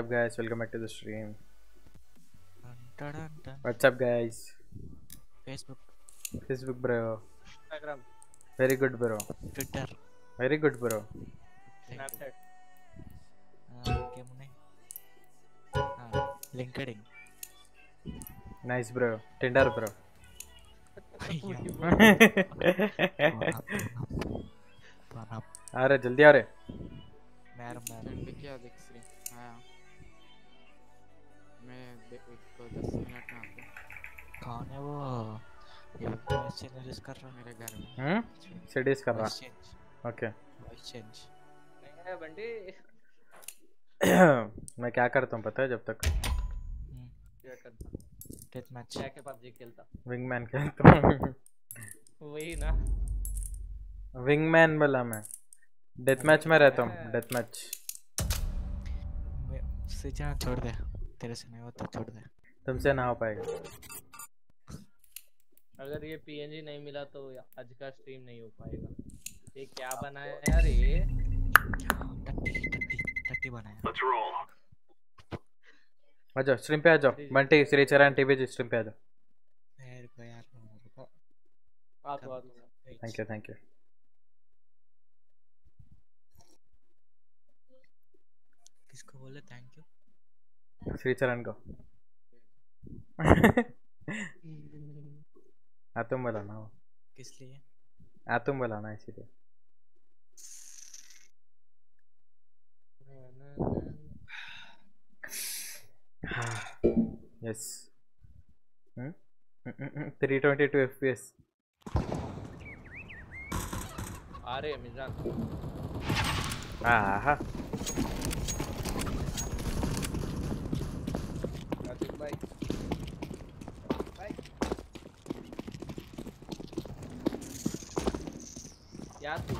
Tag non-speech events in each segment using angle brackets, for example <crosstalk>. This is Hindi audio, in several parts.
up guys welcome back to the stream dun, dun, dun. what's up guys facebook facebook bro instagram very good bro twitter very good bro snapchat linkedin nice bro tinder bro अरे जल्दी आ रहे मैरम मैरम क्या देख एक दस मिनट में आता हूँ। कौन है वो? ये वॉइस कर रहा मेरे घर में। हम्म? सिटीज़ कर रहा। चेंज ओके वॉइस चेंज है बंटी। <coughs> मैं क्या करता हूँ पता है जब तक? क्या करता? डेथ मैच क्या के पबजी खेलता? विंगमैन खेलता हूँ। वही ना। विंगमैन बोला मैं। डेथ मैच में रहता हूँ। डेथ मैच से जा छोड़ दे। तेरे से नहीं होता छोड़ दे। तुमसे ना हो पाएगा। अगर ये पीएनजी नहीं मिला तो आज का स्ट्रीम नहीं हो पाएगा। ये क्या बनाया यार ये? टट्टी टट्टी टट्टी बनाया। लेट्स रोल आ जाओ स्ट्रीम पे आ जाओ। Bunty Shricharan TV G stream पे आ जाओ। मेरे को यार मेरे को आ तो आ तो थैंक यू थैंक यू किसको बोले थैंक यू श्रीचरण को आ तुम बोला ना वो। किस लिए आ तुम बोला ना इसीलिए yes three twenty two F P S आ रहे हैं मिजान। हाँ यार तू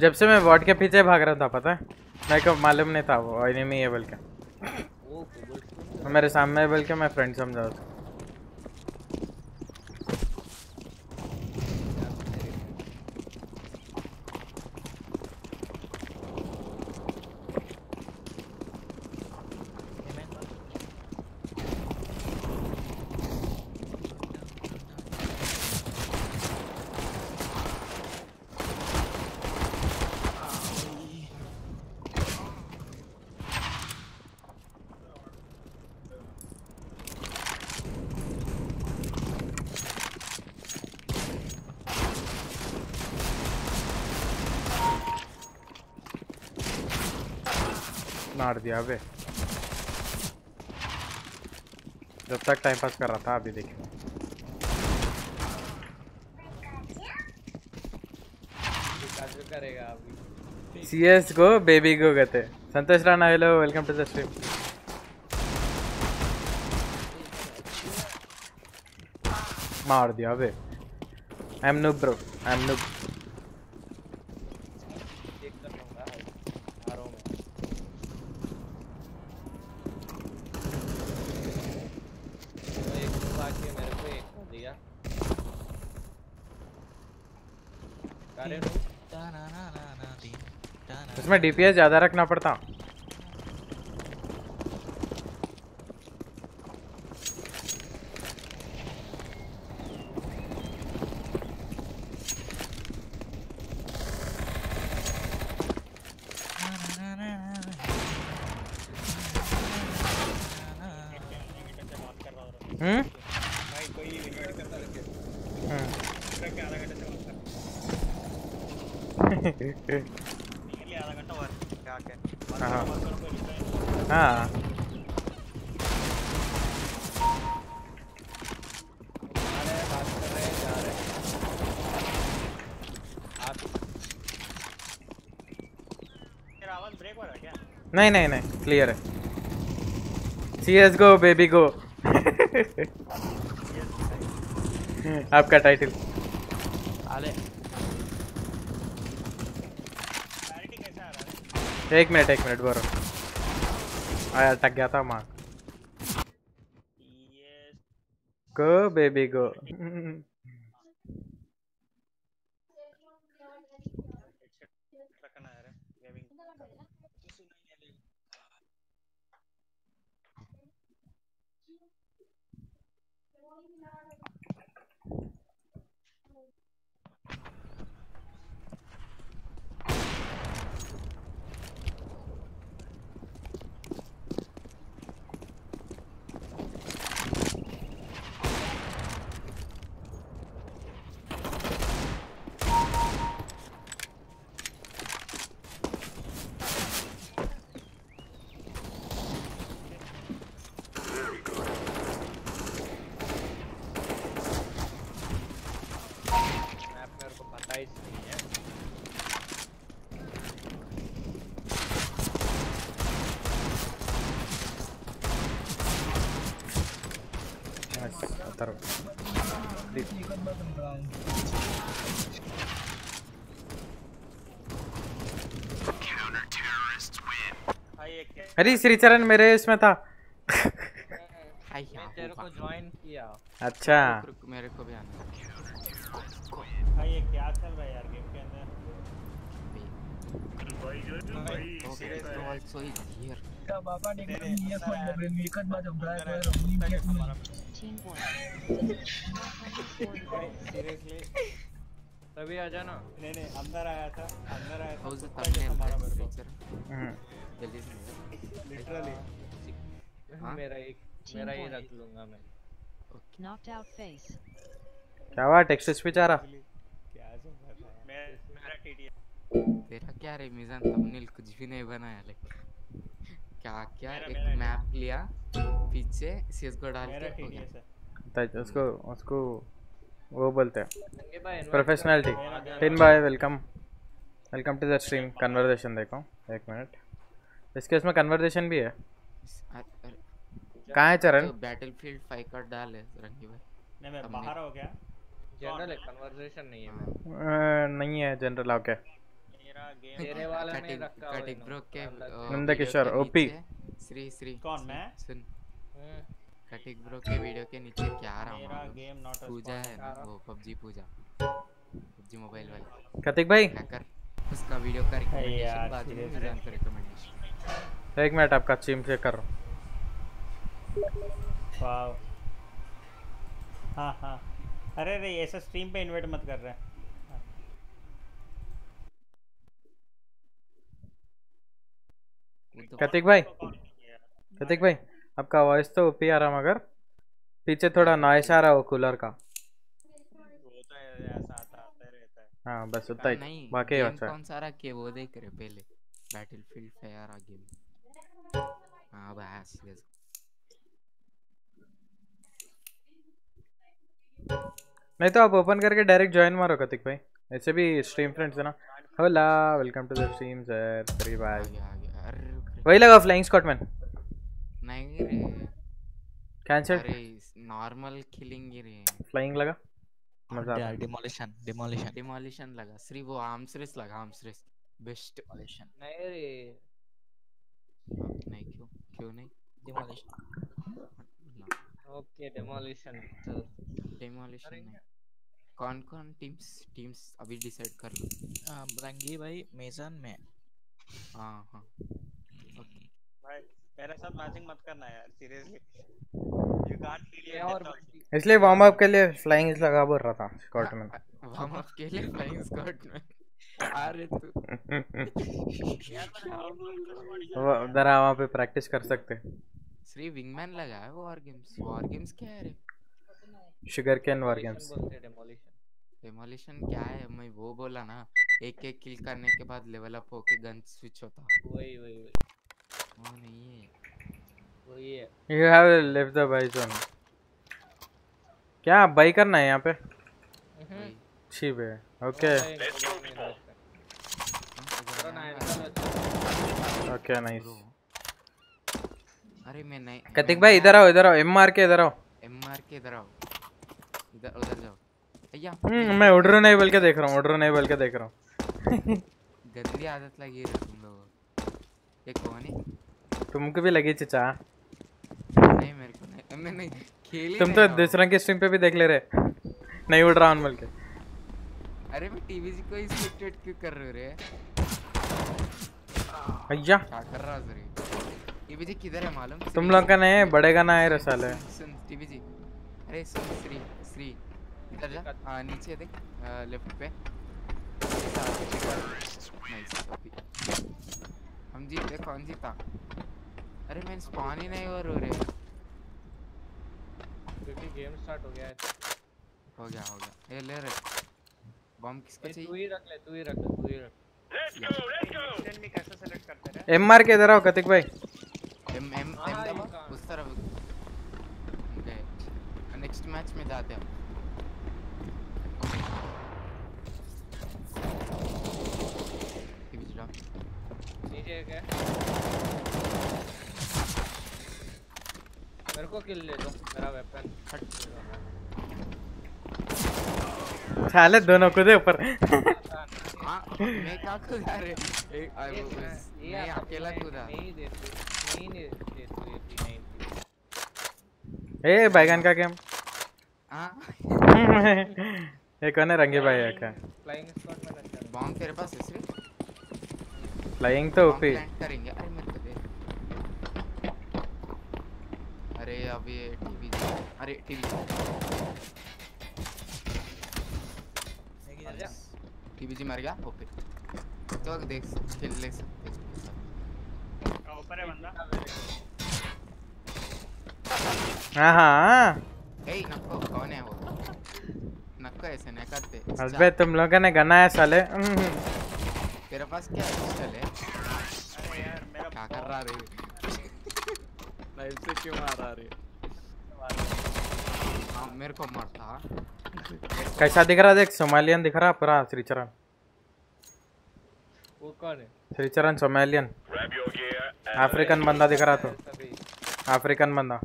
जब से मैं वॉट के पीछे भाग रहा था पता है? मेरे को मालूम नहीं था वो एनिमी है बोल के। वो कुबुल वो मेरे सामने है बोल के मैं फ्रेंड समझा उसको मार दिया अबे जब तक टाइम पास कर रहा था अभी काजू करेगा अभी। सी एस को बेबी को कहते Santosh Rana hello welcome to the stream मार दिया अबे। I am noob bro I am noob check कर लूँगा आ रहा हूँ मैं तो एक को आके मेरे को एक को दिया करे उसमें डीपीएस ज़्यादा रखना पड़ता हम्म भाई कोई इन्वाइट करता रखे हम्म पूरा क्या आधा घंटे से बात कर नियरली आधा घंटा हुआ है क्या क्या हाँ। बात करो कोई reply नहीं। हाँ अरे बात कर रहे हैं जा रहे हैं आप तेरा आवाज़ ब्रेक हो रहा है क्या नहीं नहीं नहीं क्लियर है। सी एस गो बेबी गो आपका टाइटल एक मिनट एक मिनट बोलो। आया अटक गया था माँ गो बेबी गो रखना है रे गेमिंग मैप मेरे को पता ही नहीं है उतर भाई एक क्या अरे श्रीचरण मेरे इसमें था। हाय मैं यहाँ तेरे को ज्वाइन किया। अच्छा। मेरे को भी आना। भाई ये क्या चल रहा है यार गेम के अंदर? also is here सीरियसली तभी आ जाना। नहीं नहीं अंदर आया था अंदर आया था। मारा को। हाँ? मेरा एक मेरा ही रख लूँगा मैं. क्या हुआ? टेक्स्ट स्पीच आ रहा? क्या चल रहा था। मैं मेरा तेरा क्या रे मिजान थंबनेल कुछ भी नहीं बनाया लाइक क्या क्या मेरा- एक मेरा मैप लिया पीछे सीएसगो डाल के हो गया तो उसको उसको वो बोलते हैं। प्रोफेशनलिटी टिन भाई welcome welcome to the stream conversation देखो। एक मिनट इसके इसमें कन्वर्सेशन भी है। कहाँ है चरण? बैटलफील्ड 5 का डाल है रंगी भाई नहीं मैं बाहर हो गया। जनरल है कन्वर्सेशन नहीं है हाँ, अ, नहीं है जनरल ओके मेरा गेम तेरे वाले में कटिंग रखा कटिंग ब्रो के। नंद किशोर. नीचे- श्री श्री कौन, मैं? सुन। हम्म, कटिंग ब्रो के वीडियो के नीचे क्या रहा मेरा गेम नॉट पूजा है वो पबजी पूजा। पबजी मोबाइल वाला। कतिक भाई? हैकर उसका वीडियो का रिकमेंडेशन यार, बाद में रिकमेंडेशन एक मिनट आपका स्ट्रीम चेक कर रहा हूँ। वाओ। हाँ हाँ। अरे रे ऐसा स्ट्रीम पे इनवाइट मत कर रहा। है कतिक भाई कतिक भाई आपका वॉइस तो ओपी आ रहा मगर पीछे थोड़ा नॉइस आ रहा है वो कूलर का। होता है ऐसा आता आता रहता है। हाँ बस उतना ही। बाकी गेम अच्छा कौन सा रखे वो देख रहे पहले? बैटलफील्ड फायर गेम हाँ बस let's go. नहीं तो आप ओपन करके डायरेक्ट ज्वाइन मारो कतिक भाई। ऐसे भी स्ट्रीम फ्रेंड्स है ना। होला welcome to the stream sir uh bye वही लगा फ्लाइंग स्कॉटमैन नहीं रे कैंसिल अरे नॉर्मल किलिंग ही रे फ्लाइंग लगा मज़ा आता डिमोलिशन डिमोलिशन डिमोलिशन लगा। श्री वो आर्म्स रेस लगा आर्म्स रेस बेस्ट डिमोलिशन नहीं रे। नहीं क्यों? क्यों नहीं? डिमोलिशन ओके डेमोलिशन डिमोलिशन नहीं। कौन कौन टीम्स टीम्स अभी डिसाइड कर लो रंगी भाई मेजन में। हाँ हाँ। ओके भाई मेरे साथ मैचिंग मत करना यार सीरियसली यू कांट फील और इसलिए वार्म अप के लिए फ्लाइंग लगा बोल रहा था स्कॉटमैन वार्म अप के लिए फ्लाइंग स्क्वाड में। अरे तू। <laughs> <laughs> है? जरा वहाँ पे प्रैक्टिस कर सकते श्री विंगमैन लगा है वॉर गेम्स वॉर गेम्स क्या है रे? Sugar can war games demolition demolition क्या है? मैं वो बोला ना एक एक किल करने के बाद लेवल अप होके गन स्विच होता। वही वही वही। वो नहीं है। वही है। You have left the buy zone क्या बाई करना है यहाँ पे? वही। छी पे ओके ओके नाइस अरे मैं नहीं कतिक भाई इधर आओ इधर आओ एम मार के इधर आओ। एम आर के इधर आओ। इधर उधर जाओ। भैया हम्म, मैं उड़ नहीं बोल के देख रहा हूँ उड़ नहीं बोल के देख रहा हूँ। <laughs> गंदी आदत लगी है तुम लोगों ये कौन है? तुमको भी लगी चिचा नहीं मेरे को नहीं मैं नहीं खेल तुम तो। दूसरों की स्ट्रीम पे भी देख ले रहे। नहीं उड़ रहा हूँ बोल के अरे मैं टीवी को ही स्पेक्टेट क्यों कर रहे हो रे? भैया क्या कर रहा है रे टीवी जी किधर है मालूम? तुम लोग का नहीं बड़े का ना है रसाले। सुन टीवी जी अरे सुन श्री श्री इधर जा। हाँ नीचे देख लेफ़्ट पे। नाइस हम जीते कौन जीता? अरे मैं स्पॉन ही नहीं हो। रहे क्योंकि गेम स्टार्ट हो गया है। हो गया हो गया। ये ले रहे। बॉम्ब किसको नहीं, तू ही रख ले तू ही रख ले तू ही रख। इंस्टेंटली कैसे सेलेक्ट करते हैं एम के इधर आओ कतिक भाई। एम एम एम दबा? उस तरफ़ गए नेक्स्ट मैच में जाते हैं। नीचे मेरे को किल ले दो। मेरा वेपन साले दोनों कूदे ऊपर। हाँ मैं क्या कूदा रे अकेला कूदा। नहीं देती। ए बैगन का गेम हाँ। <laughs> ये कौन है रंगे भाई क्या फ्लाइंग स्क्वाड में लग बॉम्ब तेरे पास है सिर्फ़? फ्लाइंग तो ओपी करेंगे। अरे को दे। अरे अब ये टीवी अरे टीवी टीवी जी? मर गया? ओके। तो देख खेल ले सकते। ऊपर है बंदा। हाँ हाँ ए नको कौन है वो? नको ऐसे नहीं करते। अबे तुम लोगों ने गना है साले। हम्म, तेरे पास क्या पिस्टल है? अरे यार मेरा क्या कर रहा रे? लाइफ से क्यों मार रहा रे? हाँ मेरे को मारता। कैसा दिख रहा देख सोमालियन दिख रहा पूरा श्रीचरण। वो कौन है? श्रीचरण सोमालियन अफ्रीकन बंदा दिख रहा तो। अफ्रीकन बंदा।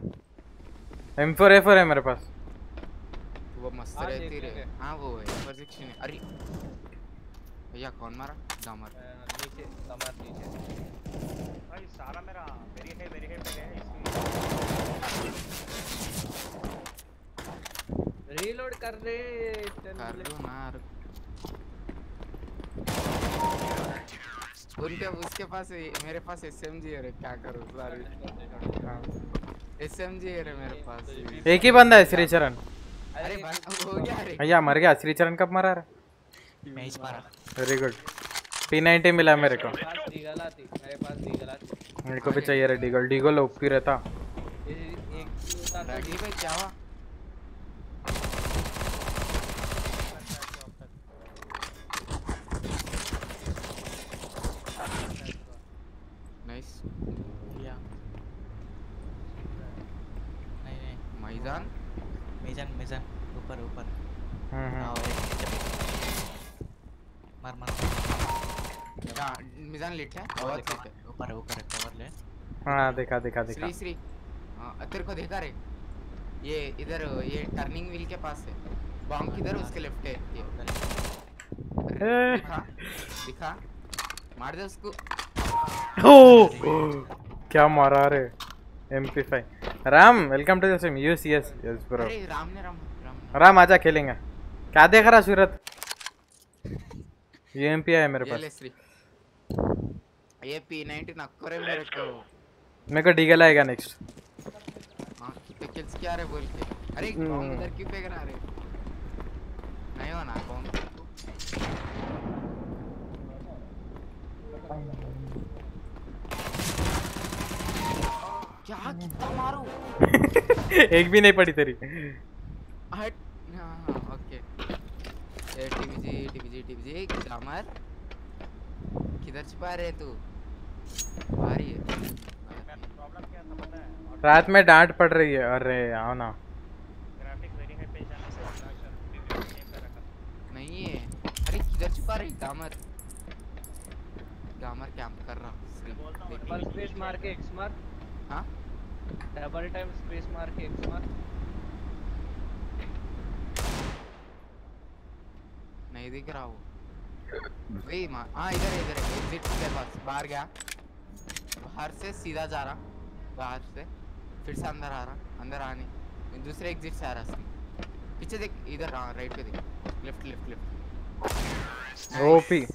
एम फोर ए फोर है मेरे पास। वो मस्त हाँ, रहती रे के। हाँ। वो है। प्रोजेक्शन है अरे। भैया कौन मारा? दामर। अ, नीचे। कमर नीचे। भाई सारा मेरा वेरी है वेरी है पे है रीलोड कर रहे कर लो ना। उनके उसके पास मेरे पास एसएमजी है रे क्या करूँ सॉरी एसएमजी है मेरे पास। एक ही बंदा है श्रीचरण। अरे हो गया रे। भैया मर गया श्रीचरण कब मरा रहा मैं इस मारा। वेरी गुड पी नाइनटी मिला मेरे को। मेरे को भी चाहिए रे डीगल। डीगल ओपी रहता। एक उतार दो, रागी भाई क्या हुआ नाइस या नहीं मैदान मेजन मेजन ऊपर ऊपर। हाँ पे। मार मार मैदान लेट है देखो, लेट है ऊपर ऊपर कवर ले हाँ देखा देखा देखा श्री श्री हाँ तेरे को देखा रे ये इधर ये टर्निंग व्हील के पास है बॉम्ब किधर उसके लेफ़्ट है ये दिखा दिखा मार दे उसको ओ क्या मारा रे MP5 Ram welcome to the yes yes yes bro अरे राम ने राम राम आजा खेलेंगे। क्या देख रहा सूरत? ये एमपी है मेरे पास। ये पी नाइनटी नक्को मेरे को। मेरे को डीगल आएगा नेक्स्ट हाँ कितने किल्स क्या रे बोल के। अरे हम्म। बॉम्ब इधर क्यों फेंक रहा रे? नहीं हो ना बॉम्ब क्या कितना मारू। एक भी नहीं पड़ी तेरी। हट हाँ हाँ okay A TVG TVG TVG किधर छुपा रहे तू? आ रही है। प्रॉब्लम क्या था पता है रात में डांट पड़ रही है। अरे आओ ना। ग्राफिक वेरी हाई पे जाने से अपना नहीं है अरे किधर छुपा रही गामर गामर कैंप कर रहा? स्पेस मार के एक्स मार हाँ? डबल टाइम स्पेस मार के एक्स मार नहीं दिख रहा वो। वही मार हाँ इधर इधर एग्जिट के पास बाहर गया। बाहर से सीधा जा रहा। बाहर से। फिर से अंदर आ रहा। अंदर आने। दूसरे एग्जिट से आ रहा इसमें। पीछे देख इधर हाँ राइट पे देख। लेफ़्ट लेफ़्ट लेफ़्ट ओपी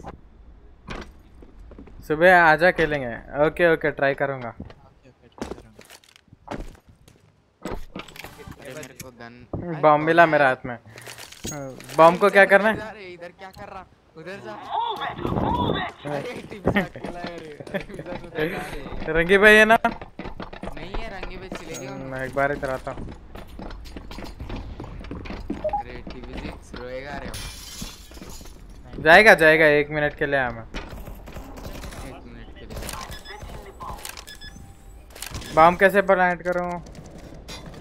सुबह आजा खेलेंगे। ओके ओके ट्राई करूँगा ओके ओके ट्राई करूँगा अरे मेरे को गन बॉम्ब मिला मेरे हाथ में। बॉम्ब को क्या करना है? इधर क्या कर रहा? उधर जा। रंगी भाई है ना? नहीं है रंगे पे चलेगी वो। मैं एक बार इधर आता हूँ। अरे टीवी जी रोएगा रे। जाएगा जाएगा एक मिनट के लिए आया मैं। एक मिनट के लिए। बॉम्ब कैसे प्लांट करूँ?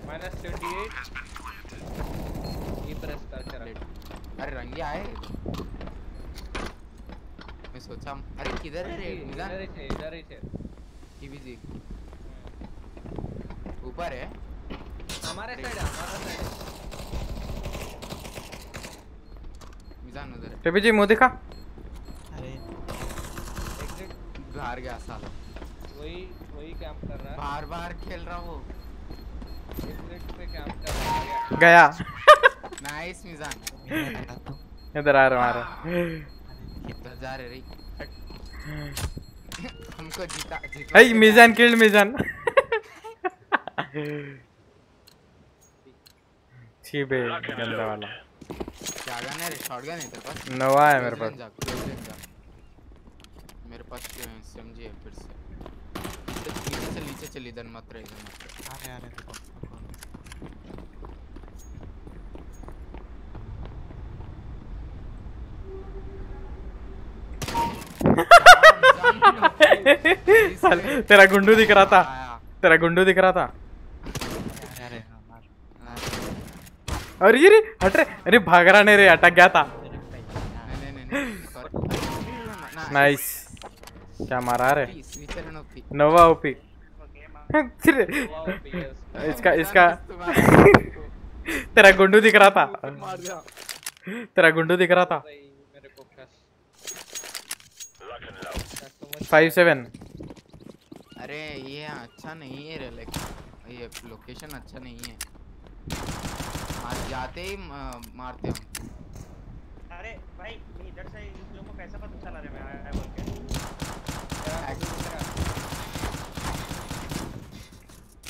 माइनस ट्वेंटी एट ये प्रेस कर कर अरे रंगे आए मैं सोचा अरे किधर है रे इधर मिजान ही थे इधर ही थे टीवी जी ऊपर है हमारे साइड हमारा साइड मिजान उधर है टीपी जी मुँह दिखा अरे एग्जिट बाहर गया साला वही वही कैंप कर रहा है बार-बार खेल रहा वो एग्जिट पे कैंप कर रहा है गया नाइस मिजान हूँ इधर आ रहा हूँ, आ रहा किधर जा रहे रे। हट हमको जीता जीता। Hey, मिजान किल्ड मिजान छी बे गंदा वाला। क्या गन है रे शॉटगन है तेरे पास। नवा है मेरे पास। मेरे पास समझिए फिर से। नीचे चल नीचे चल इधर मत रहे इधर मत रहे। आ रहे आ रहे देखो। साले, <laughs> तेरा गुंडू दिख रहा था। तेरा गुंडू दिख रहा था। अरे ये रे हट रे अरे भाग रहा नहीं रे अटक गया था। नहीं नहीं नहीं नहीं नाइस क्या मारा रे? नोवा ओपी इसका इसका। <laughs> तेरा गुंडू दिख रहा था। तेरा गुंडू दिख रहा था भाई मेरे को कस कस्टमर फाइव सेवन अरे ये अच्छा नहीं है रे ये लोकेशन अच्छा नहीं है। आज जाते ही मारते हम अरे भाई इधर से इन लोगों को कैसे पता चला रे मैं आया बोल के।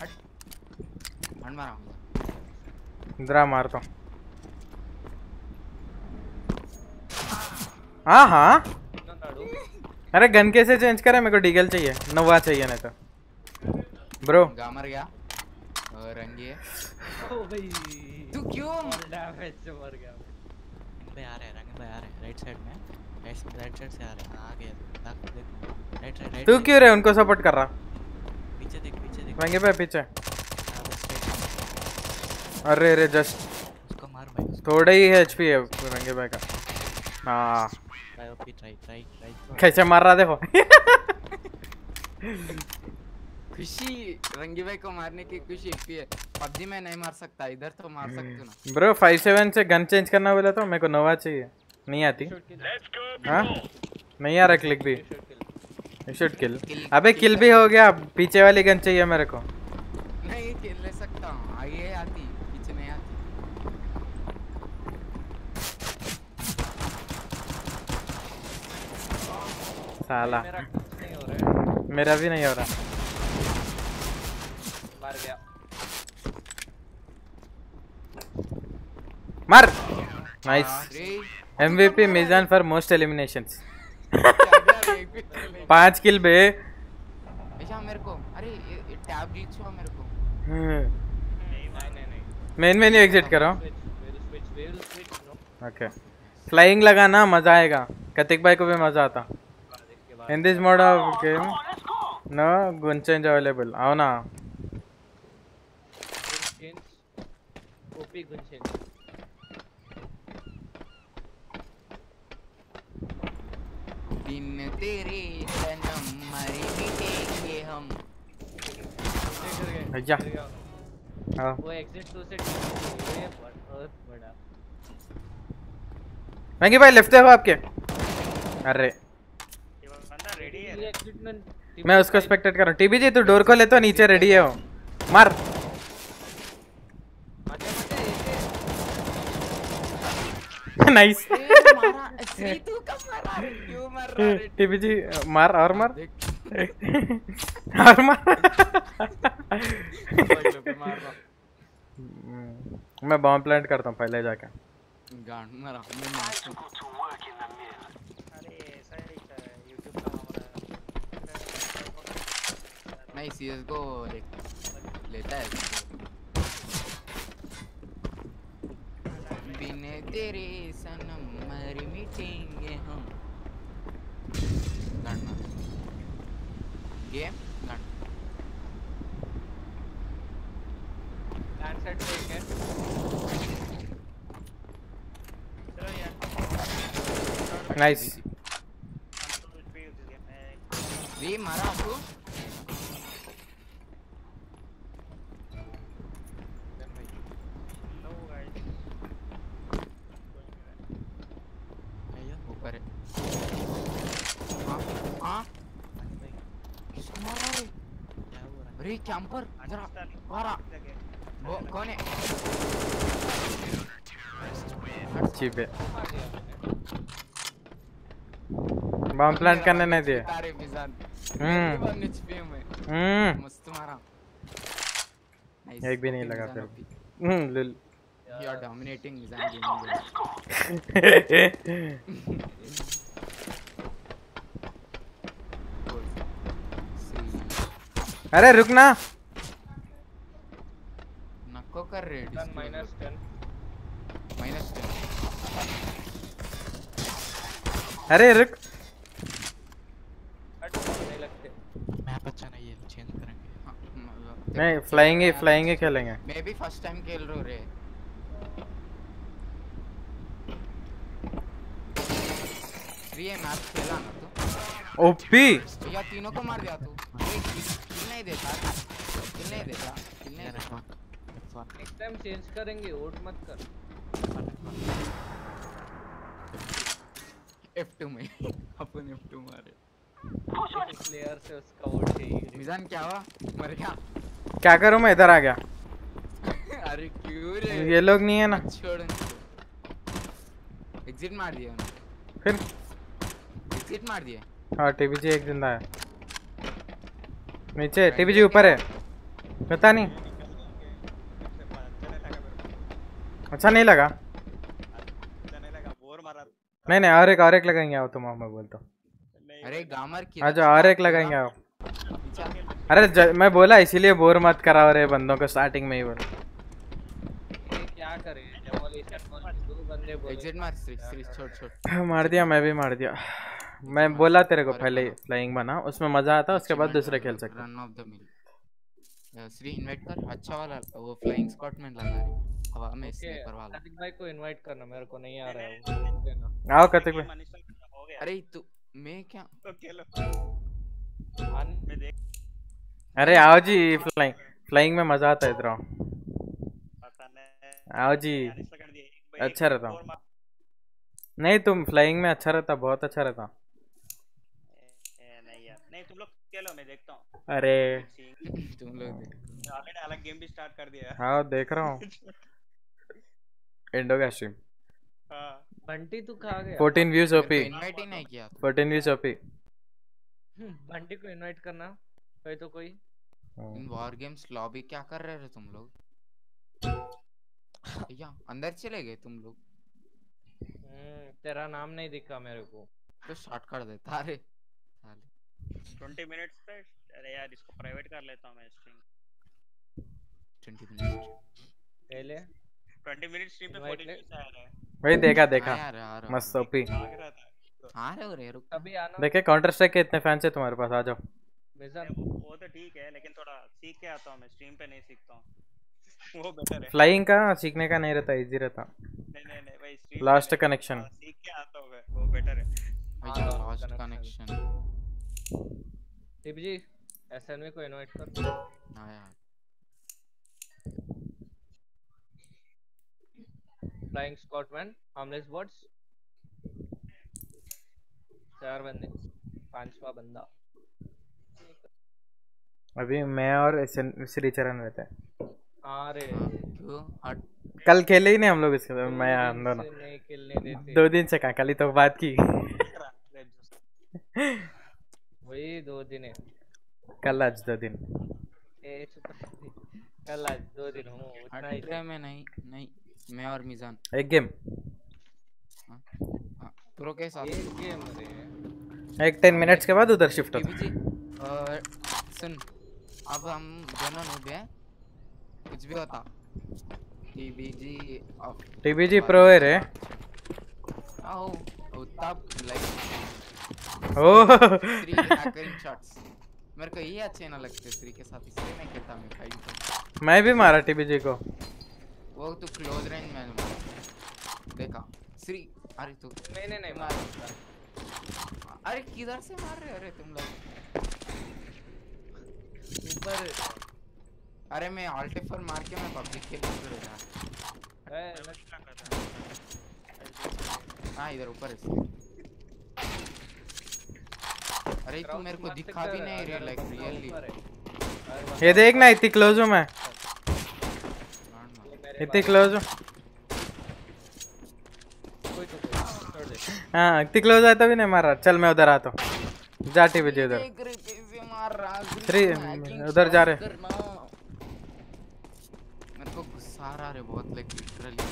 हट। मारा। इधर आ मारता हूँ। हाँ हाँ। अरे गन कैसे चेंज करे? मेरे को डीगल चाहिए। नवा चाहिए नहीं तो। ब्रो गामर गया। और रंगी है। ओ भाई। तू क्यों? डैमेज से मर गया। भाई आ रहे हैं रंग भाई आ रहे हैं। राइट साइड में। राइट राइट साइड से आ रहे हैं। आ गए देख। देख राइट राइट तू क्यों रे उनको सपोर्ट कर रहा। पीछे देख पीछे देख। रंगे पे पीछे। हाँ, अरे रे जस्ट उसको मार भाई। थोड़ा ही एच पी है रंगे भाई का। हाँ। Try OP try try try कैसे मार रहा देखो खुशी रंगी भाई को मारने की खुशी इतनी है पबजी में नहीं मार सकता इधर तो मार सकते हो ना ब्रो फाइव सेवन से गन चेंज करना बोला तो मेरे को नोवा चाहिए नहीं आती हाँ नहीं आ रहा क्लिक भी शुड किल अबे किल भी हो गया पीछे वाली गन चाहिए मेरे को नहीं खेल ले सकता हूँ आगे आती पीछे नहीं आती साला। मेरा भी नहीं हो रहा। मर गया। मार। Nice MVP Mizan for most eliminations. पाँच किल बे। मेरे को। अरे टैब ग्लिच हुआ मेरे को। मेन मेन्यू एग्जिट करो। ओके फ्लाइंग लगाना मज़ा आएगा। कतिक भाई को भी मज़ा आता। In this mode of game, no gun change available. Oh no. OP gun change. दिन तेरे सनम मरे मिटेंगे हम भैया हाँ वो एग्जिट तो से ये बड़ा महँगी भाई लेफ़्ट देखो आपके अरे में मैं उसको स्पेक्टेट कर। रहा हूँ टीबी जी तू डोर खोले तो नीचे रेडी है। वो मार। <laughs> नाइस ए, मारा। तू कब मारा। रे? क्यों मार रहा रे टीबी जी मार और मार। <laughs> और मार। मार मैं बॉम्ब प्लांट करता हूँ पहले जाके। गांड मारा। मैं मारता हूँ नहीं सीएस को लेता है बिन तेरे सनम मर मिटेंगे हम मारा गेम गांड लैंड सेट पे एक है नाइस रे मारा आपको भैया ऊपर है हाँ हाँ किसको मार रहा रे क्या हो रहा अरे कैंपर जरा मारा वो कौन है? चीप है बॉम्ब प्लांट करने नहीं दिए। हम्म। हम्म। मस्त मारा. एक भी नहीं लगा फिर। हम्म लुल You are dominating Mizan gaming <laughs> <laughs> अरे रुक ना। नको कर रे माइनस 10 माइनस अरे रुक। हट नहीं लगते। मैप अच्छा नहीं है चेंज करेंगे। नहीं फ्लाइंग ही फ्लाइंग ही खेलेंगे। मैं भी फ़र्स्ट टाइम खेल रहा हूँ रे। फ्री है मैच खेला ना तू। ओपी। या तीनों को मार दिया तू। नहीं देता किल नहीं देता किल नहीं देता नेक्स्ट टाइम चेंज करेंगे वोट मत कर। F2 में। अपन F2 मारे। प्लेयर से उसका वोट चाहिए मिजान क्या हुआ? मर गया। क्या करूँ मैं? इधर आ गया। अरे क्यों रे? ये लोग नहीं है ना। छोड़ एग्जिट मार दिया फिर? एग्जिट मार दिया। हाँ टीबी जी एक ज़िंदा है। नीचे टीबी जी ऊपर है। पता नहीं। अच्छा नहीं लगा। नहीं नहीं और एक और एक लगाएँगे आओ तुम मैं बोलता हूँ। अरे गामर की अच्छा और एक लगाएँगे आओ। अरे ज, मैं बोला इसीलिए बोर मत कराओ रे बंदों को स्टार्टिंग में ही बोल। क्या करे? डेमोलिशन दो बंदे बोले। एग्जिट मार श्री श्री छोड़ छोड़। मार दिया मैं भी मार दिया। मैं बोला तेरे को पहले फ्लाइंग बना उसमें मज़ा आता उसके बाद दूसरे खेल सकते run off the mill Shri invite कर अच्छा वाला वो फ्लाइंग स्क्वाड में लगा है। हवा में स्नाइपर वाला। कार्तिक भाई को इनवाइट करना मेरे को नहीं आ रहा है आओ कतिक भाई। अरे तू मैं क्या? आन- अरे आओ जी फ्लाइंग फ्लाइंग में मज़ा आता है इधर आओ। आओ जी। अच्छा रहता। हूँ नहीं तुम फ्लाइंग में अच्छा रहता बहुत अच्छा रहता। खेलो मैं देखता हूँ। अरे। <laughs> तुम लोग ऑलरेडी अलग गेम भी स्टार्ट कर दिया। हाँ देख रहा हूँ। <laughs> एंडोगा स्ट्रीम हाँ। बंटी तू कहाँ गया? 14 व्यूज़ ओपी इनवाइट ही नहीं किया। 14 व्यूज़ ओपी बंटी को इनवाइट करना। कोई तो कोई। इन वॉर गेम्स लॉबी क्या कर रहे थे तुम लोग? या अंदर चले गए तुम लोग। हम्म, तेरा नाम नहीं दिखा मेरे को। तो शॉर्ट कर देता अरे साले ट्वेंटी मिनट्स पे अरे यार इसको प्राइवेट कर लेता हूँ मैं स्ट्रीम ट्वेंटी मिनट पहले? 20 मिनट स्ट्रीम पे 40 ले। आ रहा है। वही देखा देखा। रहा मस्त ओपी आ रहे हो रे रुक। कभी आना। देखे काउंटर स्ट्राइक के इतने फैंस है तुम्हारे पास आ जाओ। वो वो तो ठीक है लेकिन थोड़ा सीख के आता हूँ मैं स्ट्रीम पे नहीं सीखता हूँ। <laughs> वो बेटर है। फ्लाइंग का सीखने का नहीं रहता इजी रहता। नहीं नहीं नहीं भाई स्ट्रीम Last connection. सीख के आता हूँ मैं वो बेटर है। हाँ, लॉस्ट कनेक्शन टिप जी एसएनवी को इनवाइट कर। आया फ्लाइंग स्कॉटमैन हार्मलेस बॉट्स चार बंदे पांचवा बंदा। अभी मैं और SN श्रीचरण रहते हैं। हाँ रे। हाँ, क्यों? हट। कल खेले ही नहीं हम लोग इसके मैं हम दिन दोनों से नहीं खेलने देते। दो दिन से कहा कल ही तो बात की। <laughs> <laughs> वही दो दिन है। कल आज दो दिन। ए कल आज दो दिन हूँ उतना ही। मैं नहीं नहीं मैं और मिजान। एक गेम। हाँ, प्रो के साथ। एक गेम रे। एक टेन मिनट्स के बाद उधर शिफ्ट होता। जी सुन अब हम दोनों नूब हैं। कुछ भी होता। टीवी जी अब प्रो है रे। आओ उतना लाइक ओह थ्री हैकरिंग शॉट्स मेरे को ये अच्छे ना लगते थ्री के साथ इसलिए मैं खेलता हूँ फाइट मैं भी मारा टीबी जी को। वो तो क्लोज रेंज में मारा। देखा। श्री अरे तू मैंने नहीं मारा अरे किधर से मार रहे हो? अरे तुम लोग। ऊपर। अरे मैं ऑल्ट पर मार के मैं पबजी खेल रहा था है हाँ इधर ऊपर है। अरे तू मेरे को दिखा भी नहीं रहा लाइक रियली ये देख ना इतनी क्लोज हूँ मैं। इतनी क्लोज हूँ। हाँ इतनी क्लोज है तभी नहीं मारा चल मैं उधर आता हूँ। जा टीबी जी उधर। रहे रहा थ्री उधर जा रहे। मेरे को गुस्सा आ रहा है बहुत लाइक लिटरली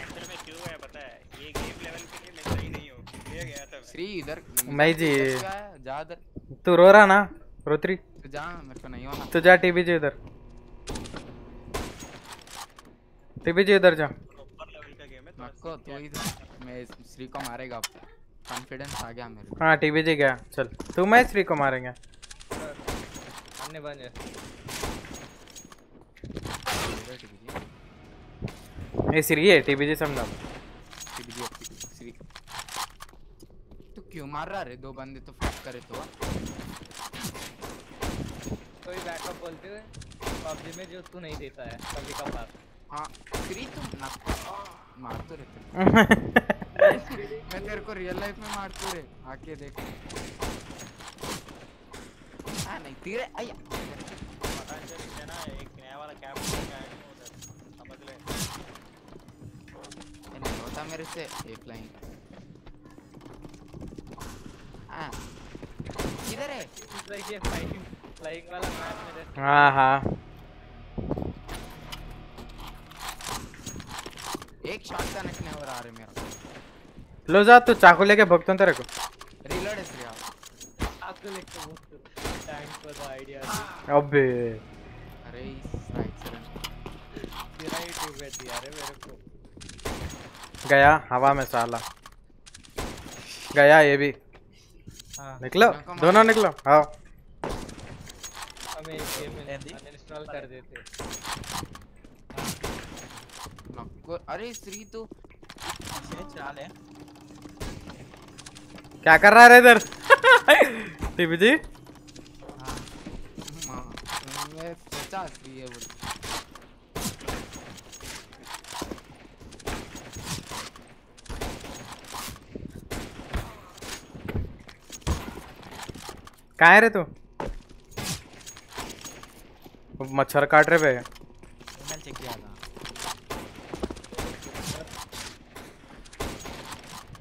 एक्चुअली में क्यों है पता है ये गेम लेवल के लिए मैं सही नहीं हूँ इसलिए गया था मैं श्री इधर मैं जी। इधर? जा इधर। तू रो रहा ना रोत्री? तू जा मेरे को नहीं होना तू जा टीबी जी उधर। टीबी जी उधर जा। ऊपर लेवल का गेम है तो मक्को तू इधर। मैं श्री को मारेगा अब कॉन्फिडेंस आ गया मेरे को। हाँ टीबी जी गया चल। तू मैं श्री को मारेंगे। अन्य बन जा इधर टीवी ये श्री है टीबी जी समझा टीवी जी अपनी श्री तू क्यों मार रहा रे? दो बंदे तो फाइट करे तो। कोई बैकअप बोलते हुए? पबजी में जो तू नहीं देता है कभी कभार हाँ श्री तुम ना। मार तो रहते। <laughs> मैं तेरे को रियल लाइफ में मार तो रे। आके देख। हाँ नहीं तेरे आया पतंजलि से ना एक नया वाला कैप आया हूँ उधर। समझ ले। नहीं होता मेरे से ये फ्लाइंग हाँ किधर है। फ्लाइंग फ्लाइंग वाला मैच में जैसे हाँ। हाँ एक शॉट हो रहा मेरा। लो जा तू चाकू लेके भगता तेरे को रिलोड है श्री आप। आपको लेके बहुत थैंक्स फॉर द आइडिया अबे। अरे इस राइट से तेरा ही ट्यूब दिया रे मेरे को। गया हवा में साला। गया ये भी। निकलो। दोनों निकलो। हाँ। हमें एक गेम अनइंस्टॉल कर देते। अरे श्री तो। चला ले क्या कर रहा है इधर? <laughs> टीबी जी? हाँ, मैं सोचा है बोल। कहाँ है रे तू? वो मच्छर काट रहे पे ईमेल चेक किया था।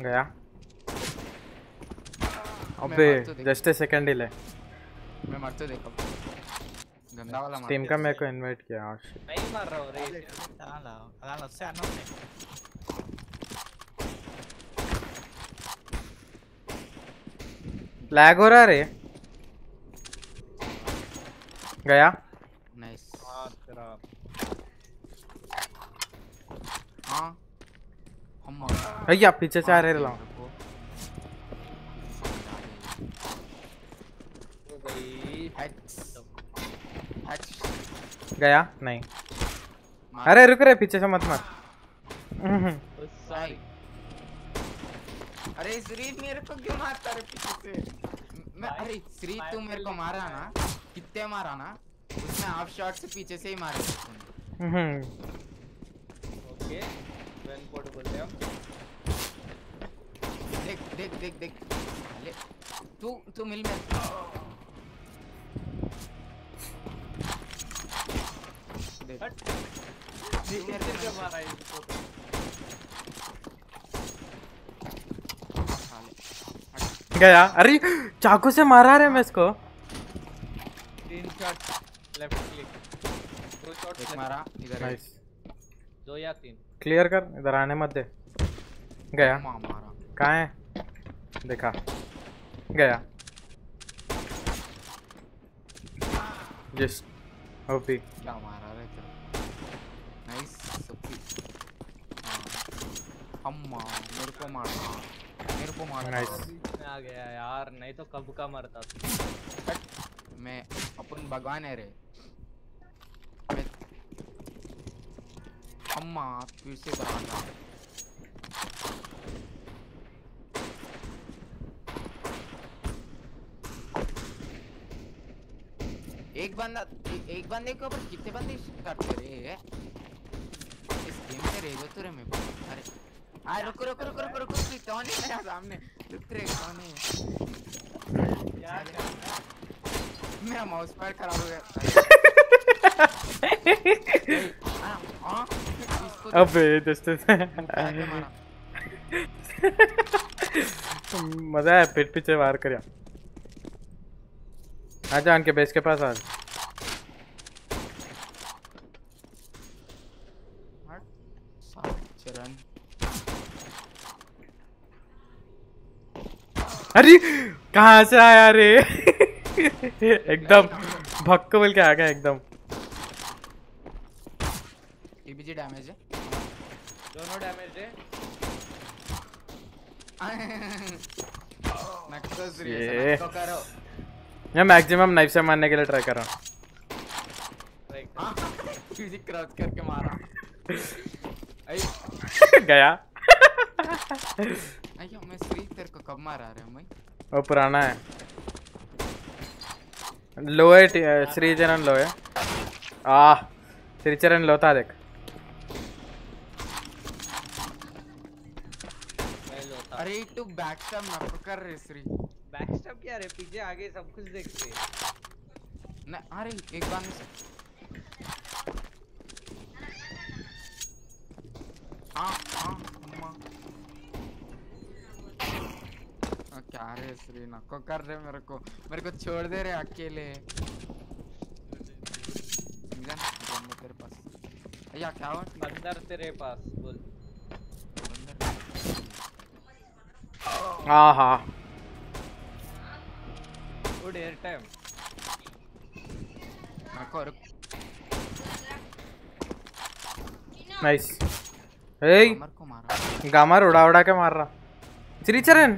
गया। अबे तो जस्ट सेकंड ही ले। मैं मर तो देखा। गंदा वाला टीम का मेरे को इनवाइट किया shit. नहीं मार रहा हूँ रे। चला लो चला लो से आना लैग हो रहा है रे। गया। नाइस हाँ हाँ हम भैया पीछे से आ रहे लाओ हो। गया? नहीं। अरे रुक रहे पीछे से मत मार। हम्म, अरे श्री मेरे को क्यों मारता रे पीछे से? मैं अरे श्री तू मेरे को मारा ना। कितने मारा ना उसने हाफ़ शॉट से पीछे से ही मारे। हम्म, ओके वेल कोड बोलते हम। देख देख देख देख। अरे तू तू मिल में देख। मेरे इसको? गया। अरे चाकू से मारा रे मैं इसको। तीन शॉट लेफ़्ट क्लिक दो शॉट एक मारा इधर नाइस दो या तीन. क्लियर कर इधर आने मत दे. गया. मारा. कहाँ है? देखा. गया. जिस ओपी क्या मारा रे तेरा? नाइस हाँ. अम्मा मेरे को मारा मेरे को मारा नाइस आ गया यार नहीं तो कब का मरता था मैं अपन भगवान है रे। अम्मा, फिर से था एक बंदा एक बंदे के ऊपर कितने बंदे करते रे? इस गेम में रे जो रे मेरे अरे आ रुको रुको रुको रुको रुको कौन है सामने? रुक रे, कौन है? मेरा माउस पैड खराब हो गया। <laughs> तो अबे जस्ट उठा मज़ा है पीठ पीछे वार कर आजा उनके बेस के पास आ हट, साला चरण। अरे कहाँ से आया रे? एकदम भक्क बोल के आ गया एकदम। टीबीजी डैमेज है। दोनों डैमेज है। <laughs> श्री ये। नक्को करो। मैं मैक्सिमम नाइफ से मारने के लिए ट्राई कर रहा हूँ। राइट हाँ, क्रॉस करके मारा। आई <laughs> गया। <laughs> अयो मैं श्री तेरे को कब मारा रे मैं वो पुराना है। लो है श्रीचरण लो है आ श्रीचरण लो था देख। अरे तू बैक स्टैब नक्को कर रे श्री। बैकस्टैब क्या रे? पीछे आगे सब कुछ देखते न अरे एक बार में हाँ हाँ अम्मा आ, क्या रे श्री नको कर रहे मेरे को? मेरे को छोड़ दे रहे अकेले। समझा है तेरे पास। अय्या क्या हुआ? अंदर तेरे पास बोल। हाँ हाँ। गुड एयर टाइम नक्को रुक? नाइस ए मारा। गामर उड़ा उड़ा के मार रहा। श्रीचरण!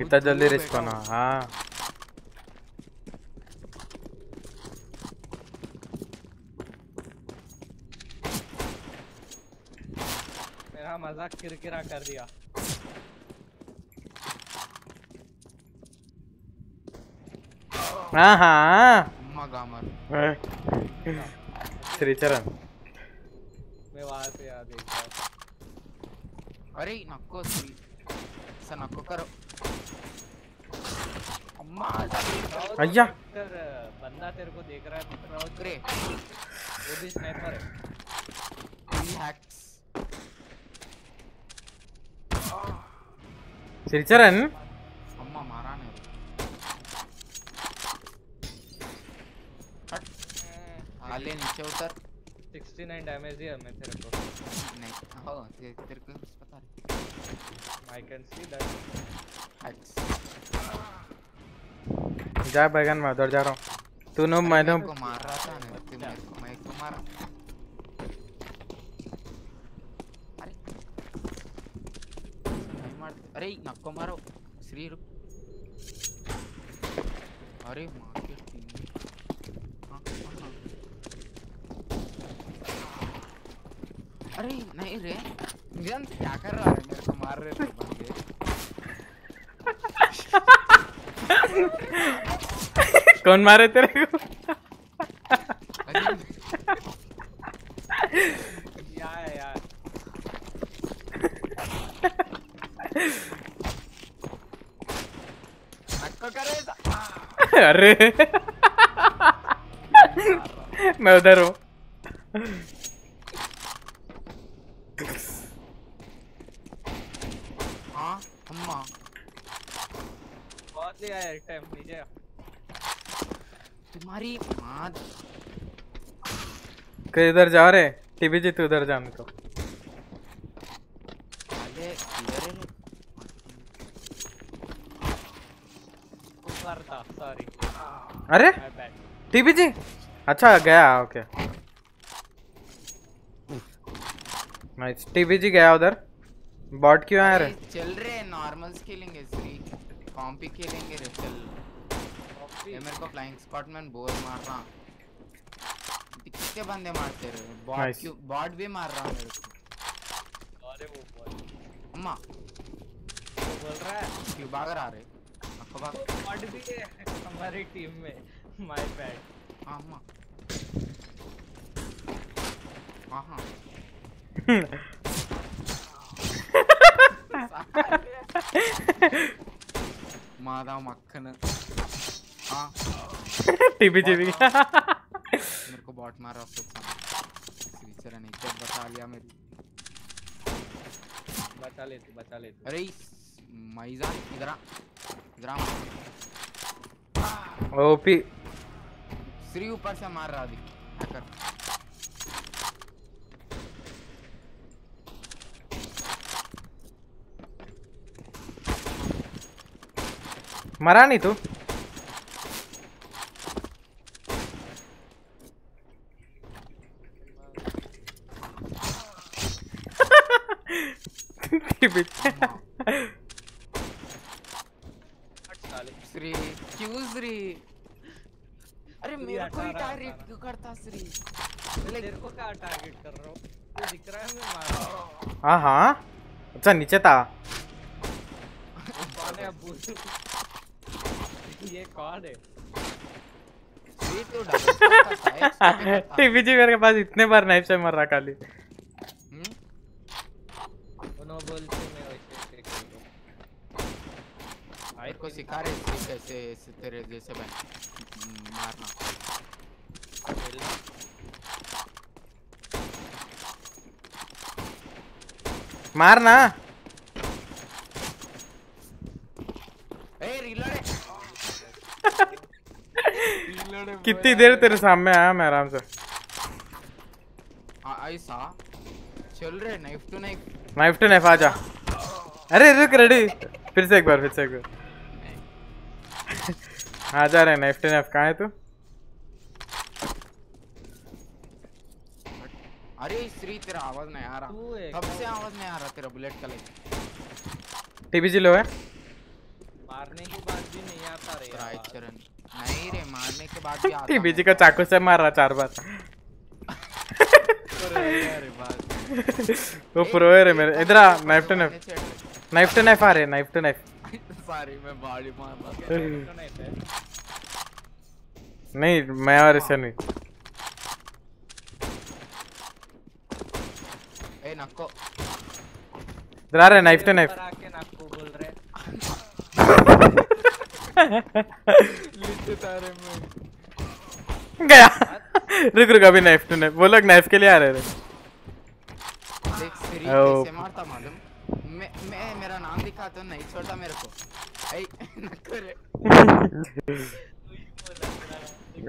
इतना जल्दी रिस्क होना हाँ। मेरा मज़ाक किरकिरा कर दिया। हाँ हाँ। मैं वहाँ से आ देख अरे नक्को ऐसा नक्को करो। अय्या। बंदा तेरे को देख रहा है तो ग्रे। वो भी स्नाइपर है। Three hacks Shricharan. अम्मा मारा नहीं। हट। हाले नीचे उतर। 69 डैमेज है हमें तेरे को। नहीं हो ते, तेरे को पता है I can see that hacks जा बैगन में उधर जा रहा हूँ। तू नो मैं मार रहा था ना तू मेरे को मैं को मारा। अरे। मार अरे नक्को मारो। श्री रुक अरे मार के टीम। हाँ, हाँ, हाँ। अरे नहीं रे। निजन क्या कर रहा है? मेरे को मार रहे थे <laughs> कौन मारे तेरे को? यार अरे। मैं उधर हाँ अम्मा लिया है टाइम नीचे तुम्हारी माँ कि इधर जा रहे? टीबी जी तू उधर जाने अरे इधर है ऊपर था सॉरी अरे? TB G? अच्छा गया ओके नाइस टीबी जी गया उधर। बॉट क्यों आ रहे अरे चल रहे नॉर्मल खेलेंगे श्री कॉम्पी खेलेंगे रे चल ये मेरे को फ्लाइंग स्पॉट में बोर मार रहा। कितने बंदे मारते रहे? Bot Nice. क्यों? बॉट भी मार रहा मेरे को। अरे वो बोल अम्मा। वो बोल रहा है। क्यों भाग रहा? रे अक्को भाग बॉट भी है हमारी टीम में। माय बैड हाँ अम्मा हाँ हाँ। <laughs> <laughs> <laughs> मादा मक्खन। हाँ। टीबी जी मेरे। को बॉट मार रहा सोचा टीचर ने इज़्ज़त बचा लिया मेरी। बचा ले तू बचा ले तू। अरे मैजान इधर आ। इधर आ। ओपी। श्री ऊपर से मार रहा अभी। हैकर मरा नहीं तू। टीबी हट साले श्री क्यों श्री? अरे मेरे को ही टारगेट क्यों करता श्री? तेरे को क्या टारगेट कर रहा हूँ? तू दिख रहा है मैं मार। रहा हूँ हाँ। हाँ अच्छा नीचे था। ये कौन है। <laughs> टीबी जी मेरे पास इतने बार नाइफ से मर रहा खाली। हम्म? खेल रहा मेरे को सिखा रहे कैसे ऐसे तेरे जैसे मैं मारना। मार ना ए रीलोड कितनी देर तेरे सामने आया मैं आराम से? ऐसा चल रहे knife to knife knife to knife आ जा। अरे रुक रेडी फिर से एक बार फिर से एक बार। आ जा रहे नाइफ टू नाइफ कहाँ है तू? अरे श्री तेरा आवाज़ नहीं आ रहा। कब से आवाज़ नहीं आ रहा तेरा बुलेट का लेके टीबी जी लो है। मारने के बाद भी नहीं आता रे। चरण। नहीं रे मारने के बाद भी आता टीबी जी का चाकू से मार रहा चार बार। अरे बात। वो प्रो है रे मेरे। इधर आ knife to knife knife to knife आ रहे नाइफ टू नाइफ सॉरी मैं बॉडी मार रहा था तो नहीं मैं और ऐसे नहीं। ए नक्को इधर आ रहे नाइफ टू नाइफ आके नाकू बोल रहे। <laughs> गया। रुक रुक अभी नाइफ टू नाइफ वो लोग नाइफ के लिए आ रहे थे। देख ओ। कैसे मारता मालूम। मैं मैं मेरा नाम दिखा तो नहीं छोड़ता मेरे को। ए नक्को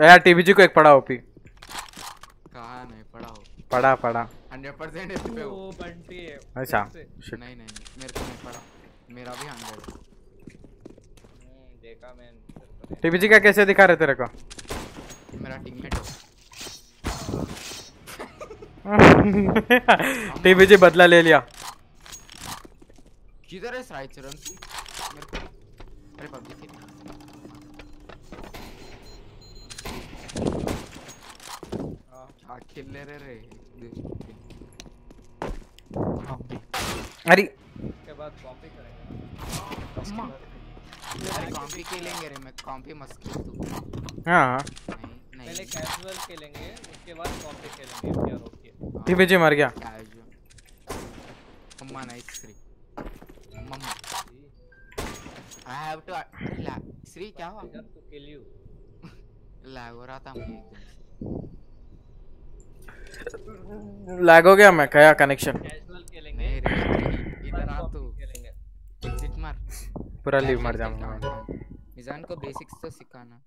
यार टीबी जी को एक पड़ा ओपी कहा नहीं पड़ा हो पड़ा पड़ा 100% इस पे हो। वो बंटी है। अच्छा फिर. नहीं नहीं मेरे को नहीं पड़ा मेरा भी 100 हम्म, देखा मैं तेरे को नहीं। टीबी जी का कैसे दिखा रहे तेरे को? मेरा टीममेट <laughs> टीबीजी बदला ले लिया। किधर है चरण मेरे को अरे पबजी खेल क्या खेल ले रहे रे अरे। उसके बाद कॉपी करेंगे। अरे कॉम्पी खेलेंगे रे मैं कॉम्पी मस्त खेल तू हाँ। नहीं पहले कैजुअल खेलेंगे उसके बाद कॉपी खेलेंगे are okay टीबीजी मर गया। अम्मा nice Shri mamma. I have to ला श्री क्या हुआ? just to kill you lag हो रहा था मुझे एकदम लैग हो गया मैं क्या कनेक्शन कैजुअल खेलेंगे। नहीं रे इधर आ तू। पूरा लीव मर जाऊँगा हाँ। मिजान को बेसिक्स तो सिखाना।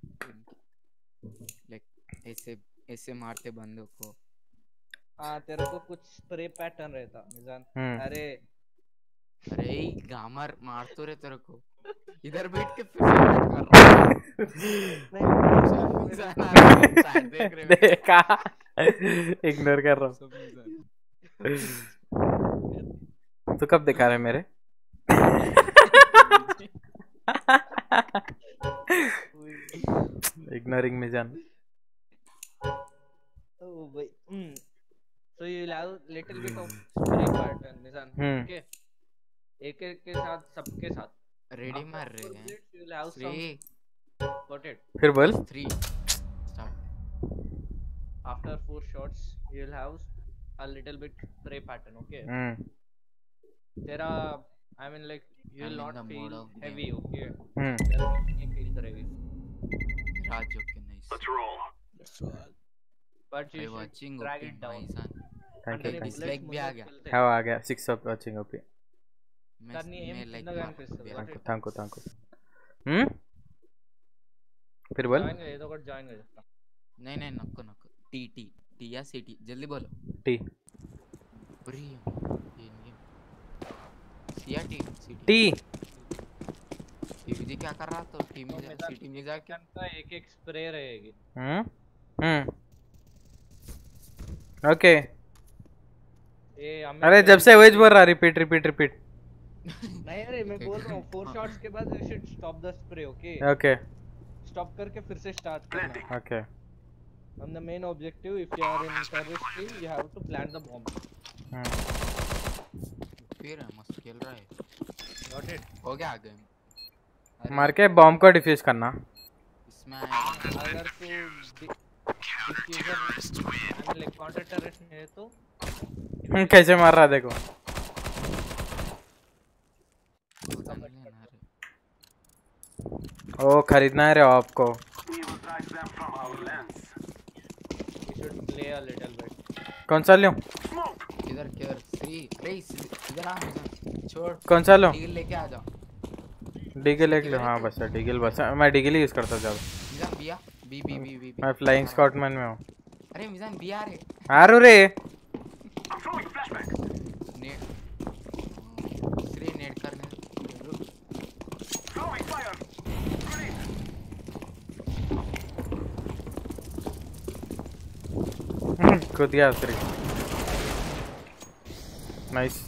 लाइक ऐसे ऐसे मारते बंदों को। हाँ तेरे को कुछ स्प्रे पैटर्न रहता मिजान हम्म। अरे। अरे गामर मार तो रे तेरे को। इधर बैठ के फिर कर रहा हूँ। है, हो। देखा इग्नोर कर रहा हूँ। तू कब दिखा रहे मेरे? <laughs> Ignoring Mizan oh boy mm. so you will have little bit of spray pattern Mizan hmm. okay एक एक के साथ सबके साथ रेडी मार रहे हैं you some three got it फिर बोल three start after four shots you will have a little bit spray pattern okay hmm तेरा I mean like you will not feel of heavy okay? नहीं feel करेगी Raj okay nice but you I should watching drag okay it down. Thank you एक थैंक dislike भी आ गया। हाँ आ गया सिक्स ऑफ़ वाचिंग ओपी मैं मैं pistol, got it? Thank you thank you hmm फिर बोल join कर ये तो कर join कर सकता नहीं नहीं नको नको टी टी टी या सी टी जल्दी बोलो टी अरे ये नहीं सी या टी टी? टीवी क्या कर रहा तो टी में तो सी टी में जाके? गन एक एक स्प्रे रहेगी। हम्म हम्म। ओके अरे जब से वही बोल रहा रिपीट रिपीट रिपीट नहीं अरे मैं बोल रहा हूँ फोर शॉट्स के बाद you should stop the spray okay okay stop करके फिर से स्टार्ट करना। Okay on the main objective if you are in terrorist team you have to plant the bomb. फिर है, मस्त खेल रहा है। Got it. हो गया गेम मार के बॉम्ब को डिफ्यूज करना। इसमें अगर तू डिफ्यूजर लाइक काउंटर टेररिस्ट है तो। हम्म, कैसे मार रहा देखो। है ओ खरीदना है रे आपको। कौन सा लूँ? इधर किधर? श्री अरे इधर आ छोड़। कौन सा लूँ? डील लेके आ जाओ। डीगल एक लो हाँ बस डीगल बस मैं डीगल ही यूज़ करता हूँ ज़्यादा। मिजान बिया बी बी बी बी मैं फ्लाइंग स्कॉटमैन में हूँ। अरे मिजान बिया रे आरू रे? नेट। श्री नेट करने रुक कूद गया श्री नाइस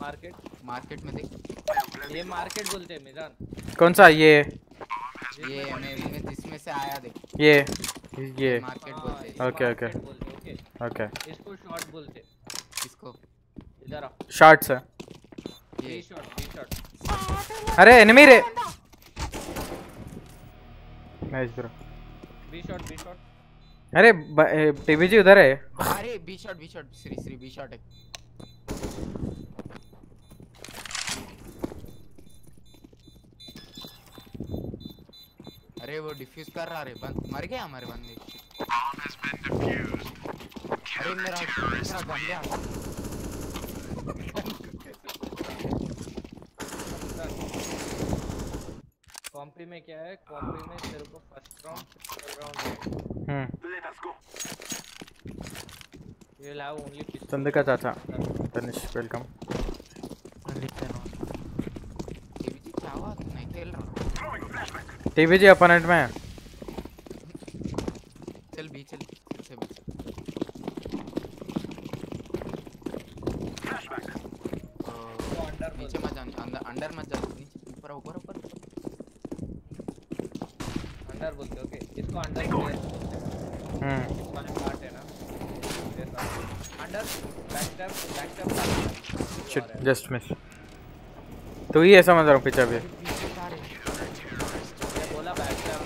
मार्केट मार्केट में देख। ये मार्केट बोलते हैं मिजान। कौन सा? ये। ये मैं मैं जिसमें से आया देख। ये। ये। मार्केट बोलते हैं। Okay, okay. ओके? इसको शॉट बोलते हैं। किसको? इधर आ शॉर्ट्स है। ये शॉट बी शॉट अरे एनिमी रे। Nice bro B shot B shot अरे टीबीजी उधर है। अरे, B shot B shot, Shri Shri, B shot है अरे, वो डिफ्यूज कर रहा रे बंद, मर गया हमारे बंदे। अरे, मेरा मेरा गन गया कॉम्पी में क्या है? कॉम्पी में तेरे को first round second round hmm. You will have only pistol Chandrika चाचा Tanish welcome TV TBG opponent में। है चल। बी चल। से बी अंडर नीचे मत जाने अंदर अंदर मत जा। ऊपर ऊपर ऊपर। अंडर बोलते ओके इसको अंडर हम्म। पार्ट है ना under back step back step shit just miss तो ये ऐसा समझ रहा हूँ पीछे अभी पीछे से आ रहे बोला बैक स्टेप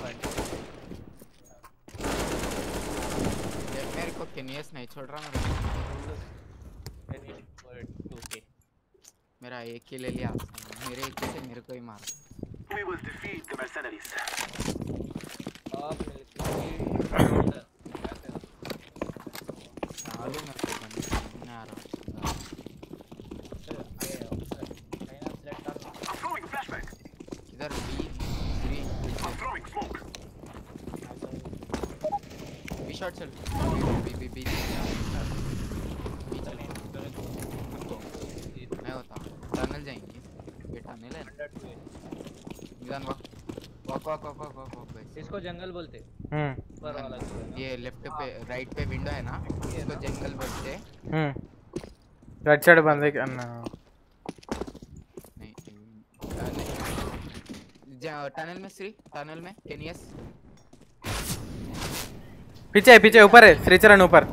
ये मेरे को केनियस नहीं छोड़ रहा मेरे ओके मेरा एक ही ले लिया मेरे एक ही से मेरे को ही मार अब चालू मेरे को बंद नहीं आ रहा इधर बी थ्री बी शॉट चल बी बी बी बी चल मैं होता टनल जाएँगे ये टनल है ना निदान walk walk walk walk walk walk walk बस इसको जंगल बोलते हम्म ऊपर वाला जो है ना। ये लेफ़्ट पे राइट पे विंडो है ना इसको जंगल बोलते हैं हम्म राइट साइड बंदे के अन्ना। नहीं नहीं जा- टनल में श्री टनल में केनियस पीछे पीछे ऊपर है श्रीचरण ऊपर।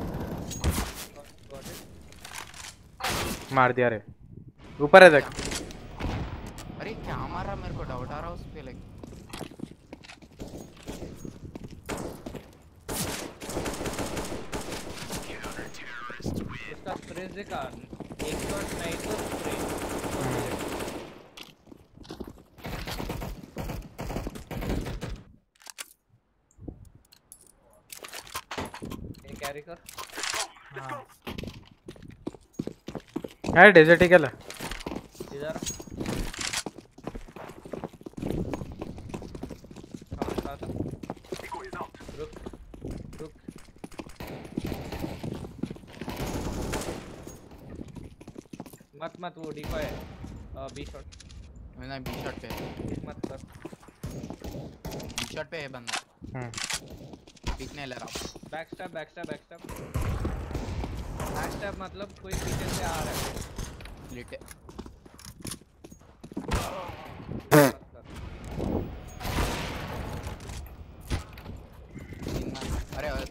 मार दिया रे। ऊपर है देख। अरे क्या मारा मेरे को? डाउट आ रहा उस पे स्प्रे देखा कैरी कर है डेजर्टिकल है इधर हाँ, था, था। रुक रुक मत मत वो डिकॉय है। बी शॉट मैंने बी शॉट पे मत कर बी शॉट पे है बंदा। हम्म पीकने ले रहा back step back step back step back step मतलब कोई पीछे से आ रहा है। लिटे मत कर। अरे अरे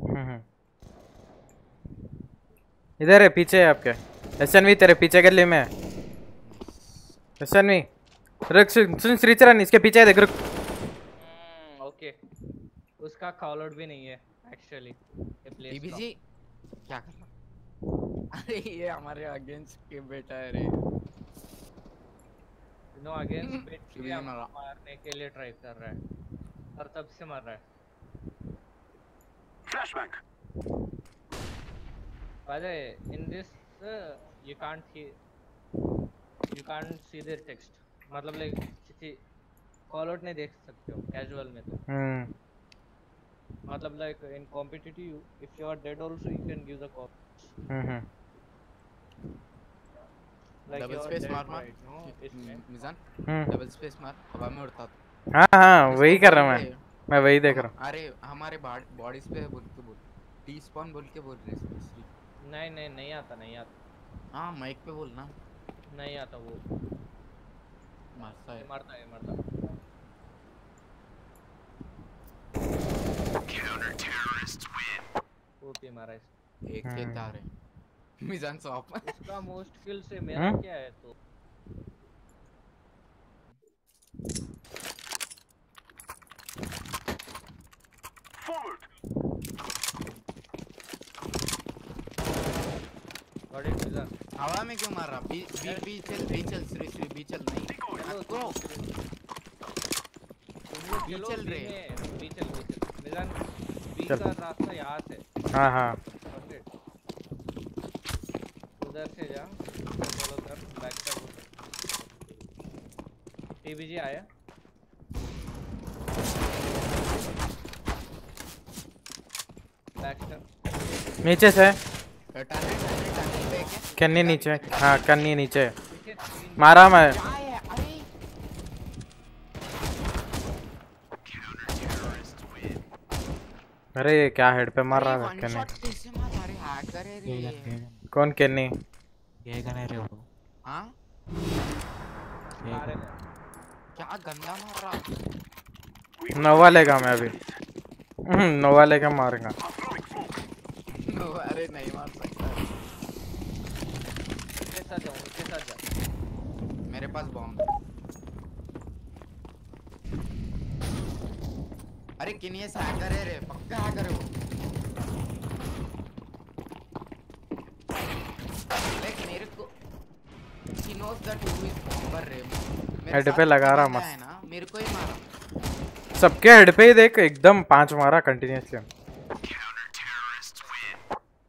हम्म, हम्म। इधर है पीछे है आपके। एसएनवी तेरे पीछे गली में एसएनवी रुक सुन सुन श्रीचरण इसके पीछे है देख रुक। हम्म, ओके। उसका कॉल आउट भी नहीं है एक्चुअली ये प्लेस टीबीजी क्या कर रहा अरे ये हमारे अगेंस्ट के बेटा है रे। नो अगेंस्ट बेट TBG मारा। मारने के लिए ट्राई कर रहा है और तब से मर रहा है। By the way, in this uh, you can't hear you can't see their text. मतलब लाइक किसी कॉल आउट नहीं देख सकते हो कैजुअल में तो। हम्म मतलब like in competitive if you are dead also you can give the call hmm hmm like double space मार मार। इसमें मिजान? हम्म डबल स्पेस मार हवा में उड़ता हाँ हाँ वही कर रहा हूँ मैं। मैं वही देख रहा हूँ। अरे हमारे बॉडीज पे बोल के बोल टी स्पॉन बोल के बोल रहे हैं। नहीं नहीं नहीं आता नहीं आता। हाँ माइक पे बोलना। नहीं आता वो। मारता है। मरता है मरता ओके मारा इस एक आ रहे <laughs> मिजान सॉप इसका मोस्ट किल से मेरा हम्म? क्या है तो? Got it, Mizan. हवा में क्यों मार रहा? बी बी बी चल बी चल श्री श्री बी चल नहीं। चलो, गो बी चल रहे। बी चल बी चल। मिजान बी का रास्ता यहाँ से। हाँ हाँ. उधर से जा। फॉलो कर बैक का टीबीजी आया। बैक स्टेप नीचे से। पे क्या कन्नी नीचे। हाँ कन्नी नीचे। मारा मैं। अरे ये क्या हेड पे मार रहा था? कन्नी तो हाँ, कौन कन्नी ये गने रे वो क्या गंदा मार रहा? नोवा लेगा मैं अभी। <clears throat> नोवा लेके मारेगा। <laughs> अरे नहीं मार साथ जाओ उनके साथ जाओ। मेरे पास बॉम्ब है। अरे किनियस हैकर है रे? पक्का हैकर है वो? लाइक मेरे को he knows that who is bomber रे। हेड पे लगा रहा मस्त। मेरे को ही मारा। सबके हेड पे ही देख एकदम पाँच मारा कंटिन्यूसली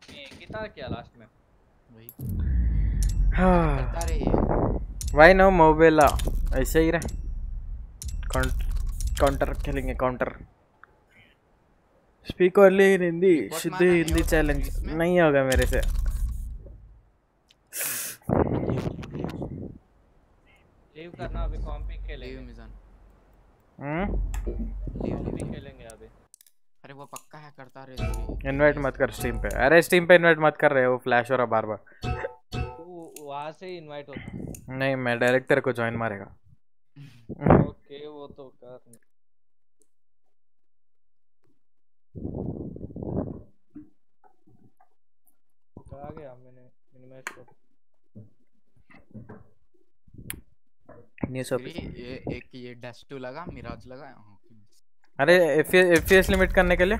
ये कितना किया लास्ट में? वही। वाई नो मोबेला ऐसे ही रहे काउंटर खेलेंगे counter speak only in Hindi शुद्ध हिंदी चैलेंज नहीं होगा मेरे से लीव करना अभी कॉम्पी लीव खेलेंगे मिजान हम्म लीव भी खेलेंगे अभी अरे वो पक्का है करता रे इनवाइट मत कर स्ट्रीम पे। अरे स्ट्रीम पे इनवाइट मत कर रहे हो फ्लैश हो रहा बार बार। वहाँ से ही इनवाइट होता नहीं मैं डायरेक्ट तेरे को ज्वाइन मारेगा। ओके वो तो कर आ गया मैंने मिनिमाइज कर। सब ये एक ये डस्ट टू लगा मिराज लगा हाँ, अरे लिमिट करने के लिए?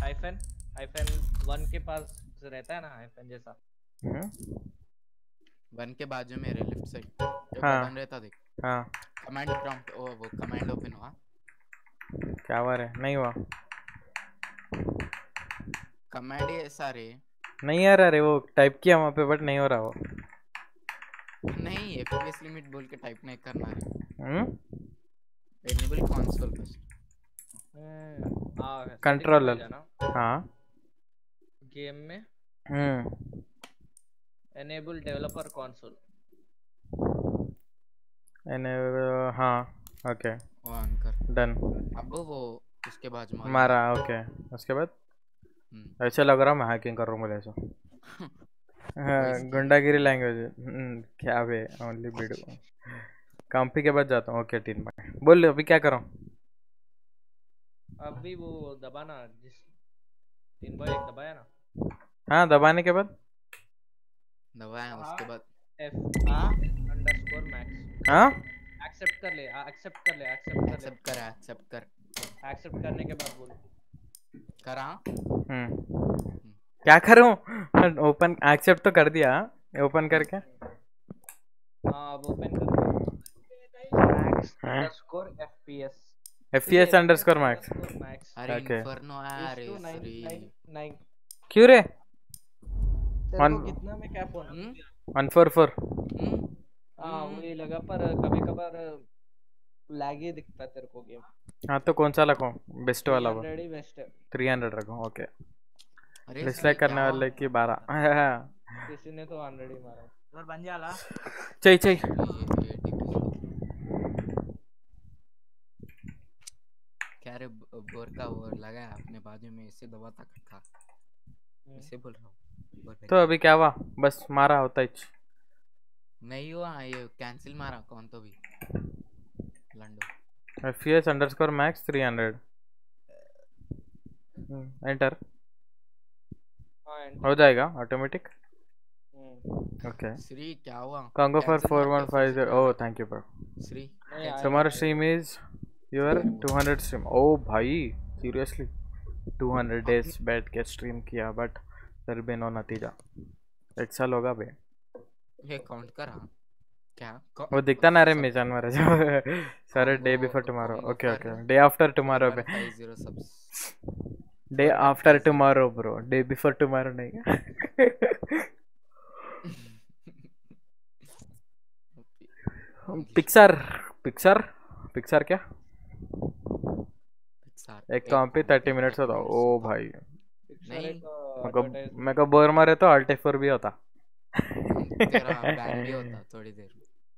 हाइफन हाइफन वन के पास रहता है ना हाइफन जैसा। हम्म, वन के बाजू में लेफ़्ट साइड हाँ। बटन रहता देख। हाँ। कमांड प्रॉम्प्ट ओ वो कमांड ओपन हुआ। क्या हुआ रे? नहीं हुआ। कमांड ही ऐसा रे। नहीं आ रहा रे वो टाइप किया वहाँ पे बट नहीं हो रहा वो। नहीं एफपीएस लिमिट बोल के टाइप नहीं करना है। हम्म। एनेबल कंसोल हाँ Controller. हाँ। गेम में। हम्म। एनेबल डेवलपर कंसोल एने हाँ ओके ऑन कर। डन अब वो उसके बाजू में मारा ओके उसके बाद? हम्म। ऐसे लग रहा मैं हैकिंग कर रहा हूँ मुझे ऐसा। <laughs> हाँ, गुंडागिरी लैंग्वेज क्या बे ओनली वीडियो कंपी के बाद जाता हूँ। ओके टीन भाई बोल अभी क्या करूँ अभी वो दबाना जिस तीन बार एक दबाया ना? हाँ दबाने के बाद? दबाया उसके बाद। एफ़ अंडरस्कोर मैक्स हाँ? एक्सेप्ट कर ले एक्सेप्ट कर ले एक्सेप्ट कर एक्सेप्ट कर एक्सेप्ट कर। एक्सेप्ट करने के बाद बोल। करा? हम्म। क्या करूँ? ओपन एक्सेप्ट तो कर दिया ओपन करके? हाँ अब ओपन कर मैक्स हाँ? Underscore FPS F P S underscore max max अरे इन्फर्नो आया रे two nine Shri. Nine nine क्यों रे? कितना में फ़ोन हम्म। One four four. हम्म। हाँ वही लगा पर कभी कभार लैग ही दिखता तेरे को गेम हाँ तो कौन सा रखो? बेस्ट वाला वो। बेस्ट है थ्री हंड्रेड रखो ओके अरे डिसलाइक करने वाले की बारह। <laughs> किसी ने तो ऑलरेडी मारा। और बन जाला चाहिए चाहिए क्या रे बोर का वो लगा अपने बाजू में इसे दबाता था इसे बोल रहा हूँ। तो अभी क्या हुआ? बस मारा होता ही। नहीं हुआ ये कैंसिल मारा कौन तो भी। लंडो। F S underscore max three hundred enter हाँ हो जाएगा ऑटोमेटिक ओके श्री क्या हुआ? Cancel मार 4150 कैसे oh thank you bro Shri tomorrow stream is your 200 stream oh भाई seriously? 200 days बैठ के stream किया but be no नतीजा। एक साल होगा बे ये काउंट करा क्या? कौ- वो दिखता ना रे मिजान मेरा जो <laughs> सारे day before tomorrow okay okay day after tomorrow पे 150 subs day after tomorrow bro day before tomorrow नहीं पिक्सर पिक्सर पिक्सर क्या? एक काम पे थर्टी मिनट्स होता ओ भाई। नहीं। मेरे को मेरे बोर मारे तो अल्ट फोर भी होता तेरा बैन भी होता थोड़ी देर।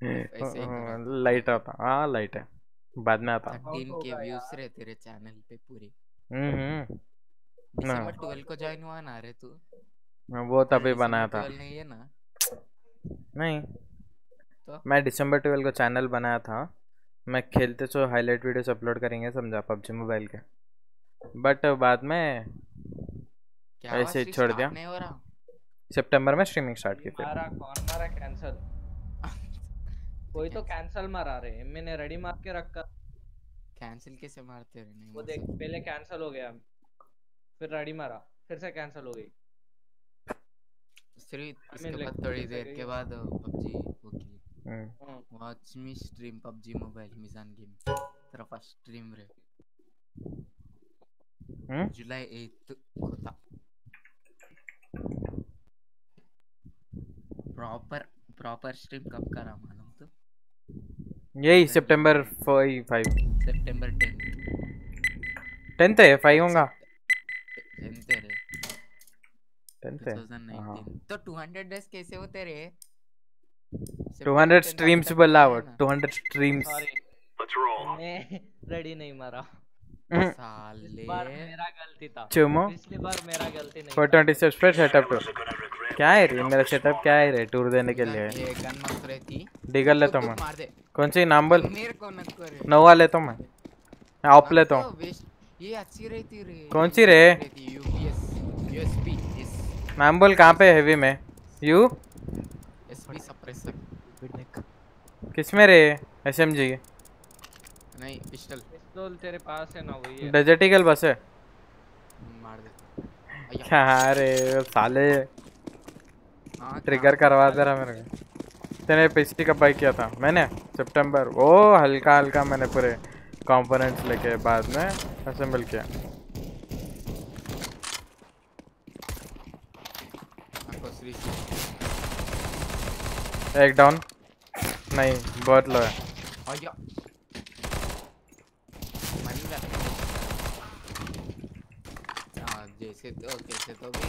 <laughs> ऐसे ही। लाइट होता हाँ लाइट है। बाद में आता। थर्टीन के व्यूज़ रहे तेरे चैनल पे पूरे। हम्म दिसंबर ट्वेल्व को ज्वाइन हुआ ना रे तू? वो तभी बनाया था। नहीं है ना? नहीं। तो? मैं दिसंबर ट्वेल्व को चैनल बनाया था। मैं खेलते सो हाईलाइट वीडियोस अपलोड करेंगे समझा पबजी मोबाइल के। बट बाद में क्या ऐसे छोड़ दिया। नहीं हो रहा? सितंबर में स्ट्रीमिंग स्टार्ट की फिर मारा कौन मारा? कैंसल <laughs> कोई तो कैंसल मारा रे। मैंने रेडी मार के रखा। कैंसिल कैसे मारते रहे नहीं वो देख पहले कैंसल हो गया। फिर रेडी मारा। फिर से कैंसल हो गई। सिर्फ़ इसके बाद थोड़ी देर के बाद पबजी वो की। Watch me stream PUBG mobile Mizan game तेरा फ़र्स्ट स्ट्रीम रे। हम्म? जुलाई 8 को था। प्रॉपर प्रॉपर स्ट्रीम कब करा मालूम तो? यही सितंबर फाइव सितंबर 10 टेंथ है फाइव होगा। 10 रे। टेंथ है? 2019 तो 200 डेज़ कैसे होते रे? टू हंड्रेड स्ट्रीम्स बोला वो टू हंड्रेड स्ट्रीम्स सॉरी मैं रेडी नहीं मारा। साले। बार मेरा गलती था। चुमो पिछली बार मेरा गलती नहीं फोर था ट्वेंटी सिक्स सेटअप टूर क्या है रे? मेरा सेटअप क्या है रे टूर देने के लिए? ये गन मत रहती डिगल लेता तो मैं। कौन सी? नाम बोल मेरे को न करे नोवा लेता हूँ मैं। ऑप लेता हूँ तो। ये अच्छी रहती रे। कौन सी रे? यूपीएस यूएसपी इस नाम बोल कहाँ पे हैवी में? यू किसमें रे? एस एम जी नहीं पिस्टल पिस्तौल तेरे पास है ना वही है बस है। मार दे। <laughs> क्या रे साले। हाँ, ट्रिगर करवा दे रहा मेरे को। तेने पिछली कब बाई किया था। मैंने? सितंबर ओ हल्का हल्का मैंने पूरे कंपोनेंट्स लेके बाद में असेंबल किया। एक डाउन नहीं बहुत लो है। हाँ जैसे तो कैसे तो भी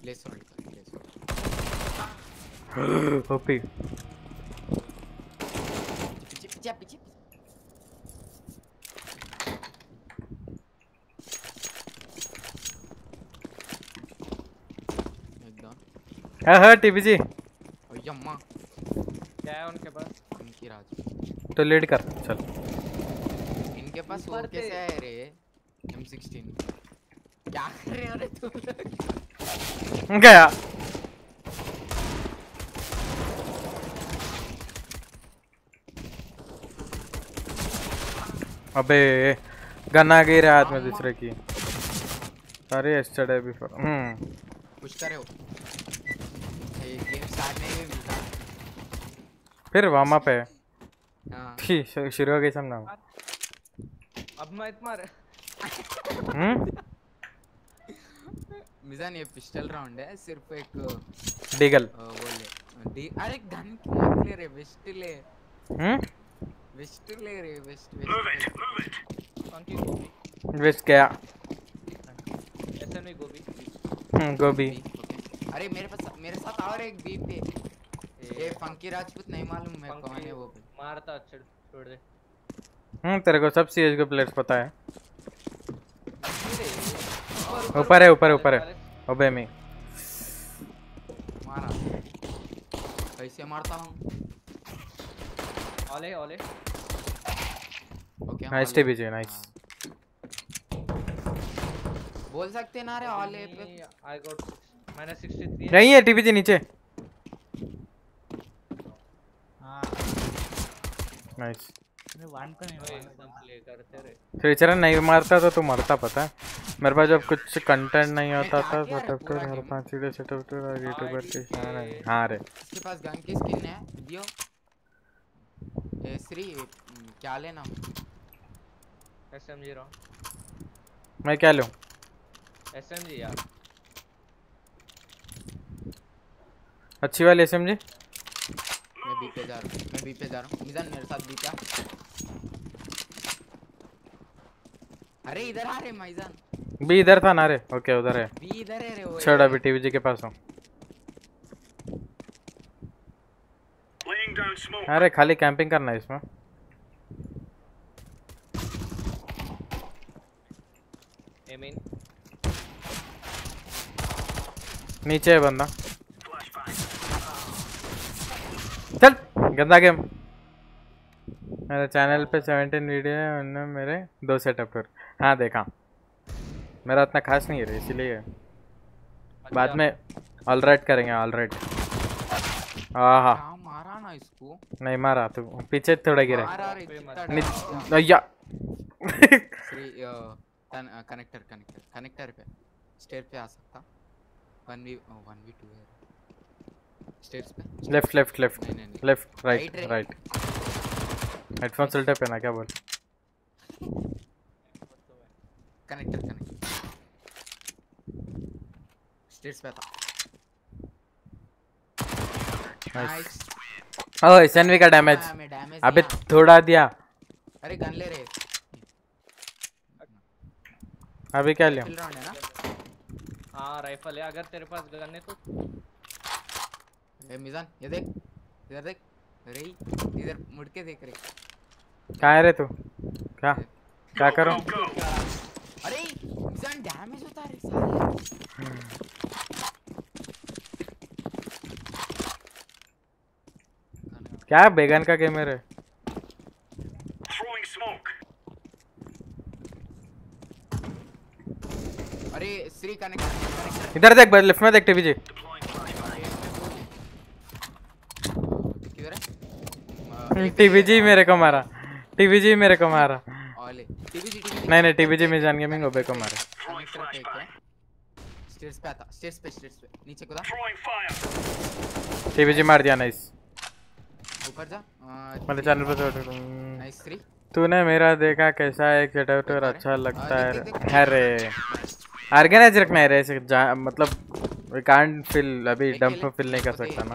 प्लेस कर प्लेस होल्ड ओपी पीछे पीछे पीछे हाँ हाँ टीपीजी अम्मा क्या है उनके पास? इनकी राज। तो लीड कर चल। इनके पास वो कैसे है रे? M16 <laughs> क्या कर रहे हो रे तुम लोग गया अबे गन आ गई रे हाथ में दूसरे की। अरे यस्टरडे बिफोर हम्म। कुछ करे हो? ये गेम स्टार्ट नहीं हुई फिर वार्म अप है। हाँ। शु- शुरू हो गई समझा अब मैं इतना मिजान ये पिस्टल राउंड है सिर्फ़ एक डीगल वो ले. डी अरे गन क्यों मत ले रे? वेस्ट ले. हम्म वेस्ट ले रे वेस्ट वेस्ट फंकी वेस्ट गया ऐसे नहीं गोभी हम्म, गोभी. अरे मेरे पास मेरे साथ और एक बी पे ये फंकी राजपूत नहीं मालूम मैं कौन है वो. मारता अच्छा छोड़ दे. हम्म तेरे को सब सीएच के प्लेयर्स पता है. ऊपर है ऊपर है ऊपर है। ओबे मी। मारा। कैसे मारता हूँ। ओले ओले ओके नाइस टीपीजी नाइस बोल सकते ना रे ऑले पे आई गॉट मैंने 63 नहीं है टीपीजी नीचे। हाँ। नाइस मैंने वन को नहीं वही मारा एकदम प्ले करते रहे फ्यूचर नहीं मारता तो तू मरता पता. है मेरे पास जब कुछ कंटेंट नहीं होता था क्या सेटअप पूरा टूर हर game? पाँच वीडियो सेटअप टूर और यूट्यूबर के हाँ रे है। रे। इसके पास गन की स्किन है? दियो। ए श्री क्या लेना? एसएमजी रो। मैं क्या लूँ? एसएमजी यार। अच्छी वाली एस जी मैं बी पे जा रहा हूँ मैं बी पे जा रहा हूँ। मिजान मेरे साथ बी पे अरे इधर आ रे माइजान। भी इधर था ना रे। ओके उधर है। बी इधर है रे वो छोड़ अभी टीवीजी के पास हूँ। अरे खाली कैंपिंग करना है इसमें। नीचे है बंदा। चल गंदा गेम। मेरे चैनल पे 17 वीडियो है उनमें मेरे दो सेटअप कर। हाँ देखा। मेरा इतना खास नहीं है इसीलिए। बाद में ऑल राइट करेंगे ऑल राइट हाँ हाँ मारा ना इसको? नहीं मारा तू पीछे थोड़ा गिरा। मारा रे जितना नि- डर- अय्या श्री कनेक्टर कनेक्टर कनेक्टर पे स्टेयर पे आ सकता। One v one v two है। स्टेयर्स पे? Left left left. Left right right headphone उल्टे पहना क्या बोल? कनेक्टर कनेक्टर स्टेयर्स पे था। नाइस ओह एसएनवी का डैमेज हाँ, मैं डैमेज अबे थोड़ा दिया। अरे गन ले रे अभी क्या लिया? है ना? राइफल है। अगर तेरे पास गन है तो मिजान ये देख इधर देख। अरे इधर मुड़ के देख रे कहाँ है रे तू? क्या? क्या करो? अरे मिजान डैमेज होता है साले। क्या बेगन का गेम है रे? अरे श्री कनेक्टर कनेक्टर इधर देख लेफ़्ट में देख टीवी जी किधर है टीवी जी मेरे को मारा। टीवी जी मेरे को मारा। नहीं नहीं टीवी जी में जान गेमिंग ओबे को मारा। स्टेयर्स पे आता। स्टेयर्स पे स्टेयर्स पे। नीचे कूदा। टीवी जी मार दिया नाइस ऊपर जा। मेरे चैनल पे तो नाइस श्री तूने मेरा देखा कैसा है सेटअप अच्छा लगता है अरे ऑर्गेनाइज रखना है रे ऐसे मतलब वी कांट फील अभी डंप फील नहीं कर सकता ना।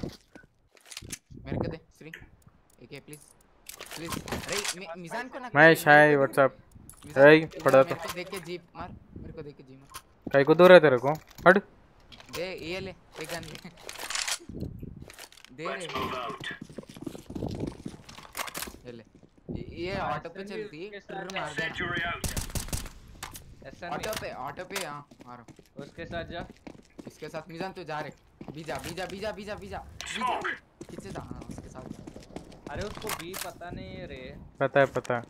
मेरे को दे। एक है प्लीज़ प्लीज़ अरे मिजान को ना व्हाट्सअप मिजान, hey, मिजान, पढ़ा तो। देख के जीप मार मेरे को देख के जीप मार। कहीं को दूर है तेरे को? हट। दे ये ले ये गन ले। दे रे। ये ले। ये- ऑटो पे चलती है। मार दे ऑटो पे ऑटो पे हाँ मारो। उसके साथ जा। इसके साथ मिजान तू जा रे। बीजा बीजा बीजा बीजा बीजा बीजा किससे जा? हाँ उसके साथ जा। अरे उसको भी पता नहीं है रे। पता है पता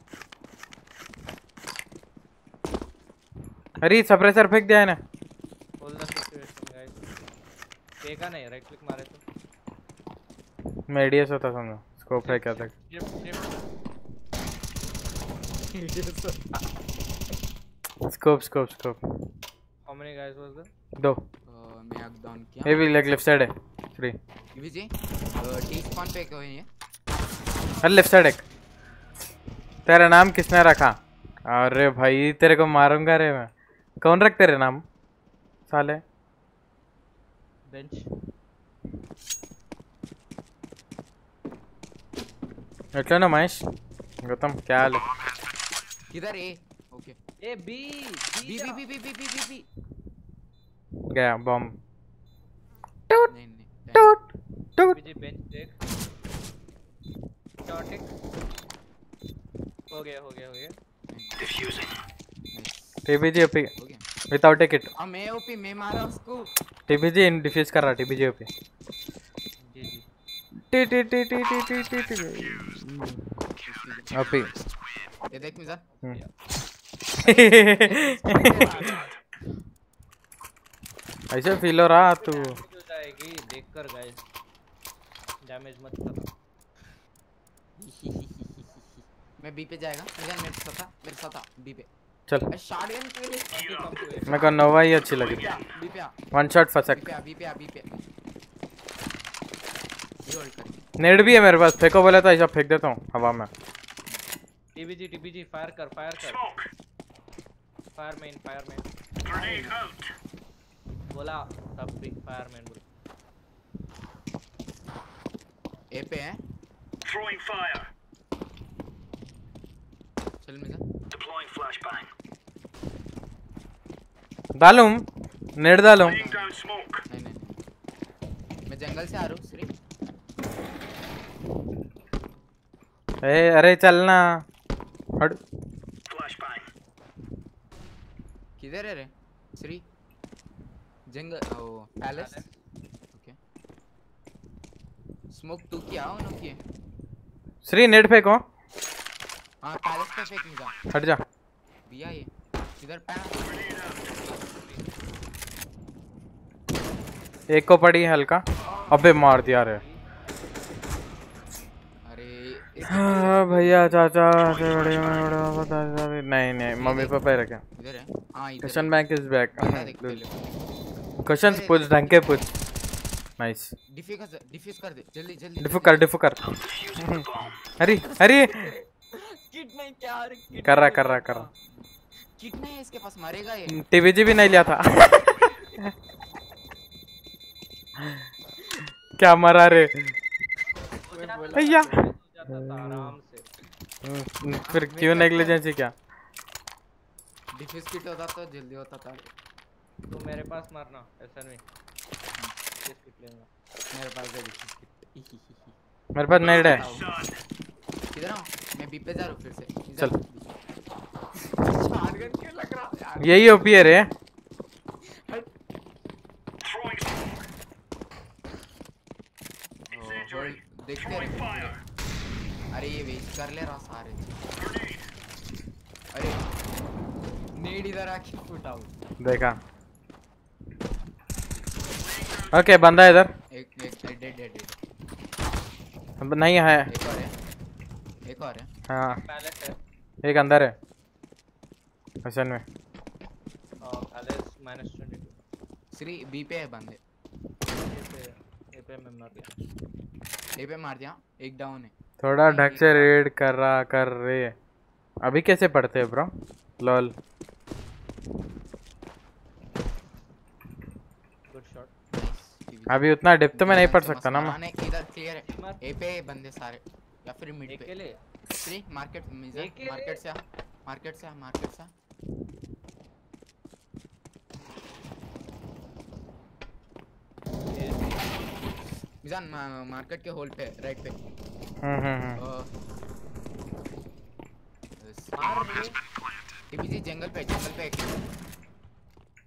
अरे सप्रेसर फेंक दिया है ना होल्ड द सिचुएशन गाइस फेंका नहीं राइट क्लिक मारे तो। मैं एडीएस होता समझो। स्कोप है क्या तक scope scope scope how many guys was there दो। मैं अब डाउन किया। ये भी लेग लेफ़्ट साइड है। थ्री ये जी टी स्पॉन पे कोई है। अरे लेफ़्ट साइड एक। तेरा नाम किसने रखा? अरे भाई तेरे को मारूँगा रे मैं। कौन रख तेरे नाम? साले। बेंच एटलो ना महेश। गौतम क्या हाल है? किधर A okay A B B B B B B B B B गया नहीं नहीं टूट टूट बेंच देख शॉट एक हो गया हो गया हो गया। TBG OP without a kit अब मैं ओपी मैं मारा उसको। टीबीजी इन डिफ्यूज कर रहा TBG OP G G. T T T T T T T T OP ये देख मिजान <laughs> ऐसे फील हो रहा तू। जाएगी देखकर गाइस डैमेज मत करना मैं बी पे जाएगा। मिजान मेरे साथ था मेरे साथ था बी पे। चल। शॉटगन के लिए टू को नोवा ही अच्छी लगी। बी पे वन शॉट फसक बी पे बी पे नेड भी है मेरे पास। फेंको बोले तो ऐसा फेंक देता हूँ। हवा में। टीबीजी टीबीजी फायर कर फायर कर। फायर मेन फायर मेन बोला तब भी फायर मैन बोला। ए पे है। चल मिजान डालूं? नेड डालूं? नहीं नहीं मैं जंगल से आ रहा हूँ श्री ए अरे चलना हट। किधर है रे? Shri jungle or palace? Okay. Smoke तू किया उन्होंने किए? श्री नेट फेंको। हाँ पैलेस पे फेंक निका हट जा। दिया ये इधर पैन एक को पड़ी हल्का। अबे मार दिया रे। हाँ भैया चाचा बड़े में बड़ा बता नहीं नहीं मम्मी पापा ही रखे। इधर है। हाँ question bank is back question पूछ ढंग के पूछ। नाइस डिफ्यूज कर दे जल्दी जल्दी डिफू कर डिफू कर। <laughs> अरे अरे। किट किट कर रहा कर रहा होता। कर रहा। किट नहीं है इसके पास मरेगा ये। टीवीजी भी नहीं लिया था। <laughs> क्या मरा रे? भैया। जाता था आराम से फिर क्यों नेग्लिजेंसी क्या? डिफ्यूज किट होता तो जल्दी होता था। तो मेरे पास मारना ऐसा नहीं। मेरे पास है मेरे पास नेड है। किधर हूँ? मैं बी पे जा रहा हूँ फिर से। चल। शॉटगन क्यों लग रहा है यार? यही ओपी है। देखते अरे ये वेस्ट कर ले रहा सारे। अरे नीड इधर आके फुट देखा। ओके बंदा इधर। एक एक डेड डेड डेड नहीं है। एक और है। एक और है। हाँ। पैलेस है। एक अंदर है। क्वेश्चन में। और palace minus twenty Shri B पे है बंदे। ए पे मैं मार दिया ए पे मार दिया। एक डाउन है। थोड़ा ढंग से रेड कर रहा कर रहे है अभी कैसे पढ़ते हैं ब्रो लॉल अभी उतना डेप्थ में नहीं पढ़ सकता ना मैं। मैं इधर क्लियर है? ए पे बंदे सारे। या फिर मिड पे. अकेले श्री मार्केट मिजा एक मार्केट से आ. मार्केट से आ मार्केट से आ. मिजान मा- मार्केट के होल पे राइट पे. हम्म हम्म हम्म। टीपीजी जंगल पे जंगल पे एक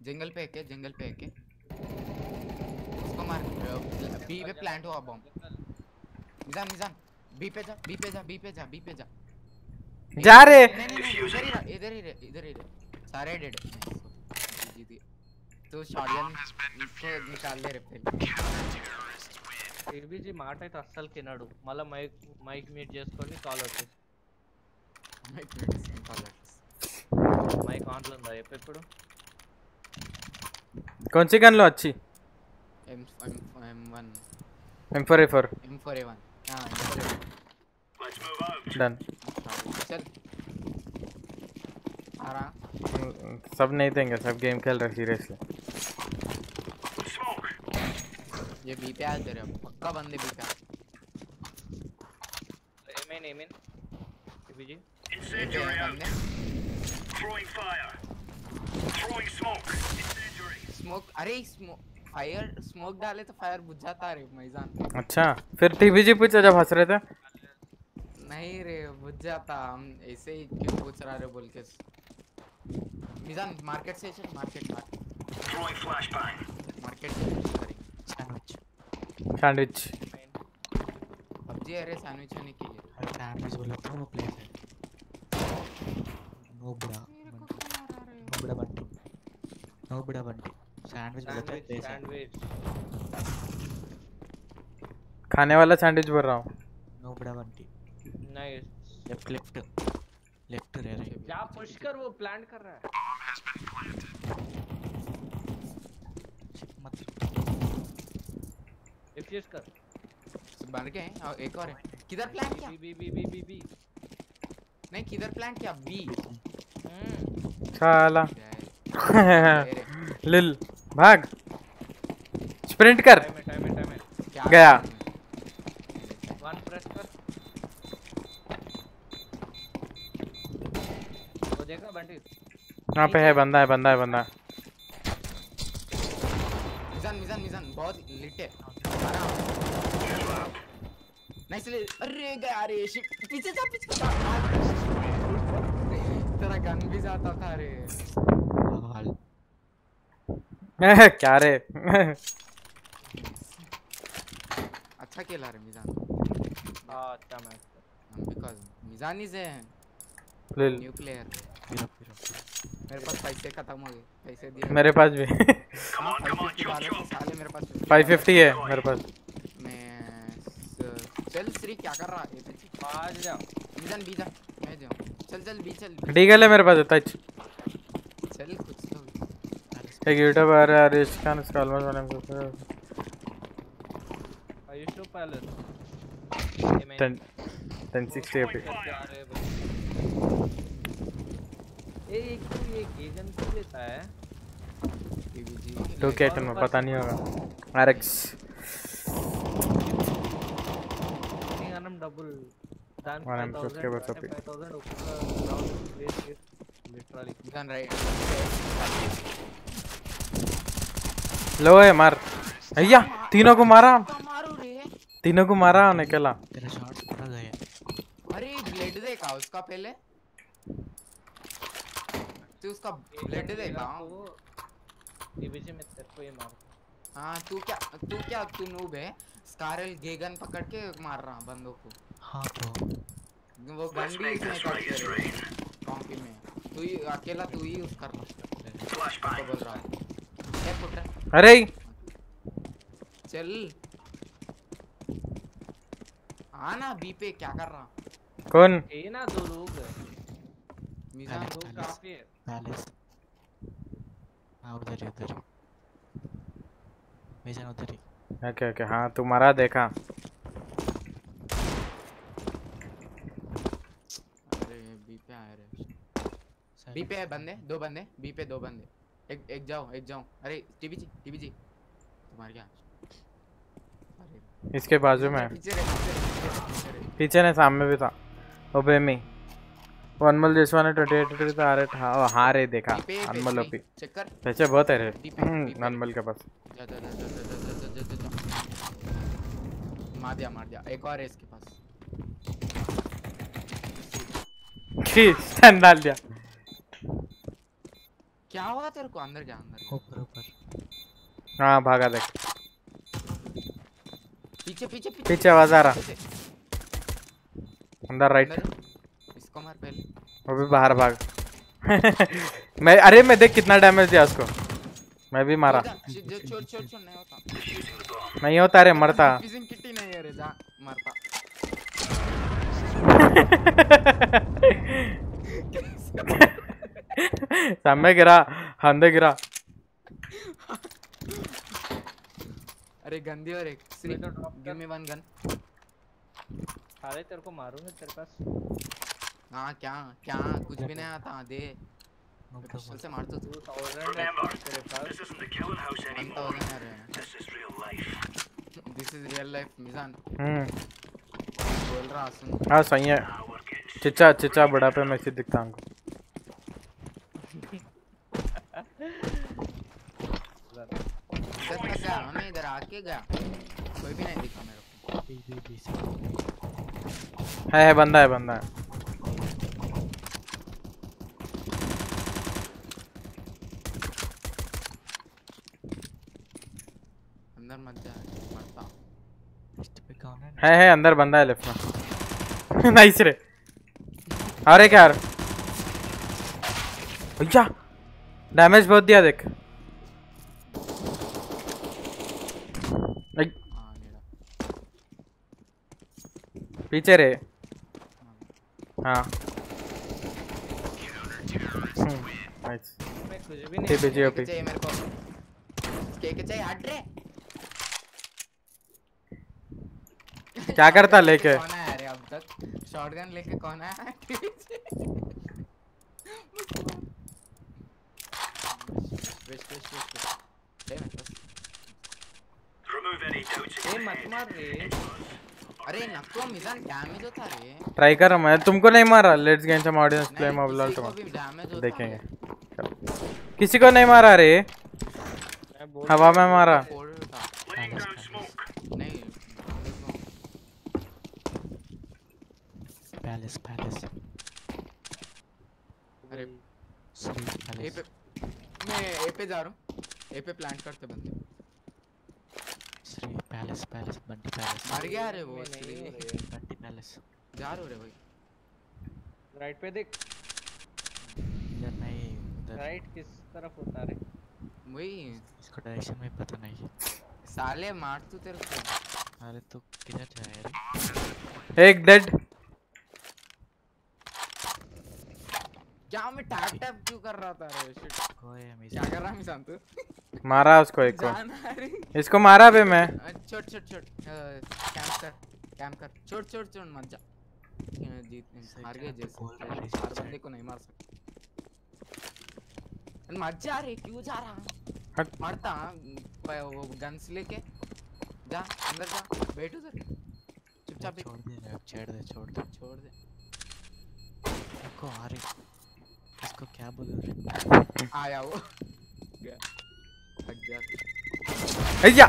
जंगल पे एक जंगल पे एक उसको मार बी पे प्लांट हुआ बॉम्ब मिजान मिजान बी पे जा बी पे जा बी पे जा बी पे जा जा रे नहीं नहीं नहीं इधर ही रह इधर ही रह इधर ही रह सारे डेड जीत गए तो शॉटगन इसको निकाल ले रे पहले టీబీజీ మాట అయితే అస్సలు తినడు మళ్ళీ మైక్ మైక్ మీట్ చేసుకొని కాల్ వచ్చేసి Wait, wait, niकाल ले। మైక్ ఆన్లో ఉందా చెప్పు ఇప్పుడు कौन सी गन लो अच्छी M M M1 M four A four M4A1 हां M4A1 सब नहीं देंगे सब गेम खेल रहे सीरियसली ये बी पे आ तेरे पक्का बंदे बी पे MN MN BG incendiary out throwing fire throwing smoke incendiary smoke अरे स्मोक फायर स्मोक डाले तो फायर बुझ जाता रे मैदान अच्छा फिर टीवीजी पूछा जब हंस रहे थे? नहीं रे बुझ जाता। हम ऐसे ही क्यों पूछ रहा रे बोल के? मिजान मार्केट से चल मार्केट मार्केट मार्केट से सैंडविच सैंडविच पबजी अरे सैंडविच होने के लिए। अरे सैंडविच बोला था वो प्लेस है। नो बड़ा नो बड़ा बंटी नो बड़ा बंटी सैंडविच सैंडविच खाने वाला सैंडविच भर रहा हूँ। नो बड़ा Bunty. Nice left left left push कर वो? प्लांट कर रहा है। मत। कर। बन गए और एक और है। किधर प्लांट किया? B B B B B नहीं किधर प्लांट किया? B hmm. साला। <laughs> लिल भाग। स्प्रिंट कर। टाइम है टाइम है टाइम है। गया। वन प्रेस कर। वो देखा बंटी? यहाँ पे है बंदा है बंदा है बंदा मिजान मिजान मिजान बहुत लिट। है आ रहा अरे गया रे शिट पीछे जा पीछे जा। तेरा गन भी जाता था रे। हाल। <laughs> क्या रे? <laughs> अच्छा खेला रे मिजान। हाँ अच्छा मैच बिकॉज़ मिजान ए लिल न्यू प्लेयर मेरे पास पैसे खत्म हो गए। पैसे दिए मेरे पास भी। हाँ, 550 डाले थे, साले मेरे पास 50 550 है मेरे पास। मैं स- चल श्री क्या कर रहा है? आ जा मिजान बी जा मैं जाऊँ। चल चल बी चल डीगल है मेरे पास टच चल Take it up, Arish Khan is almost one of them. Are you sure, pilot? 10, 1060 AP. एक तो ये गेगन क्यों लेता है? तो क्या तुम्हें पता नहीं होगा? RX. नहीं Anam double. One M subscriber copy. Literally. Gun right. लो है मार। भैया तीनों को मारा। तीनों को मारा उन्हें अकेला तेरा शॉट पड़ा गया। अरे ब्लेड देखा उसका पहले? तू उसका ब्लेड देखा? डीबीजी में तेरे को ये मार हाँ तू क्या तू क्या तू नूब है? स्कारल गेगन पकड़ के मार रहा बंदों को। हाँ ब्रो वो गन भी उसने कट करे कॉम्पी में। तू ही अकेला तू ही यूज़ कर रहा तो बोल रहा है। अरे। चल। आना बी पे क्या कर रहा? कौन? ये ना दो लोग। मिजान दो काफ़ी है। पैलेस हाँ उधर ही उधर ही। मिजान उधर ही। Okay okay. हाँ तू मारा देखा। अरे बी पे आए रे। बी पे बंदे दो बंदे। बी पे दो बंदे। एक एक जाओ एक जाओ अरे टीवी जी टीवी जी तुम्हारे क्या इसके बाजू में पीछे ने सामने भी था ओबे मी वनमल जसवाने 28 तो आ रहे था और हाँ रे देखा अनमल ओपी चेक कर पैसे बहुत है रे अनमल के पास जा जा जा जा जा जा जा मार दिया मार दिया एक और है इसके पास ठीक स्टैंड डाल दिया क्या हुआ तेरे को अंदर जा अंदर? ऊपर ऊपर। हाँ भागा देख। पीछे पीछे पीछे। पीछे आवाज़ आ रहा। अंदर राइट इसको मार पहले। वो भी बाहर भाग। <laughs> मैं अरे मैं देख कितना डैमेज दिया उसको। मैं भी मारा। छोड़ छोड़ छोड़ नहीं होता। नहीं होता रे मरता। <laughs> फिजिंग किटी नहीं है रे जा मरता। <laughs> गिरा अंदर गिरा। अरे गंदी और एक। तो गिव मी वन गन साले तेरे को मारूँगा तेरे पास। हाँ क्या क्या? कुछ भी नहीं आता दे। पिस्टल से मार तो तू। 2000 तेरे पास। 1000 है रे। दिस इज़ रियल लाइफ मिजान। हम्म। बोल रहा सुन। हाँ सही है। चिच्चा चिच्चा बुढ़ापे में से दिखता हमको इधर तक गया मैं इधर आके गया। कोई भी नहीं दिखा मेरे को। बी बी बी से है है बंदा है बंदा है। अंदर मत जा मरता इस पे कौन है? है है अंदर बंदा है लेफ़्ट में। <laughs> नाइस रे। अरे क्या यार? भैया! डैमेज बहुत दिया, देख। हाँ पीछे रे। हाँ। नाइस मैं कुछ भी नहीं टीपीजी केक ओपी चाहिए मेरे को केक चाहिए हट रे क्या करता लेके? कौन आया रे अब तक? शॉटगन लेके कौन <laughs> रिस्क रिस्क रिस्क डैमेज बस रिमूव एनी ए मत मार रे अरे नको मिलन डैमेज होता रे ट्राई कर रहा मैं तुमको नहीं मारा let's game some audience play mobile तो देखेंगे किसी को नहीं मारा रे हवा में मारा पैलेस पैलेस अरे सॉरी पैलेस मैं ए पे जा रहा हूँ। ए पे प्लांट करते बंदे। Shri palace palace Bunty palace. मर गया रे वो। हो रहे बंटी पैलेस। जा रहे हो रे भाई। राइट पे देख। इधर नहीं उधर। राइट किस तरफ़ होता रे? वही। इसको डायरेक्शन में पता नहीं। साले मार तू तेरे को। अरे तो किधर जाए रे? एक डेड क्या मैं टैप टैप क्यों कर रहा था रे? शिट कोई हमें क्या कर रहा है मिसान तू मारा उसको एक को। इसको मारा बे मैं। छोड़ छोड़ छोड़। कैंप कर कैंप कर। छोड़ छोड़ छोड़ मत जा। जीत हार गए जैसे। हर बंदे को नहीं मार सकते। मत जा रे क्यों जा रहा हट। मरता वो गन्स लेके। जा अंदर जा बैठ उधर। चुपचाप छोड़ दे छोड़ दे छोड़ दे। छोड़ दे। इसको आ रहे। इसको क्या बोलूँ रे आया वो। गया। हट गया। अय्या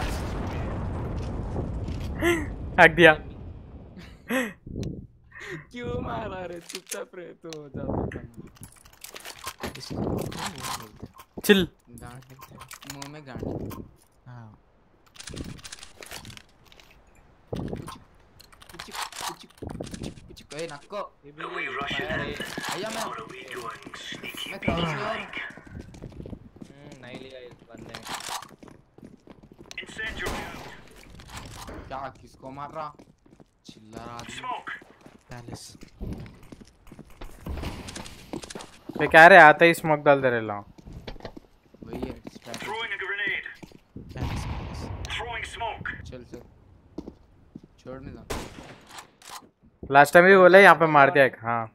हक दिया क्यों मारा रे? चुपचाप रहे तो जा इसको क्या बोलते चिल। मुँह में गांड हाँ। कुछ कुछ कुछ। कहे फायर है भैया मैं मैं और हम्म, नहीं लिया इस बंदे क्या किसको मार रहा चिल्ला रहा पैलेस ये क्या रे आते ही स्मोक डाल दे रहे लो वही है चल चल। छोड़ नहीं लास्ट टाइम भी बोले यहाँ पे मार दिया एक हाँ।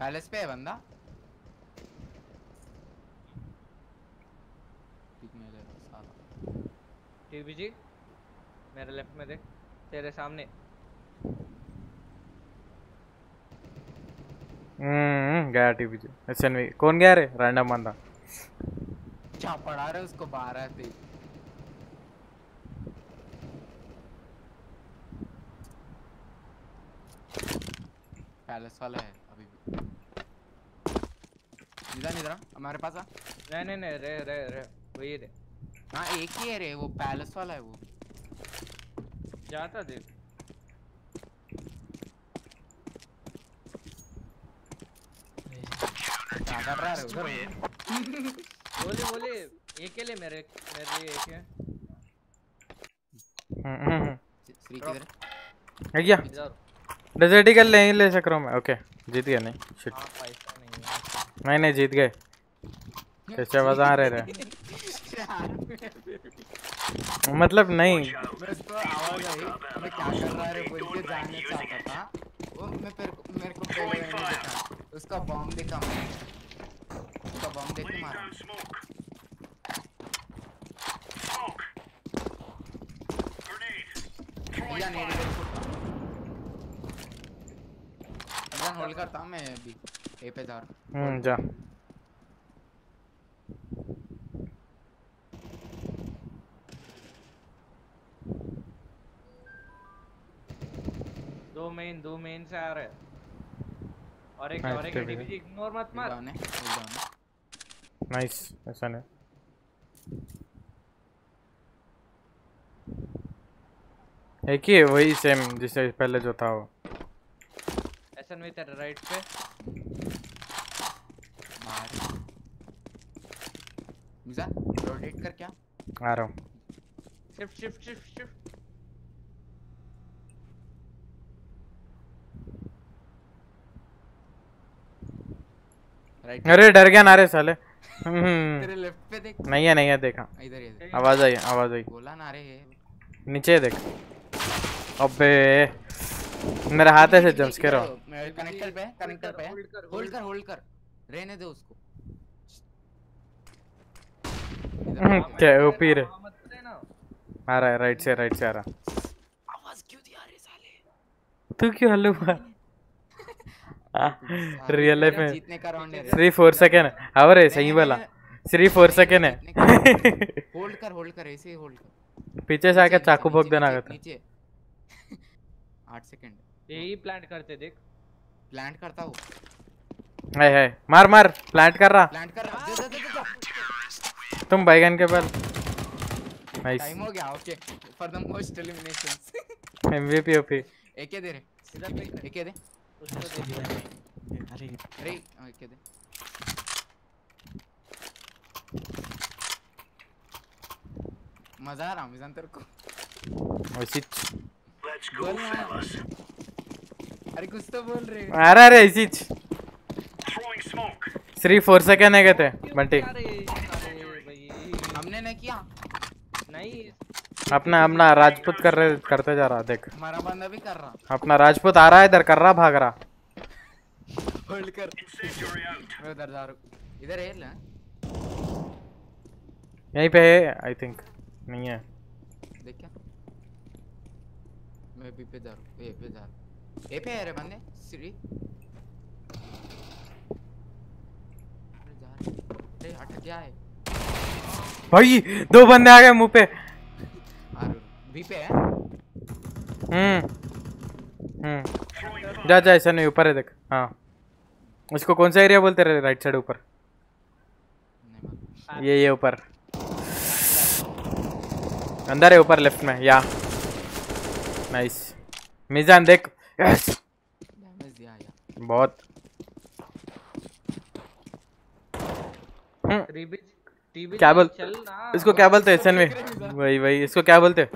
पैलेस पे है बंदा? टीवी जी मेरे लेफ़्ट में देख तेरे सामने हम्म गया टीवी एस एन वी कौन गया रे? रैंडम बंदा। क्या पढ़ा रहे उसको बारह थे पैलेस वाला है अभी इधर इधर हमारे पास आ। नहीं नहीं नहीं रे रे रे वही रे। हाँ एक ही है रे वो पैलेस वाला है वो। जाता देख। क्या कर रहा है <laughs> उधर बोले बोले एक के लिए मेरे मेरे लिए एक है। हम्म, हम्म, हम्म। श्री किधर है? इधर डेजर्ट ईगल नहीं ले सक रहा मैं। ओके जीत गया नहीं शिट हाँ नहीं नहीं नहीं जीत गए। कैसे बता रहे रे मतलब नहीं मैं आवाज़ आई मैं क्या कर रहा है बोल के जानना चाहता था। वो मैं मेरे को मेरे को उसका बॉम्ब देखा उसका बॉम्ब देख के मारा। भैया नहीं इधर होल्ड करता हूँ मैं अभी। ए पे जा रहा हूँ। हम्म जा। दो मेन दो मेन से आ रहे और एक हाँ, और एक इसके भी। टीवी जी इग्नोर मत Hold नाइस ऐसा नहीं। एक ही वही सेम जिसे पहले जो था वो। में तेरे राइट पे। बाहर मिजा रोटेट कर क्या? आ रहा हूँ। शिफ्ट शिफ्ट शिफ्ट शिफ्ट अरे डर गया ना रे साले। तेरे लेफ़्ट पे देख। नहीं है नहीं है देखा। इधर इधर आवाज़ आई आवाज़ आई। बोला ना रे। नीचे देख। अबे। मेरा हाथ ऐसे जंप के रहो कनेक्टर पे कनेक्टर पे। होल्ड कर होल्ड कर रहने दे उसको। हम्म, क्या ओपी रे। आ रहा है राइट से राइट से आ रहा। आवाज़ क्यों दिया रे साले? तू क्यों हल्लू हुआ रियल लाइफ में जीतने का राउंड है रे थ्री फोर सेकेंड अरे सही बोला श्री फोर सेकेंड है होल्ड कर होल्ड कर ऐसे ही होल्ड कर पीछे से आके चाकू भोग देना अगर नीचे <laughs> आठ सेकंड यही प्लांट करते देख। प्लांट करता हूँ। है है मार मार। प्लांट कर रहा। प्लांट कर दे दे दे दे तुम बैगन के बल। नाइस टाइम हो गया okay for the most eliminations MVP OP एक दे रे। इधर देख। एक दे। उसको दे दिया अरे अरे हाँ, दे मज़ा आ रहा मिजान तेरे को अरे कुछ तो बोल रहे अरे श्री फोर सेकेंड है कहते बंटी। अरे अरे भाई हमने नहीं किया। नहीं अपना अपना राजपूत कर रहे करते जा रहा देख। हमारा बंदा भी कर रहा। अपना राजपूत आ रहा है इधर कर रहा भाग रहा। होल्ड कर। मैं उधर जा रहा हूँ इधर है? ना यहीं पे है आई थिंक नहीं है। देख क्या। मैं बी पे जा रहा ए पे जा रहा ए पे है रे बंदे श्री अरे जा रहे गया है। भाई दो बंदे आ गए मुँह पे। बी पे है? हम्म। हम्म। जा जा ऐसा नहीं ऊपर है देख। हाँ। उसको कौन सा एरिया बोलते रहे? राइट साइड ऊपर। ये ये ऊपर। अंदर है ऊपर लेफ़्ट में। या। नाइस मिजान देख। यस बहुत। क्या बोल इसको क्या बोलते हैं? <laughs> वही वही। इसको क्या बोलते हैं?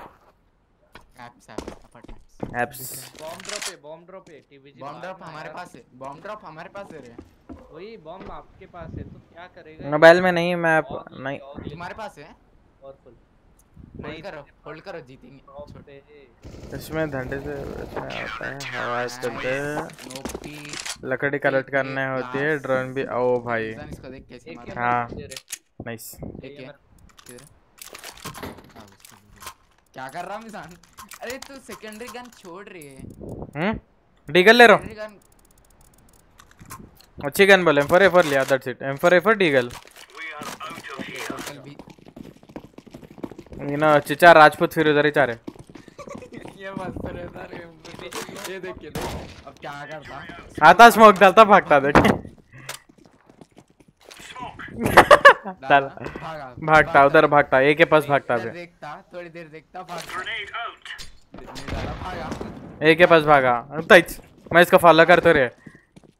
Apps apartments apps bomb drop है बॉम्ब ड्रॉप है बॉम्ब ड्रॉप हमारे पास है बॉम्ब ड्रॉप हमारे पास है रे। वही बॉम्ब आपके पास है तो क्या करेगा? मोबाइल में नहीं मैं नहीं। तुम्हारे पास है? पावरफुल होल्ड करो होल्ड करो जीतेंगे। इसमें धंधे से इसमें आता है हवा चलते हैं। नोपी लकड़ी कलेक्ट करने होती है ड्रोन भी। ओ भाई। हाँ। नाइस एक है इधर हाँ, उसको दे दो। क्या कर रहा मिजान अरे तू सेकेंडरी गन छोड़ रही है। हम्म? डीगल ले रहा हूँ। अच्छी गन बोले एम फोर ए फोर लिया that's it M four A four deagle you चिचा Rajput फिर उधर ही चाह रहे। <laughs> ये मस्त रहता रे ये देख के देख। अब क्या करता? आता स्मोक डालता भागता देख। <laughs> भागा भागता उधर भागता एक के पास भागता देखता थोड़ी देर देखता भागता भागा। एक के पास भागा। तैच मैं इसको फॉलो करते रहे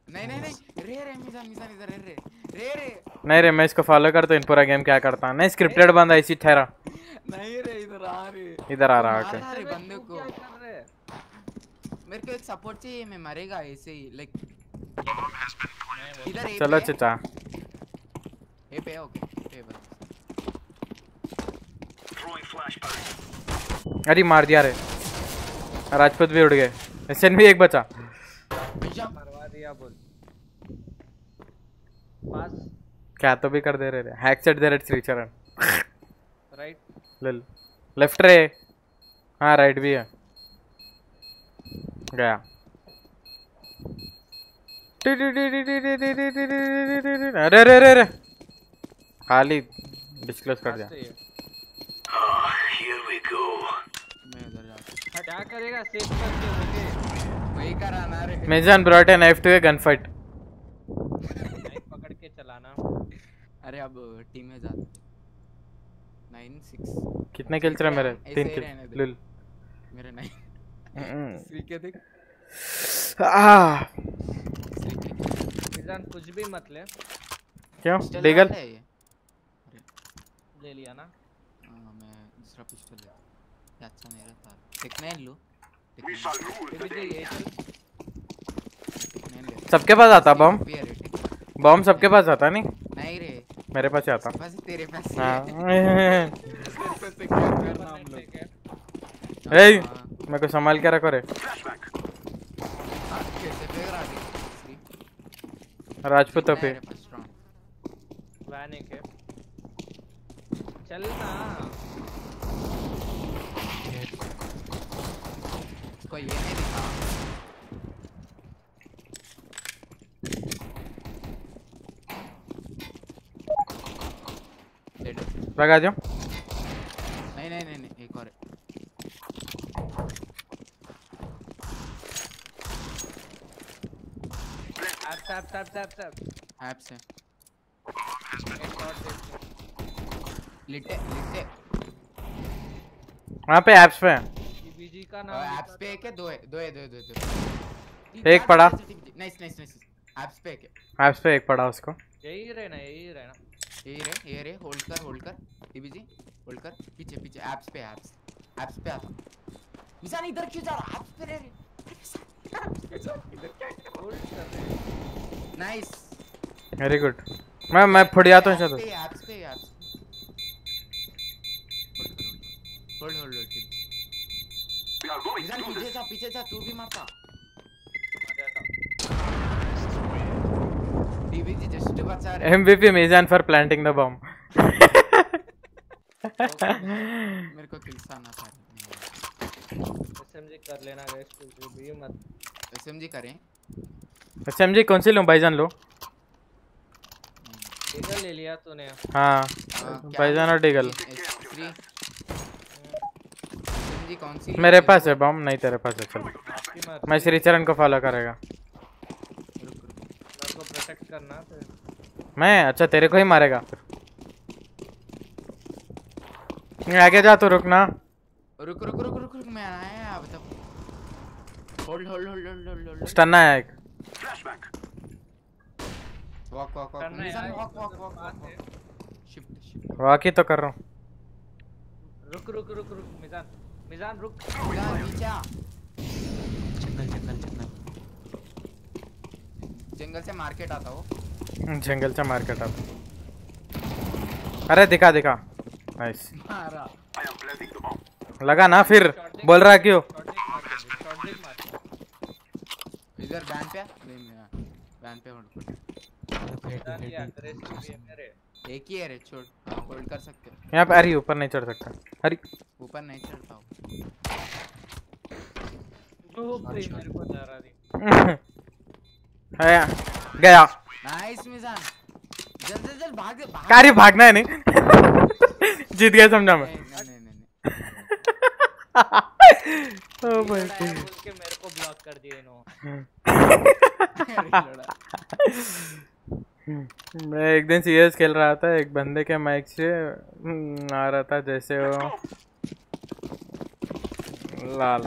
नहीं नहीं नहीं। रे रे मिजान मिजान इधर रे रे। रे रे। नहीं रे मैं इसको फॉलो करता हूँ इन पूरा गेम क्या करता नहीं स्क्रिप्टेड बंदा इसी ठहरा। नहीं रे इधर आ रे। इधर आ रहा मार ओके रहा रे बंदे को। मेरे को एक सपोर्ट चाहिए मैं मरेगा ऐसे ही लाइक इधर चलो है। चिचा। ए पे है, ओके ए बस अरे मार दिया रे राजपूत भी उड़ गए एसएन भी एक बचा भैया मरवा दिया बोल पास क्या तो भी कर दे रहे हैक सेट दे रहे श्रीचरण राइट लिल लेफ़्ट रे हाँ राइट भी है गया अरे अरे अरे अरे खाली डिस्क्लोज कर दिया। चाहिए मैं उधर जाता क्या करेगा? सेफ़ करके मुझे। वही कराना रे Mizan brought a knife to a gun fight knife पकड़ के चलाना। अरे अब टीम में जाते नाइन सिक्स कितने किल चले मेरे? तीन किल। लिल मेरे नाइन हम्म। श्री के देख। श्री के। मिजान कुछ भी मत ले। क्यों? आता है ये। ले लिया ना? हाँ, मैं दूसरा पिस्टल ले ये अच्छा नहीं रहता। टेक नाइन लो। सबके पास आता बम बम सबके पास आता नहीं? नहीं रे। मेरे पास आता। बस तेरे पास ही ए हाँ, <laughs> मेरे को संभाल के रखो रे। हाँ, राजपूत पे। रे पास strong? वैन एक है चल ना। इसको ये नहीं दिखा। लगा दो नहीं नहीं नहीं नहीं एक और tap, tap, tap, tap. App से एक shot देखते हैं। लिटे लिटे वहाँ पे एप्स पे TBG का नाम ऐप्स पे एक है दो है दो है दो है दो है, एक पड़ा। नाइस नाइस नाइस ऐप्स पे एक है। एप्स पे एक पड़ा उसको। यही रहना यही रहना। ये रे ये रे होल्ड कर होल्ड कर। टीबीजी होल्ड कर। पीछे पीछे ऐप्स पे ऐप्स ऐप्स पे आता मिसान इधर क्यों जा रहा? ऐप्स पे रे होल्ड कर रहे हैं। नाइस वेरी गुड मैं मैं फुड़ियाता हूँ शायद ऐप्स पे apps hold hold hold Mizan पीछे जा पीछे जा तू भी मारता बचा रहे MVP Mizan for planting the bomb. मेरे को किल्स आना था SMG कर लेना गाइस कुछ भी मत। एसएमजी करें। SMG कौन सी लूँ भाईजान लो? डीजल ले लिया तूने। हाँ। हाँ, भाईजान और डिगल S3 एसएमजी कौन सी? मेरे पास है बम नहीं तेरे पास है चल। मैं श्रीचरण को फॉलो करेगा। रुक रुक को प्रोटेक्ट करना तो मैं? अच्छा तेरे को ही मारेगा। आगे जा तो रुक ना। रुक रुक रुक रुक रुक मैं आया अब तब hold hold hold hold hold hold stun आया एक। वॉक वॉक वॉक है निशान वॉक वॉक तो वॉक है। शिफ्ट शिफ्ट वाकी तो कर रहा हूँ। रुक रुक रुक रुक मिजान। मिजान रुक। नीचे। आ। जंगल जंगल जंगल। जंगल से मार्केट आता हो। जंगल से मार्केट आप अरे दिखा दिखा। नाइस लगा ना फिर। बोल रहा क्यों? इधर बैन पे बैन पे होल्ड है एक ही है रे छोड़ हाँ, होल्ड कर सकते हो। यहाँ पे अरे ऊपर नहीं चढ़ सकता। अरे ऊपर नहीं चढ़ता हो। जो भाई मेरे को डरा दी आया, गया। नाइस मिजान। जल्द जल्द भाग भाग। कार्य भागना है नहीं। <laughs> जीत गया समझा मैं। नहीं नहीं नहीं नहीं ओ भाई है के मेरे को ब्लॉक कर दिए इन्होंने <laughs> है। <laughs> मैं एक दिन सीएस खेल रहा था एक बंदे के माइक से हम्म, आ रहा था जैसे वो लाल।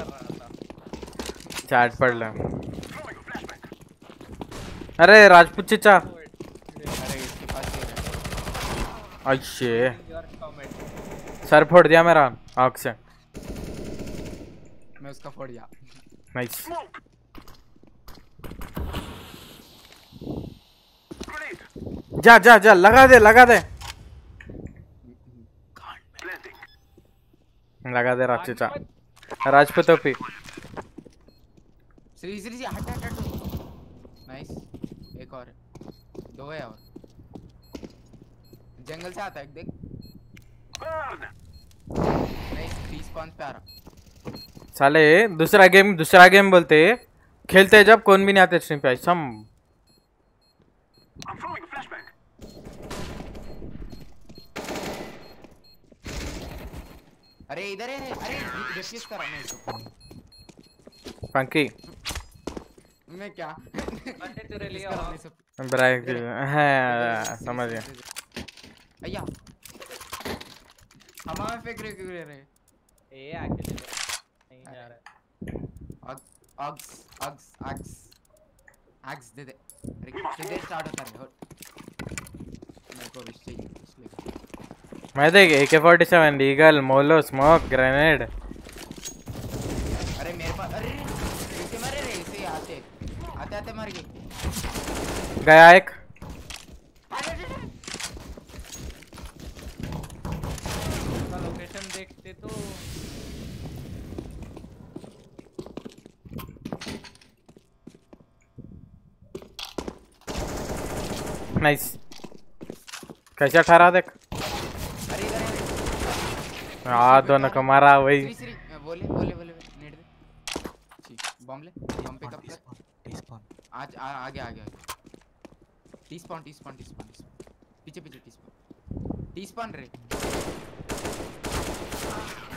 चैट पढ़ ले। अरे राजपूत चिचा। अच्छे सर फोड़ दिया मेरा आग से। मैं उसका फोड़ दिया। नाइस जा जा जा लगा दे लगा दे। लगा दे राजपूचा राजपूत ओपी। श्री श्री जी हट हट हट। नाइस एक और दो है और। जंगल से आता है एक देख। नाइस थ्री स्पॉन पे आ रहा। साले दूसरा गेम दूसरा गेम बोलते। खेलते जब कौन भी नहीं आते स्ट्रीम पे सम अरे इधर है अरे डिफ्यूज करा मैं इसको। फंकी मैं क्या? बंदे तेरे लिए सब। ब्राइक है। समझ गया। अय्या। हमारे फेंक रहे क्यों रहे ए आके नहीं जा रहा। है अग्स अग्स अग्स। अग्स दे दे। अरे देर स्टार्ट होता है। मैं देख ए फोर्टी सेवन लीगल मोलो स्मोक ग्रेनेड अरे मेरे पास अरे इसे मरे रे इसे आते आते आते मर गए। गया एक। अरे अरे, अरे। उसका लोकेशन देखते तो नाइस कैसे ठहरा देख? अरे इधर है दोनों को मारा वही। श्री श्री बोले बोले बोले नेट दे। ठीक बम ले बम पे कब आज आ, आगे आगे आगे। टी स्पॉन टी स्पॉन पीछे पीछे टी स्पॉन रे।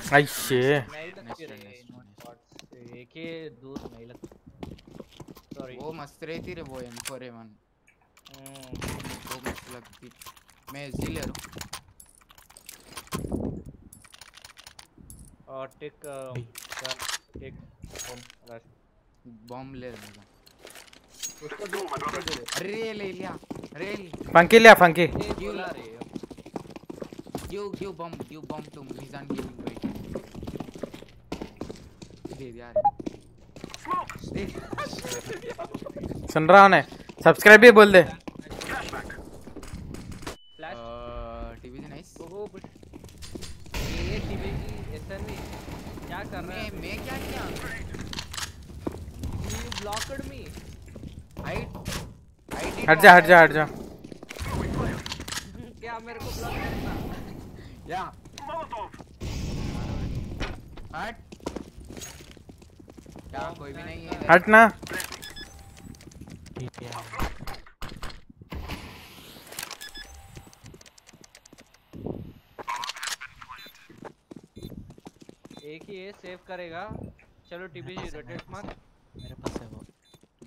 shots से एक ही दूर नहीं लगती। सॉरी वो मस्त रहती रे वो एम फोर ए वन वो मस्त लगती। मैं इसी ले रहा हूँ। और टेक रश बॉम्ब ले लेगा उसको दो अरे ले लिया अरे फंकी लिया फंकी। ये बोला रे give give bomb give bomb to Mizan gaming wait दे दिया रे। सुन रहा हूँ सब्सक्राइब भी बोल दे फ्लैश टीवी नाइस ओहो बट क्या कर रहा है मैं क्या किया? यू ब्लॉक्ड मी आई आई हट जा हट जा हट जा। <laughs> क्या मेरे को ब्लॉक करना या। हट। क्या कोई भी नहीं है। हट ना। TP आ एक ही है सेव करेगा। चलो टीवी मेरे रोटेट मेरे है, मेरे। पास है वो।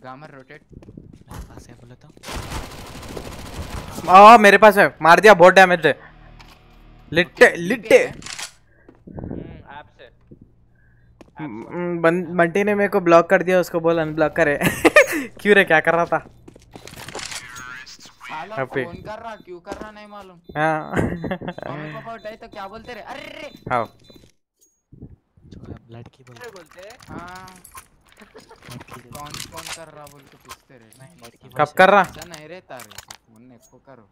गामर रोटेट मेरे पास है बोले तो। आ मेरे पास है। मार दिया बहुत डैमेज दे लिट्टे लिट्टे। ऐप से। हम्म, बंटी ने मेरे को ब्लॉक कर दिया उसको बोल अनब्लॉक करे। <laughs> क्यों रे क्या कर रहा था। फ़ोन कर रहा क्यों कर रहा नहीं मालूम। हाँ। मम्मी पापा उठाए तो क्या बोलते रे? अरे हाँ जो है। लड़की बोलते हैं? हाँ। जो- कौन कौन कर रहा बोल के पूछते रहे? नहीं लड़की कब कर रहा? ऐसा नहीं रहता रे फ़ोन ने को करो।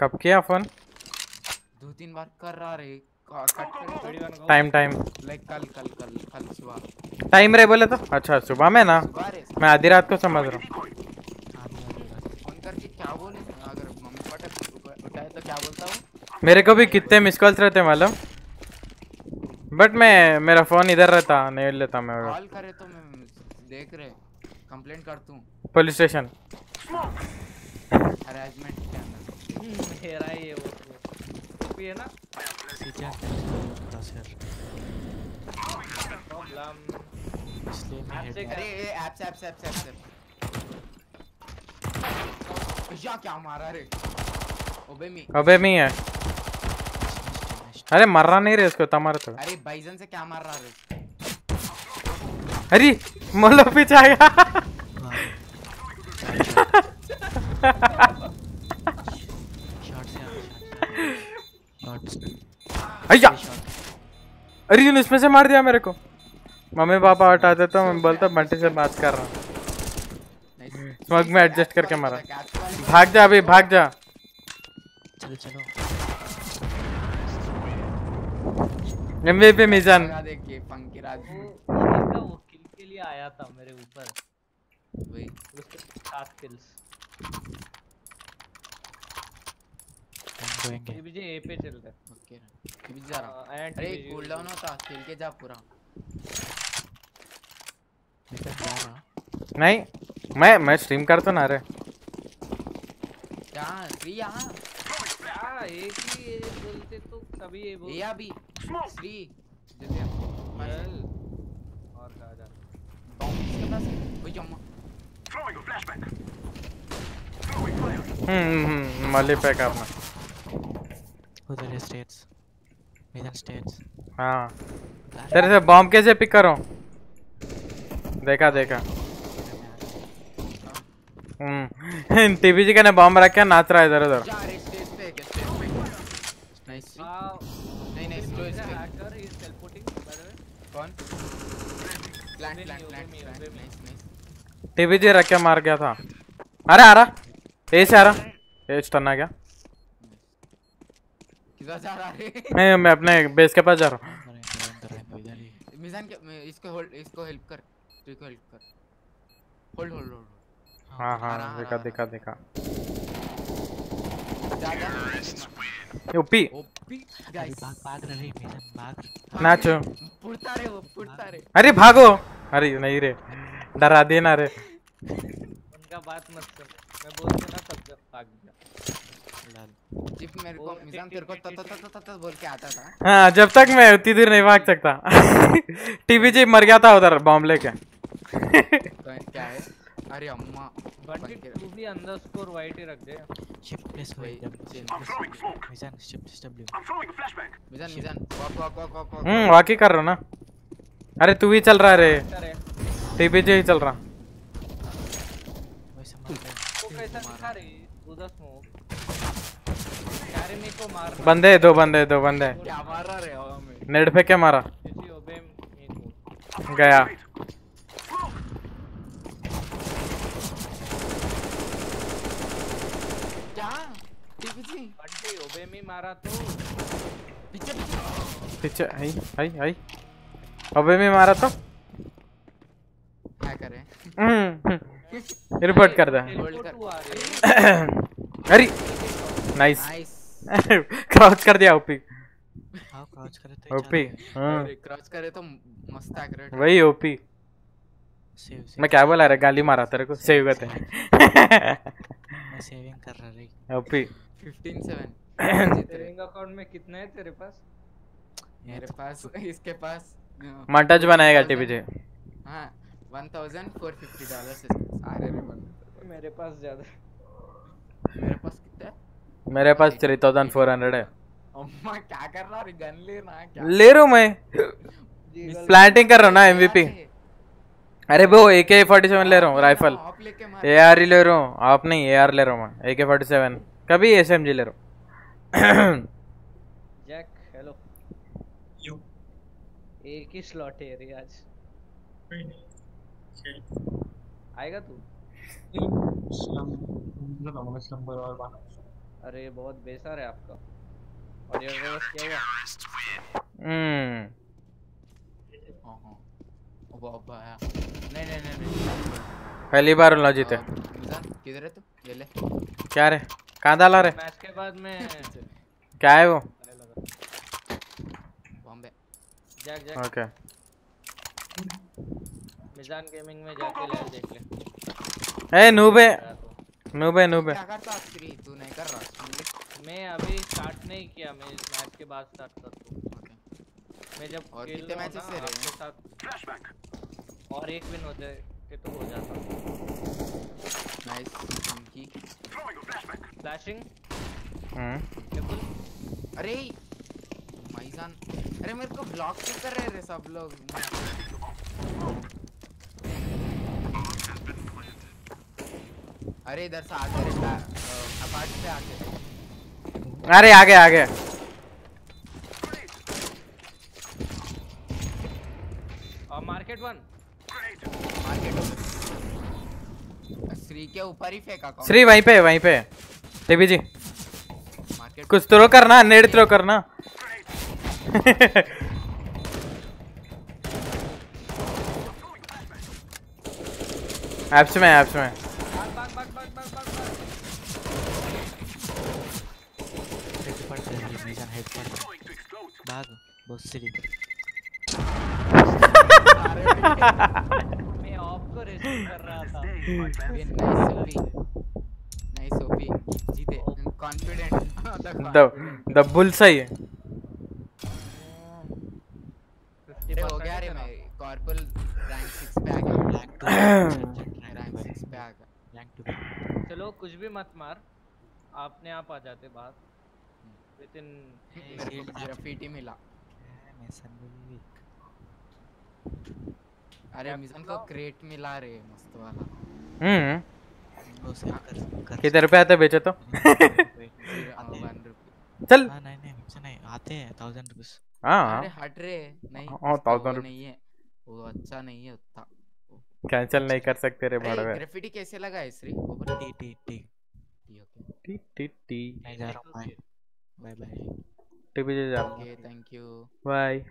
कब किया फ़ोन? दो तीन बार कर रहा रे टाइम टाइम लाइक कल कल कल कल सुबह। टाइम रे बोले तो? अच्छा सुबह में ना? मैं आधी रात को समझ रहा हूँ। आधी आधी रात। फ़ोन करके क्या बोले? अगर मम्मी पापा उठाए तो क्या बोलता हूँ? मेरे को भी कितने मिस कॉल्स रहते मालूम? बट मैं मेरा फ़ोन इधर रहता नहीं लेता मैं कॉल करे तो मैं देख रहे कंप्लेंट कर दूँ। पुलिस स्टेशन अरेंजमेंट के अंदर। मेरा है वो वो भी है ना? सीधे क्रॉसर प्रॉब्लम इसलिए मैं ऐप से हेड अरे एप्स एप्स एप्स एप्स या क्या मारा रे? ओबे मी। अबे मी है। अरे मर रहा नहीं रे उसको तमार तो अरे बाइजन से क्या मार रहा रे अरे मोलो पीछे आ गया। अय्या। अरे यून इसमें से मार दिया मेरे को। मम्मी पापा हटाते तो मैं बोलता बंटी से बात कर रहा हूँ। स्मग में एडजस्ट करके मारा। भाग जा अभी भाग जा। चलो चलो। एमवीपी मिजान। लगा देख के वो किल के लिए आया था मेरे ऊपर। वही। उसके सात किल्स ए पे चल रहा ओके। जा रहा है। अरे कूल डाउन होता। खेल के जा पूरा। जा रहा। नहीं मैं मैं स्ट्रीम करता ना रे। यहाँ श्री यहाँ। एक ही ये तो सभी ये बोल ये अभी श्री जल्दी और कहा जा बॉम्ब किसके पास है? वही जम्मा। हम्म हम्म मली पैक अपना उधर स्टेट्स मिडल स्टेट्स हाँ। तेरे से बॉम्ब कैसे पिक करो? देखा देखा। हम्म। <laughs> टीवी जी का ने बॉम्ब रख के नाच रहा है इधर उधर जा रे स्टेज पे है क्या स्टेज पे नाइस हाँ नहीं नहीं slow a stage hacker he is teleporting by कौन? Plant plant plant me, plant obey me. Nice nice TV ji रख के मार गया था। अरे आ रहा। एज आ रहा। एज टर्न आ गया। किधर जा रहा है? नहीं मैं अपने बेस के पास जा रहा हूँ। मिजान के इसको होल्ड इसको हेल्प कर। तू को हेल्प कर होल्ड होल्ड होल्ड हाँ हाँ देखा देखा देखा। जा जा। ओपी अभी गाइस भाग भाग रहे मिलन भाग नाचो। रे वो रे अरे भागो। अरे नहीं रे डरा दे ना रे। उनका बात मत कर। मैं बोलते ना सब जब भाग जा डाल जिप मेरे को मिजान तेरे को टिक तो टिक तो टिक तो तो बोल के आता था। हाँ जब तक मैं उतनी देर नहीं भाग सकता। <laughs> टीबीजी मर गया था उधर बॉम्ब लेके। तो क्या है? अरे अम्मा बंटी बंटी तू भी अंडरस्कोर वाइट ही रख दे। Shift place chill. Mizan shift W Mizan Mizan walk walk walk walk hmm वाकी कर रहा ना। अरे तू ही चल रहा है रे। टीबीजी ही चल रहा। हैं। बंदे दो बंदे दो बंदे क्या मार रहा रे नेट पे क्या मारा। गया क्या टीपीजी मी मारा तो। पीछे पीछे। पीछे आई आई आई अबे मैं मारा तो। क्या करे? <laughs> रिपोर्ट कर दे। होल्ड कर रे। <coughs> अरे। नाइस क्रॉस <laughs> कर दिया ओपी हाँ क्राउच करे तो ही ओपी हाँ। क्रॉच करे तो मस्त एक्यूरेट वही ओपी सेव सेव मैं क्या बोला रे गाली मारा तेरे को? सेव करते <laughs> मैं सेविंग कर रहा रे। ओपी 15 7 <clears throat> सेविंग अकाउंट में कितने हैं तेरे पास? मेरे पास इसके पास मंटाज बनाएगा टीबीजी हाँ 1450 डॉलर्स सारे रे मेरे पास ज़्यादा। मेरे पास कितना है? मेरे पास थ्री थाउज़ेंड फोर हंड्रेड है। अम्मा क्या कर रहा है? गन ले ना क्या? ले रहा हूँ मैं। प्लांटिंग कर रहा हूँ ना एमवीपी अरे वो ए के फोर्टी सेवन ले रहा हूँ राइफल आप लेके मार ए आर ही ले रहा हूँ आप नहीं ए आर ले रहा हूँ मैं। ए के फोर्टी सेवन कभी एस एम जी ले रहा हूँ। <coughs> जैक हेलो एक ही स्लॉट है रे आज। आएगा तू? अरे बहुत बेकार है आपका। और ये रिवर्स क्या हुआ? हम्म। हाँ हाँ। अब अब आया। नहीं नहीं नहीं नहीं। पहली बार लोग जीते किधर है तू? ये ले। क्या रे? कहाँ डाला रे? मैच के बाद में क्या है वो? Bombay. Jack jack okay. Mizan gaming में जाके लाइव देख ले। ए नूबे। नूबे नूबे। क्या करता श्री तू नहीं कर रहा मैं अभी स्टार्ट नहीं किया मैं मैच के बाद स्टार्ट कर दूँ ओके। मैं जब और कितने हूँ ना दे रहे साथ। और एक विन हो जाए। के तो हो जाता। नाइस इनकी फ्लैशिंग हम्म अरे माइजान अरे मेरे को ब्लॉक क्यों कर रहे रे सब लोग। अरे इधर से आगे रे अपार्ट से आगे। अरे आगे आगे। और मार्केट वन। श्री के ऊपर ही फेंका कौन? श्री वहीं पे वहीं पे। टीबी जी। कुछ थ्रो करना नेड थ्रो करना। <laughs> एप्स में एप्स में। भाग भाग भाग मैं ऑफ़ को कर रहा था। नाइस ओपी नाइस ओपी जीते। कॉन्फिडेंट द द बुल सही है। अरे हो गया रे मैं कॉर्पोरल रैंक 6 पे आ गया। रैंक टू रैंक 6 पे आ गया। रैंक टू चलो कुछ भी मत मार। अपने आप आ जाते बाहर। विद इन मेरे को ग्राफिटी मिला। मैं अरे मिजान को क्रेट मिला रे मस्त वाला। हम्म। कितने रुपए आते बेचे तो? <laughs> हैं। चल। हाँ नहीं नहीं मुझसे नहीं आते हैं थाउज़ेंड रुपीस हाँ। अरे हट रे नहीं हाँ, उसका thousand नहीं है वो अच्छा नहीं है उतना। कैंसिल नहीं कर सकते रे बड़वे ग्राफिटी कैसे लगा है श्री? वो T T T. T T T मैं जा रहा हूँ बाय बाय टीबी जी जा। ओके थैंक यू बाय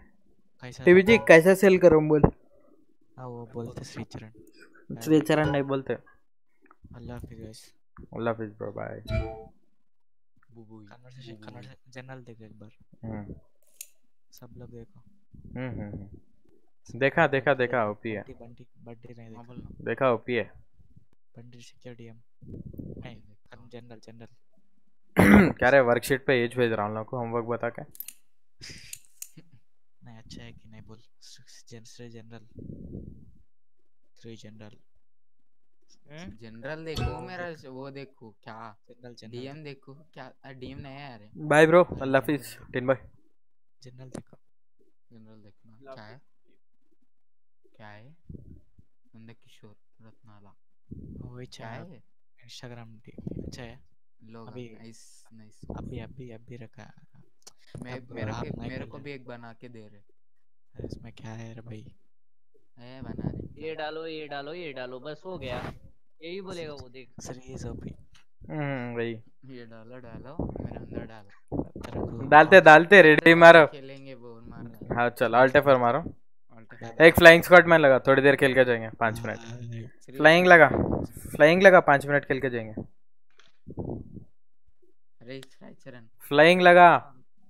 कैसा टीबी जी कैसे सेल करूँ बोल? हाँ वो बोलते श्रीचरण श्री चरण नहीं बोलते अल्लाह हाफिज गाइस अल्लाह हाफिज ब्रो बाय बुबू कन्वर्सेशन कन्वर्सेशन जनरल देखो एक बार. हम्म. सब लोग देखो. हम्म, हम्म हम्म। देखा देखा देखा ओपी है. बंटी बंटी नहीं हाँ देखा देखा ओपी है. बंटी सिक्योरिटी हम नहीं जनरल जनरल क्या रे वर्कशीट पे एज भेज रहा हूँ लोगों को होमवर्क बता के। अच्छा है कि नहीं बोल जन जनरल जनरल जनरल देखो मेरा वो देखो क्या? जनरल जनरल डीएम देखो क्या? डीएम नहीं है यार. बाय ब्रो अल्लाह हाफिज टिन भाई जनरल देखो. जनरल देखना. क्या है? क्या है? नंद किशोर रत्नाला. वही क्या चाहे है? इंस्टाग्राम अच्छा है? लोग अभी- नाइस नाइस अभी अभी अभी रखा मैं मेरे को मेरे को भी एक बना के दे रहे। इसमें क्या है रे भाई? है बना रहे ये डालो ये डालो ये डालो बस हो गया। यही बोलेगा वो देख। सीरीज़ अभी हम्म वही। ये डालो डालो मेरे अंदर डालो। डालते डालते रेडी मारो। खेलेंगे बोल मार रहा हाँ चल ऑल्ट एफ़ मारो। एक फ्लाइंग स्क्वाड में लगा थोड़ी देर खेल के जाएँगे पाँच मिनट फ्लाइंग लगा फ्लाइंग लगा पाँच मिनट खेल के जाएँगे। फ्लाइंग लगा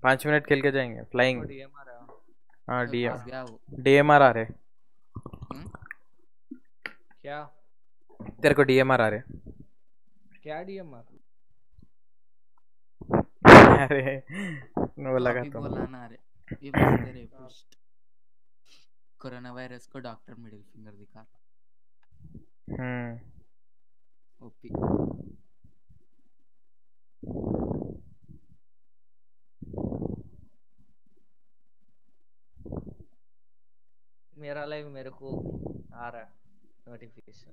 पाँच मिनट खेल के जाएँगे फ्लाइंग हाँ डीएम वो। डीएमआर आ रहे। हम्म? क्या? तेरे को डीएमआर आ रहे। क्या डीएम आ अरे वो लगा तो बोला ना अरे ये बोलते रहे पोस्ट कोरोना वायरस को डॉक्टर मिडिल फिंगर दिखा हम्म। ओपी मेरा लाइव मेरे को आ रहा है नोटिफिकेशन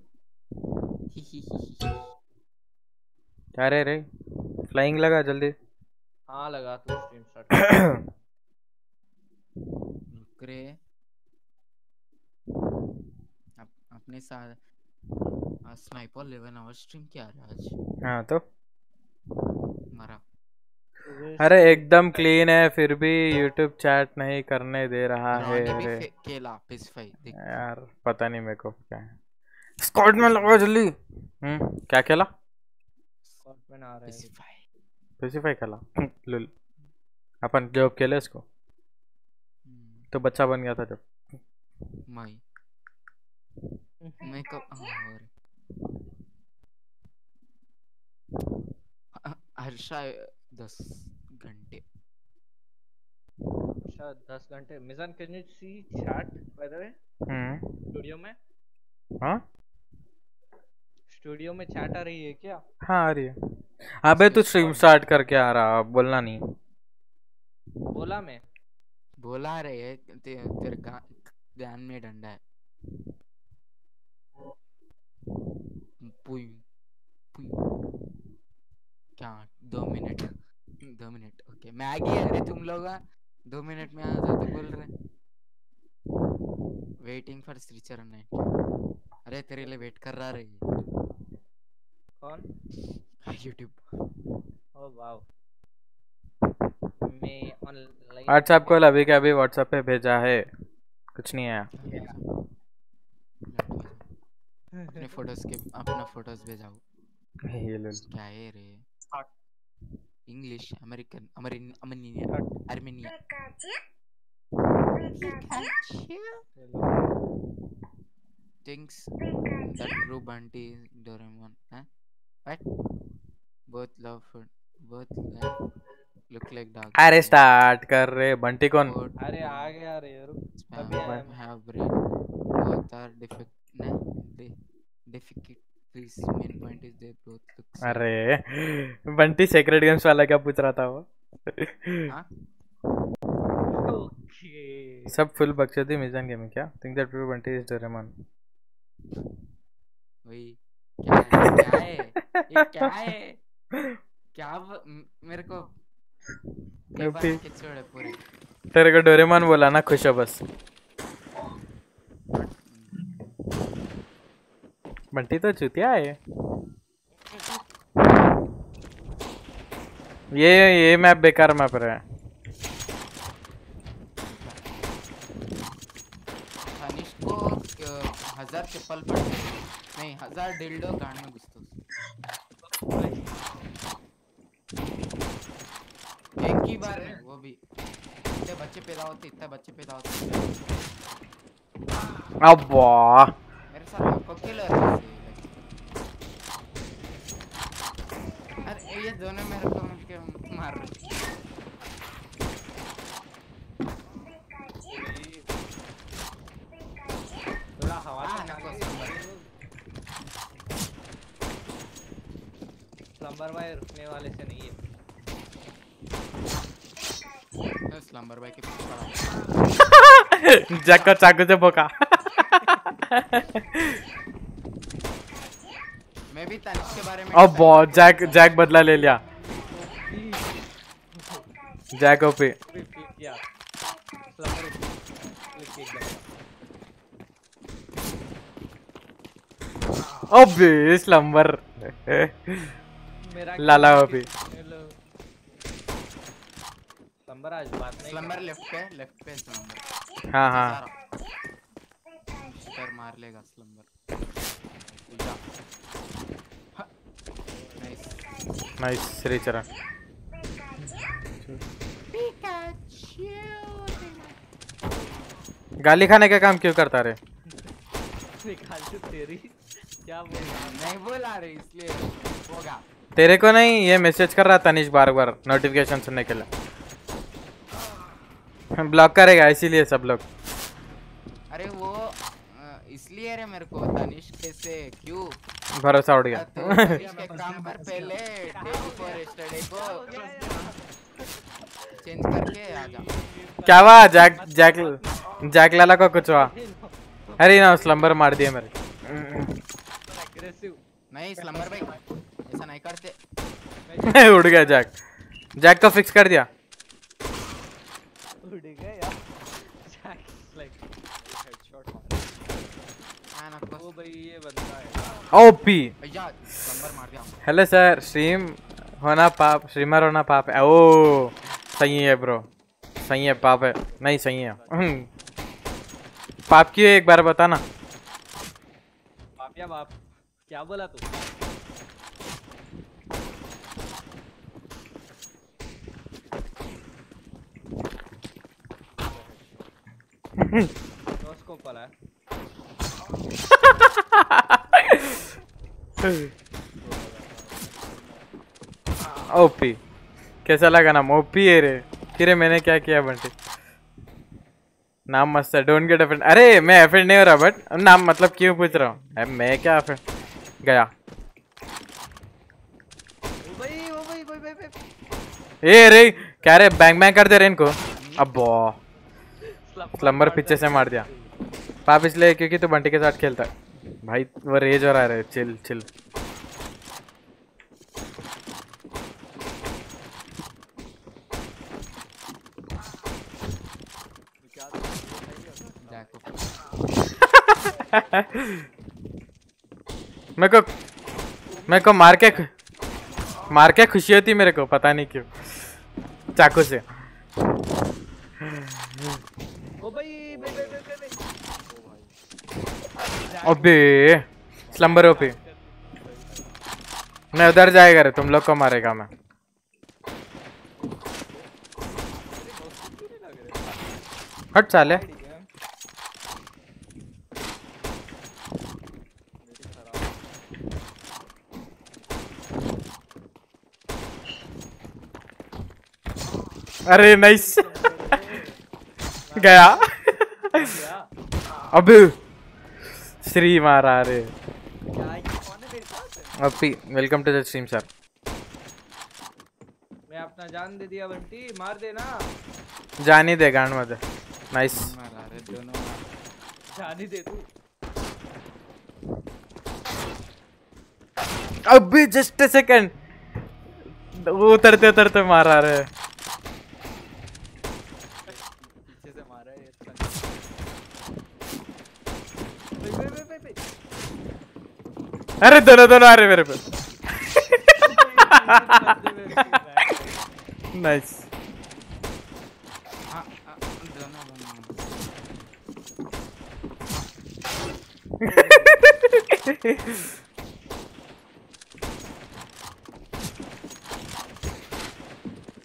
क्या <laughs> रे रे। फ्लाइंग लगा जल्दी। हाँ लगा तू स्ट्रीम स्टार्ट <coughs> रुक रे। अप, अपने साथ स्नाइपर 11 आवर स्ट्रीम किया रहा आज? हाँ तो? मरा। अरे एकदम क्लीन है फिर भी यूट्यूब चैट नहीं करने दे रहा है। अरे केला पिसफाई यार पता नहीं मेरे को क्या है। स्क्वाड में लगा जल्दी। हम्म क्या खेला? स्कॉट में आ रहा है। फाई स्पेसिफाई खेला। <laughs> लुल। अपन जॉब खेले इसको। हम्म, तो बच्चा बन गया था जब। माई। मैं कब हाँ, और। हर्षा दस घंटे। अच्छा दस घंटे। Mizan can you see chat by the way hmm. Studio में? हाँ? स्टूडियो में चैट आ रही है क्या? हाँ आ रही है। अबे तू स्ट्रीम स्टार्ट करके आ रहा बोलना नहीं। बोला मैं। बोला रहे है ते, तेरे गा- ध्यान में डंडा है। पुई पुई। क्या? दो मिनट। दो मिनट ओके। मैगी अरे तुम लोग दो मिनट में आ जाते बोल रहे। वेटिंग फॉर श्रीचरण नाइट अरे तेरे लिए वेट कर रहा रही कौन? YouTube oh wow. मैं ऑनलाइन व्हाट्सएप कॉल अभी के अभी व्हाट्सएप पे भेजा है। कुछ नहीं आया। अपने फ़ोटोज़ के अपना फ़ोटोज़ भेजाओ। ये ले क्या है रे? English American Amreen अमनीनियन Armenian thinks that true bunty doraemon huh what both love food both like, look like dogs अरे स्टार्ट कर रहे बंटी कौन both अरे आ गया रे यार spam अभी आया but have brain both are defect nah, this main point is they both look same. अरे बंटी सेक्रेट गेम्स वाला क्या पूछ रहा था वो? हाँ? ओके सब फुल बकचोदी मिजान गेमिंग क्या? Think that true Bunty is Doraemon वही। क्या है? क्या है? ये क्या है? क्या मेरे को तेरे को डोरेमोन बोला ना खुश हो बस। बंटी तो चुतिया है। ये ये मैप बेकार मैप रहा है। को हज़ार चप्पल पड़ते नहीं हज़ार डिल्डो गाड़ में घुसतो एक ही बार में वो भी। इतने बच्चे पैदा होते इतने बच्चे पैदा होते। अब वाह है ऐसे, like. अरे ये दोनों मेरे को मिलके मार रहे थोड़ा हवा हाँ, से नको आगे slumber. स्लम्बर भाई रुकने वाले से नहीं है। स्लम्बर भाई के पीछे पड़ा। <laughs> जैक को चाकू से भोका मैं भी तनिष के बारे में अब बहुत जैक जैक बदला ले लिया। जैक ओपी स्लम्बर मेरा लाला अभी। स्लम्बर आज बात नहीं स्लम्बर लेफ़्ट पे लेफ़्ट पे स्लम्बर हाँ हाँ। कर मार लेगा हाँ, नाइस नाइस श्री चरण। गाली खाने का काम क्यों करता रे? तेरी। क्या बोल नहीं बोला रे इसलिए होगा। तेरे को नहीं ये मैसेज कर रहा तनिष बार बार नोटिफिकेशन सुनने के लिए। ब्लॉक करेगा इसीलिए सब लोग। अरे वो अ, इसलिए रे मेरे को तनिष कैसे क्यों भरोसा उड़ गया तो तनिष काम पर पहले डे बिफोर यस्टरडे को चेंज करके आ जा। क्या हुआ? जैक जैक जैक लाला को कुछ हुआ? अरे ना स्लम्बर मार दिया मेरे। नहीं स्लम्बर भाई। ऐसा नहीं करते। <laughs> उड़ गया जैक। जैक को फिक्स कर दिया। उड़ गया यार लाइक हेडशॉट हाँ ना ओ भाई ये बंदा है ओपी हेलो सर स्ट्रीम होना पाप स्ट्रीमर होना पाप है। ओ सही है ब्रो। सही है पाप है। नहीं सही है। हम्म। पाप क्यों एक बार बताना। बाप या बाप? क्या बोला तू? <laughs> उसको पला है। <laughs> ओपी कैसा लगा नाम? ओपी है रे। फिर मैंने क्या किया बंटी? नाम मस्त है डोंट गेट अफेंड अरे मैं अफेंड नहीं हो रहा बट नाम मतलब क्यों पूछ रहा हूँ? मैं क्या अफेंड गया। ए रे क्या रे? बैंग बैंग कर दे रे इनको। अब स्लम्बर पीछे से मार दिया। पाप इसलिए क्योंकि तू तो बंटी के साथ खेलता। भाई, वो रेज हो रहा है चिल चिल <laughs> मेरे को मेरे को मार के मार के खुशी होती मेरे को, पता नहीं क्यों। चाकू से। ओ भाई भाई भाई भाई भाई। अबे स्लम्बर ओपी मैं उधर जाएगा रे तुम लोग को मारेगा मैं। हट साले। अरे नाइस <laughs> गया। अबे। श्री मारा रे अपी welcome to the stream sir मैं अपना जान दे दिया बंटी। मार देना। जान ही दे गांड मध्ये नाइस मारा रे दोनों जान ही दे तू। अभी जस्ट सेकंड उतरते उतरते मारा रे पीछे से मारा है ये अच्छा भाई भाई भाई भाई भाई अरे दोनों दोनों आ रहे मेरे पे नाइस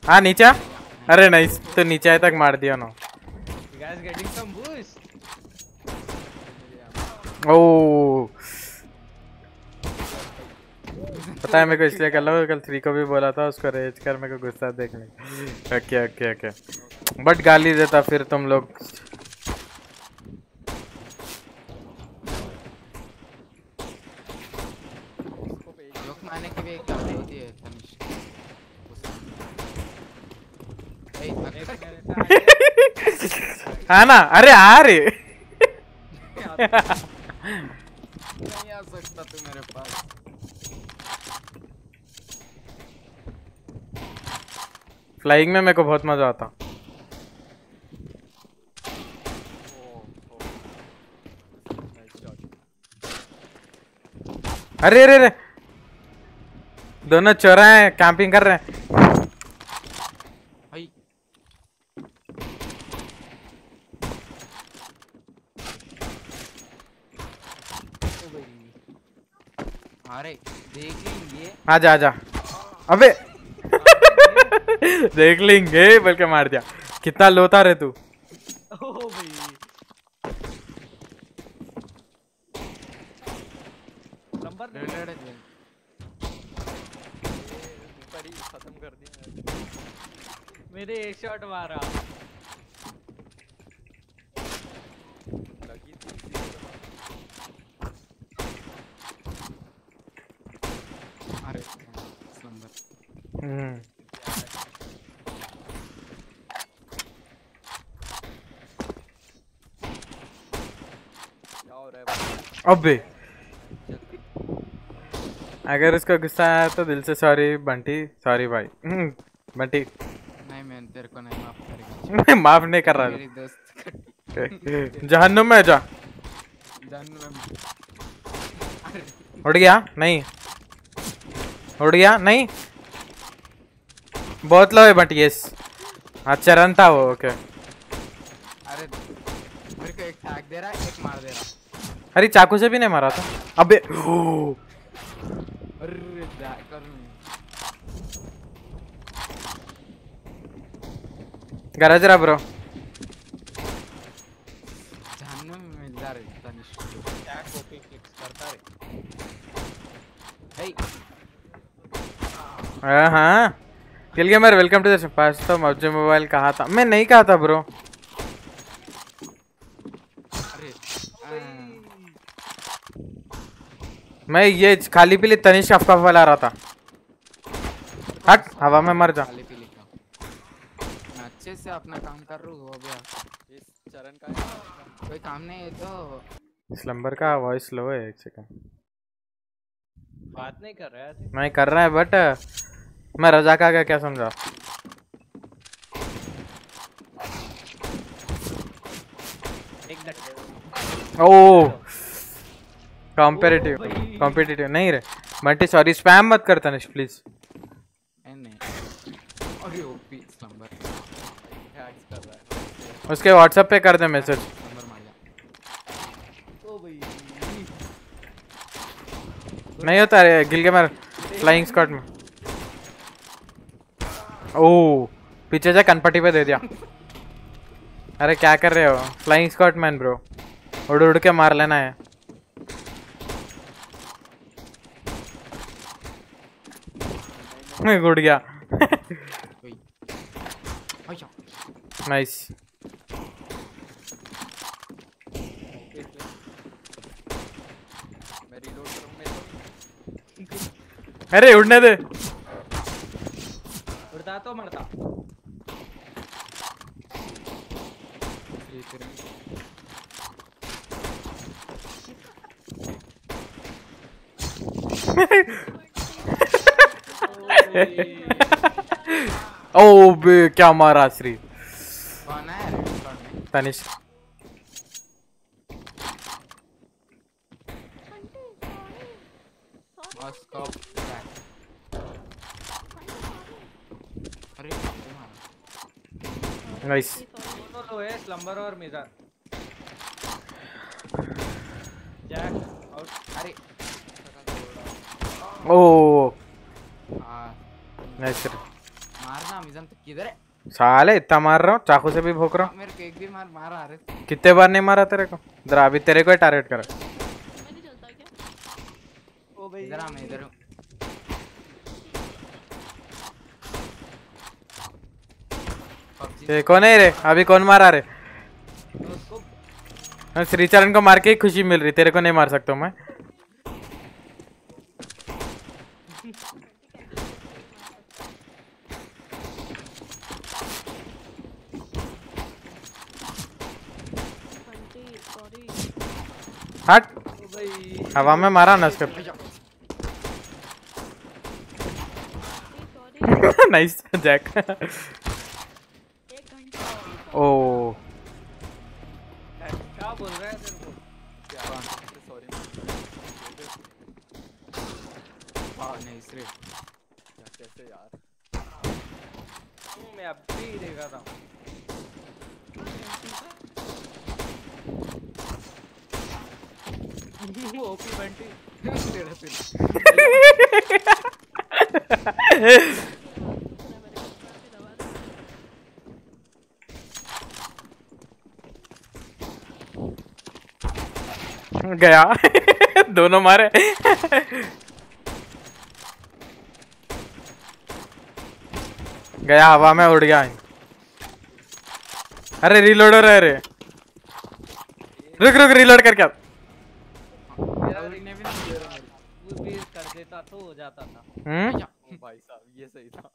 हाँ नीचा? अरे नाइस तो नीचे आए तक मार दिया ना। Guys getting some boost? ओ पता है मेरे को इसलिए कर लो कल थ्री को भी बोला था उसको रेज कर मेरे को गुस्सा देखने ओके ओके ओके बट गाली देता फिर तुम लोग। है? <laughs> हाँ ना अरे आ रे। <laughs> नहीं आ सकता तू मेरे पास। फ्लाइंग में मेरे को बहुत मज़ा आता। अरे अरे अरे। दोनों चोरा हैं कैंपिंग कर रहे हैं। भाई। अरे देख आजा आजा। अबे देख लेंगे बल्कि मार दिया। कितना लोता रे तू। ओ भाई नंबर डर- डर- डर- डर। खत्म कर दिया मेरे एक शॉट मारा। अरे हम्म। अबे। अगर उसको गुस्सा आया तो दिल से सॉरी बंटी। सॉरी भाई। हम्म, बंटी। नहीं मैं तेरे को नहीं माफ़ करेगा मैं माफ़ नहीं कर रहा। मेरी दोस्त जहन्नुम में जा। डन में। उड़ गया? नहीं। उड़ गया? नहीं। बहुत लो है बंटी यस हाँ चरण था वो ओके अरे मेरे को एक टैग दे रहा है एक मार दे रहा। अरे चाकू से भी नहीं मारा था। अबे अरे गरज रहा ब्रो हाँ हाँ kill gamer welcome to the pass तो मोबाइल कहा था। मैं नहीं कहा था ब्रो अरे आ, मैं ये खाली पीली तनिष अफका फैला रहा था। हट हवा में मर जा। अच्छे से अपना काम कर रहा हूँ हो गया इस चरण का कोई काम नहीं है तो। इस नंबर का वॉइस लो है एक सेकंड बात नहीं कर रहा है मैं कर रहा है बट मैं रजा का क्या समझा? एक डट ओ कॉम्पेरेटिव कॉम्पिटिटिव नहीं रे. बंटी सॉरी स्पैम मत कर तनिष प्लीज़ नहीं अरे ओपी नंबर हैक्स कर रहा उसके व्हाट्सएप पे कर दे मैसेज नंबर मार जा ओ भाई. नहीं होता रे गिल के मार फ्लाइंग स्क्वाड में. ओ पीछे जा कनपट्टी पे दे दिया. अरे क्या कर रहे हो? फ्लाइंग स्क्वाड मैन ब्रो उड़ उड़ के मार लेना है. उड़ गया। अच्छा नाइस मैं रीलोड करूँ मैं अरे उड़ने दे। उड़ता तो मरता। <laughs> ओ बे क्या मारा श्री। तनिष। नाइस स्लम्बर और मिजान जैक आउट अरे ओ। हाँ। है? साले इतना मार रहा हूँ चाकू से भी भोक रहा हूँ। कितने बार नहीं मारा तेरे को? जरा अभी तेरे को ही टारगेट करा। कौन है रे? अभी कौन मारा रे? हाँ, श्रीचरण को मार के ही खुशी मिल रही तेरे को नहीं मार सकता मैं। हट। हवा में मारा ना उसके। <laughs> नाइस जैक ओ। नहीं यार मैं अब भी देखा था गया। दोनों मारे। गया, हवा में उड़ गया। अरे रिलोड हो रहा है रे। रुक रुक रिलोड करके आ। मेरा वो भी देता तो हो जाता था। हम्म? भाई साहब ये सही था।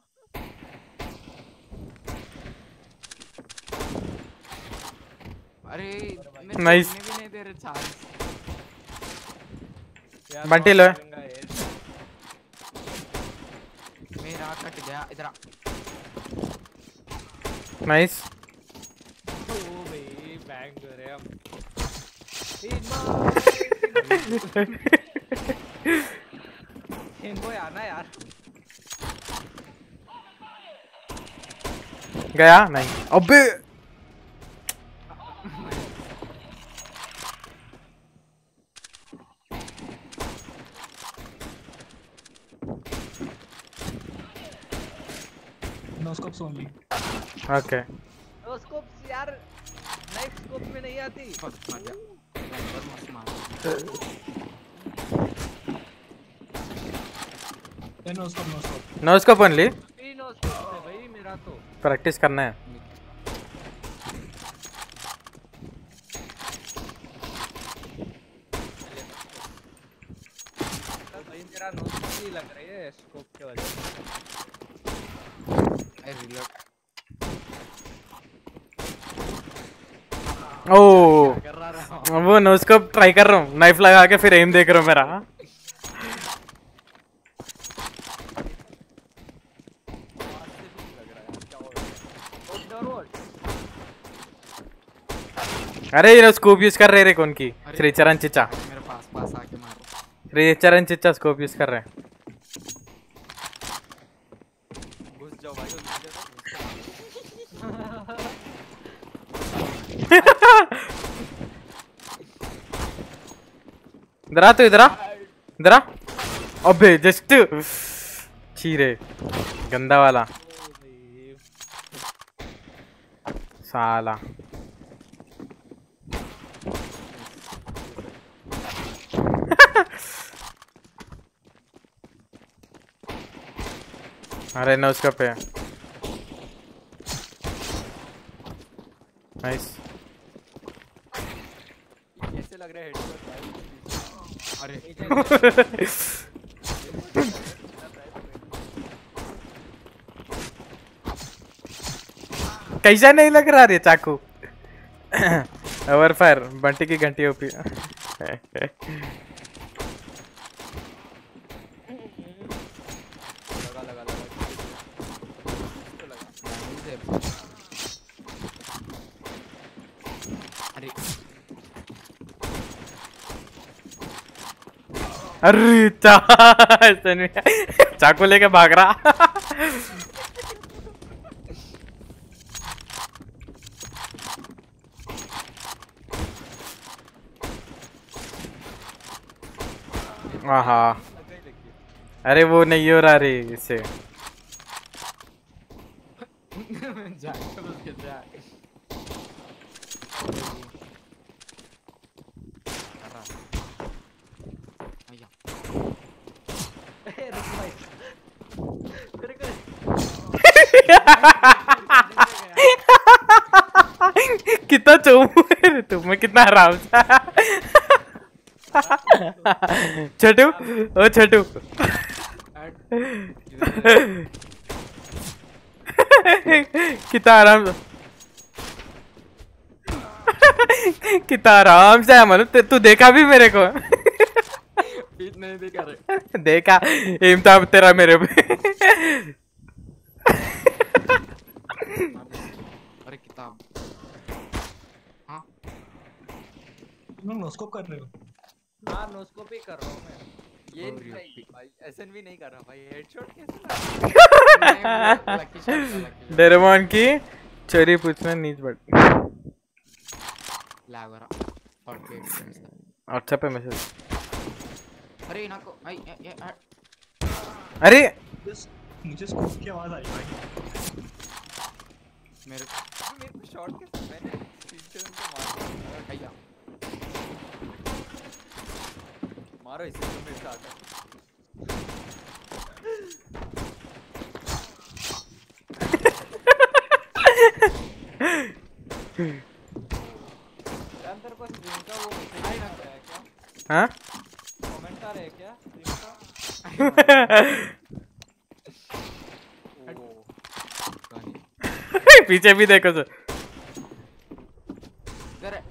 अरे. छोड़ने भी नहीं दे रहे चांस बंटी लो। मेरा कट गया इधर नाइस ओ भाई बैंग <laughs> <laughs> इनको आना यार। गया? नहीं। अबे! Only. ओके स्कोप यार नाइफ स्कोप में नहीं आती। बस मर बस मार Yeah, no scope, no scope. No scope only practice करना है। लग रिलोड ओ वो नो स्कोप ट्राई कर रहा हूँ। नाइफ लगा के फिर एम देख रहा हूँ मेरा स्कोप डाउनवर्ड अरे ये स्कोप यूज़ कर रहे रे कौन की? श्रीचरण चिचा मेरे पास पास आके मारो। श्रीचरण चिचा स्कोप यूज़ कर रहे हैं। घुस जाओ भाई <laughs> इधर आ तू इधर आ। इधर आ। अबे जस्ट चीरे। गंदा वाला। साला। अरे ना उसका पे नाइस कैसे लग रहा है हेडशॉट अरे। कैसा नहीं लग रहा रे चाकू? <coughs> ओवर फायर बंटी की घंटी ओपी <laughs> लगा लगा लगा इसको लगा नहीं दे अरे अरे चाकू लेके भाग रहा। आहा। अरे वो नहीं हो रहा रे इससे <laughs> जाग बस के जाग कर रहा भैया ए, रुक भाई मेरे को तुम में कितना आराम था। छोटू ओ छोटू। कितना आराम से कितना आराम से है मनु तू- देखा भी मेरे को? नहीं दिखा रहे देखा एम तेरा मेरे पे। अरे किताब। हाँ? नोस्कोप कर रहे हो? हाँ नोस्कोप ही कर रहा हूँ मैं। ये नहीं भाई भाई एसएन भी नहीं कर रहा भाई हेडशॉट कैसे <laughs> डेरेमोन की चोरी पूछना नीच बट। लैग हो रहा 48 frames। व्हाट्सएप पे मैसेज अरे आई ये आ- अरे! मुझे स्कोप की आवाज़ आई भाई मेरे मेरे को शॉट कैसे मैंने तीन से उनको मार दिया। भैया मारो इसे तो मेरे साथ है। तेरे को का वो है क्या? हाँ? कमेंट आ रहा है क्या? स्क्रीन का <laughs> ओ <laughs> पीछे भी देखो सर। अरे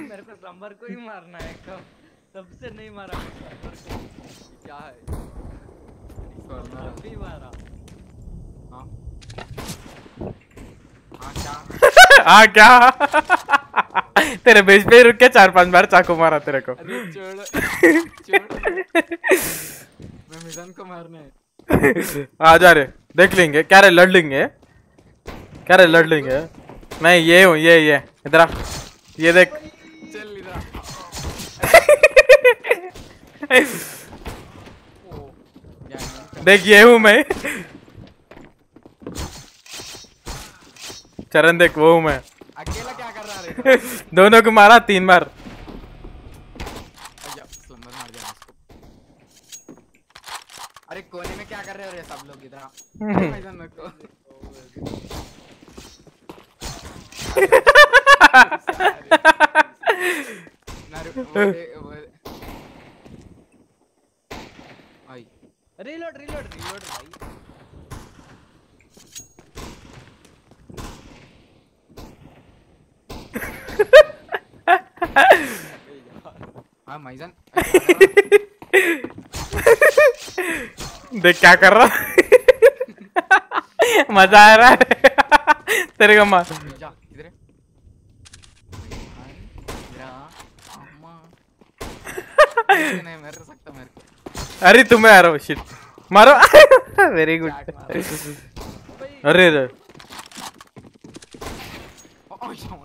मेरे को को ही मारना है कब? सबसे नहीं मारा को। क्या है? अभी मारा। हाँ? हाँ क्या? हाँ क्या तेरे बेच पे रुक के चार पाँच बार चाकू मारा तेरे को। <laughs> मैं मिजान को मारने <laughs> आ जा रे देख लेंगे क्या रे लड़ लेंगे। क्या रे लड़ लेंगे। नहीं ये हूँ ये ये। इधर आ ये देख। चल इधर। <laughs> देख ये हूँ मैं। चरण देख वो हूँ मैं। अकेला क्या कर रहा है? <laughs> दोनों को मारा तीन बार अच्छा स्लम्बर मार दिया उसको अरे कोने में क्या कर रहे हो रे सब लोग इधर मिजान रिलोड रिलोड रिलोड भाई। हाँ माइजान <laughs> देख क्या कर रहा मज़ा आ रहा है। तेरे को मार अरे तुम्हें आ रहा हूँ शिट मारो। वेरी गुड अरे अरे।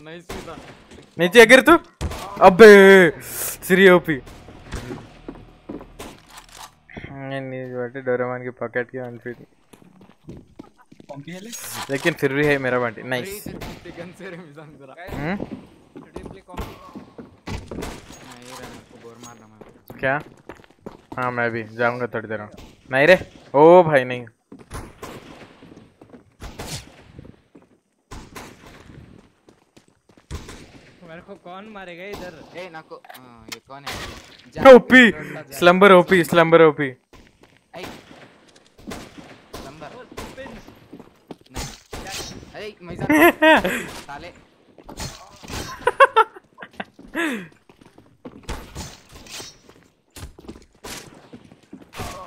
नाइस नीचे गिर तू। अबे श्री ओपी बटे डोरेमोन की पॉकेट की अनफिट पंपी लेकिन फिर भी है मेरा बंटी नाइस आ। हम्म? क्या? हाँ मैं भी जाऊँगा थोड़ी देर में नहीं रे ओ भाई नहीं। मेरे को कौन मारेगा इधर? ए नाको हाँ, ये कौन है? OP slumber OP slumber OP. I number अरे मिजान साले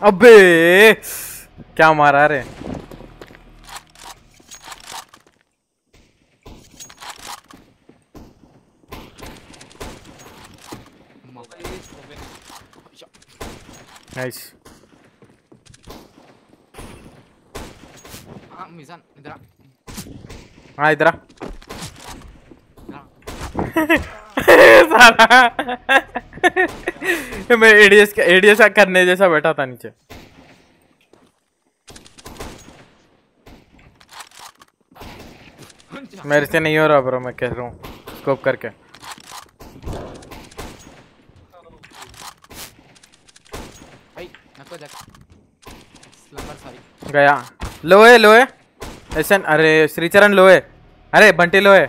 अबे क्या मारा रे? नाइस हाँ मिजान इधर आ हाँ इधर आ इधर मैं एडीएस एडीएस करने जैसा बैठा था नीचे मेरे से नहीं हो रहा ब्रो मैं कह रहा हूँ स्कोप करके गया लोए लोए एसन अरे श्रीचरण लो है अरे बंटी लो है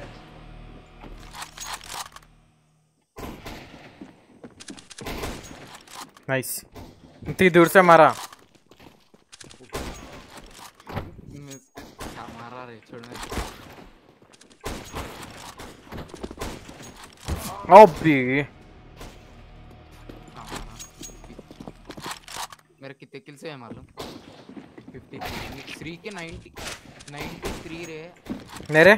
नाइस इतनी दूर से मारा। ओबी हाँ, मारा। कितने किल से है मालूम? फिफ्टी थ्री के नाइन्टी रे। मेरे? <laughs>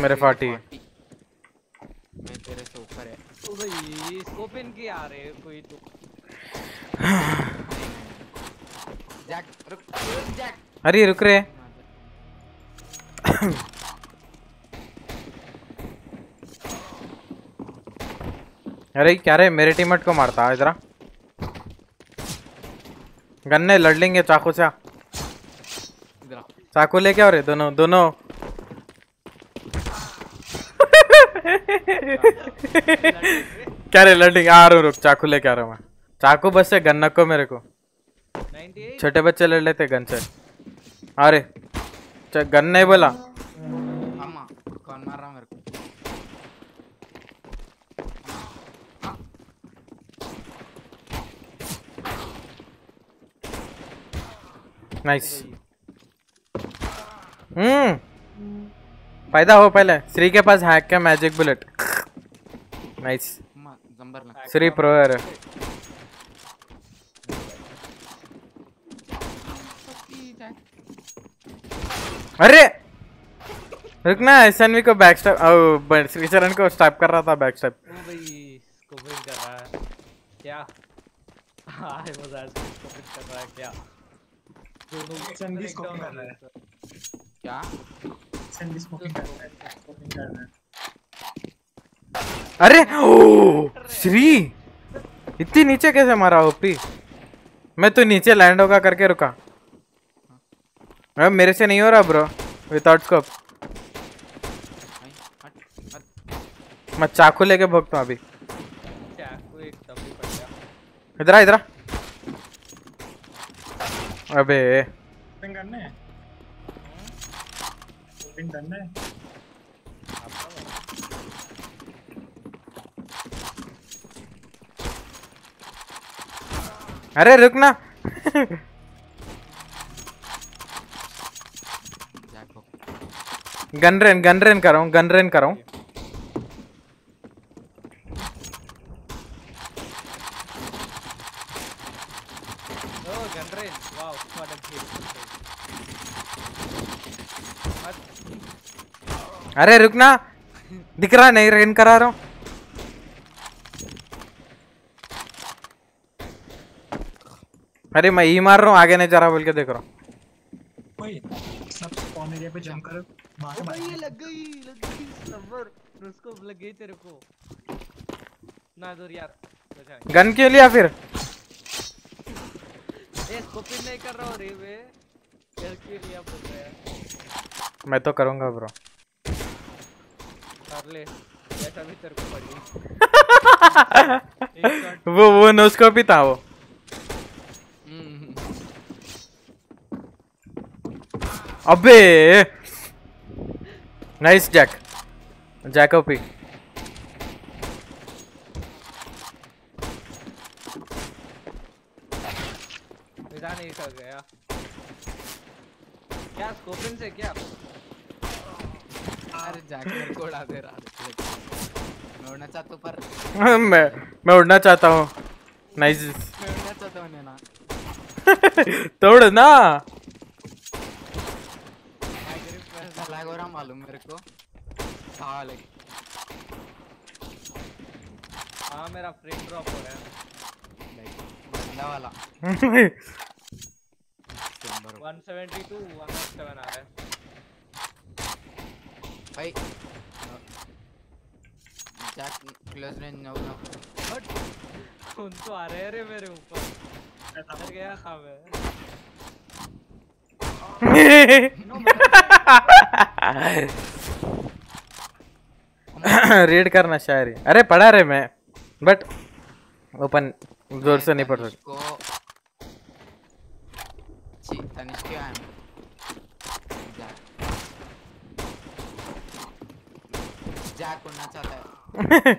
मेरे 40 मैं तेरे से ऊपर है। ओ भाई स्कोप इन की आ रहे कोई तो। जैक रुक। रुक, जैक अरे रुक रे। <coughs> अरे क्या रे मेरे टीममेट को मारता इधर आ। गन्ने लड़ लेंगे चाकू से। चाकू लेके और दोनों दोनों। क्या रे लड़ लेंगे आ रहा रुक चाकू लेके आ रहा हूँ मैं। चाकू बस से गन्ना को मेरे को। छोटे बच्चे लड़ लेते गन से। अरे गन नहीं बोला अम्मा कौन मार रहा मेरे को नाइस हम्म फ़ायदा हो पहले। श्री के पास हैक का magic bullet nice Shri pro है। रे। अरे! रुकना एसएनवी को बैक स्टैप श्रीचरण को स्टैप कर रहा था बैक स्टैप ओ भाई इन कर रहा है। क्या? <laughs> हाय मज़ा कर रहा है, क्या? दोनों संधि स्कोपिंग कर रहा है क्या? कर रहा है स्कोपिंग कर रहा है अरे ओ श्री इतनी नीचे कैसे मारा ओपी मैं तो नीचे लैंड होगा करके रुका। अब मेरे से नहीं हो रहा ब्रो विदाउट स्कोप भाई हट हट। मैं चाकू लेके भोगता हूँ अभी। चाकू एक तब भी पड़ गया। इधर आ इधर अबे। स्कोपिंग करना है? करना है? अरे रुकना। जैक को। गन रेन गन रेन कर रहा हूँ गन रेन कर रहा हूँ ओ gun rain wow what a beautiful अरे रुकना दिख रहा नहीं रेन करा रहा हूँ। अरे मैं ही मार रहा हूँ आगे नहीं जा रहा बोल के देख रहा हूँ। वही सब स्पॉन एरिया पे जंप कर। वहाँ भाई ये लग गई लग गई सबर उसको लग गई तेरे को। ना दूर यार गन क्यों लिया फिर? ए स्कोपिंग नहीं कर रहा रे वे। कर लिया बोल रहा है। मैं तो करूँगा ब्रो कर ले। ऐसा भी तेरे को पड़ी। <laughs> वो वो नोस्कोप ही था वो। अबे! नाइस जैक नहीं कर गया। क्या स्कोपिंग से क्या? अरे जैक को उड़ा दे रहा मैं उड़ना चाहता हूँ पर <laughs> मैं मैं उड़ना चाहता हूँ। नाइस मैं उड़ना चाहता हूँ ना <laughs> तोड़ ना। लैग हो रहा मालूम मेरे को। हाँ लाइक हाँ मेरा फ्रेम ड्रॉप हो रहा है। बंदा वाला। <laughs> 172 107 आ रहा है। भाई jack close range no no but कौन तो आ रहे हैं रे मेरे ऊपर? डर गया खा मैं रीड करना शायरी। अरे पढ़ा रे मैं बट ओपन ज़ोर से नहीं पढ़ सकता को ची तनिष्क के आया जैक जैक उड़ना चाहता है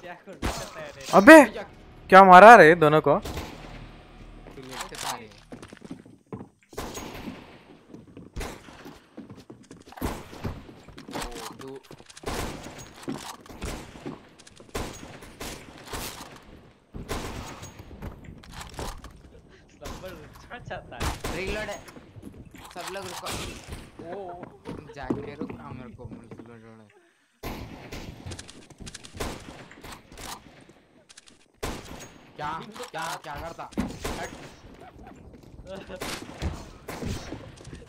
क्या करना चाहता है? <laughs> अबे क्या मारा रे दोनों को? रीलोड है। सब लोग रुको। ओ। जैक ने रुक रहा मेरे को मुझे रीलोड है। क्या? क्या क्या करता? हट। क्या कर?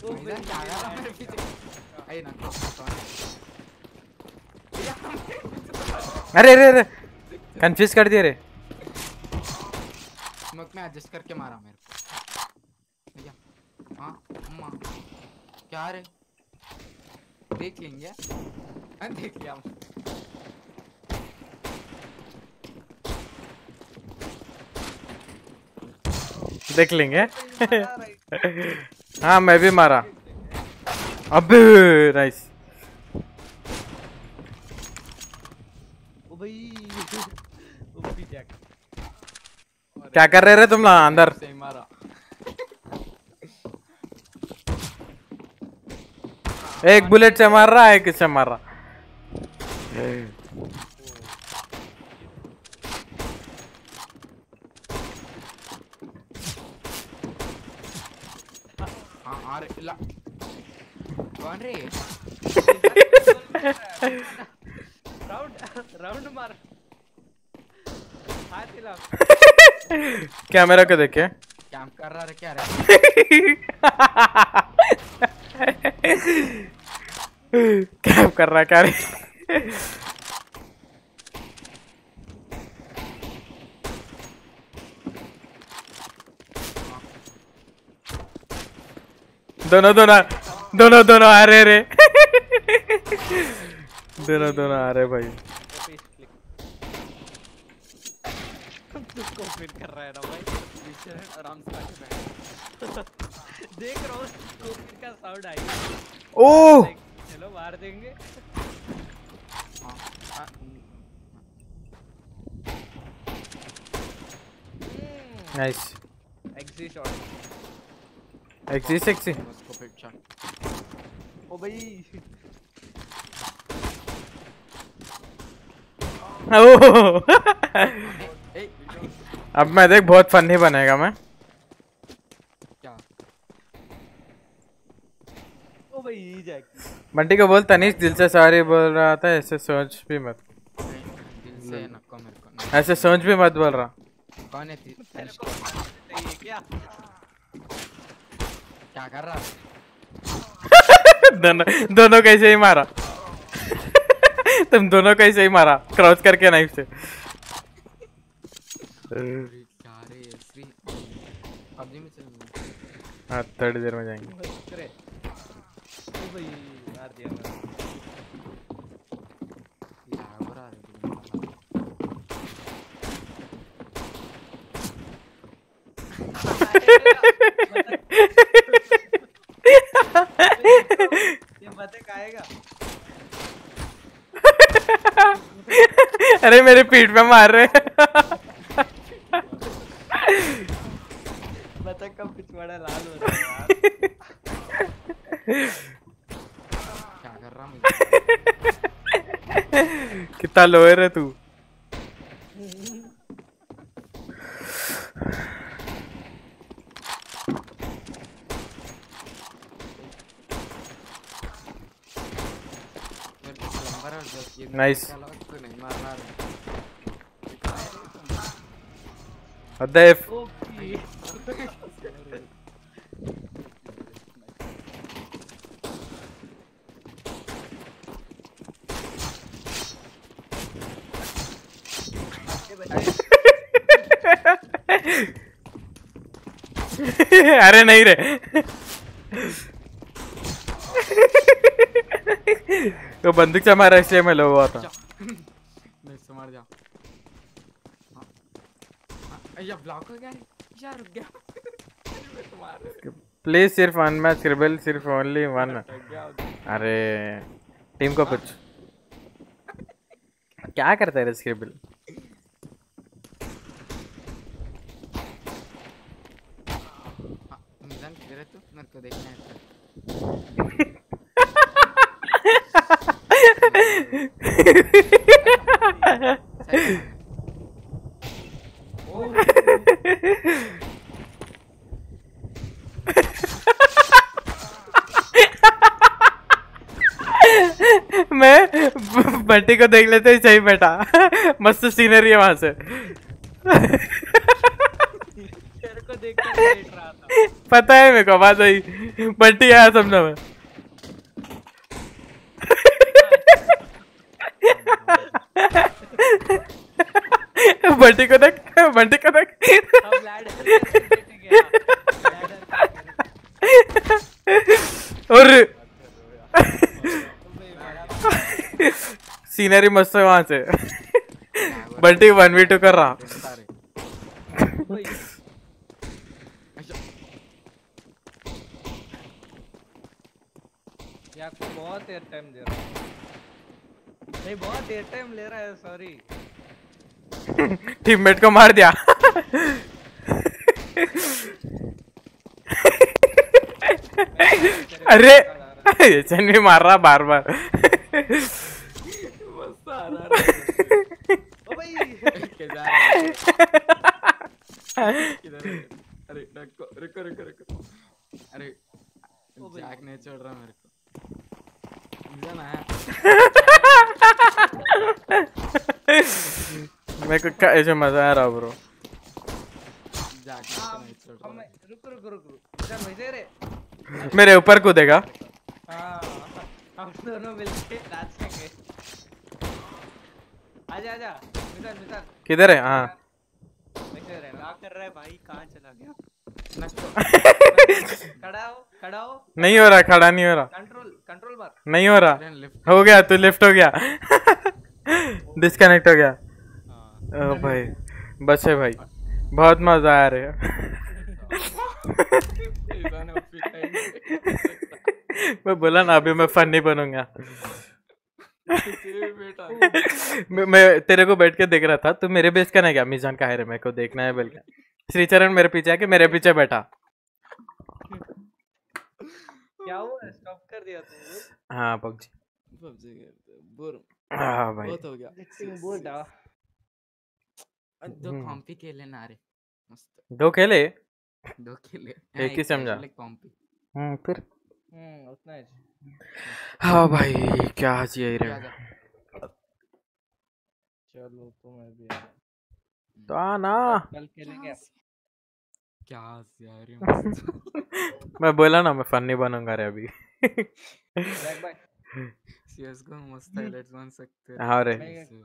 रहा मेरे पीछे अरे ना अरे अरे अरे कंफ्यूज कर दिया रे। स्मोक में एडजस्ट करके मारा मेरे को। भैया हाँ अम्मा क्या रे? देख लेंगे। हाँ देख लिया। देख लेंगे। हाँ मैं भी मारा। अबे नाइस क्या कर रहे रे तुम लोग अंदर? एक बुलेट से मार रहा है एक इससे मार रहा हाँ आ रे ला कौन रे राउंड राउंड मार कैमरा को देखे। कैंप कर रहा रे क्या रे क्या कर रहा क्या रे? दोनों दोनों। दोनों दोनों आ रहे रे। दोनों दोनों आ रहे भाई। कर रहा है ना भाई। आराम से देख रहा हूँ का साउंड ओह चलो मार देंगे। नाइस एक्सी शॉट एक्सी सेक्सी फिट शॉट ओ भाई। <laughs> अब मैं देख बहुत फनी बनेगा मैं। क्या? ओ भाई जैक बंटी को बोल तनिष दिल से सॉरी बोल रहा था ऐसे सोच भी मत। दिल से नको मेरे को ऐसे सोच भी मत बोल रहा। कौन है क्या कर रहा दोनों दोनों कैसे ही मारा? तुम दोनों कैसे ही मारा? क्रॉस करके नाइफ से। हाँ। थोड़ी देर में जाएँगे करे ओ भाई मार दिया मैंने लैग हो रहा है ये बते खाएगा <laughs> अरे मेरे पीठ पे मार रहे बता कब पिछवाड़ा लाल हो रहा है क्या कर रहा मुझे? <laughs> कितना लोअर है तू मेरे को प्लम्बर और जस्ट ये Nice. क्या लगा तो नहीं मार रहा है ओके <laughs> अरे नहीं रे। तो बंदूक से मारा इसलिए मैं लो हुआ था मैं मार जा हाँ हाँ, या ब्लॉक हो गया यार रुक गया मैं तो प्लीज़ सिर्फ़ वन मैच स्क्रिबल सिर्फ़ ओनली वन अरे टीम को पूछ क्या करता है स्क्रिबल हाँ, है तू मेरे को देखना है। मैं बट्टी को देख लेते ही सही बैठा। मस्त सीनरी है वहाँ से तेरे को देख कर लेट रहा था <laughs> पता है मेरे को बात वही बट्टी आया समझो मैं। <laughs> बट्टी को देख बट्टी को देख। और सीनरी <laughs> मस्त है वहाँ से। बट्टी वन वी टू कर रहा सारे ये आपको बहुत एयर टाइम दे रहा है नहीं बहुत एयर टाइम ले रहा है सॉरी टीममेट को मार दिया। अरे ये चन भी मार रहा बार बार ओ भाई कैसे आ रहा है? किधर है? अरे रुको रुको रुको रुको अरे जैक नहीं छोड़ रहा मेरे को मिजान आया मेरे को क्या ऐसे मज़ा आ रहा ब्रो रुक रुक रुक रुक मेरे ऊपर कूदेगा। हम दोनों मिलके नाचेंगे आजा आजा मिथन किधर है? हाँ। कर रहा है भाई कहाँ चला गया खड़ा हो खड़ा हो नहीं हो रहा, खड़ा नहीं हो रहा। कंट्रोल कंट्रोल मार नहीं हो रहा। हो गया, तू लिफ्ट हो गया। <laughs> डिस्कनेक्ट हो गया। ओ भाई। बस है भाई। बहुत मज़ा आ रहा है। मैं बोला ना अभी मैं फन नहीं बनूँगा। मैं, मैं तेरे को बैठ के देख रहा था तू मेरे बेस का नहीं गया मिजान का है रे मेरे को देखना है बोल के। श्रीचरण मेरे पीछे आके मेरे पीछे बैठा। क्या हुआ? स्टॉप कर दिया तू हाँ पबजी। PUBG bore. हाँ भाई। बहुत हो गया। बोल डा दो हम्म। कॉम्पी खेले ना रे मस्त. दो खेले दो खेले <laughs> एक ही समझा। कॉम्पी. हम्म फिर? हम्म उतना ही हाँ भाई क्या चाहिए रे? चलो तो मैं भी तो आना। हूँ। कल खेलेंगे क्या मस्त <laughs> मैं बोला ना मैं फन बनूँगा रे अभी। सीएसगो <laughs> मस्त हाइलाइट्स बन सकते हैं। हाँ रे।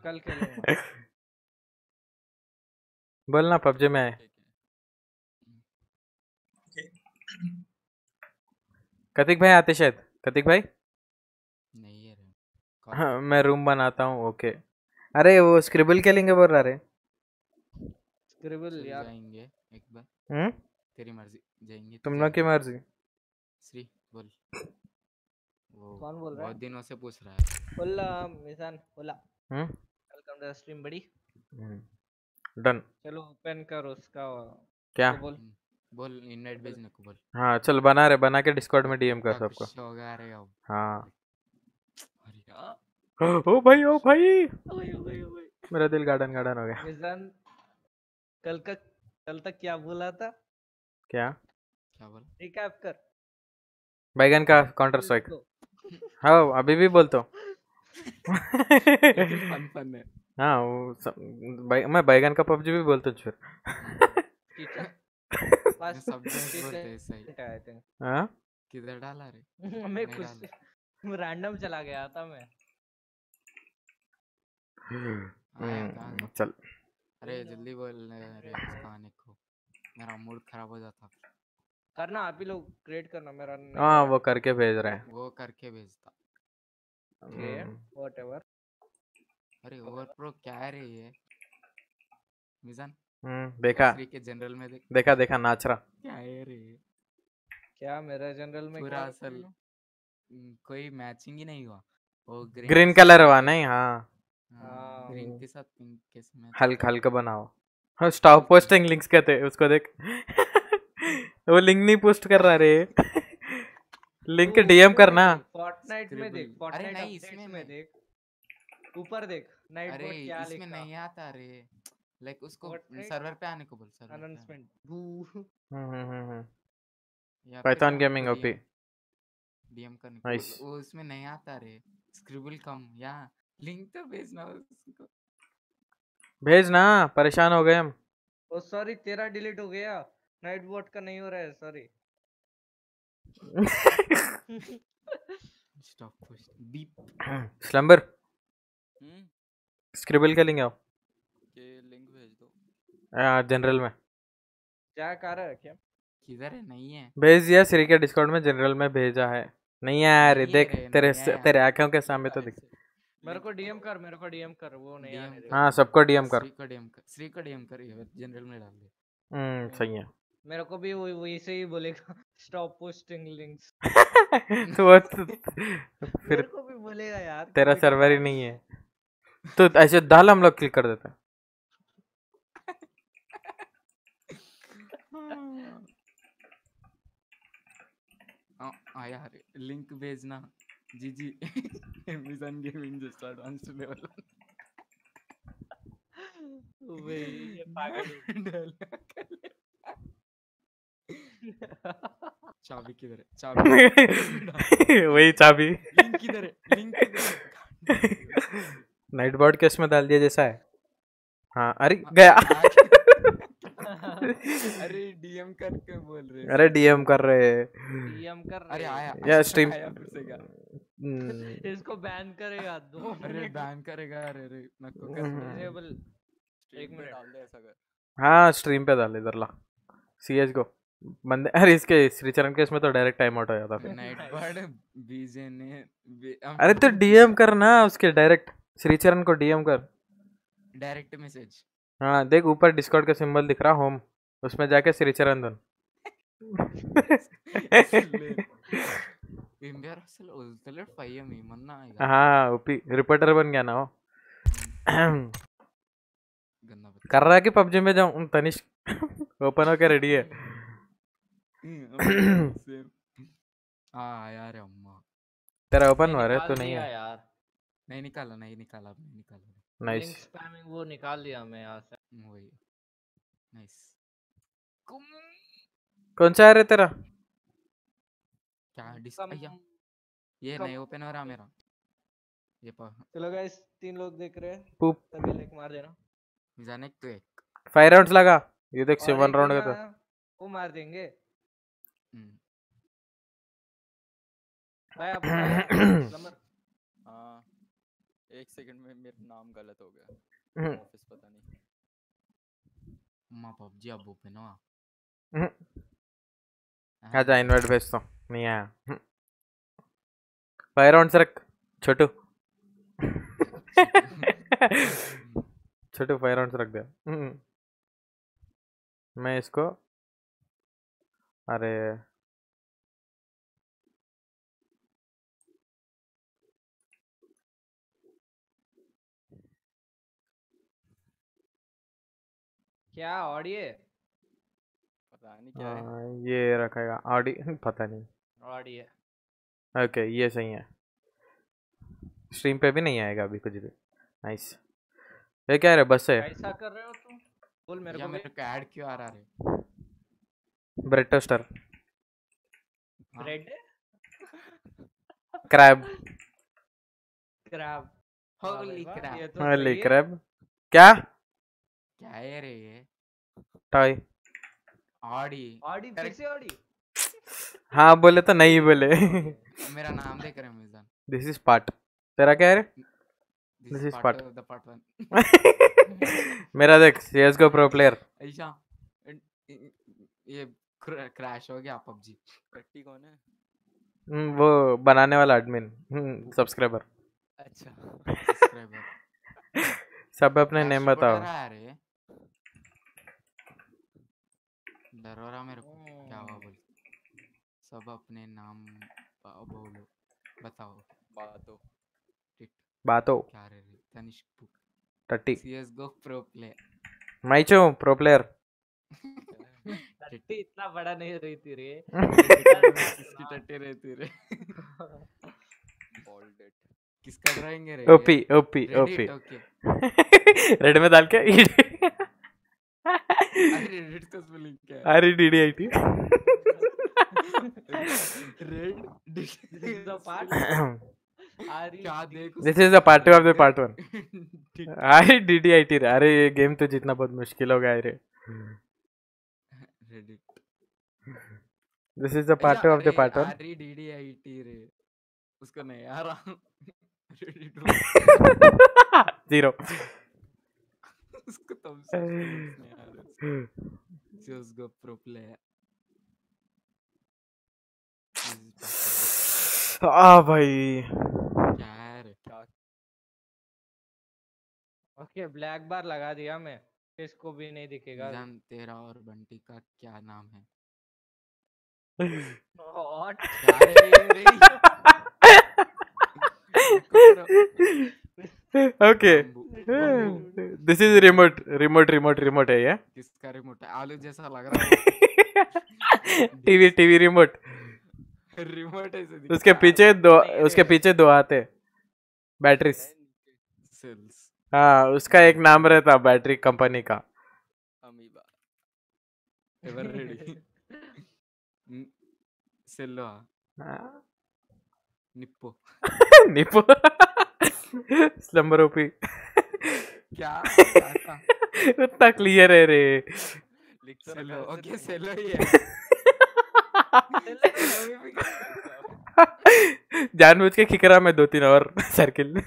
कल खेलूँगा। बोलना पबजी में कतिक भाई आते शायद? कतिक भाई? नहीं है हाँ मैं रूम बनाता हूँ ओके। अरे वो स्क्रिबल खेलेंगे बोल रहा रे। स्क्रिबल यार। जाएँगे एक बार। हम्म? तेरी मर्ज़ी जाएँगे तो तुम लोग की मर्ज़ी। श्री बोल। वो कौन बोल रहा है? बहुत दिनों से पूछ रहा है। बोला मिसान बोला हम्म? वेलकम टू स्ट्रीम बड़ी। डन। चलो ओपन कर उसका क्या? तो बोल। हम्म, बोल इनवाइट भेजने को बोल। हाँ चल बना रे बना के डिस्कॉर्ड में डीएम कर सबको। हो गया रे अब। हाँ। अरे यार। ओ भाई ओ भाई। ओए ओए ओए। मेरा दिल गार्डन गार्डन हो गया। मिसान कल का कल तक क्या बोला था? क्या? क्या बोल? रिकैप कर। बैगन का काउंटर स्ट्राइक हाँ अभी भी बोलता हूँ। <laughs> फन फन है। हाँ वो सब, बै, मैं बैगन का पबजी भी बोलता हूँ <laughs> हैं हाँ? किधर डाला रे? <laughs> मैं कुछ रैंडम <laughs> चला गया था मैं। हम्म? चल। अरे जल्दी बोल रे उसका को। मेरा मूड खराब हो जाता। करना आप ही लोग क्रिएट करना मेरा हाँ वो करके भेज रहे हैं। वो करके भेजता। Okay, whatever. अरे ओवर प्रो क्या है रे ये? मिजान हम्म, देखा। श्री के जनरल में देख। देखा देखा नाच रहा क्या है रे? क्या मेरा जनरल में पूरा असल हम्म, कोई मैचिंग ही नहीं हुआ। वो green ग्रीन कलर हुआ नहीं हाँ। हाँ, ग्रीन के साथ पिंक कैसे मैच हल्का हल्का बनाओ। हाँ स्टॉप पोस्टिंग लिंक्स कहते हैं उसको देख। <laughs> वो लिंक नहीं पोस्ट कर रहा रे। <laughs> लिंक डीएम करना। फोर्टनाइट में देख फोर्टनाइट में नहीं। देख। ऊपर देख। नाइट अरे क्या इसमें नहीं आता रे। लाइक उसको सर्वर पे आने को बोल सर्वर अनाउंसमेंट। बू हम्म हम्म हम्म हम्म। पाइथन गेमिंग ओपी डीएम करने को Nice. वो उसमें नहीं आता रे। स्क्रिबल कम या लिंक तो भेजना उसको। भेज ना परेशान हो गए हम। ओ सॉरी तेरा डिलीट हो गया। नाइट बोर्ड का नहीं हो रहा है sorry. Stop beep slumber hmm. Scribble के लिंक आओ के लिंक भेज दो। जनरल में। क्या कर रहा है क्या किधर है? नहीं है। भेज दिया श्री के डिस्काउंट में जनरल में भेजा है। नहीं है यार देख तेरे है। तेरे आँखों के सामने तो दिख मेरे को डीएम कर मेरे को डीएम कर वो नहीं आने दे हाँ सबको डीएम कर। श्री का डीएम कर श्री का डीएम कर जनरल में डाल दे। हम्म सही है। मेरे को भी वही वही से ही बोलेगा स्टॉप पोस्टिंग लिंक्स तो तो- <laughs> फिर मेरे को भी बोलेगा यार तेरा सर्वर ही नहीं है। तो ऐसे डाल हम लोग क्लिक कर देते हैं। आ, आया रे लिंक भेजना। G G Amazon gaming just advance level वे ये पागल चाबी किधर है? चाबी। <laughs> वही चाबी। लिंक किधर है? लिंक किधर है? <laughs> नाइट बोर्ड के उसमें डाल दिया जैसा है। हाँ अरे गया। <laughs> अरे डीएम करके बोल रहे हैं। अरे डीएम कर रहे हैं। डीएम कर रहे अरे आया या स्ट्रीम। हम्म, इसको बैन करेगा दो अरे बैन करेगा अरे अरे नको हम्म। कैसे डिसेबल एक मिनट। डाल दे ऐसा कर। हाँ स्ट्रीम पे डाल इधर ला। सीएच को। बंदे अरे इसके श्रीचरण के इसमें तो डायरेक्ट टाइम आउट हो जाता फिर। नाइट बर्ड बीजे ने अरे तो डीएम कर ना उसके डायरेक्ट श्रीचरण को डीएम कर। Direct message. हाँ देख ऊपर डिस्कॉर्ड का सिंबल दिख रहा होम उसमें जाके श्रीचरण दोन <laughs> हाँ ओपी रिपोर्टर बन गया ना वो। <clears throat> कर रहा है कि पबजी में जाऊँ? तनिष ओपन <laughs> होके रेडी है। <clears throat> <clears throat> आ यार अम्मा। तेरा ओपन हो रहा है तो नहीं है। यार। नहीं निकाला नहीं निकाला नहीं निकाला नाइस। स्पैमिंग वो निकाल दिया मैं यहाँ से। वही नाइस। कौन सा है रे तेरा? क्या डिस अय्या ये कम- नहीं ओपन हो रहा मेरा। ये पा चलो गाइस तीन लोग देख रहे हैं पूप तभी लाइक मार देना। मिजान एक तो एक। फाइव राउंड्स लगा। ये देख सेवन एक राउंड का था वो मार देंगे। हम्म, भाई आप नंबर <clears throat> एक सेकंड में मेरा नाम गलत हो गया। हम्म, ऑफ़िस पता नहीं। अम्मा पबजी अब ओपन हुआ हम्म। हाँ, आजा इनवाइट भेजता हूँ। नहीं आया। फाइव राउंड्स रख। छोटू। <laughs> छोटू फाइव राउंड्स रख दे। हम्म। मैं इसको अरे क्या ऑडियो पता नहीं क्या है। हाँ, ये रखेगा। ऑडी <laughs> पता नहीं। ऑडियो ओके ये सही है। स्ट्रीम पे भी नहीं आएगा अभी कुछ भी। नाइस। ये क्या है रे बस है? कैसा कर रहे हो तुम? बोल मेरे को मेरे को ऐड क्यों आ रहा रे ब्रेड टोस्टर। हाँ, bread? Crab. Crab. Holy crap ये तो होली क्रैब। क्या? क्या है रे ये? टॉय ऑडी ऑडी फिर से ऑडी हाँ बोले तो नहीं बोले। <laughs> <laughs> मेरा नाम देख रहे मिजान दिस इज़ पार्ट तेरा क्या है रे? This is part the part one मेरा देख सीएस गो प्रो प्लेयर ऐसा ये क्रैश हो गया पबजी। कट्टी कौन है? वो बनाने वाला एडमिन सब्सक्राइबर अच्छा <laughs> सब्सक्राइबर सब अपने नेम बताओ रे डर हो रहा मेरे को। क्या हुआ बोल। सब अपने नाम बोलो। बताओ। बातो। टिट। बातो। क्या रे तनिष्क टट्टी। CSGO pro play macho pro player टट्टी इतना बड़ा नहीं रहती रे। <laughs> किसकी टट्टी रहती रे? It. किसका ड्राइंग है रे? OP OP OP. रेड <laughs> में डाल के। <laughs> अरे है? D I T red This is the part. This is the part two of the part one I D D I T रे अरे ये गेम तो जीतना बहुत मुश्किल हो गया रे। This is the part two of the part one R E D D I T रे उसको नहीं आ रहा। <laughs> ज़ीरो उसको तब से रहा सीएसगो प्रो प्ले आ भाई क्या रे क्या ओके ब्लैक बार लगा दिया मैं। इसको भी नहीं दिखेगा। जान तेरा और बंटी का क्या नाम है? What? <laughs> <laughs> <laughs> Okay. This is remote remote remote remote है ये किसका रिमोट है? आलू जैसा लग रहा है। <laughs> टीवी टीवी रिमोट रिमोट दिखता उसके पीछे दो उसके पीछे दो आते बैटरीज सेल्स हाँ उसका एक नाम रहता बैटरी कंपनी का। Amoeba. Eveready Cello Nippo. <laughs> Nippo <laughs> slumber OP क्या? <laughs> उतना क्लियर है रे। है, ओके सेल्लो ही है जानबूझ के खिकरा में दो तीन और सर्किल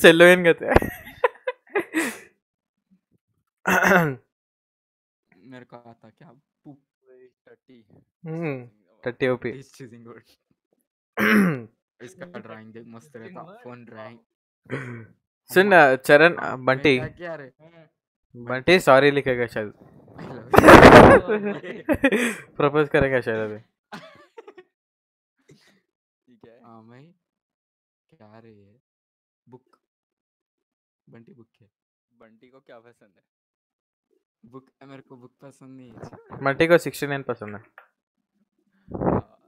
सेलोइन <laughs> कहते हैं। <coughs> मेरे को आता क्या? पुप टट्टी। हम्म, टट्टी ओपी इज़ चूजिंग गुड इसका ड्राइंग देख मस्त रहता फ़ोन ड्राइंग। सुन चरण अ, बंटी। हम्म। बंटी सॉरी लिखेगा शायद। प्रपोज <laughs> करेगा शायद अभी। ठीक है। हाँ भाई क्या रे? ये बुक। बंटी बुक है। बंटी को क्या पसंद है? बुक मेरे को बुक पसंद नहीं है बंटी को सिक्सटी नाइन पसंद है। हाँ,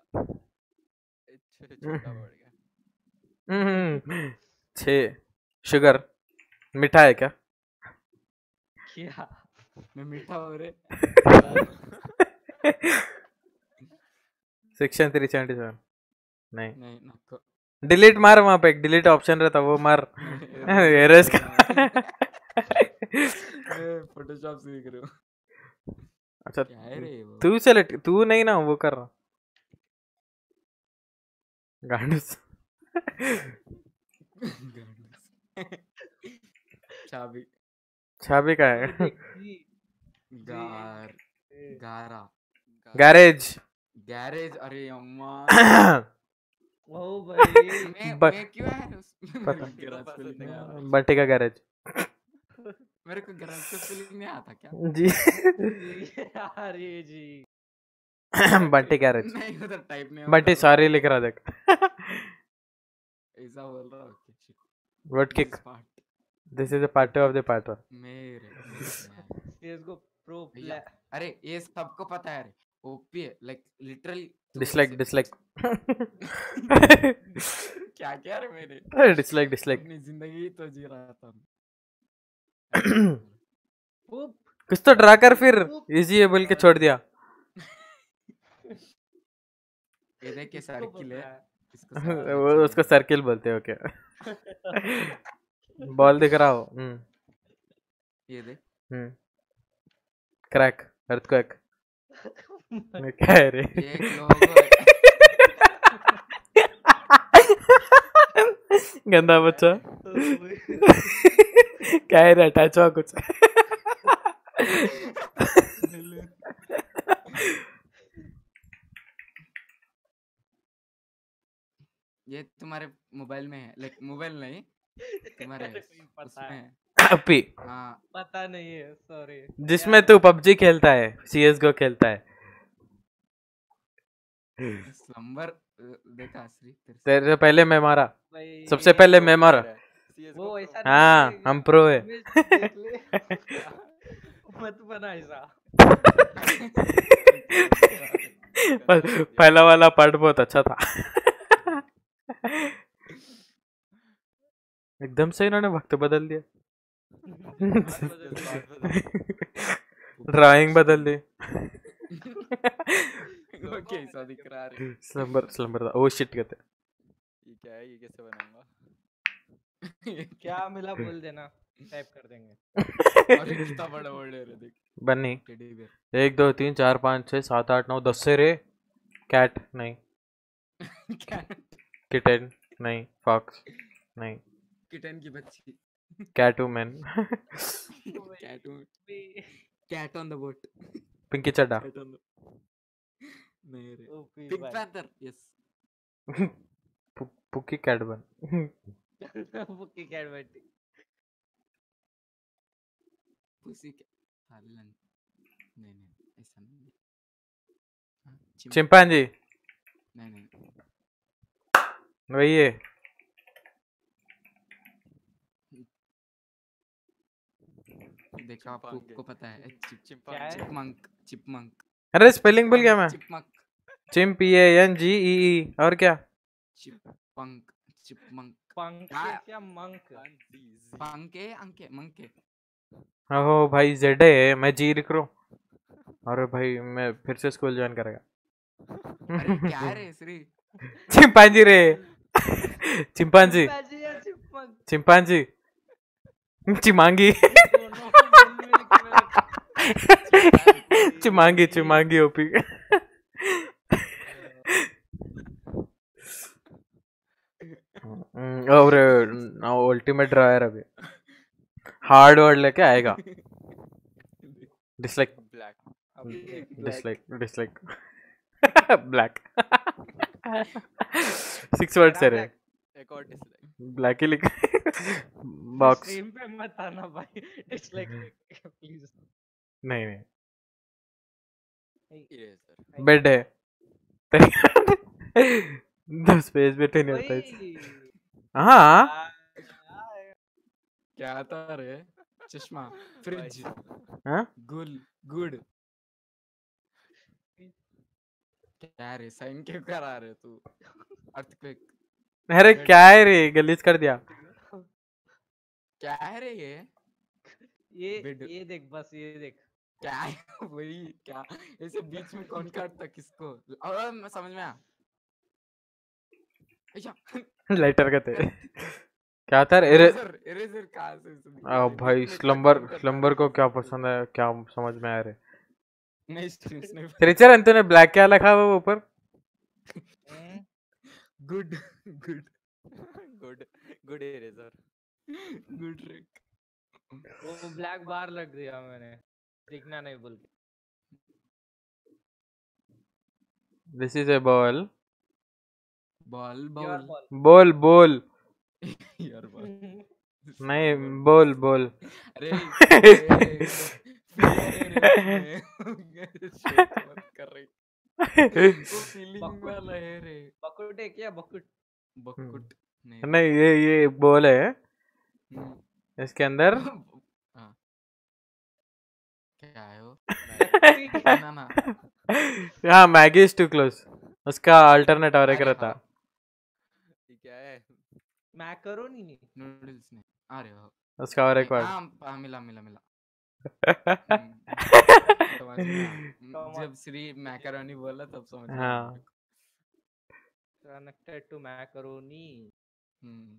ए, छो- छोटा हम्म, छः। शुगर। मीठा है क्या? क्या? मैं मीठा हो रे सेक्शन थ्री सेवेंटी सेवन नहीं। नहीं डिलीट मार वहाँ पे। एक डिलीट ऑप्शन रहता वो मार। एरर्स का। फोटोशॉप सीख रहा हूँ। अच्छा तू सेलेक्ट तू नहीं ना वो कर रहा। गांडूस। <laughs> चाबी। छाबी का है। <laughs> गार गारा गैरेज। गैरेज अरे अम्मा। <coughs> ओ भाई मैं मैं क्यों है? <laughs> पता। को गैराज स्पेलिंग नहीं आता का गैरेज। मेरे को गैराज का स्पेलिंग नहीं आता क्या? जी। अरे जी। <coughs> बंटी गैरेज। नहीं उधर टाइप नहीं बंटी सॉरी लिख रहा देख। ऐसा बोल रहा okay shit. Word kick this is a part of the part one मेरे CS:GO <laughs> प्रो अरे ये सबको पता है <laughs> रे OP like literally dislike dislike क्या क्या रे मेरे डिसलाइक डिसलाइक अपनी ज़िंदगी तो जी रहा था पुप <coughs> कुछ तो ड्रा कर फिर इजी है बोल के <laughs> छोड़ दिया। ये देख सर्किल है। इसको <laughs> वो उसको सर्किल बोलते हो क्या बॉल दिख रहा हो। हम्म। ये देख। क्रैक अर्थक्वेक क्या है। रे गंदा बच्चा। <laughs> क्या है रे अटैच हुआ कुछ। <laughs> ये तुम्हारे मोबाइल में है लाइक मोबाइल नहीं तुम्हारे पता है। अपी पता नहीं है सॉरी जिसमें तू पबजी खेलता है सी एस गो खेलता है। स्लम्बर देखा तेरे पहले मैं मारा। सबसे पहले मैं मारा। वो ऐसा हाँ हम प्रो है। <laughs> मत बना ऐसा। <laughs> <laughs> पहला वाला पार्ट बहुत अच्छा था। एकदम से इन्होंने वक्त बदल दिया। ड्राइंग बदल दी। कैसा दिख रहा। है स्लम्बर स्लम्बर था ओ शिट कहते ये क्या है? ये कैसे बनाऊँगा? क्या मिला बोल देना। टाइप कर देंगे। कितना बड़ा वर्ड है रे देख। बन्नी। एक दो तीन चार पाँच छः सात आठ नौ दस से रे। कैट नहीं। <laughs> किटन नहीं फॉक्स नहीं. किटन की बच्ची. कैटू man cat cat on the boat Pinky Chadda cat on the नहीं रे. पिंक पैंथर यस पु- पुक्की कैट बन बुक्की कैट बैठी पुसी हालन नहीं नहीं ऐसा नहीं हाँ, चिंपांजी. नहीं नहीं वही है। देखा आपको पता है? चिपमंक चिपमंक अरे स्पेलिंग भूल गया मैं। चिम पी ए एन जी ई ई और क्या? Chipmunk chipmunk. क्या? मंक पंके अंके मंके ओहो भाई जेड है मैं जी लिख रहा हूँ। अरे भाई मैं फिर से स्कूल ज्वाइन करेगा। क्या रे श्री <laughs> चिंपांजी रे। चिंपांजी चिंपांजी चिमांगी चिमांगी चिमांगी ओपी और अल्टीमेट ड्रायर अभी हार्ड वर्ड लेके आएगा। Dislike black dislike dislike black six word से रे। एक और डिसलाइक ब्लैक ही लिख <laughs> बॉक्स स्ट्रीम पे मत आना भाई। डिसलाइक प्लीज़ नहीं नहीं। इरेजर बेड है। दो स्पेस बेटे नहीं होता। है। हाँ क्या था रे? चश्मा। फ्रिज। हाँ? गुल। गुड। क्या रे? साइन क्यों करा रहे तू? <laughs> अर्थक्वेक अरे क्या है रे? गलीज कर दिया। क्या है रे ये? ये. ये देख बस ये देख। क्या है? <laughs> वही क्या? ऐसे बीच में कौन काटता किसको? और मैं समझ में आया। अच्छा। लाइटर कहते हैं। क्या था रे? इरेजर इरेजर कहाँ से आ रहा है? भाई स्लम्बर स्लम्बर को क्या पसंद है क्या समझ में आया रे? नहीं स्ट्रीम स्नाइपर त्रिचर तूने ब्लैक क्या लिखा हुआ है ऊपर? <laughs> Good good good good eraser good रिक वो ब्लैक बार लग दिया मैंने दिखना नहीं बोल के this is a ball ball Your ball ball. बोल बोल यार बॉल नहीं बोल बोल अरे कर रही बकुट। है रे बकुट क्या बकुट बकुट नहीं नहीं ये ये बोल है इसके अंदर क्या है वो ना ना हाँ मैगी इज़ टू क्लोज उसका अल्टरनेट और एक रहता हाँ, क्या है मैकरोनी नूडल्स नहीं अरे हो उसका और एक हाँ हाँ, मिला मिला मिला <laughs> जब श्री मैकरोनी बोला तब समझ हाँ। Connected to macaroni. हम्म,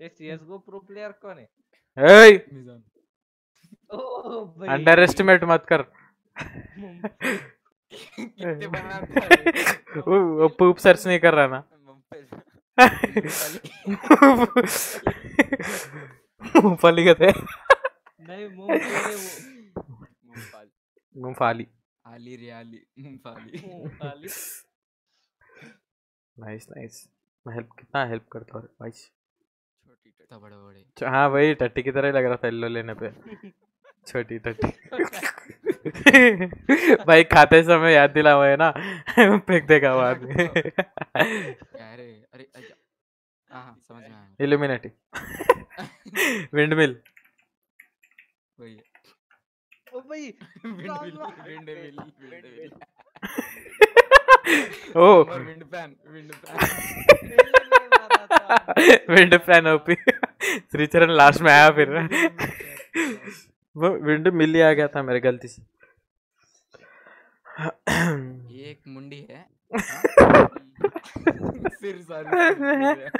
ये सीएसगो प्रो प्लेयर कौन है? ए मिजान ओ भाई। अंडर एस्टिमेट मत कर। कितने बनाता <laughs> है? वो वो पूप सर्च नहीं कर रहा ना <laughs> मूंगफली कहते हैं नहीं वो। मूंगफली। मूंगफली। आली रियाली मूंगफली। मूंगफली। नाइस नाइस मैं हेल्प कितना हेल्प करता हूँ भाई। छोटी टट्टी। बड़े बड़े। हाँ वही टट्टी की तरह ही लग रहा था येल्लो लेने पे। <laughs> छोटी टट्टी। भाई खाते समय याद दिला हुआ है ना? <laughs> फेंक देगा बाद में क्या रे? अरे हाँ समझ में इल्यूमिनेटी विंडमिल <laughs> वही है। ओ भाई wind Wrong mill one. Wind mill wind mill ओ wind fan wind fan wind fan OP Shricharan last में आया फिर। वो विंड मिल ही आ गया था मेरे गलती से। ये एक मुंडी है हाँ? सिर सॉरी ये है।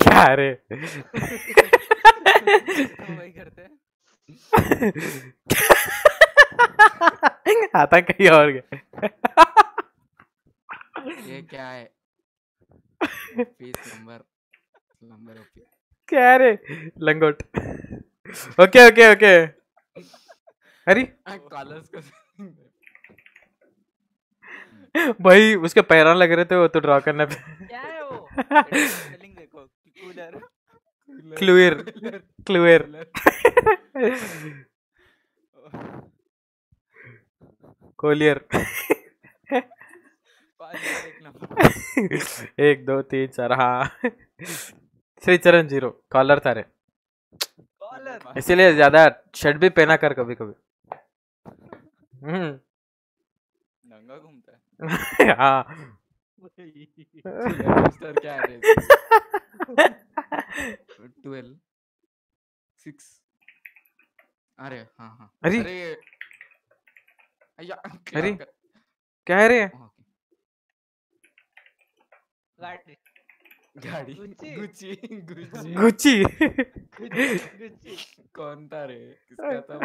क्या रे वही करते हैं आता कहीं और ये क्या है पीस नंबर नंबर ओपी क्या रे? लंगोट। Okay okay okay. अरे। भाई उसके पैर लग रहे थे वो तो ड्रॉ करने पे। क्या है वो? <laughs> देखो क्लूयर क्लूयर कोलियर एक एक दो तीन चार हाँ। श्रीचरण ज़ीरो कॉलर था इसीलिए ज़्यादा शर्ट भी पहना कर कभी कभी हम्म, नंगा घूमता है। <laughs> हाँ। क्या है ट्वेल्व। सिक्स। अरे हाँ हाँ। अरे। अरे। क्या अरे। क्या है रे? गाड़ी। गुच्ची। Gucci Gucci. गुच्ची। कौन था रे? किसका था?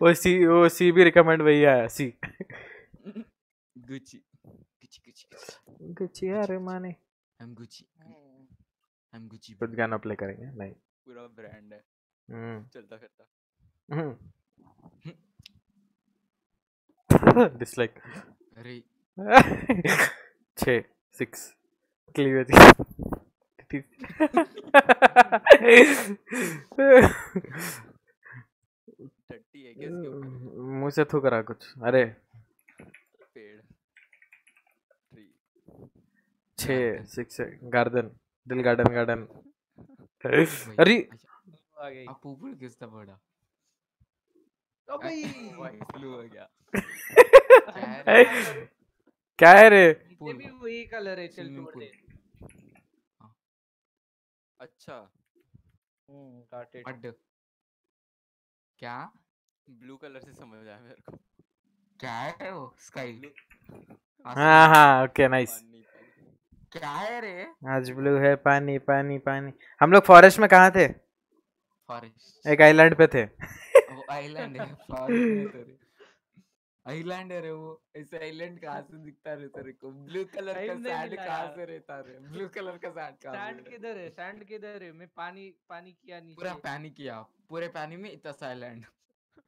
वो सी वो सी भी रिकमेंड वही आया सी। Gucci Gucci Gucci Gucci. Gucci यार माने। I am Gucci I am Gucci कुछ गाना प्ले करेंगे? नहीं। पूरा ब्रांड है। हम्म। चलता फिरता। <laughs> डिसलाइक अरे। <laughs> छः सिक्स क्लियर टट्टी है क्या इसके ऊपर? <laughs> मुँह से थूक रहा कुछ। अरे। सिक्स गार्डन दिल गार्डन गार्डन <laughs> अरे। आ गई। अब ऊपर किसका पड़ा हो क्या? है रे? भी वही कलर है चल छोड़ दे। अच्छा। हम्म गॉट इट अड क्या? ब्लू कलर से समझ आया मेरे को। क्या है वो स्काई? हाँ हाँ ओके नाइस क्या है रे? आज ब्लू है पानी पानी पानी। हम लोग फॉरेस्ट में कहाँ थे? फॉरेस्ट एक आइलैंड पे थे। वो आइलैंड है <laughs> फॉरेस्ट नहीं तो आइलैंड है रे वो ऐसे आइलैंड कहाँ से दिखता रहता रे को। ब्लू कलर का सैंड कहाँ से रहता रे? ब्लू कलर का सैंड कहाँ सैंड किधर है? सैंड किधर है? मैं पानी पानी किया पूरा पानी किया पूरे पानी में इतना साइलैंड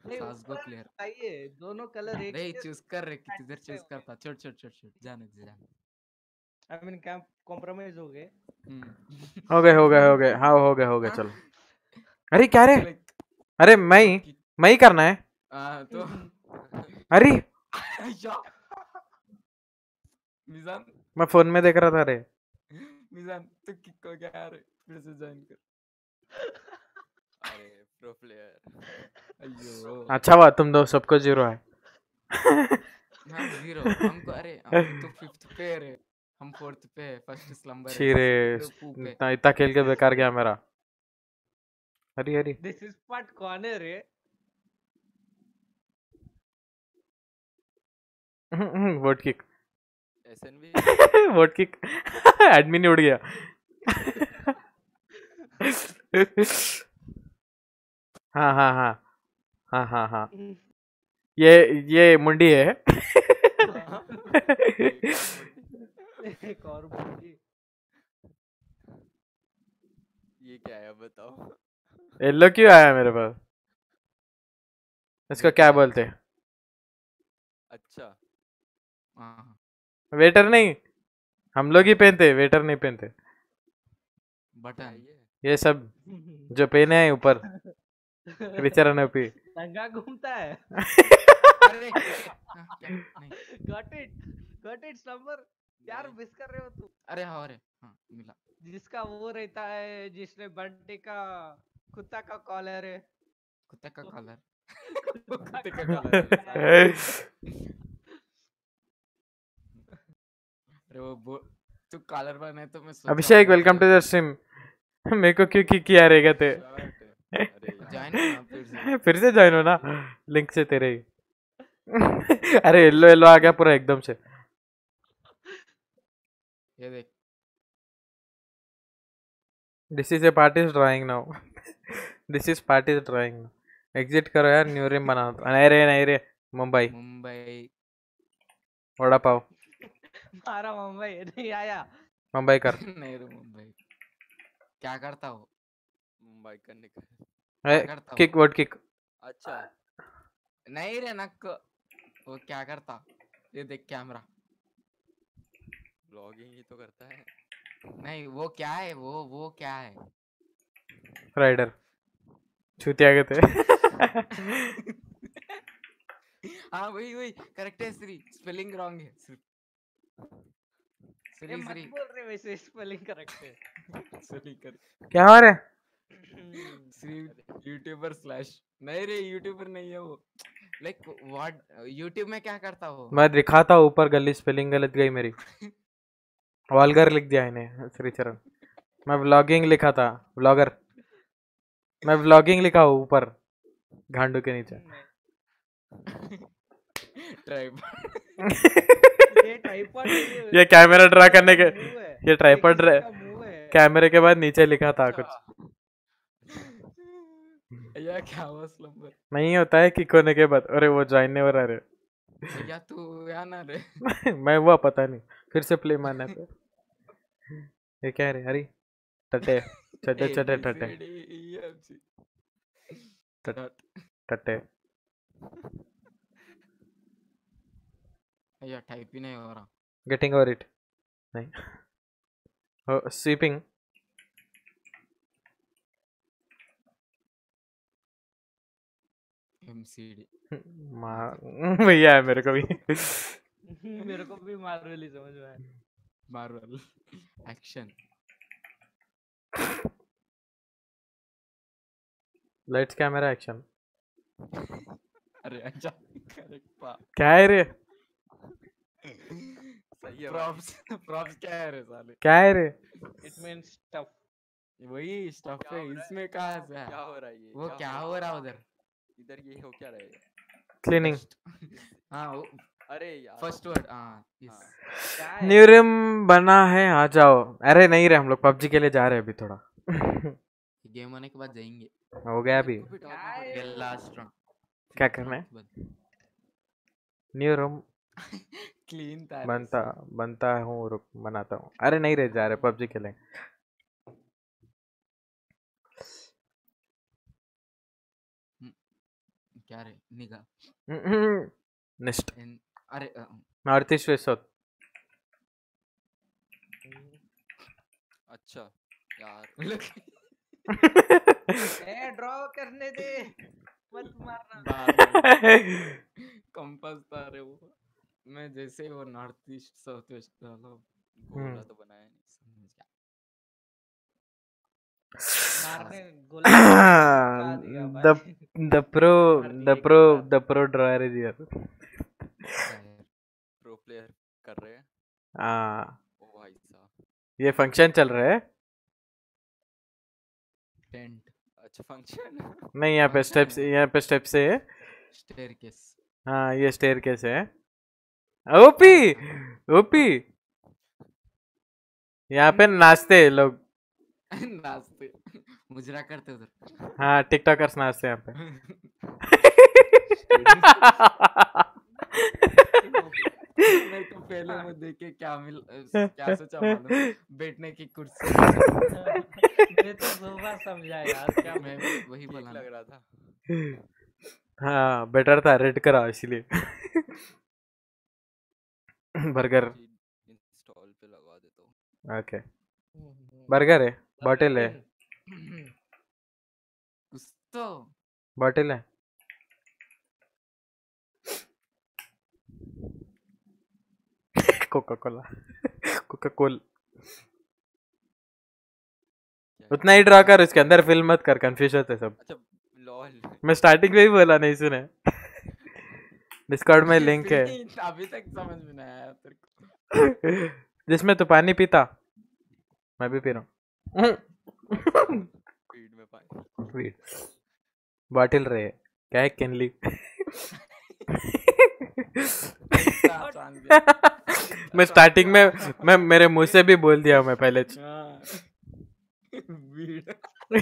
नहीं, सासगो प्लेयर चाहिए दोनों कलर एक नहीं चूज़ कर रे किधर चूज़ हो? करता। छोड़ छोड़ छोड़ छोड़ जाने दे जाने आई मीन कैंप कॉम्प्रोमाइज हो गए? हम्म। हो गए हो गए हो गए। हाँ हो गए हो गए हाँ? चलो अरे क्या रे? अरे मैं मैं ही करना है। हाँ तो अरे! मिजान मैं फ़ोन में देख रहा था रे मिजान तू किक गया रे फिर से ज्वाइन कर। अरे प्रो प्लेयर अयो। अच्छा हुआ तुम दो सबको ज़ीरो है। हम ज़ीरो हमको अरे हम तो फिफ्थ पे रे। हम फोर्थ पे फ़र्स्ट स्लंबर इतना इतना खेल के बेकार गया मेरा। अरे अरे। दिस इज़ पार्ट कॉर्नर है। Vote kick SNB vote kick admin उड़ गया. <laughs> हाँ हाँ हाँ. हाँ हाँ हाँ. ये ये मुंडी है. एक और बूढ़ी ये क्या है बताओ. येलो क्यों आया मेरे पास. इसको क्या? बोलते हैं? अच्छा. वेटर नहीं हम लोग ही पहनते वेटर नहीं पहनते। बटन। ये सब जो पहने हैं ऊपर क्रिचर एनओपी नंगा घूमता है। अरे क्या? नहीं। Got it got it number यार मिस कर रहे हो तू। अरे हाँ अरे हाँ मिला। जिसका वो रहता है जिसने बंटे का कुत्ता का कॉलर है। कुत्ते का <laughs> कलर कुत्ते का कॉलर <laughs> <laughs> अरे वो तू कॉलर बने तो मैं Abhishek welcome to the stream मेरे को क्यों किक किया रहेगा ते? फिर से। <laughs> फिर से ज्वाइन हो ना? लिंक से तेरे ही। <laughs> अरे येलो येलो आ गया पूरा एकदम से। ये देख। This is a party drawing now this is party drawing exit करो यार न्यू रिम बना नहीं रे नहीं रे। मुंबई। मुंबई। वड़ा पाव। मारा मुंबई नहीं आया। मुंबई कर। <laughs> नहीं रे मुंबई। क्या करता हो? मुंबई करने का। क्या किक वर्ड किक अच्छा। नहीं रे नक। वो क्या करता? ये देख कैमरा ब्लॉगिंग ही तो करता है। नहीं वो क्या है? वो वो क्या है? राइडर छूती आ गए थे। <laughs> हाँ वही वही। करेक्ट है श्री स्पेलिंग रॉन्ग है ये श्री मत श्री बोल रहे वैसे स्पेलिंग करेक्ट है श्री कर क्या हो रहा है श्री यूट्यूबर स्लैश नहीं रे यूट्यूबर नहीं है वो लाइक व्हाट यूट्यूब में क्या करता हो मैं दिखाता हूँ ऊपर गली स्पेलिंग गलत गई मेरी वॉलगर लिख दिया इन्हें श्रीचरण मैं व्लॉगिंग लिखा था व्लॉगर मैं व्लॉगिंग लिखा हूँ ऊपर घांडू के नीचे ट्राइब ये ये कैमरा ड्रा करने के ये ट्राइपॉड का कैमरे के बाद नीचे लिखा था कुछ। या क्या हुआ स्लम्बर नहीं होता है किक होने के बाद। अरे वो ज्वाइन नहीं हो रहा रे। या तू या ना रे। <laughs> मैं हुआ पता नहीं। फिर से प्ले मारना पे ये क्या रे? हरी टटे चटे चटे टटे टटे या टाइप ही नहीं हो रहा। गेटिंग ओवर इट नहीं। Oh, स्वीपिंग एमसीडी <laughs> <laughs> भैया है मेरे को भी। <laughs> मेरे को भी मार्वल ही समझ में आया। Marvel action lights camera action अरे अच्छा। करेक्ट क्या है रे? सही है प्रॉप्स प्रॉप्स क्या है रे साले? क्या है रे? इट मींस स्टफ़ वही स्टफ़ है रहा? इसमें कहाँ से क्या हो रहा है ये? वो क्या हो रहा उधर? इधर ये हो क्या रहा है? क्लीनिंग <laughs> हाँ अरे यार फ़र्स्ट वर्ड हाँ बना है आ जाओ। अरे नहीं रे हम लोग पबजी के लिए जा रहे हैं अभी थोड़ा। गेम होने के बाद जाएँगे। हो गया अभी। लास्ट राउंड क्या करना है? न्यू रूम <laughs> क्लीन था बनता बनता हूँ रुक बनाता हूँ। अरे नहीं रे जा रहे पबजी खेलें क्या रे निगा। नेक्स्ट अरे नॉर्थ ईस्ट वेस्ट साउथ। अच्छा यार। <laughs> <laughs> ए ड्रॉ करने दे। मत मारना। <laughs> कंपास था रे वो मैं जैसे वो नॉर्थ ईस्ट साउथ वेस्ट डाला गोला हम्म। तो बनाया नहीं समझ गया। मारने <laughs> गोला बता दिया the भाई। the <laughs> pro मार the pro the pro drawer is here pro player कर रहे हैं। हाँ। ओ भाई साहब। ये फ़ंक्शन चल रहा है? टेंट। अच्छा फ़ंक्शन नहीं यहाँ पे स्टेप्स यहाँ पे स्टेप्स है। स्टेयरकेस हाँ ये स्टेयर केस है। OP OP. यहाँ पे नाचते हैं लोग। <laughs> नाचते। मुजरा करते उधर। हाँ टिकटॉकर्स नाचते यहाँ पे। मैं तो पहले में देखे क्या मिल क्या सोचा मालूम बैठने की कुर्सी ये तो दो बार समझा यार क्या मैं वही बोला लग रहा था हाँ बेटर था रेड करा इसलिए। <clears throat> बर्गर। इंस्टॉल पे लगा देता हूँ। ओके। बर्गर है? बॉटल है? <clears throat> तो। बॉटल है? <laughs> कोका कोला <laughs> कोका कोल उतना ही ड्रा कर उसके अंदर फ़िल्म मत कर कंफ्यूज होते सब। अच्छा लॉल। मैं स्टार्टिंग में ही बोला नहीं सुने। डिस्कॉर्ड में <laughs> लिंक है। अभी तक समझ में नहीं आया तेरे को। जिसमें तू पानी पीता मैं भी पी रहा हूँ। फ़ीड में पानी। वीड बॉटल रहे। क्या है किनली मैं स्टार्टिंग में मैं मेरे मुँह से भी बोल दिया मैं पहले। हाँ। <laughs> <laughs>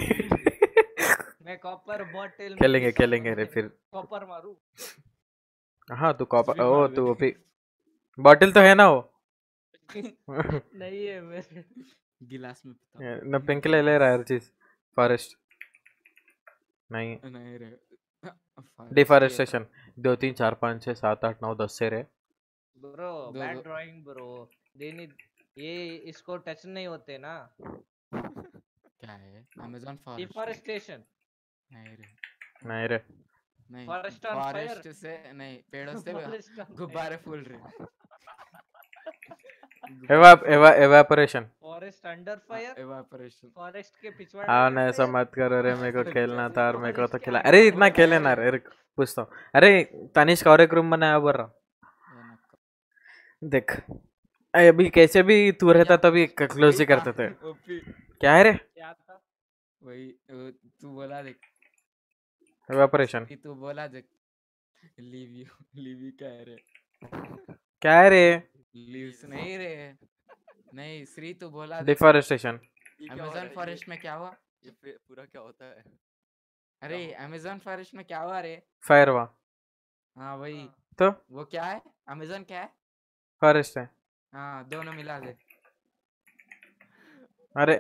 मैं कॉपर बॉटल खेलेंगे खेलेंगे रे फिर। कॉपर मारू? हाँ तू कॉपर ओ तू देते। अभी बॉटल तो है ना वो? <laughs> नहीं है मेरे। गिलास में पता न पिंक ले ले रहा है हर चीज़। फॉरेस्ट। नहीं। नहीं रे डिफॉरेस्टेशन। दो तीन चार पाँच छः सात आठ नौ दस से रे ब्रो बैड ड्राइंग ब्रो। देनी ये इसको टच नहीं होते ना। <laughs> क्या है? अमेज़न फॉरेस्ट डिफॉरेस्टेशन नहीं रे नहीं रे नहीं Forest on fire? फॉरेस्ट से नहीं पेड़ों से गुब्बारे फूल रहे। एवा एवा evaporation forest under fire. Evaporation forest के पिछवाड़े हाँ ना ऐसा मत करो रे मेरे को <laughs> खेलना था और मेरे को तो खिला अरे इतना खेले ना रे पूछता हूँ। अरे तनिष्क और एक रूम बनाया बोल रहा देख अरे अभी कैसे भी तू रहता तभी क्लोज ही करते थे। क्या है रे? क्या था? वही तू बोला देख एवापोरेशन कि तू बोला देख लीव यू लीव यू क्या है रे क्या है रे लीव्स नहीं रे नहीं श्री तू बोला डिफॉरेस्टेशन अमेज़न फॉरेस्ट में क्या हुआ ये पूरा क्या होता है अरे अमेज़न फॉरेस्ट में क्या हुआ रे फायर हुआ हाँ वही तो वो क्या है अमेज़न क्या है फॉरेस्ट है हाँ दोनों मिला दे अरे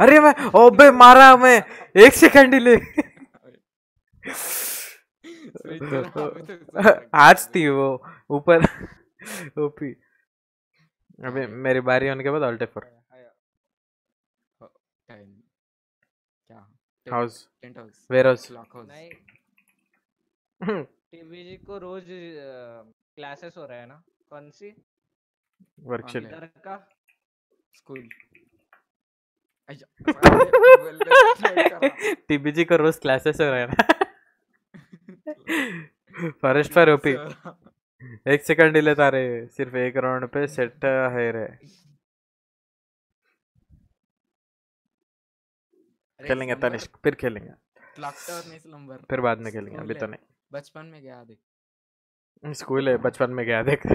अरे मैं ओबे मारा मैं एक सेकंड ही ले श्री तेरा अभी तक सुन रहा है। <laughs> आज थी वो ऊपर ओपी। अबे मेरी बारी होने के बाद अल्टे for house. Ware house TVG को रोज क्लासेस हो रहा है ना? कौन सी? Online. इधर का? स्कूल। टीबीजी को रोज क्लासेस हो रहे हैं ना? <laughs> <laughs> Forest fire OP. एक सेकंड ही लेता रे सिर्फ़ एक राउंड पे सेट है रे। खेलेंगे तनिष्क फिर खेलेंगे। फिर बाद में खेलेंगे अभी तो नहीं। बचपन में गया देख। स्कूल है बचपन में गया देख। <laughs>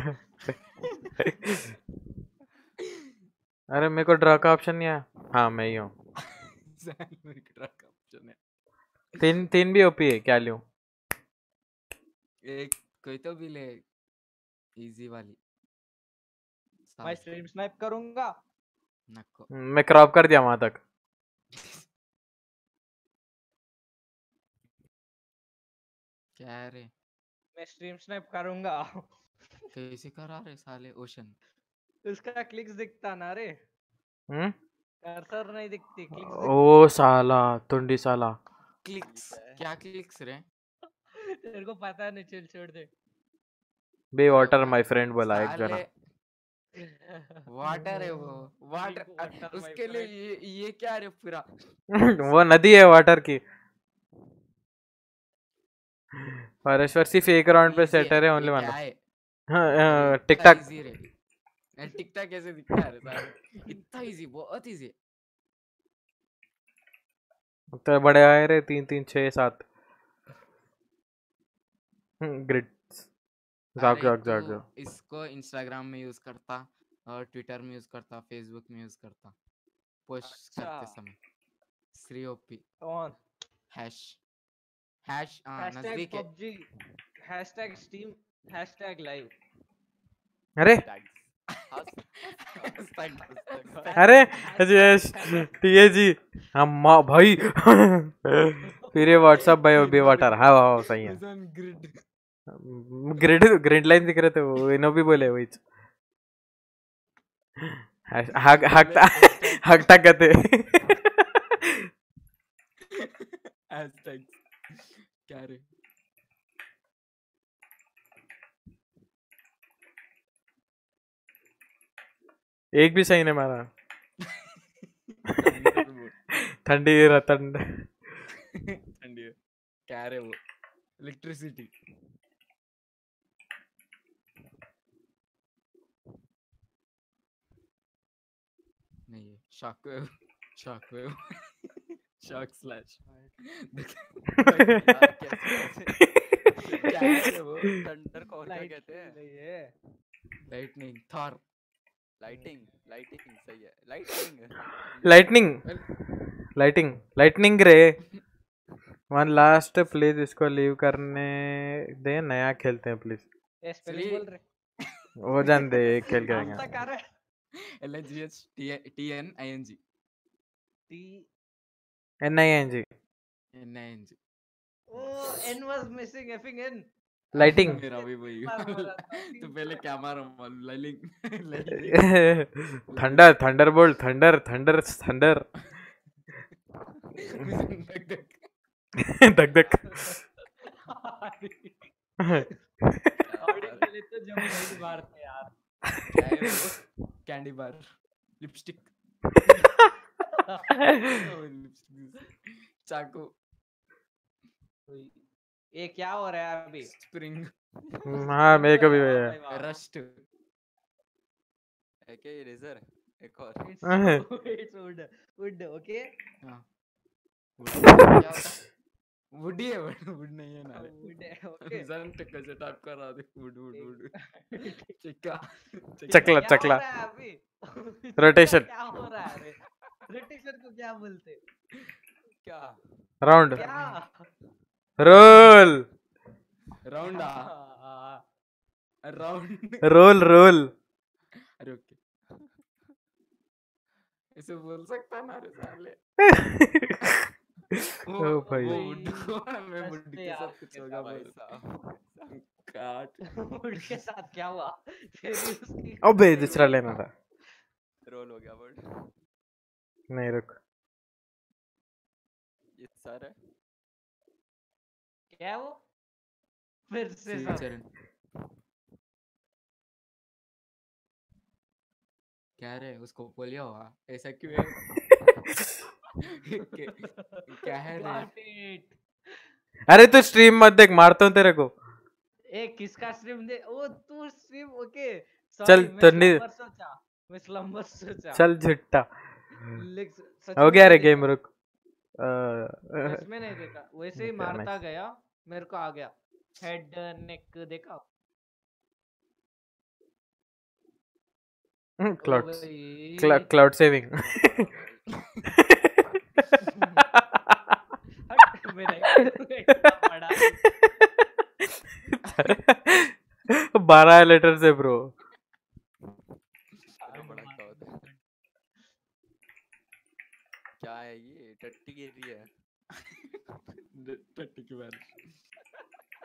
अरे मेरे को ड्रा का ऑप्शन नहीं है। हाँ मैं ही हूँ। <laughs> है। तीन तीन भी ओपी है क्या लूँ? एक कोई तो भी ले इजी वाली। मैं स्ट्रीम स्नाइप करूँगा। नको मैं क्रॉप कर दिया वहाँ तक। <laughs> क्या रे? मैं स्ट्रीम स्नाइप करूँगा। कैसे करा रे साले ओशन उसका क्लिक्स दिखता ना रे। हम्म? कर्सर नहीं दिखती क्लिक्स ओ साला तुंडी साला। क्लिक्स क्या क्लिक्स रे? तेरे को पता नहीं चल छोड़ दे। बे वाटर माय फ्रेंड बोला एक जना वाटर है वो। <laughs> वाटर उसके लिए ये ये क्या रे पूरा? <laughs> वो नदी है वाटर की। फॉरेश्वर सिर्फ़ एक राउंड पे Easy सेट है ओनली वन क्या है? <laughs> हाँ टिक टाक टिक टाक कैसे दिखता है इतना इजी बहुत इजी तो बड़े आए रे तीन तीन छः सात। <laughs> ग्रिड जाग जाग जाग जाग। इसको इंस्टाग्राम में यूज़ करता और ट्विटर में यूज़ करता फेसबुक में यूज़ करता पोस्ट करते अच्छा। समय। Shri OP on hash hash हाँ नज़दीक है। PUBG. Hashtag steam hashtag live अरे! अरे! टीए जी हम भाई। <laughs> फिर ये व्हाट्सअप भाई बे वाटर हाँ हाँ सही है। ग्रेड ग्रेड लाइन दिख रहे थे वो इनो भी बोले वही हकता हक कहते क्या रे? एक भी सही नहीं मारा. ठंडी ठंड. <laughs> ठंडी क्या रे वो? इलेक्ट्रिसिटी <laughs> <laughs> कहते हैं नहीं है। लाइटनिंग थॉर लाइटिंग लाइटिंग सही है। लाइटिंग लाइटनिंग लाइटिंग लाइटनिंग रे। वन लास्ट प्लीज़ इसको लीव करने दे। नया खेलते हैं प्लीज़ हो जान दे खेल के <laughs> आएँगे। है L H G H T N I N G T N I N G N I N G O N was missing effing lighting मेरा भी वही। <laughs> था, <laughs> तो पहले क्या मारा लाइलिंग thunder thunderbolt thunder thunder thunder धक धक ऑडियो के लिए तो जब मारते यार। कैंडी बार लिपस्टिक चाकू. ये क्या हो रहा है अभी? स्प्रिंग <laughs> हाँ मेरे को भी वही। है रस्ट है क्या इरेजर एक और। wood wood okay क्या होता? वुडी है वुड वुड नहीं है ना रे। wood है, okay जन टिक से टाइप कर रहा देख वुड वुड वुड चिक्का चकला चकला। है <laughs> Rotation. क्या हो रहा है रोटेशन को क्या बोलते क्या? राउंड रोल राउंड आ। हाँ, राउंड रोल रोल अरे ओके ऐसे बोल सकता ना रे साले? <laughs> <laughs> ओ भाई। <laughs> मैं वुड के साथ कुछ उसके होगा भाई साहब काट wood के साथ क्या हुआ? फिर उसकी अबे दूसरा लेना था। रोल हो गया वर्ड नहीं रुक। ये सर है। क्या है वो? फिर से चरण। क्या रे उसको पोलियो हुआ ऐसा क्यों है? <laughs> <laughs> <laughs> क्या- है रे? अरे तू स्ट्रीम मत देख मारता हूँ तेरे को। ए किसका स्ट्रीम दे? ओ तू स्ट्रीम ओके। चल, तो नहीं- मैं स्लम्बर सोचा। चल झुट्टा। हो गया रे गेम रुक। अ, सच में नहीं देखा। वैसे ही मारता गया मेरे को आ गया। हेड नेक देखा? क्लाउड क्लाउड सेविंग बारह लेटर से ब्रो क्या है ये? टट्टी गिर है। टट्टी की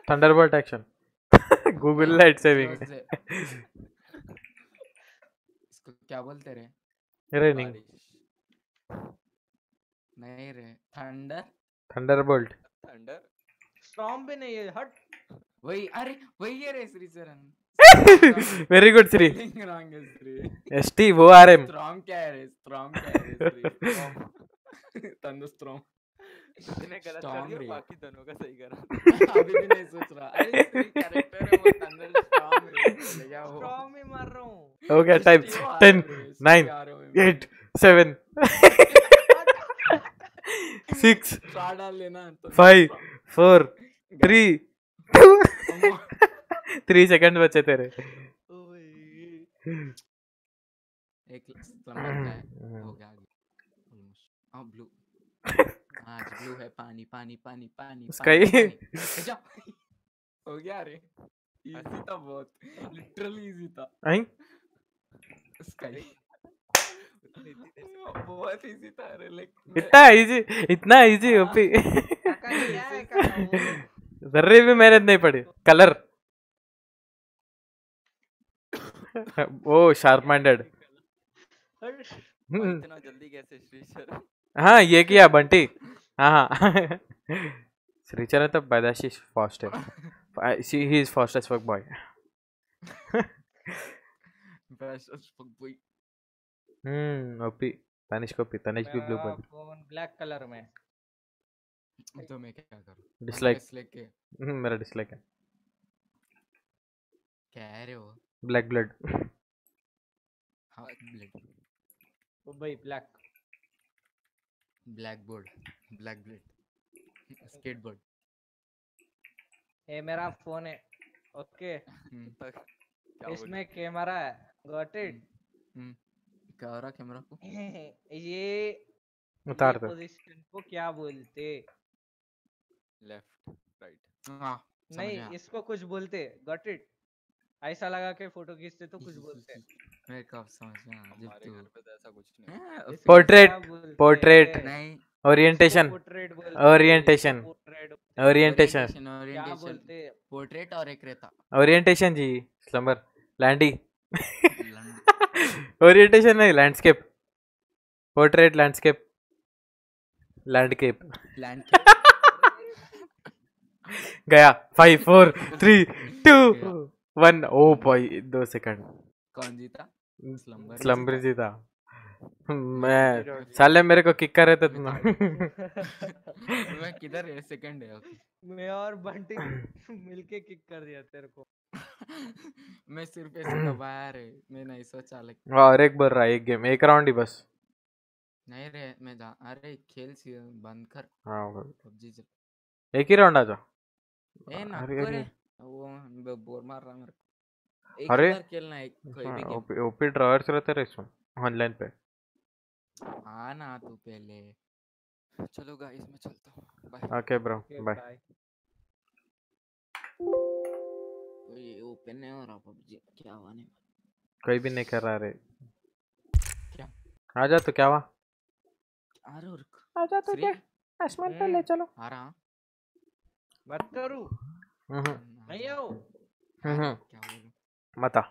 thunderbolt action Google light saving इसको क्या बोलते रहे? रेनिंग नहीं रे थंडर थंडरबोल्ट थंडर स्टॉर्म भी नहीं है हट। वही अरे वही है रे श्री चरण वेरी गुड श्री रॉन्ग है श्री एसटी वो आरएम स्ट्रांग क्या है रे स्ट्रांग क्या है श्री थंडर स्ट्रांग इतने गलत कर दिया बाकी दोनों का सही करा। <laughs> अभी भी नहीं सोच रहा। अरे कैरेक्टर है वो थंडर स्ट्रांग है ले जाओ। स्ट्रांग ही मार रहा हूँ। ओके टाइम 10 9 8 7 सिक्स तो। Five four three. Three second बचे तेरे। एक है? हो गया ऑलमोस्ट हाँ ब्लू आज ब्लू है पानी पानी पानी पानी. पानी, पानी। हो गया रे। इजी था बहुत। लिटरली इजी था। आई? स्काई <laughs> बहुत इजी था अरे लाइक <laughs> इतना इजी इतना इजी ओपी। है काका वो? <laughs> जर्रे भी मेहनत नहीं पड़ी कलर। ओ शार्प माइंडेड इतना जल्दी कैसे श्री सर हाँ ये किया बंटी। हाँ हाँ। श्रीचरण तो पैदाशी फास्ट है he is fastest work boy best fuck boy hmm OP Tanishq OP Tanishq भी ब्लू बन फ़ोन ब्लैक कलर में तो मैं क्या करूँ? डिसलाइक डिसलाइक के मेरा डिसलाइक है। कह रहे हो? ब्लैक ब्लड हाँ ब्लड ओ भाई black blackboard black blood skateboard ये मेरा फ़ोन है ओके <laughs> क्या इसमें कैमरा है? गॉट इट क्या हो रहा कैमरा को ये उतार दो पोजीशन को क्या बोलते लेफ़्ट राइट हाँ नहीं इसको कुछ बोलते गॉट इट ऐसा लगा के फ़ोटो खींचते तो कुछ बोलते मैं कब समझ गया हमारे घर पे तो ऐसा कुछ नहीं पोर्ट्रेट पोर्ट्रेट नहीं ओरिएंटेशन पोर्ट्रेट बोलते ओरिएंटेशन ओरिएंटेशन क्या ओरिएंटेशन बोलते पोर्ट्रेट और एक रहता ओरिएंटेशन जी स्लम्बर लैंडी लंड- ओरिएंटेशन नहीं landscape portrait landscape landscape land गया. Five four three two one ओ भाई दो सेकंड कौन जीता? स्लम्बर स्लम्बर जीता। मैं साले मेरे को किक कर रहे थे तुम <laughs> मैं किधर है? सेकंड है. मैं और बंटी <laughs> मिलके किक कर दिया तेरे को। <laughs> मैं सिर्फ़ ऐसे <clears throat> दबाया रे मैं नहीं सोचा लेकिन और एक बोल रहा एक गेम एक राउंड ही बस। नहीं रे मैं जा अरे खेल सी बंद कर। हाँ भाई। पबजी चल। एक ही राउंड आ जाओ ए ना अरे अरे वो बोर मार रहा मेरे को। अरे खेलना है कोई भी गेम ओपी ड्रावर्स रहते रहे इसमें ऑनलाइन पे। हाँ ना तू पहले। चलो गाइस मैं चलता हूँ। Bye. Okay bro bye. bye. कोई ओपन नहीं हो रहा पबजी क्या हुआ नहीं? कोई भी नहीं कर रहा रे क्या? आ जा तो क्या हुआ? अरे रुक आ जा तो क्या? आसमान पे हम्म। ले चलो। आ रहा। मत करूँ। हम्म। नहीं आओ। हम्म। क्या बोलूँ? मता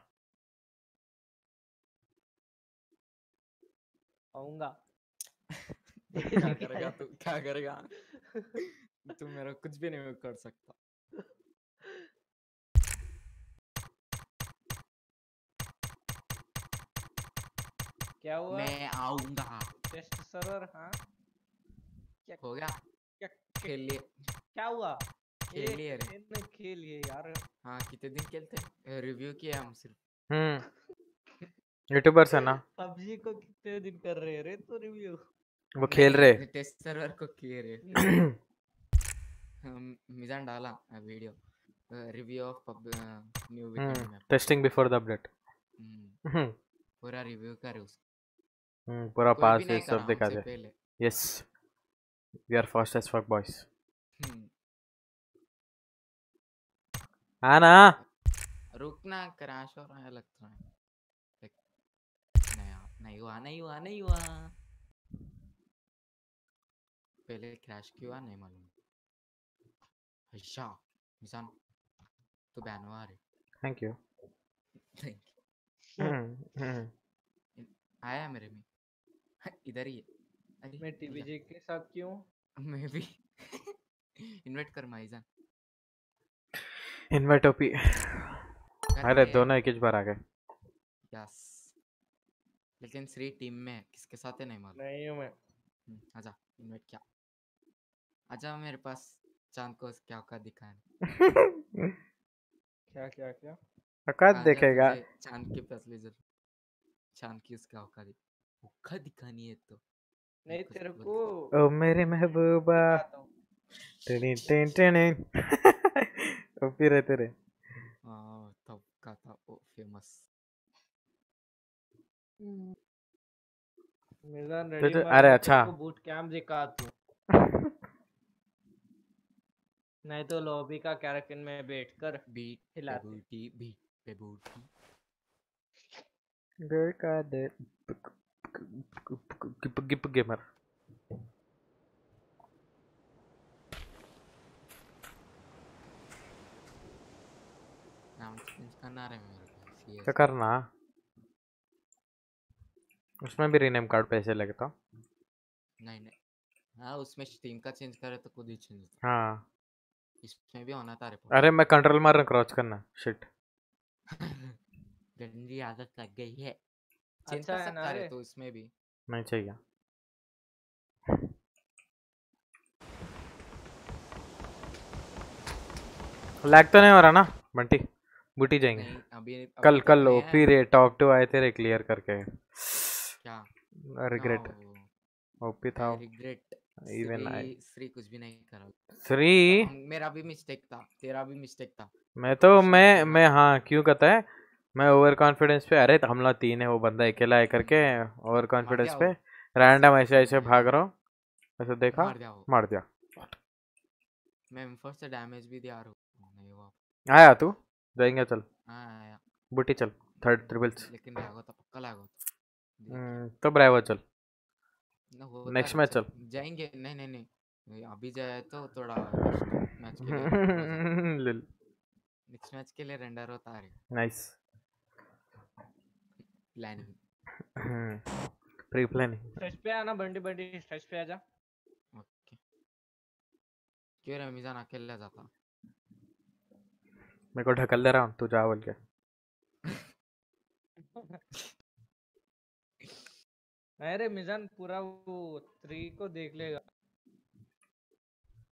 आऊँगा। <laughs> क्या करेगा तू? क्या करेगा? <laughs> तू मेरा कुछ भी नहीं कर सकता। क्या हुआ? मैं आऊँगा। टेस्ट सर्वर हाँ। क्या हो गया। क्या खेल लिए। क्या हुआ? खेल लिए रे। खेल लिए यार। हाँ कितने दिन खेलते रिव्यू किया हम सिर्फ़। <laughs> हम्म। यूट्यूबर्स है ना? पबजी को कितने दिन कर रहे हैं रे तो रिव्यू? वो खेल रहे। टेस्ट सर्वर को किए रे। <clears throat> मिजान डाला video. Review of pub new weekend hmm testing before the update. Hmm. पूरा रिव्यू करे उसका हम्म, पूरा पास ये सब दिखा दे। Yes we are fast as fuck boys hmm, हाँ रुकना क्रैश हो रहा है लगता है। नहीं हुआ नहीं हुआ नहीं हुआ। पहले क्रैश क्यों हुआ? नहीं मालूम। अच्छा मिजान तो बैन हुआ रे थैंक यू. हम्म <laughs> हम्म। आया मेरे में। इधर ही है। मैं टीवीजे के साथ क्यों मैं भी। <laughs> इनवाइट कर माइजान इनवाइट ओपी अरे दोनों एक ही बार आ गए। यस लेकिन श्री टीम में है, किसके साथ है नहीं मालूम नहीं हूँ मैं। आजा इनवाइट क्या। आजा मेरे पास चाँद को क्या औकात दिखाने <laughs> क्या क्या क्या? औकात देखेगा। चाँद के पास ले चल चाँद की उसका औकात। औकात दिखानी है तो। नहीं तेरे को। ओ मेरे महबूबा। Tiny tin tin. <laughs> ओपी रहते रे हाँ तब का था वो फ़ेमस तो रेडी जो- अरे अच्छा। बूट कैंप दिखा तू नहीं तो लॉबी का कैरेक्टर में बैठकर बीट हिलाते। बूटी बीट पे बूटी गर्ल का दे। गिप गिप गेमर नाम चेंज करना रहे मेरे को क्या करना? उसमें भी रीनेम कार्ड पैसे लगता नहीं नहीं। हाँ उसमें स्टीम का चेंज करे तो खुद ही चेंज हाँ। इसमें भी होना था अरे मैं कंट्रोल मार रहा क्रॉच करना। शिट <laughs> गंदी आदत लग गई है। चेंज अच्छा कर सकता है तो इसमें भी। नहीं चाहिए। लैग तो नहीं हो रहा ना बंटी? बूटी जाएँगे। नहीं अभी कल कल नहीं ओपी रे टॉप टू आए थे रे क्लियर करके। क्या? रिग्रेट ओपी था। Regret even I Shri Shri कुछ भी नहीं करा। हम- मेरा भी मिस्टेक था। तेरा भी मिस्टेक था। मैं तो मैं मैं हाँ क्यों कहता है? मैं ओवर कॉन्फिडेंस पे अरे हम लोग तीन है वो बंदा अकेला है करके ओवर कॉन्फिडेंस पे रैंडम ऐसे ऐसे भाग रहा हूँ। ऐसे देखा मार दिया मार दिया। मैं M4 से डैमेज भी दिया रहा हूँ। आया तू? जाएँगे चल। हाँ आया। बूटी चल। थर्ड ट्रिपल्स लेकिन लैग होता पक्का लैग तो ब्राइवर चल। नेक्स्ट मैच चल। जाएँगे? नहीं नहीं नहीं। अभी जाए तो थोड़ा मैच के लिए <laughs> नेक्स्ट मैच के लिए रेंडर होता है। Nice. Planning. Pre planning. Stretch पे आना बंडी बंडी स्ट्रेच पे आजा। ओके। क्यों रे मिजान अकेला जाता? मेरे को ढकल दे रहा हूँ तू जा बोल के। <laughs> नहीं रे मिजान पूरा वो थ्री को देख लेगा।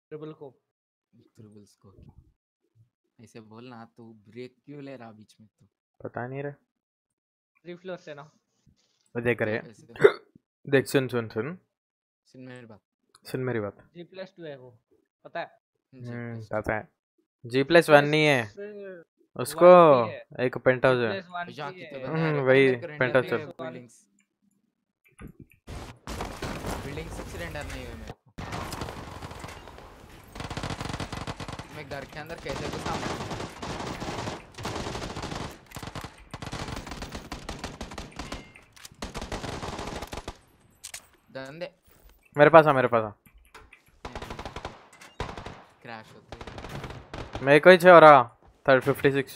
ट्रिपल को। ट्रिबल्स को। ऐसे बोलना तू ब्रेक क्यों ले रहा बीच में तू? पता नहीं रे। थ्री फ्लोर से ना। वो देख रहे ऐसे देख सुन सुन सुन। सुन मेरी बात। सुन मेरी बात। जी प्लस टू है वो। पता है? हम्म पता है। जी प्लस वन नहीं है। उसको है। एक पेंट हाउस है। है। आ हम्म, वही पेंट हाउस नहीं चल है बिल्डिंग्स बिल्डिंग सिक्स रेंडर नहीं हुए मेरे को। मैं घर के अंदर कैसे घुसा? मैं धंधे मेरे पास आ मेरे पास आ। क्रैश होते हैं। मेरे को ही छे रहा थर्ड फिफ्टी सिक्स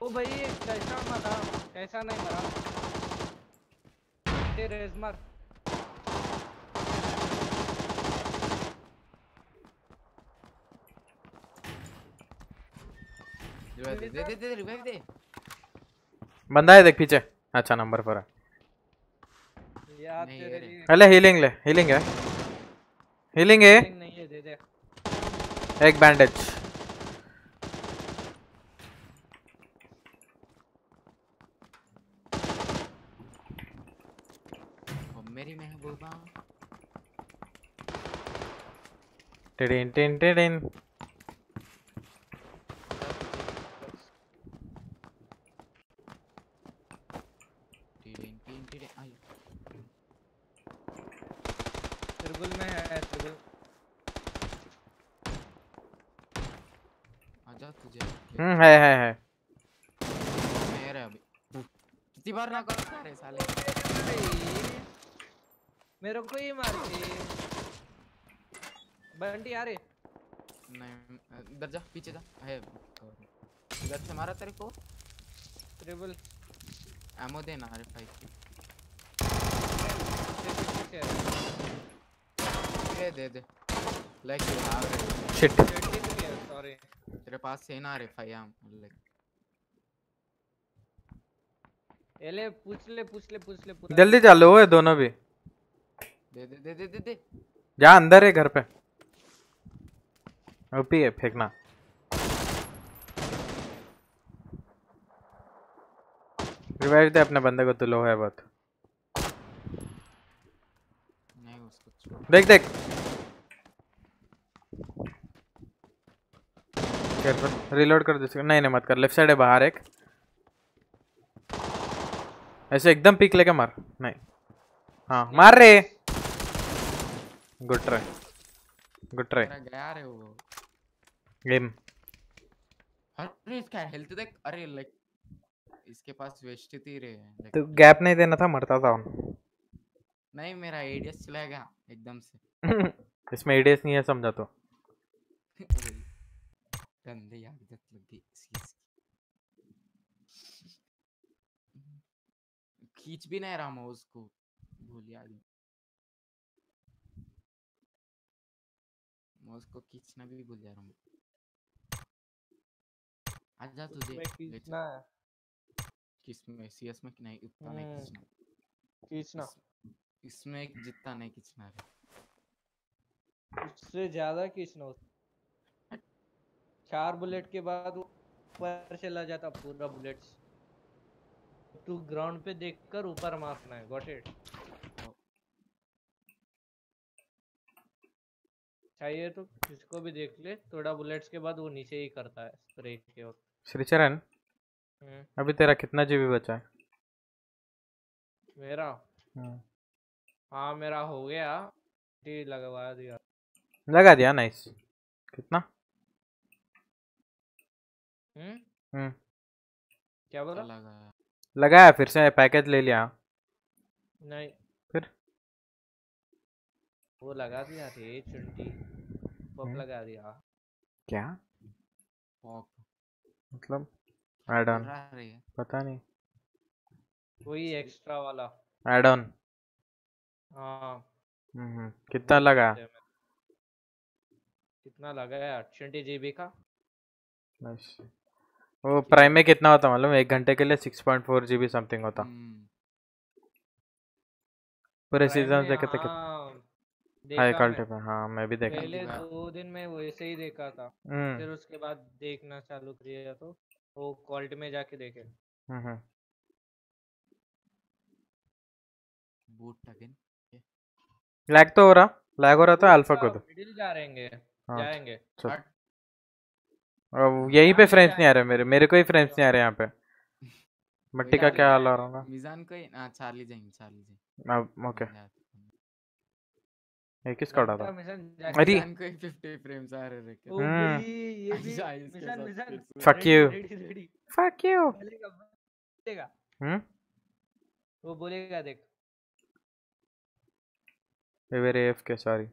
ओ भाई कैसा नहीं मरा। ये रेज मार रिवाइव दे दे दे दे रिवाइव दे। बंदा है देख पीछे। अच्छा नंबर पर है। यार तेरे अरे हीलिंग ले हीलिंग है। हीलिंग है। नहीं है दे दे। एक bandage Din, din, din, din. तेरे को। त्रिबुल एमो देना अरे फाइव की दे दे दे। Like you have it shit sorry तेरे पास से ना रे फाइव एम लाइक ये ले पूछ ले पूछ ले पूछ ले पूरा। जल्दी चालो है दोनों भी। दे दे दे दे दे दे। जा अंदर है घर पे। ओपी है फेंकना। रिवाइव दे अपने बंदे को तो लो है बहुत नहीं उसको देख देख। केयरफुल रिलोड कर दे नहीं नहीं मत कर। लेफ़्ट साइड है बाहर एक। ऐसे एकदम पीक लेके मार। नहीं। हाँ मार रे। गुड ट्राई गुड ट्राई गया रे वो। गेम अरे इसका हेल्थ देख। अरे लाइक इसके पास वेस्ट थी रे like, तो गैप नहीं देना था मरता था उन। नहीं मेरा एडीएस चला गया एकदम से। <laughs> इसमें एडीएस नहीं है समझा तो। <laughs> गंदी आदत लग गई खींच भी नहीं रहा माउस को भूल गई माउस को खींचना भी भूल जा रहा हूँ। आजा तुझे खींचना है। किसमें सीएस में कि नहीं उतना नहीं हम्म, खींचना। खींचना। इस- इसमें जितना नहीं खींचना है। उससे ज़्यादा खींचना चार बुलेट के बाद ऊपर चला जाता पूरा बुलेट्स। तू ग्राउंड पे देखकर ऊपर मारना है गॉट इट। चाहिए तो किसको भी देख ले थोड़ा बुलेट्स के बाद वो नीचे ही करता है स्प्रे के वक्त। श्रीचरण अभी तेरा कितना जीबी बचा है? मेरा? हम्म, हाँ मेरा हो गया। टी लगवा दिया। लगा दिया नाइस कितना? हम्म? हम्म। क्या बोला? लगा लगाया फिर से पैकेज ले लिया। नहीं। फिर? वो लगा दिया रे चुंटी पप हम्म। लगा दिया। क्या? पॉप। मतलब? एड ऑन है। पता नहीं। वही एक्स्ट्रा वाला। एड ऑन हाँ। हम्म कितना लगा? कितना लगाया ट्वेंटी जीबी का? वो प्राइम में कितना होता मालूम? एक घंटे के लिए six point four G B something होता। हम्म, पूरे सीज़न देखे थे हाँ, हाई क्वालिटी पे हाँ मैं भी देखा। पहले दो दिन में वैसे ही देखा था। हम्म। फिर उसके बाद देखना चालू किया तो। वो क्वालिटी में जाके देखे। हम्म हम्म। बूट अगेन लैग तो हो रहा लैग हो रहा था अल्फ़ा को दो। मिडिल जा रहेंगे हाँ जाएँगे। चल। अब यहीं पे हाँ, फ्रेंड्स नहीं आ रहे मेरे मेरे को ही फ्रेंड्स नहीं आ रहे यहाँ पे। <laughs> मट्टी का क्या हाल हो रहा होगा? मिजान को ही हाँ चार्ली जाएँगे चार्ली जाएँगे अब ओके। है। एक किसका है अरे। को ही 50 फ्रेम्स आ रहे रे ओ हम्म। भाई ये भी mission mission. Ready ready fuck you बोलेगा हम्म। वो बोलेगा देख। वेरी एफ़ के सॉरी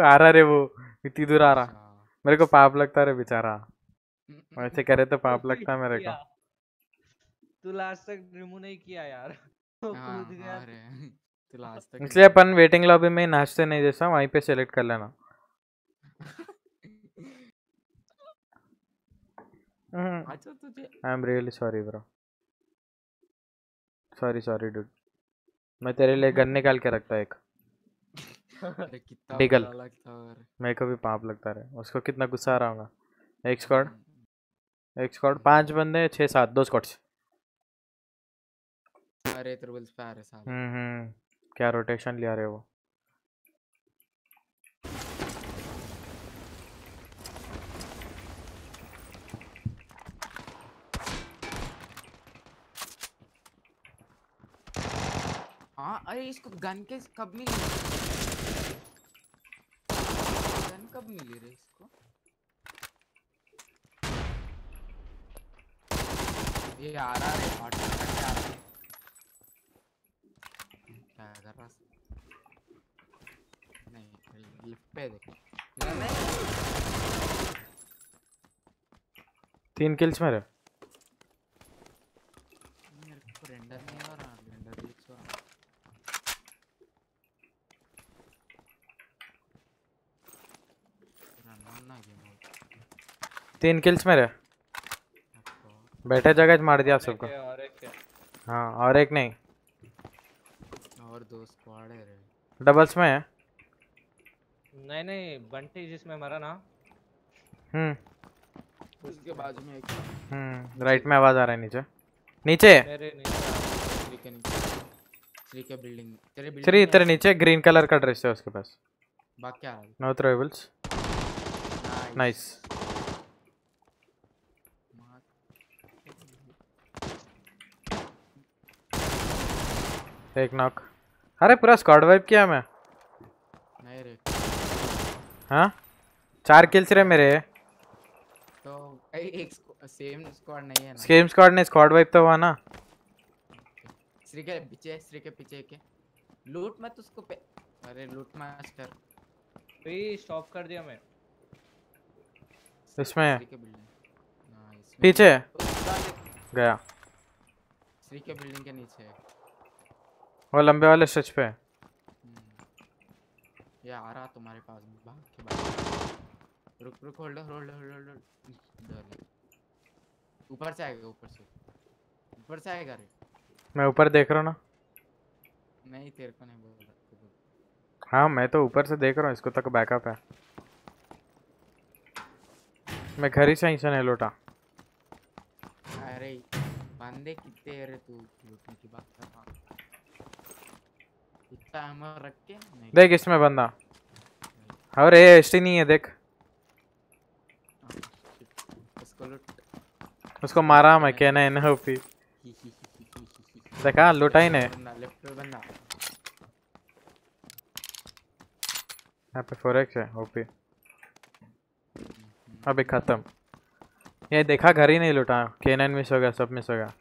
आ रहा रे वो। इतनी दूर आ रहा। अच्छा। मेरे को पाप लगता रे बेचारा। वैसे करे तो पाप लगता है मेरे को। तू लास्ट तक रिमूव नहीं किया यार। <laughs> हाँ कूद गया इसलिए अपन वेटिंग लॉबी में ही नाचते नहीं जैसा वहीं पे सेलेक्ट कर लेना। <laughs> अच्छा तुझे I am really sorry bro sorry sorry dude मैं तेरे लिए गन निकाल के रखता एक। अरे कितना डिगल। है मेरे को भी पाप लगता रहे। उसको कितना गुस्सा आ रहा होगा। एक स्क्वाड हम्म, एक स्क्वाड पाँच बंदे छः सात दो स्क्वाड्स अरे ट्रिबल्स पे आ रहे साले। हम्म हम्म। क्या रोटेशन लिया रहे वो हाँ अरे इसको गन के कब मिली? गन कब मिली रे इसको? ये आ रहा है हॉट करके आ रहा है क्या कर रहा? नहीं लिफ्ट पे देख तीन किल्स मेरे मेरे को रेंडर नहीं हो रहा रेंडर ग्लिच हो रहा रन ऑन ना गेम तीन किल्स मेरे बैठे जगह मार दिया सबको है, और एक है। हाँ और एक नहीं दो स्क्वाड है रे। डबल्स में है? नहीं नहीं बंटी जिसमें मरा ना। हम्म। उसके बाजू में एक। हम्म राइट में आवाज़ आ रहा है नीचे। नीचे? मेरे नीचे श्री के श्री के बिल्डिंग तेरे बिल्डिंग श्री तेरे नीचे ग्रीन कलर का ड्रेस है उसके पास। बाकी क्या रहा नो थ्रोएबल्स नाइस एक नॉक अरे पूरा स्क्वाड वाइप किया मैं। नहीं रे। हाँ? चार किल्स रहे मेरे। तो एक सेम स्क्वाड नहीं है ना। स्केम स्क्वाड ने स्क्वाड वाइप तो हुआ ना। श्री के पीछे श्री के पीछे के। लूट मत उसको पे। अरे लूट मास्टर। भाई स्टॉप कर दिया मैं। इसमें। श्री के बिल्डिंग इसमें पीछे। गया। श्री के बिल्डिंग के नीचे। है वो लंबे वाले स्ट्रेच पे। है। ये आ रहा तुम्हारे पास। में भाग के भाग रुक रुक होल्ड होल्ड होल्ड होल्ड ऊपर से आएगा ऊपर से। ऊपर से आएगा रे। मैं ऊपर देख रहा हूँ ना। नहीं तेरे को नहीं बोल रहा हाँ मैं तो ऊपर से देख रहा हूँ इसको तक बैकअप है। मैं घर ही सही से नहीं लौटा। अरे बंदे कितने रे तू? लूटने की बात कर रहा इतना रख के देख इसमें बंदा। और ये एसटी नहीं है देख। उसको मारा मैं कहना है ना ओपी देखा लूटा ही नहीं लेफ़्ट पे बंदा। यहाँ पे फोर एक्स है ओपी अभी खत्म। ये देखा घर ही नहीं लुटा। के नाइन मिस हो गया सब मिस हो गया।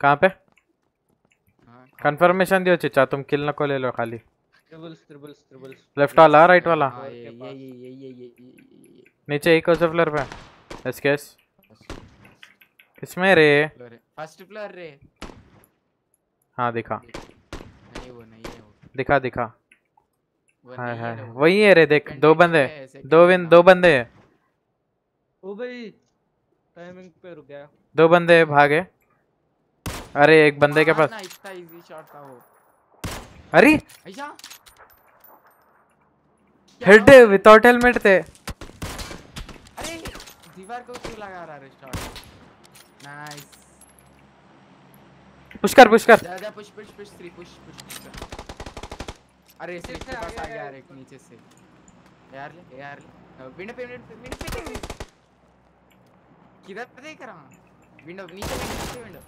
कहाँ पे? कंफर्मेशन दियो चचा तुम किल नको ले लो खाली। ट्रिपल्स ट्रिपल्स ट्रिपल्स लेफ़्ट वाला राइट वाला। हाँ, ये ये ये ये ये नीचे एक और फ्लोर पे। यस किसमें रे। फ़र्स्ट फ्लोर रे। हाँ दिखा। नहीं वो नहीं है वो। दिखा दिखा। हाँ हाँ। वही है रे देख दो तो बंदे। दो विन दो बंदे। ओ भाई टाइमिंग पे रुक गया। दो बंदे भागे। अरे एक बंदे के पास इतना इजी शॉट था वो। अरे! हेड विदाउट हेलमेट थे अरे दीवार को क्यों लगा रहा है शॉट नाइस पुश कर पुश कर। जा push push push three push push कर। अरे श्री के पास आ गया यार एक नीचे से। यार ले यार ले। विंडो पे विंडो पे विंडो पे किधर देख रहा हूँ? विंडो नीचे विंडो नीचे विंडो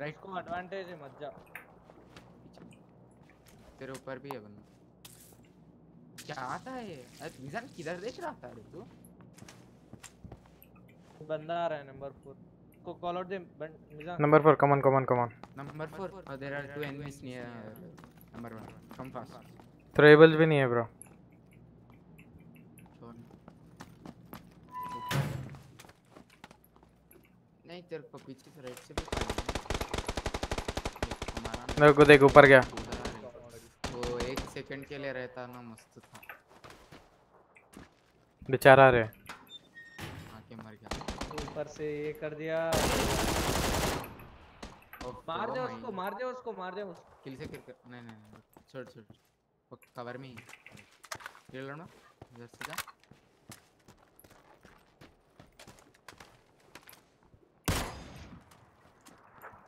राइट इसको एडवांटेज है मत जा तेरे ऊपर भी है बंदा। क्या आता है ये? अरे मिजान किधर देख रहा था रे तू? बंदा आ रहा है नंबर 4 को call out they Mizan number four come on come number 4 oh, there are two enemies near number 1 come fast ट्रेबल भी नहीं है ब्रो नहीं तेरे को पीछे से राइट से भी पानी है। देख, हमारा ना मेरे को देख ऊपर गया। वो एक सेकंड के लिए रहता ना मस्त था। बेचारा रे। आके मर गया। ऊपर से ये कर दिया। मार दे उसको मार दे उसको मार दे उसको। किल से किल कर नहीं नहीं छोड़ छोड़ कवर में ही ये लो ना इधर से जा।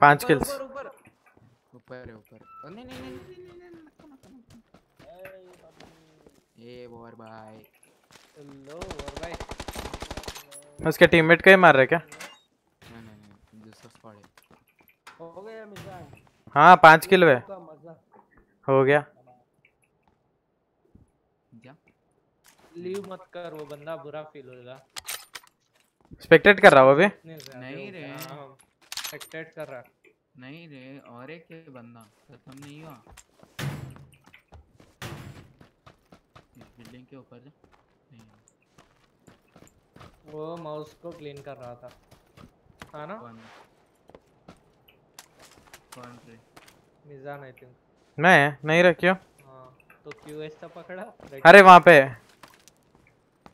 पाँच किल्स ऊपर ऊपर। ऊपर है ऊपर। ओ, नहीं नहीं नहीं। नहीं नहीं नहीं नको नको नको ए बोर भाई। लो और भाई। उसके टीममेट को ही मार रहे क्या? नहीं नहीं नहीं दूसरा स्क्वाड है। हो गया मिजान हाँ पाँच किल वे का मज़ा। हो गया। जा लीव मत कर वो बंदा बुरा फील होगा स्पेक्टेट कर रहा वो भी इतने ज़्यादा नहीं हो रे। गया, हाँ, कर रहा। नहीं रे और एक है बंदा खत्म नहीं हुआ। बिल्डिंग के ऊपर नहीं वो माउस को क्लीन कर रहा था। हाँ ना? कौन? कौन रे? मिजान आई थिंक मैं? नहीं रखियो हाँ? तो क्यों ऐसा पकड़ा अरे वहाँ पे।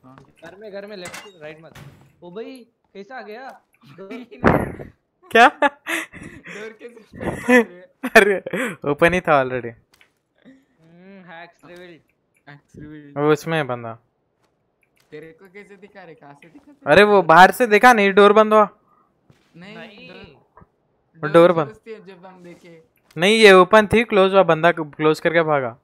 हाँ। घर में घर में लेफ़्ट राइट मत। ओ भाई कैसा गया? <laughs> <laughs> क्या? डर के <laughs> अरे ओपन ही था ऑलरेडी हैक्स रिवील्ड एक्चुअली वो उसमें है बंदा। तेरे को कैसे दिखा रहे? कहाँ से दिखा अरे वो बाहर से देखा नहीं डोर बंद हुआ। नहीं नहीं। डोर बंद। जब हम देखे। नहीं ये ओपन थी क्लोज हुआ बंदा क्लोज करके भागा।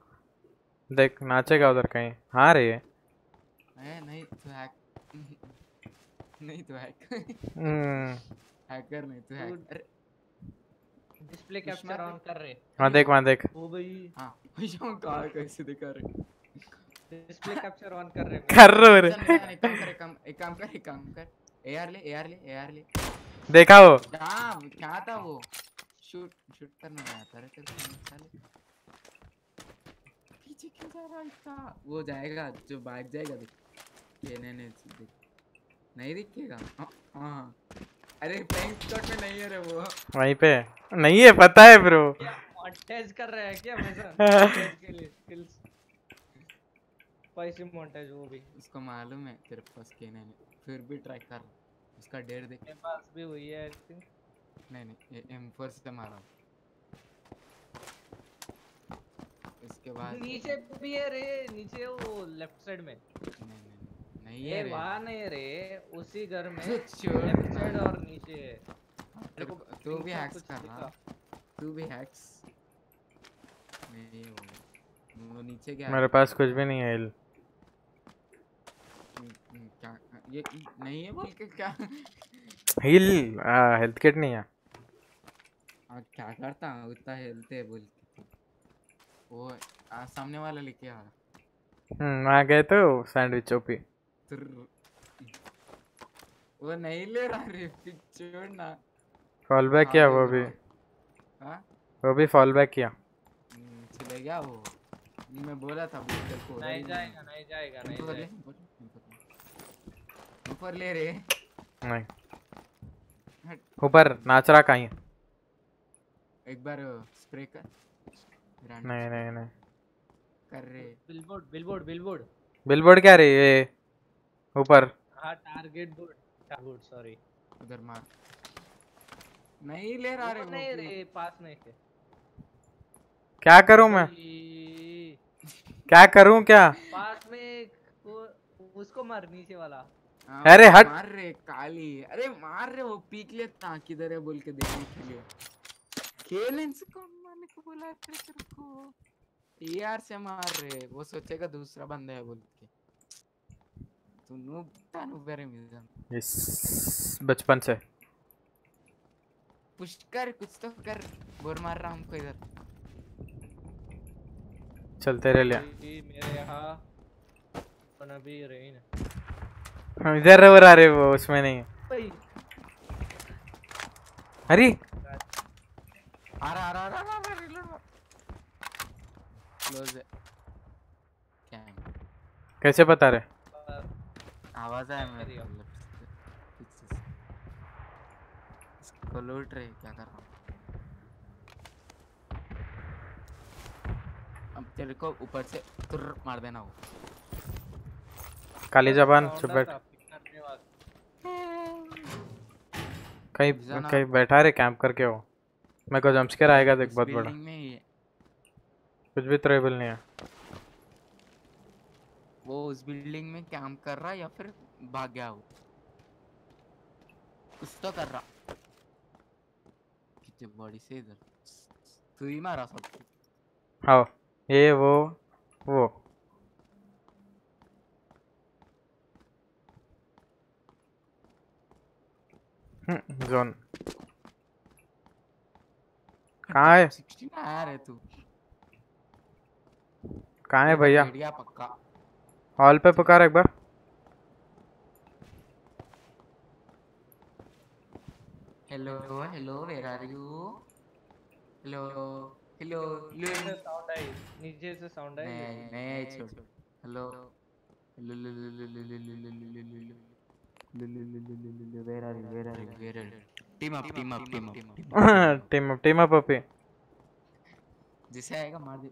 देख नाचेगा उधर कहीं। हाँ रे। है नहीं तू हैक <laughs> नहीं तू हैक हम्म, हैकर नहीं तू हैक अरे डिस्प्ले कैप्चर ऑन कर रहे। वहाँ देख वहाँ देख। ओ भाई हाँ। भैया कहाँ कैसे दिखा रहे डिस्प्ले कैप्चर ऑन कर रहे कर रहे हो रे चल, चल, एक काम कर एक काम एक काम कर एक काम कर। एआर ले एआर ले एआर ले। देखा वो? क्या क्या था वो? शूट शूट करना आता रे तेरे पीछे क्यों जा रहा है इतना वो जाएगा जो भाग जाएगा देख। ये नहीं नहीं देख। नहीं दिखेगा? हाँ हाँ। अरे फ्लैंक शॉट में नहीं है रे वो। वहीं पे। नहीं है पता है ब्रो मॉन्टेज कर रहे हैं क्या हाँ। <laughs> Montage के लिए स्किल्स स्पाइसी मोंटेज वो भी। उसको मालूम है तेरे पास कहने में। फिर भी ट्राई कर। उसका डेर देख। मेरे पास भी हुई है आई थिंक नहीं नहीं ये एम फोर से मारा। इसके बाद नीचे भी है रे नीचे वो लेफ़्ट साइड में। नहीं नहीं। नहीं है रे। वहाँ नहीं रे उसी घर में <laughs> लेफ़्ट साइड और नीचे है। तू भी हैक्स कर रहा तू भी हैक्स नहीं वो वो नीचे क्या मेरे पास कुछ भी नहीं है हिल। क्या ये नहीं है बोल के क्या? हिल हेल्थ किट नहीं है। आ, क्या करता हूँ? उतना हेल्थ है बोल वो आ, सामने वाला लेके आ रहा। हम्म आ गए तो सैंडविच ओपी। वो नहीं ले रहा रे छोड़ ना। फॉल बैक किया वो भी। हाँ? वो भी फॉल बैक किया। हम्म, चले गया वो। मैं बोला था बोल तेरे को नहीं जाएगा नहीं जाएगा नहीं ऊपर जाएगा। ऊपर- ले रे। नहीं। ऊपर नाच रहा कहीं। एक बार स्प्रे कर। नहीं नहीं नहीं। कर रे। Billboard billboard billboard. बिलबोर्ड क्या रही ये? ऊपर। हाँ टारगेट बोर्ड टारगेट सॉरी उधर मार। नहीं ले रहा रे वो नहीं रे पास नहीं थे। क्या करूँ मैं? क्या करूँ क्या? पास में वो उसको मार नीचे वाला। हाँ, अरे हट। मार रे काली। अरे मार रे वो पीक लेता किधर है बोल के देखने के लिए। खेल इनको मारने को बोला है तेरे को? टीआर से मार रे वो सोचेगा दूसरा बंदा है बोल के। तू नूब ता नूब रे मिजान इस बचपन से। पुश कर कुछ तो कर। बोर मार रहा हमको इधर। चल तेरे लिए ई, मेरे यहाँ बना भी रेन इधर रह रहा रे वो उसमें नहीं। भाई। अरे। आ रहा आ रहा आ रहा रिलोड मार। क्लोज है। है कैसे बता रहे? आवाज़ आया मेरे से, पीछे से। इसको लूट रहे क्या कर रहा हूँ? अब तेरे को ऊपर से तुर मार देना वो। काली जबान चुप बैठ। कहीं कहीं बैठा रे कैंप करके वो। मेरे को जंपस्केयर आएगा देख बहुत बड़ा। कुछ भी ट्रेबल नहीं है। वो उस बिल्डिंग में काम कर रहा या फिर भाग गया वो? कुछ तो कर रहा। कितने बॉडी से इधर। तू ही मारा सबको हाँ ये वो वो। हम्म, जोन। कहाँ है? तू। कहाँ है भैया? पक्का। हॉल पे पुकार एक बार hello hello where are you hello hello hello sound आई नीचे से साउंड आई नहीं नहीं छोड़ hello where are you where are you where are you team up team up team up team up team up team up जिसे आएगा मार दे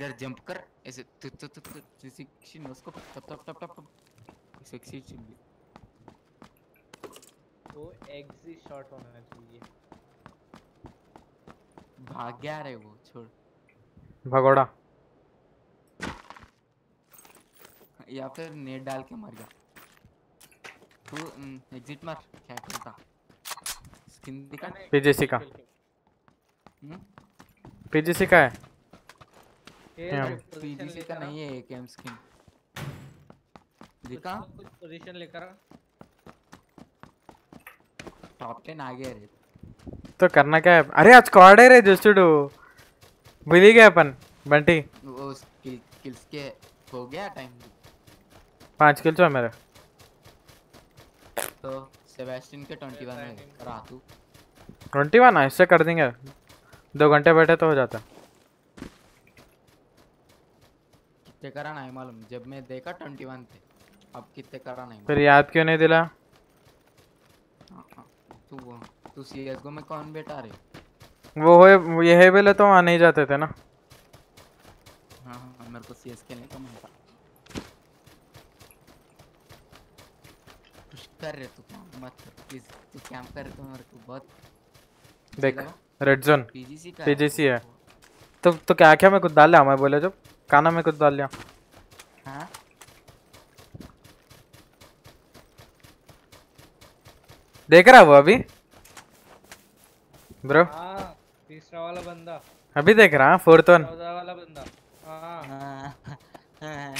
इधर जंप कर ऐसे तु तु तु तु जैसे किसी नोस को tap tap tap tap tap sexy chilli वो एग्जिट शॉट होना चाहिए भाग गया रे वो छोड़। भगोड़ा। या फिर नेट डाल के मर गया। तू एग्जिट मार क्या करता? स्किन दिखा। पीजीसी का। हम्म? पीजीसी का है। पीजीसी का नहीं है एकेएम स्किन दिखा। कुछ पोजीशन लेकर टॉप 10 आ गया रे। तो करना क्या है? अरे आज स्क्वाड है रे जस्ट भूल ही गए अपन बंटी। वो किल किल्स के हो गया टाइम पाँच किल तो है मेरे। तो सेबेस्टियन के 21 में करा तू ट्वेंटी वन ऐसे कर देंगे। दो घंटे बैठे तो हो जाता। कितने करा नहीं मालूम। जब मैं देखा 21 थे अब कितने करा नहीं फिर याद क्यों नहीं दिला। हाँ, हाँ, तू तू सीएसगो में कौन बैठा रे? वो है ये है बेले तो वहाँ नहीं जाते थे ना? हाँ हाँ सीएसके नहीं तो मैं कुछ कर रहे तू काम मत कर प्लीज़ तू कैंप कर रहे तो मेरे को बहुत। देख रेड जोन PGC का पीजीसी है। तो तो क्या क्या मैं कुछ डाल लिया मैं बोले जब। काना में कुछ डाल लिया। हाँ। देख रहा वो अभी? ब्रो। हाँ तीसरा वाला बंदा। अभी देख रहा फोर्थ वन। वाला बंदा। हाँ। हाँ, हाँ,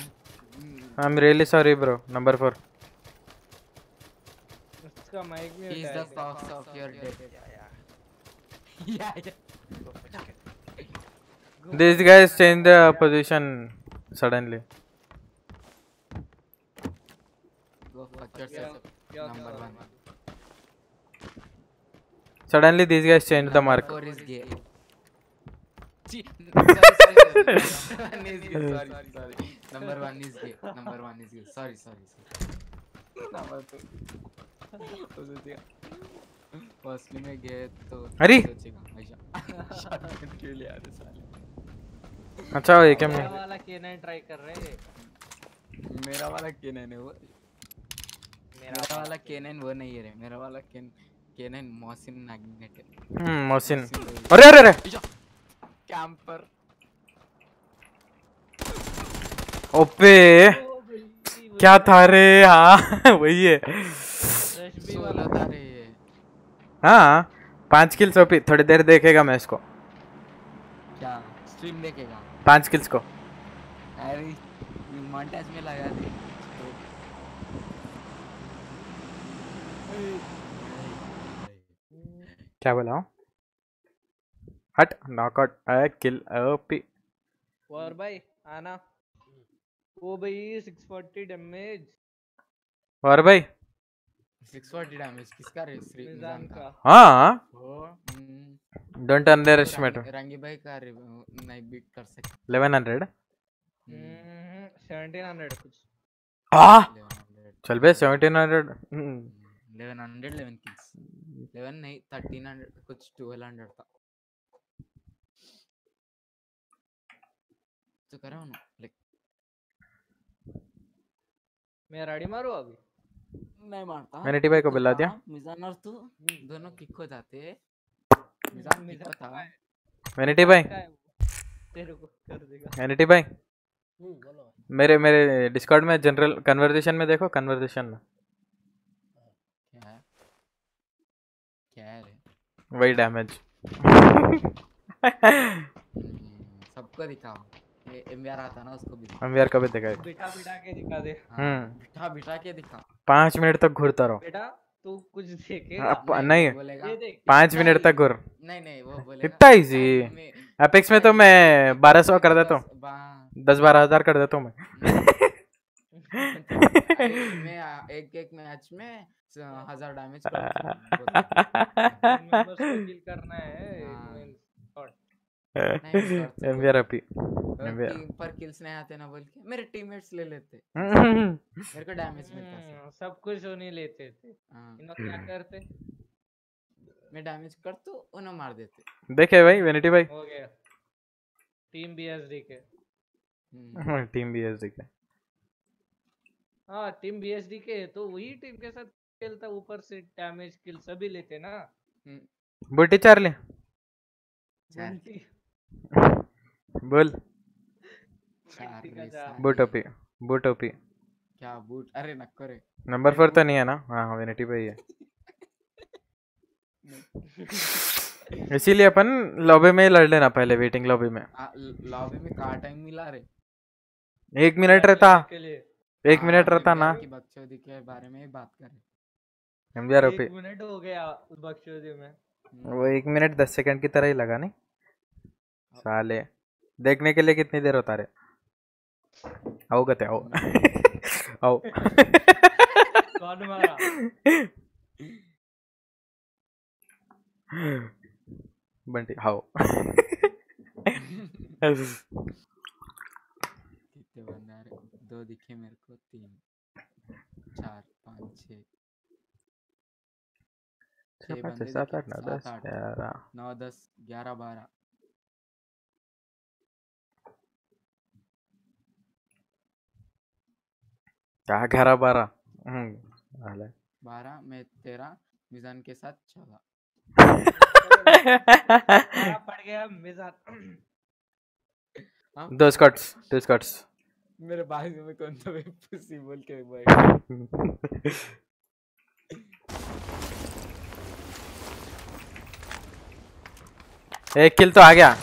I am really sorry bro number four उसका माइक भी He is हटा the fox of your dead. <laughs> These guys change the position suddenly. Suddenly these guys change the mark. Number one is gay. Number one is gay. Sorry, sorry, sorry. Number two. तो में गए तो अरे! क्यों ले आ रहे साले अच्छा वो एक मेरा वाला केनाइन ट्राई कर रहे हैं। मेरा वाला केनन है वो। मेरा वाला केनन वो नहीं है रे। मेरा वाला केन केनन मोहसिन मैग्नेट है। हम्म मोहसिन अरे अरे अरे! कैंपर ओपे! क्या था रे? हाँ <laughs> वही है। रश्मि सोलह था रे ये। हाँ पाँच किल्स ओपी। थोड़ी देर देखेगा मैं इसको। क्या? स्ट्रीम देखेगा। पाँच किल्स को। अरे मोंटेज में लगा दे। क्या बोला हूँ? हट नॉकआउट अ किल ओपी और भाई आना। ओ भाई 640 डैमेज और भाई 640 डैमेज किसका रे? श्री मिजान का। हाँ। हम्म, डोंट अंडरएस्टिमेट रंगी- रंगी भाई का रे नहीं बीट कर सकते 1100 हम्म 1700 कुछ। आ? चल बे 1700 हम्म, 1100 11 किल्स 11 नहीं 1300 कुछ 1200 था। तो करा हूँ लाइक मैं राडी मारू अभी? नहीं मारता मैंने टी भाई को बुला दिया। मिजान और तू? दोनों किक हो जाते मिजान किक मिजान था वैनिटी भाई क्या है वो? तेरे को कर देगा। वैनिटी भाई मेरे मेरे डिस्कॉर्ड में जनरल कन्वर्सेशन में देखो कन्वर्सेशन में। क्या है? क्या है रे? वही डैमेज हम्म, सबको दिखाओ। एमवीआर आता ना उसको भी। यार कभी देखा बिठा बिठा के दिखा दे। हाँ, हम्म। बिठा बिठा के दिखा। पाँच मिनट तक घूरता रहो। बेटा तू कुछ देखेगा नहीं बोलेगा। ये पाँच मिनट तक घूर। नहीं नहीं वो बोलेगा। इतना। "आज एपेक्स में तो मैं बारह सौ कर देता हूँ। दस- बारह हज़ार कर देता हूँ मैं। <laughs> मैं एक एक मैच में हज़ार डैमेज मेंबर्स को किल करना है एक हाँ। main shot। M V R अपी पर किल्स नहीं आते ना बोल के। मेरे टीममेट्स ले लेते। हम्म। मेरे को डैमेज मिलता है हम्म, सब कुछ वो नहीं लेते थे। हाँ, इन लोग क्या करते? मैं डैमेज कर तो उन्हें मार देते। देखे भाई वेनिटी भाई। हो गया। टीम बीएसडी के। हम्म, टीम बी एस डी के। हाँ टीम बीएसडी के तो वही टीम के साथ खेलता ऊपर से डैमेज किल सभी लेते ना। हम्म, बूटी चार्ली चार। बंटी बोल। Bunty OP boot OP. क्या बूट? अरे नक्को रे। नंबर फोर तो नहीं है ना? हाँ वेनिटी भाई है <laughs> इसीलिए अपन लॉबी में ही लड़ लेना पहले वेटिंग लॉबी में। लॉबी में कहाँ टाइम मिला रे? एक मिनट रहता। के एक हाँ, मिनट रहता ना। की के बारे में ही बात करें। एम वी आर ओपी एक मिनट हो गया उस बख्शोदी में। वो एक मिनट दस सेकंड की तरह ही लगा नहीं? साले। देखने के लिए कितनी देर होता रे आओ कहते आओ। <laughs> आओ। कौन मारा? बंटी आओ। कितने बंदे रहे? दो दिखे मेरे को तीन चार पाँच छः छः बंदे सात, आठ, नौ, दस, ग्यारह। नौ दस ग्यारह बारह। क्या ग्यारह बारह? हम्म। बारह में तेरह मिजान के साथ चौदह। <laughs> पड़ गया मिजान। हाँ? दो स्कॉट्स दो स्कॉट्स। मेरे बाजू में कौन सा पुसी बोल के बैठ <laughs> एक किल तो आ गया।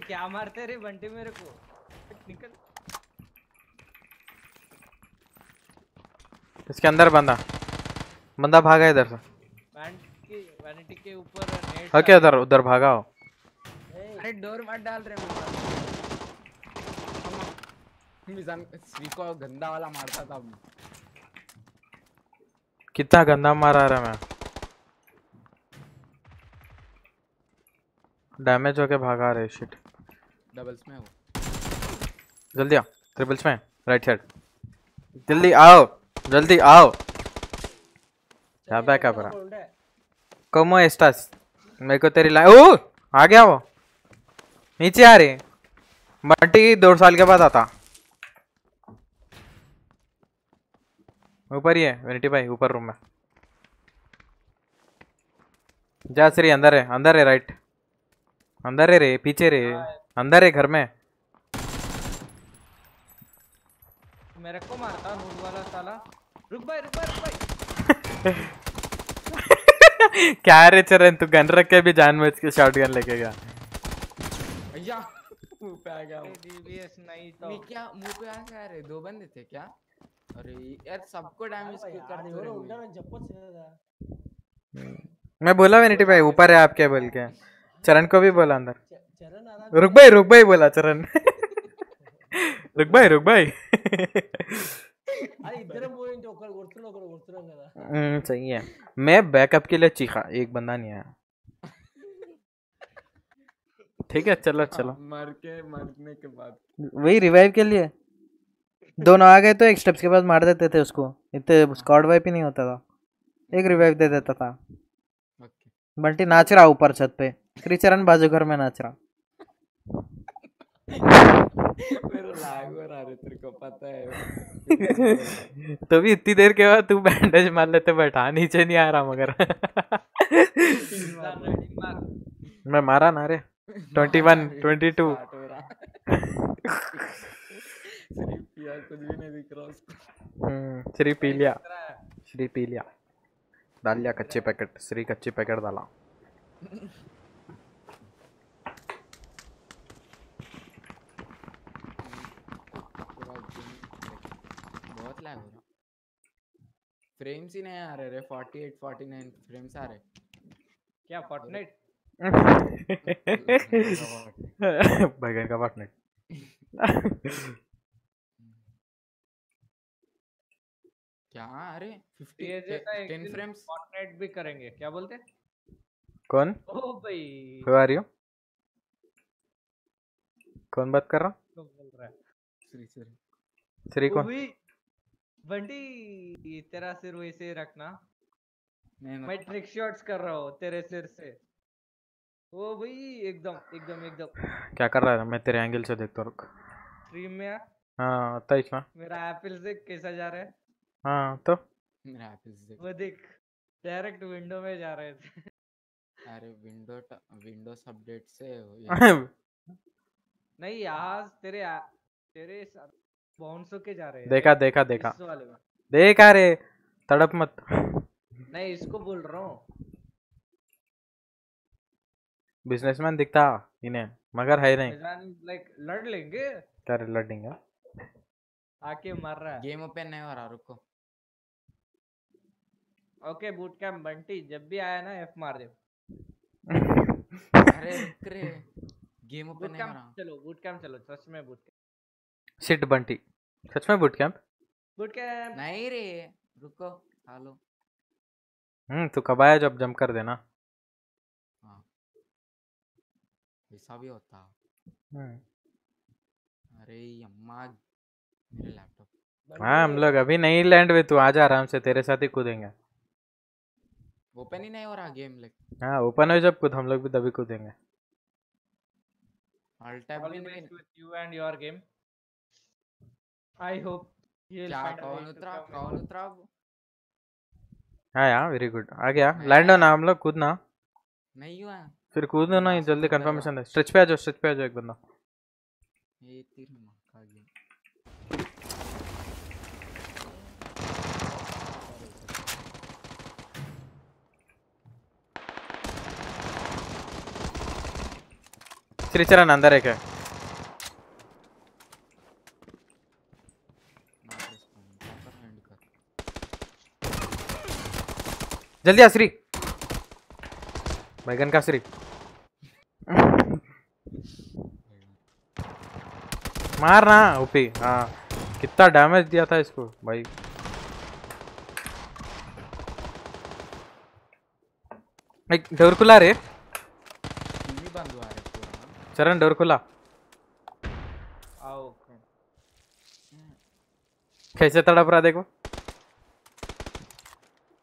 क्या मारते रे बंटी मेरे को? निकल। इसके अंदर बंदा। बंदा भागा इधर से। वैनिटी के ऊपर ओके उधर उधर भागा हो? अरे डोर मत डाल रहे मिजान मिजान को गंदा वाला मारता था कितना गंदा मारा रहा मैं। डैमेज होके भागा रहे शिट डबल्स में हो। जल्दी आओ ट्रिपल्स में राइट साइड जल्दी आओ जल्दी आओ। क्या बैक अप रहा कमो एस्टास मेरे को तेरी ला ओ आ गया वो। नीचे आ रही बंटी दो साल के बाद आता। ऊपर ही है वेनिटी भाई ऊपर रूम में। जा श्री अंदर है अंदर है राइट अंदर है रे पीछे रे। अंदर है घर में। मेरे को मारता नून वाला साला। रुक भाई रुक भाई रुक भाई। <laughs> क्या रे चरण तू गन रख के भी जानबूझ के शॉट गन लेके गया। भैया। मुँह पे आ गया डीबीएस नहीं तो। नहीं क्या? मुँह पे आ गया रे? दो बंदे थे क्या? अरे यार सबको डैमेज क्यों कर दे रहे हो मैं बोला वेनिटी भाई ऊपर है आपके बोल के। चरण को भी बोला अंदर। रुक भाई रुक भाई बोला चरण। <laughs> रुक भाई रुक भाई। <laughs> हम्म, सही है। मैं बैकअप के लिए चीखा एक बंदा नहीं आया। ठीक है चलो चलो। मर के मरने के बाद। वही रिवाइव के लिए। दोनों आ गए तो एक स्टेप्स के बाद मार देते थे उसको। इतने स्क्वाड वाइप ही नहीं होता था। एक रिवाइव दे देता था। ओके बंटी नाच रहा ऊपर छत पे। श्रीचरण बाजू घर में नाच रहा। हो है तेरे को पता है। <laughs> तो भी इतनी देर के बाद तू बैंडेज मार लेते बैठा नीचे नहीं आ रहा मगर। <laughs> मैं मारा ना रे। Twenty one twenty two start रहा सिर्फ़ <laughs> यार कुछ भी नहीं दिख रहा उसको। श्री पी लिया श्री पी लिया डाल लिया कच्चे पैकेट श्री कच्चे पैकेट डाला पूरा दिन बहुत लैग हो रहा फ्रेम्स ही नहीं आ रहे रे 48 49 फ्रेम्स आ रहे। क्या फॉर्टनाइट <laughs> बैगन का पार्टनर क्या? अरे 50 ये 10 फ्रेम्स फॉर्टनाइट भी करेंगे क्या बोलते? कौन? ओ भाई। हु आर यू कौन बात कर रहा तो बोल रहा है? श्री श्री श्री कौन? बंटी तेरा सिर वैसे ही रखना। नहीं मैं ट्रिक शॉट्स कर रहा हूँ तेरे सिर से। ओ भाई एकदम एकदम एकदम। क्या कर रहा है? मैं तेरे एंगल से देखता रुक। स्ट्रीम में हाँ तेईस में मेरा एप्पल से कैसा जा रहा है? हाँ तो। मेरा एप्पल देख वो देख डायरेक्ट विंडो में जा रहे थे। अरे विंडो विंडोज़ अपडेट से <laughs> नहीं यहाँ तेरे तेरे बाउंस होके जा रहे हैं। देखा देखा देखा। देखा रे तड़प मत। नहीं इसको बोल रहा हूँ। बिजनेसमैन दिखता इन्हें मगर है नहीं। लाइक लड़ लेंगे। क्या रे लड़ेंगे? आके मार रहा है। गेम ओपन नहीं हो रहा रुको। ओके बूट कैम्प बंटी जब भी आया ना एफ़ मार दे। अरे <laughs> रुक रे। गेम ओपन नहीं हो रहा। चलो बूट कैम्प चलो सच में बूट सिट बंटी। सच में बूट कैंप बूट कैम्प नहीं रे रुको हेलो हम्म तू कब आया जब जम कर देना? हाँ। ऐसा भी होता। हम्म। अरे अम्मा मेरे लैपटॉप हाँ हम लोग अभी नहीं लैंड हुए तू आजा आराम से तेरे साथ ही कूदेंगे। ओपन ही नहीं हो रहा गेम लाइक हाँ ओपन हो जब कूद हम लोग भी तभी कूदेंगे। The नहीं best with you and your game. I hope क्या find a way कौन to उतरा. कौन उतरा? हाँ यार वेरी गुड आ गया। लैंड हो ना हम लोग कूदना। नहीं हुआ। फिर कूदो ना हाँ, जल्दी कंफर्मेशन दे। स्ट्रेच पे आ जाओ स्ट्रेच पे आ जाओ एक बंदा। ये तीर मार गया। श्रीचरण अंदर एक है नॉट रिस्पॉन्डिंग प्रॉपर हैंड कर जल्दी आ श्री। बैगन का श्री। मार ना ओपी। हाँ कितना डैमेज दिया था इसको भाई। एक डोर खुला रे। चरण डोर खुला। कैसे तड़प रहा देखो।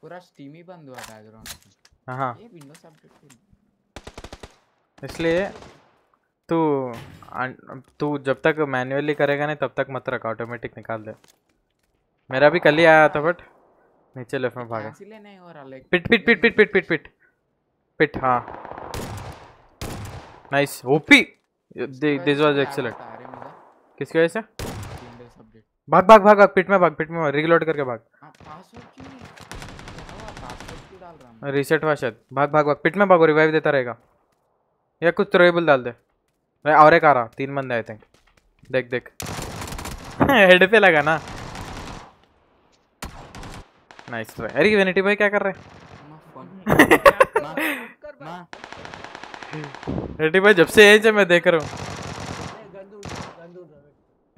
पूरा स्टीम ही बंद हुआ बैकग्राउंड हाँ हाँ। ये विंडोज़ अपडेट इसलिए तू तू जब तक मैन्युअली करेगा नहीं तब तक मत रख ऑटोमेटिक निकाल दे। मेरा भी कल ही आया था बट नीचे लेफ़्ट में भागा। कैंसिल ही नहीं हो रहा लाइक पिट पिट पिट पिट पिट पिट पिट। पिट हाँ। Nice OP! This was excellent किसकी वजह से? भाग भाग भाग पिट में भाग पिट में रिलोड करके भाग। हाँ पासवर्ड क्यों नहीं क्या हुआ पासवर्ड क्यों डाल रहा हूँ रीसेट हुआ शायद। भाग भाग भाग। पिट में भागो रिवाइव देता रहेगा। या कुछ थ्रोएबल डाल दे। अरे और एक आ रहा, तीन बंदे आई थिंक। देख देख। <laughs> हेड पे लगा ना। नाइस ट्राई अरे वेनिटी भाई क्या कर रहे हैं? वेनिटी भाई जब से यहीं से मैं देख रहा हूँ।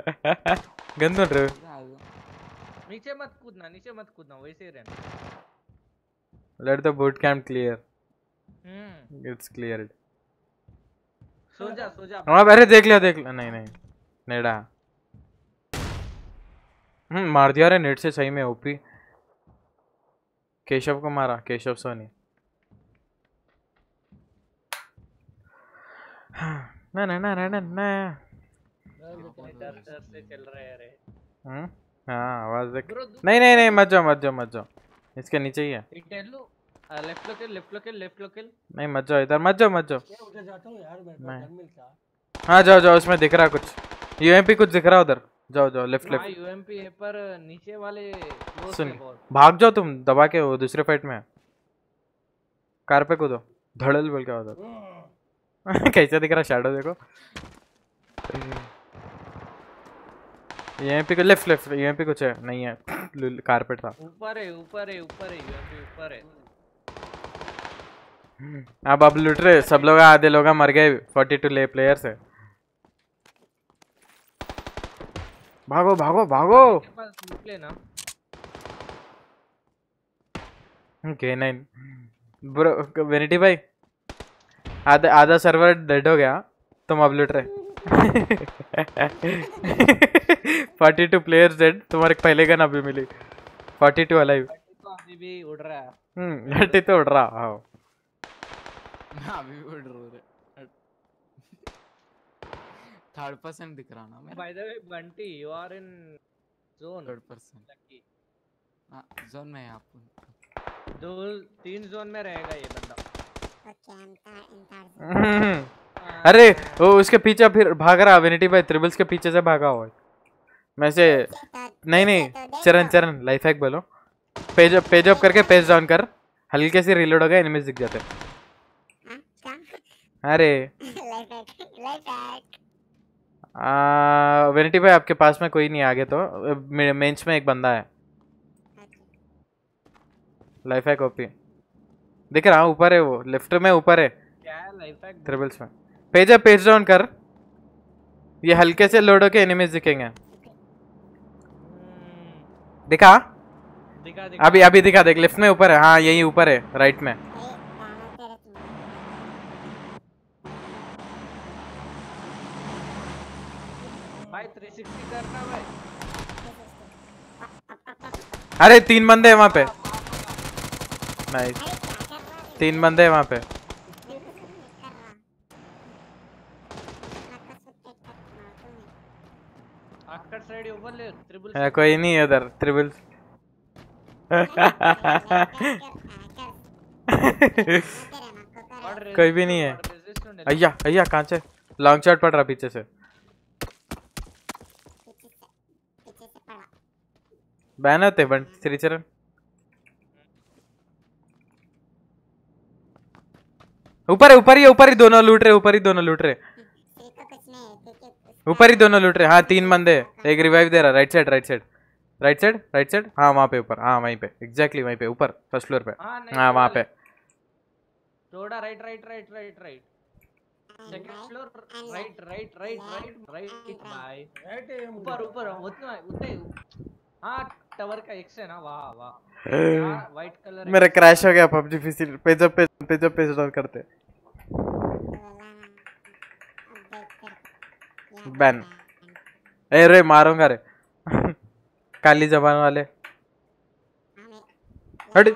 <laughs> गंद नीचे मत कूदना, नीचे मत कूदना, वैसे ही रहना। Let the boot camp clear hmm. It's cleared सो जा सो जा हाँ अरे देख लिया देख लिया। नहीं नहीं। नेड़ा। हम्म मार दिया रे नेट से सही में ओपी। केशव को मारा केशव सोनी। ना ना ना ना ना ना। कितने डर डर से चल रहे हैं रे हम्म, हाँ आवाज़ देख। नहीं नहीं नहीं मत जाओ मत जाओ मत जाओ। इसके नीचे ही है। Left local left local left local नहीं मत जाओ इधर मत जाओ मत जाओ। उधर जाता हूँ यार मैं। नहीं। घर मिलता। हाँ जाओ जाओ उसमें दिख रहा कुछ। यूएमपी कुछ दिख रहा उधर। जाओ जाओ लेफ़्ट हाँ लेफ़्ट यूएमपी है पर नीचे वाले सुन भाग जाओ तुम दबा के वो दूसरे फाइट में। कार पे कूदो। धड़ल बोल के उधर। <laughs> कैसे दिख रहा शैडो देखो। यहाँ पे कुछ लेफ़्ट लेफ़्ट यहाँ पे कुछ है नहीं है। <clears throat> कारपेट था। ऊपर है ऊपर है ऊपर है यूएमपी ऊपर है। अब अब लुट रहे सब लोग आधे लोग मर गए। फोर्टी टू ले प्लेयर्स है। भागो भागो भागो। के नाइन ब्रो वेनिटी भाई आधा आधा सर्वर डेड हो गया। तुम अब लुट रहे फोर्टी टू प्लेयर्स डेड तुम्हारे पहले गन अभी मिली। फोर्टी टू अलाइव अभी भी उड़ रहा है। हम्म तो उड़ रहा हाँ। मैं अभी भी उड़ रहा। हूँ थर्ड पर्सन दिख रहा ना मैं by the way Bunty you are in zone third person हाँ जोन में है आप। दो तीन जोन में रहेगा ये बंदा। <laughs> अरे वो उसके पीछे फिर भाग रहा वेनिटी भाई त्रिबल्स के पीछे से भागा हुआ है। मैं से नहीं नहीं चरण चरण लाइफ हैक बोलो। पेज अप पेज अप करके पेज डाउन कर। हल्के से रिलोड हो गया एनिमीज दिख जाते। अरे। वेनिटी भाई आपके पास में कोई नहीं आगे तो। मेंच में एक बंदा है। लाइफ हैक ओपी दिख रहा हूँ ऊपर है वो। लेफ़्ट में ऊपर है। क्या है लाइफ हैक ट्रिबल्स में। पेज अप पेज डाउन कर। ये हल्के से लोडो के एनिमीज दिखेंगे। दिखा? दिखा दिखा। अभी अभी दिखा देख लेफ़्ट में ऊपर है। हाँ यही ऊपर है राइट में भाई 360 करना भाई अरे तीन बंदे हैं वहाँ पे। नाइस तीन बंदे हैं वहाँ पे। है हाँ, कोई नहीं उधर त्रिबुल कोई भी नहीं है। अय्या अय्या कहाँ से? लॉन्ग शॉट पड़ रहा पीछे से। बैन होते बन श्रीचरण ऊपर ऊपर ही ऊपर ही दोनों लूट रहे ऊपर ही दोनों लूट रहे ऊपर ही दोनों लूट रहे हाँ तीन बंदे एक रिवाइव दे रहा right side right side right side right side हाँ वहाँ पे ऊपर हाँ वहीं पे एग्जैक्टली वहीं पे ऊपर फ़र्स्ट फ्लोर पे हाँ, हाँ वहाँ पे थोड़ा right right right right right second floor right right right right right bye ऊपर ऊपर उतना उतने हाँ टावर का एक से ना वाह वाह। व्हाइट कलर मेरा क्रैश हो गया PUBG PC page up page up page down करते। बैन। ए रे मारूँगा रे। <laughs> काली जबान वाले। हट।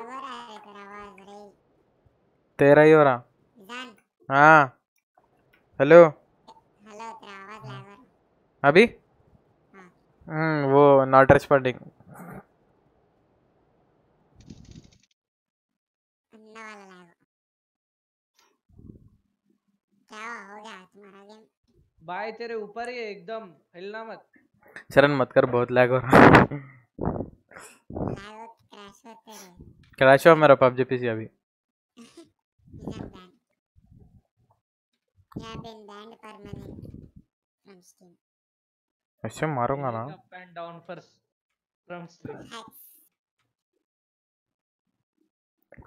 तेरा ही हो रहा। हाँ। हेलो। अभी? हम्म वो नॉट रेस्पॉन्डिंग बाय तेरे ऊपर ही है एकदम हिलना मत चरण मत कर बहुत लैग हो रहा क्रैश हुआ मेरा पबजी पीसी अभी ऐसे मारूँगा ना down first from stream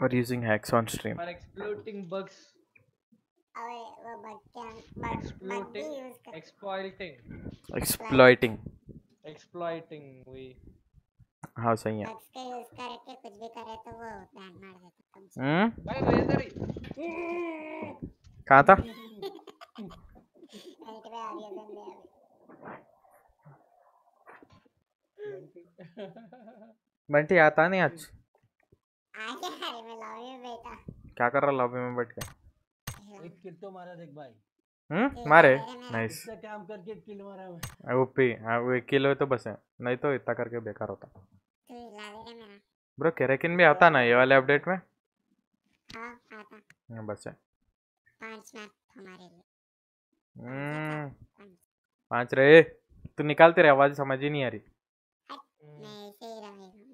for using hacks on stream for exploiting bugs exploiting exploiting exploiting exploiting we हाँ सही है हम्म वो ही कहाँ था बंटी आता नहीं आज क्या कर रहा लॉबी में बैठ के एक किल तो मारा देख भाई। हम्म? मारे? नाइस इतना काम करके किल मारा मैं ओपी हाँ वो एक किलो तो बस है। नहीं तो इतना करके बेकार होता। ब्रो केरेकिन भी आता ना ये वाले अपडेट में? हाँ, बस है। हम्म, पाँच। रहे। तू निकाल तेरी आवाज़ समझ ही नहीं आ रही।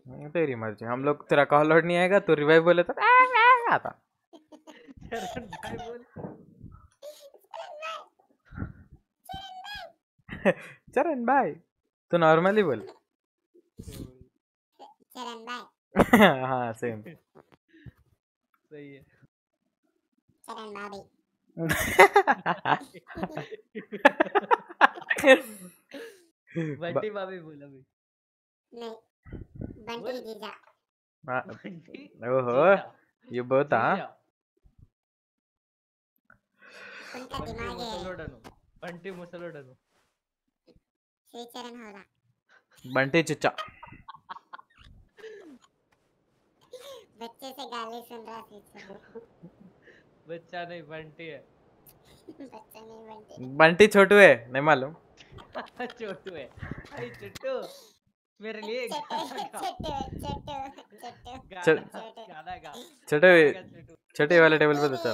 हम्म, तेरी मर्ज़ी। हम लोग तेरा कॉल आउट नहीं आएगा तो रिवाइव बोले तो आता। चरण भाई बोल। चरण भाई तू नॉर्मली बोल। हाँ सेम सही है। चरण भाभी बंटी भाभी बोल। अभी हाँ, बंटी ओहो ये बहुत हाँ। बंटी मुसलोडनु बंटी मुसलोडनु बंटी चिच्चा बच्चे से गाली सुन रहा टीचर बच्चा नहीं बंटी है बच्चा नहीं बनते बंटी छोटू है नहीं मालूम छोटू है अरे छोटू मेरे लिए छोटू वाले टेबल पे तो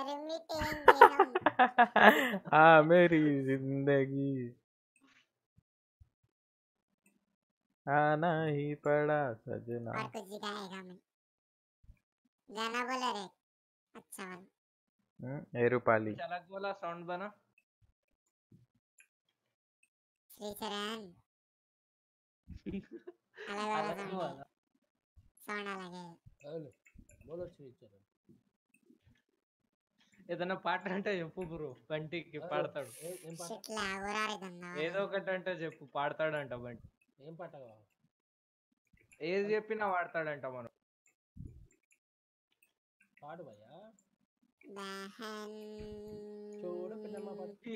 <laughs> हाँ मेरी ज़िंदगी। आना ही पड़ा सजना। और कुछ गाएगा मैं गाना बोला रे अच्छा वाला। हम्म एरुपाली चलक वाला साउंड बना। श्री चरण <laughs> अलग अलग साउंड अलग है। बोलो श्री चरण ఏదైనా పాట అంటే చెప్పు బ్రో బంటికి పాడతాడు ఏం పాట షిట్లా ఊరారి దందా ఏదో ఒకటి అంటే చెప్పు పాడతాడంట బంటి ఏం పాట కావాలి ఏది చెప్పినా వాడతాడంట మనం పాడు భయ్యా बहन చూడు పిన్నమ్మ పాడు के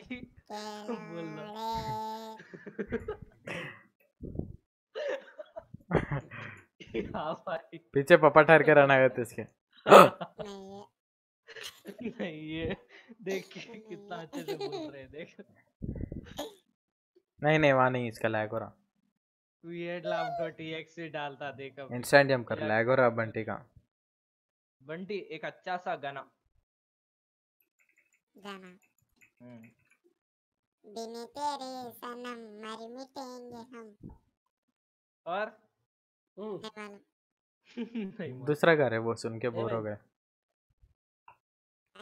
बोलना। लोड़े हाँ भाई पीछे पप्पा ठहर के रहना गए थे इसके नहीं नहीं ये देख <laughs> कितना अच्छे से बोल रहे हैं देख। नहीं नहीं वहाँ नहीं इसका लैग हो रहा weird laugh dot exe डालता देख अब। इंस्टेंट जंप कर लैग हो रहा बंटी का। बंटी एक अच्छा सा गाना। गाना। हम्म, बिन तेरे सनम मर मिटेंगे हम। और? नहीं <laughs> मालूम। दूसरा गा रहे वो सुन के बोर हो गए।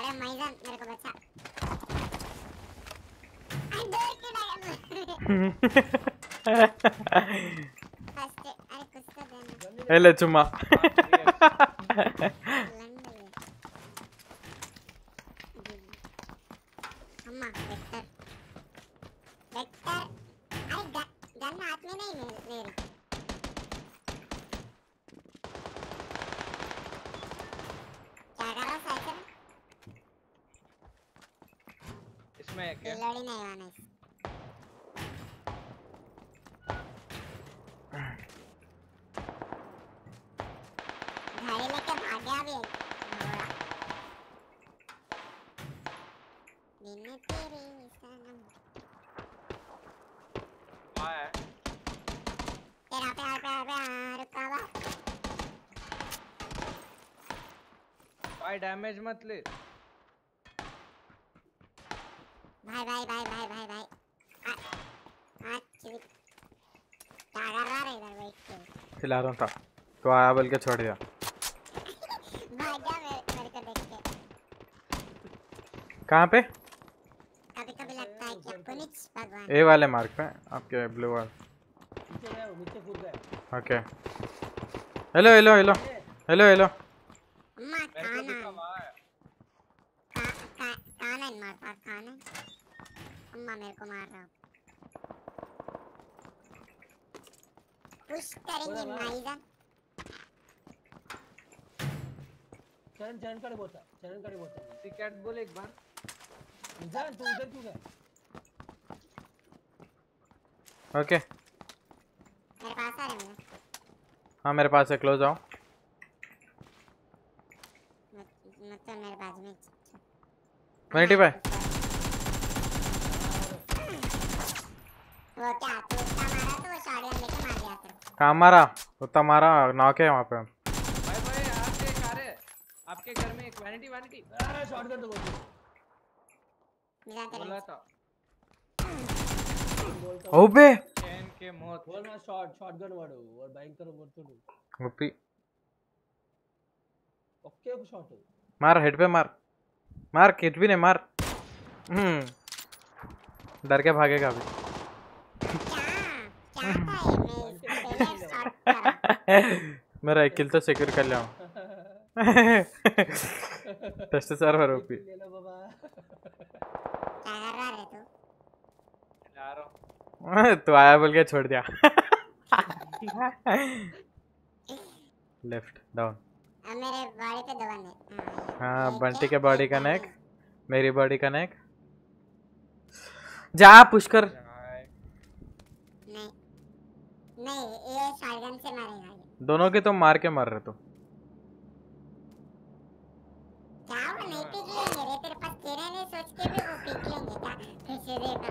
अरे मैदान मेरे को बचा अरे ले चुम्मा वेक्टर वेक्टर अरे गन हाथ में नहीं मेरे मेरे क्या कर रहा साइकिल इसमें है क्या? लड़ी नहीं आना इस लेके भाग भी घोड़ा तेरे सनम हाँ। तेरा प्यार प्यार प्यार रुका भाई डैमेज मत ले। भाई भाई भाई भाई भाई भाई क्या कर रहा है इधर बैठ के खिला रहा था। तो आया बोल के छोड़ दिया। भाग गया मेरे को देख के। कहाँ पे? कभी कभी लगता है कि कुछ भगवान। ए वाले मार्क पे आपके ब्लू वाले। Okay. Hello hello hello. Hello hello अम्मा मेरे को खाना दिखा वहाँ है का, का, खाना है मार पास खाना अम्मा मेरे को मार रहा पुश करेंगे बोला, बोला। माइजान चरण चरण कडे बोलता चरण कडे बोलता टिकट बोल एक बार निजान तू उधर क्यों गया ओके। मेरे पास आ रहे हैं हाँ मेरे पास है क्लोज आओ। मतलब मेरे बाजू में। वो क्या तू उसका मारा तो वो शॉटगन लेके मार दिया तेरे को? कहाँ मारा? उतना मारा नॉक है वहाँ पे। भाई भाई आपके रहे आपके घर में एक वैनिटी वैनिटी अरे शॉटगन तो तेरे बोला था। बोलता ओपे। चैन के मौत। बोल मैं शॉट शॉटगन वाड़ो और भयंकर वो तो ओपे। ओके को शॉट मार हेड पे मार। मार किट भी नहीं मार। हम्म। डर के भागेगा अभी। <laughs> मेरा एक किल तो सिक्योर कर लिया टेस्ट सर्वर <laughs> ओपी क्या कर रहा है तू जा रहा हूँ। <laughs> तू आया बोल के छोड़ दिया। <laughs> लेफ़्ट डाउन मेरे बॉडी पे दो। बंदे हाँ बंटी के बॉडी का नेक मेरी बॉडी का नेक जा पुश कर। नहीं नहीं ये शॉटगन से मारेगा दोनों के तो मार के मर रहे तो क्या वो नहीं पीक लेंगे रे तेरे पास तेरे नहीं सोच के भी वो पीक लेंगे क्या फिर से देखा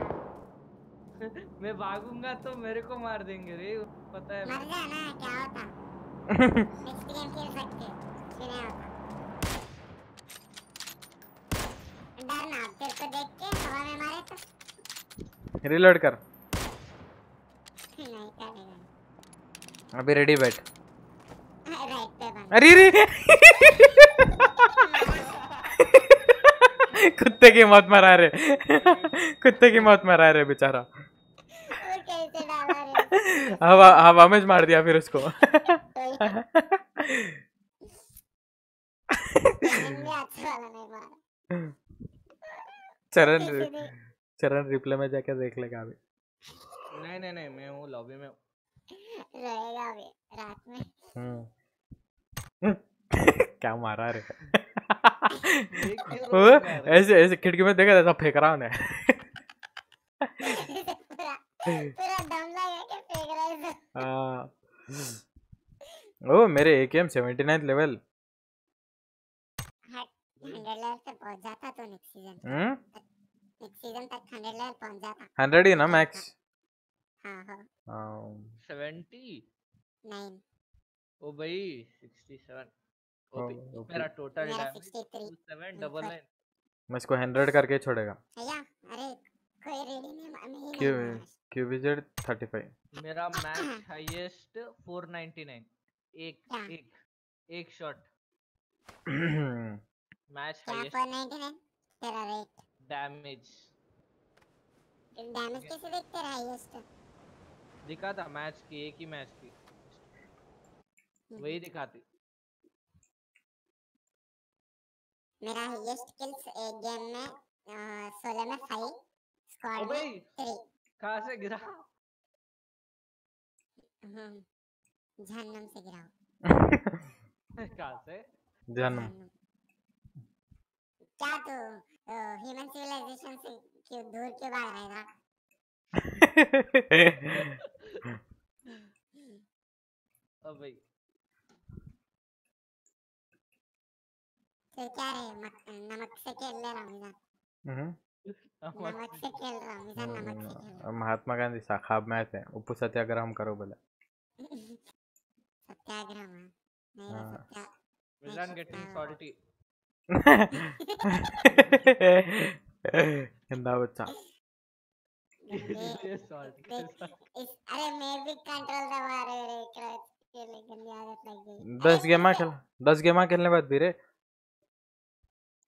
मैं भागूँगा तो मेरे को मार देंगे रे पता है मर जाना क्या होता? <laughs> नेक्स्ट गेम खेल सकते नहीं होता। डरना तेरे को देख के हवा में मारे तो। रिलोड कर। नहीं करेगा अभी रेडी बैठ। अरे रे कुत्ते की मौत मरा रहे। कुत्ते की मौत मरा रहे बेचारा। हवा हवा में मार दिया फिर उसको। लेकिन भी अच्छा वाला नहीं मारा चरण चरण रिप्ले में जाके देख लेगा अभी। नहीं नहीं नहीं मैं हूँ लॉबी में रहेगा अभी रात में। हम्म। क्या मारा रे। ऐसे ऐसे खिड़की में देखा ऐसा फेंक रहा उन्हें। हाँ <laughs> ओ मेरे एकेएम 79 लेवल हंड्रेड लेवल पे पहुँच जाता तो next season hmm? Next season तक हंड्रेड लेवल पहुँच जाता। 100 ही ना मैक्स हाँ हाँ। हाँ। सेवेंटी ओ भाई सिक्सटी सेवन। मेरा टोटल मेरा डैमेज 63 सेवन डबल नाइन मैं इसको 100 करके छोड़ेगा। भैया अरे ही 35 मेरा मैच हाईएस्ट 499 एक एक एक शॉट मैच हाईएस्ट 499 तेरा रेट डैमेज डैमेज कैसे देख तेरा हाईएस्ट दिखा था मैच की एक ही मैच की। वही दिखाती। मेरा हाईएस्ट किल्स एक गेम में 16 में फाइव कहाँ से गिरा? जहन्नम से गिरा। <laughs> कहाँ से? जन्म क्या तू ह्यूमन सिविलाइजेशन से क्यों दूर क्यों भाग रहा है इधर? भाई तो क्या रे नमक से खेल ले रहा हूँ इधर। हम्म। नमक से खेल रहा हूँ इधर नमक से खेल अब महात्मा गांधी साखाब मैच है उप्पू सत्याग्रह हम करो बोले। सत्याग्रह नहीं हाँ। Satya villain getting salty. <laughs> गंदा बच्चा। <laughs> अरे मैं भी कंट्रोल दबा रहे रे क्रच गंदी आदत लग गई। दस गेमा खेल दस गेमा खेलने बाद भी रे।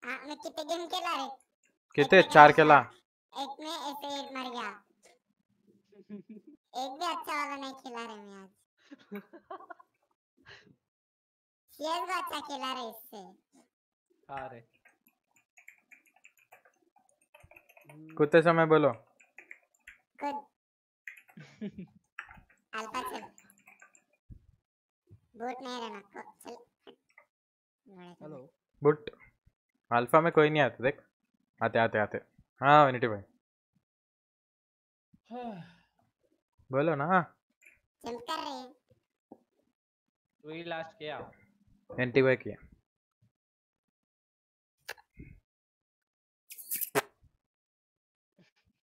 हाँ मैं कितने गेम खेला रे? कितने? चार केला। खेला एक में ऐसे एक मर गया। एक भी अच्छा वाला नहीं खेला रे मैं आज। सीएस को अच्छा खेला रे इससे। हाँ रे कुत्ते समय बोलो। गुड अल्फ़ा चल बूट नहीं रहना। चल। हेलो। बुट। अल्फ़ा में कोई नहीं आता देख। आते आते आते। हाँ विनिटी भाई। बोलो ना। कर रहे हैं। लास्ट किया। एंटी भाई किया।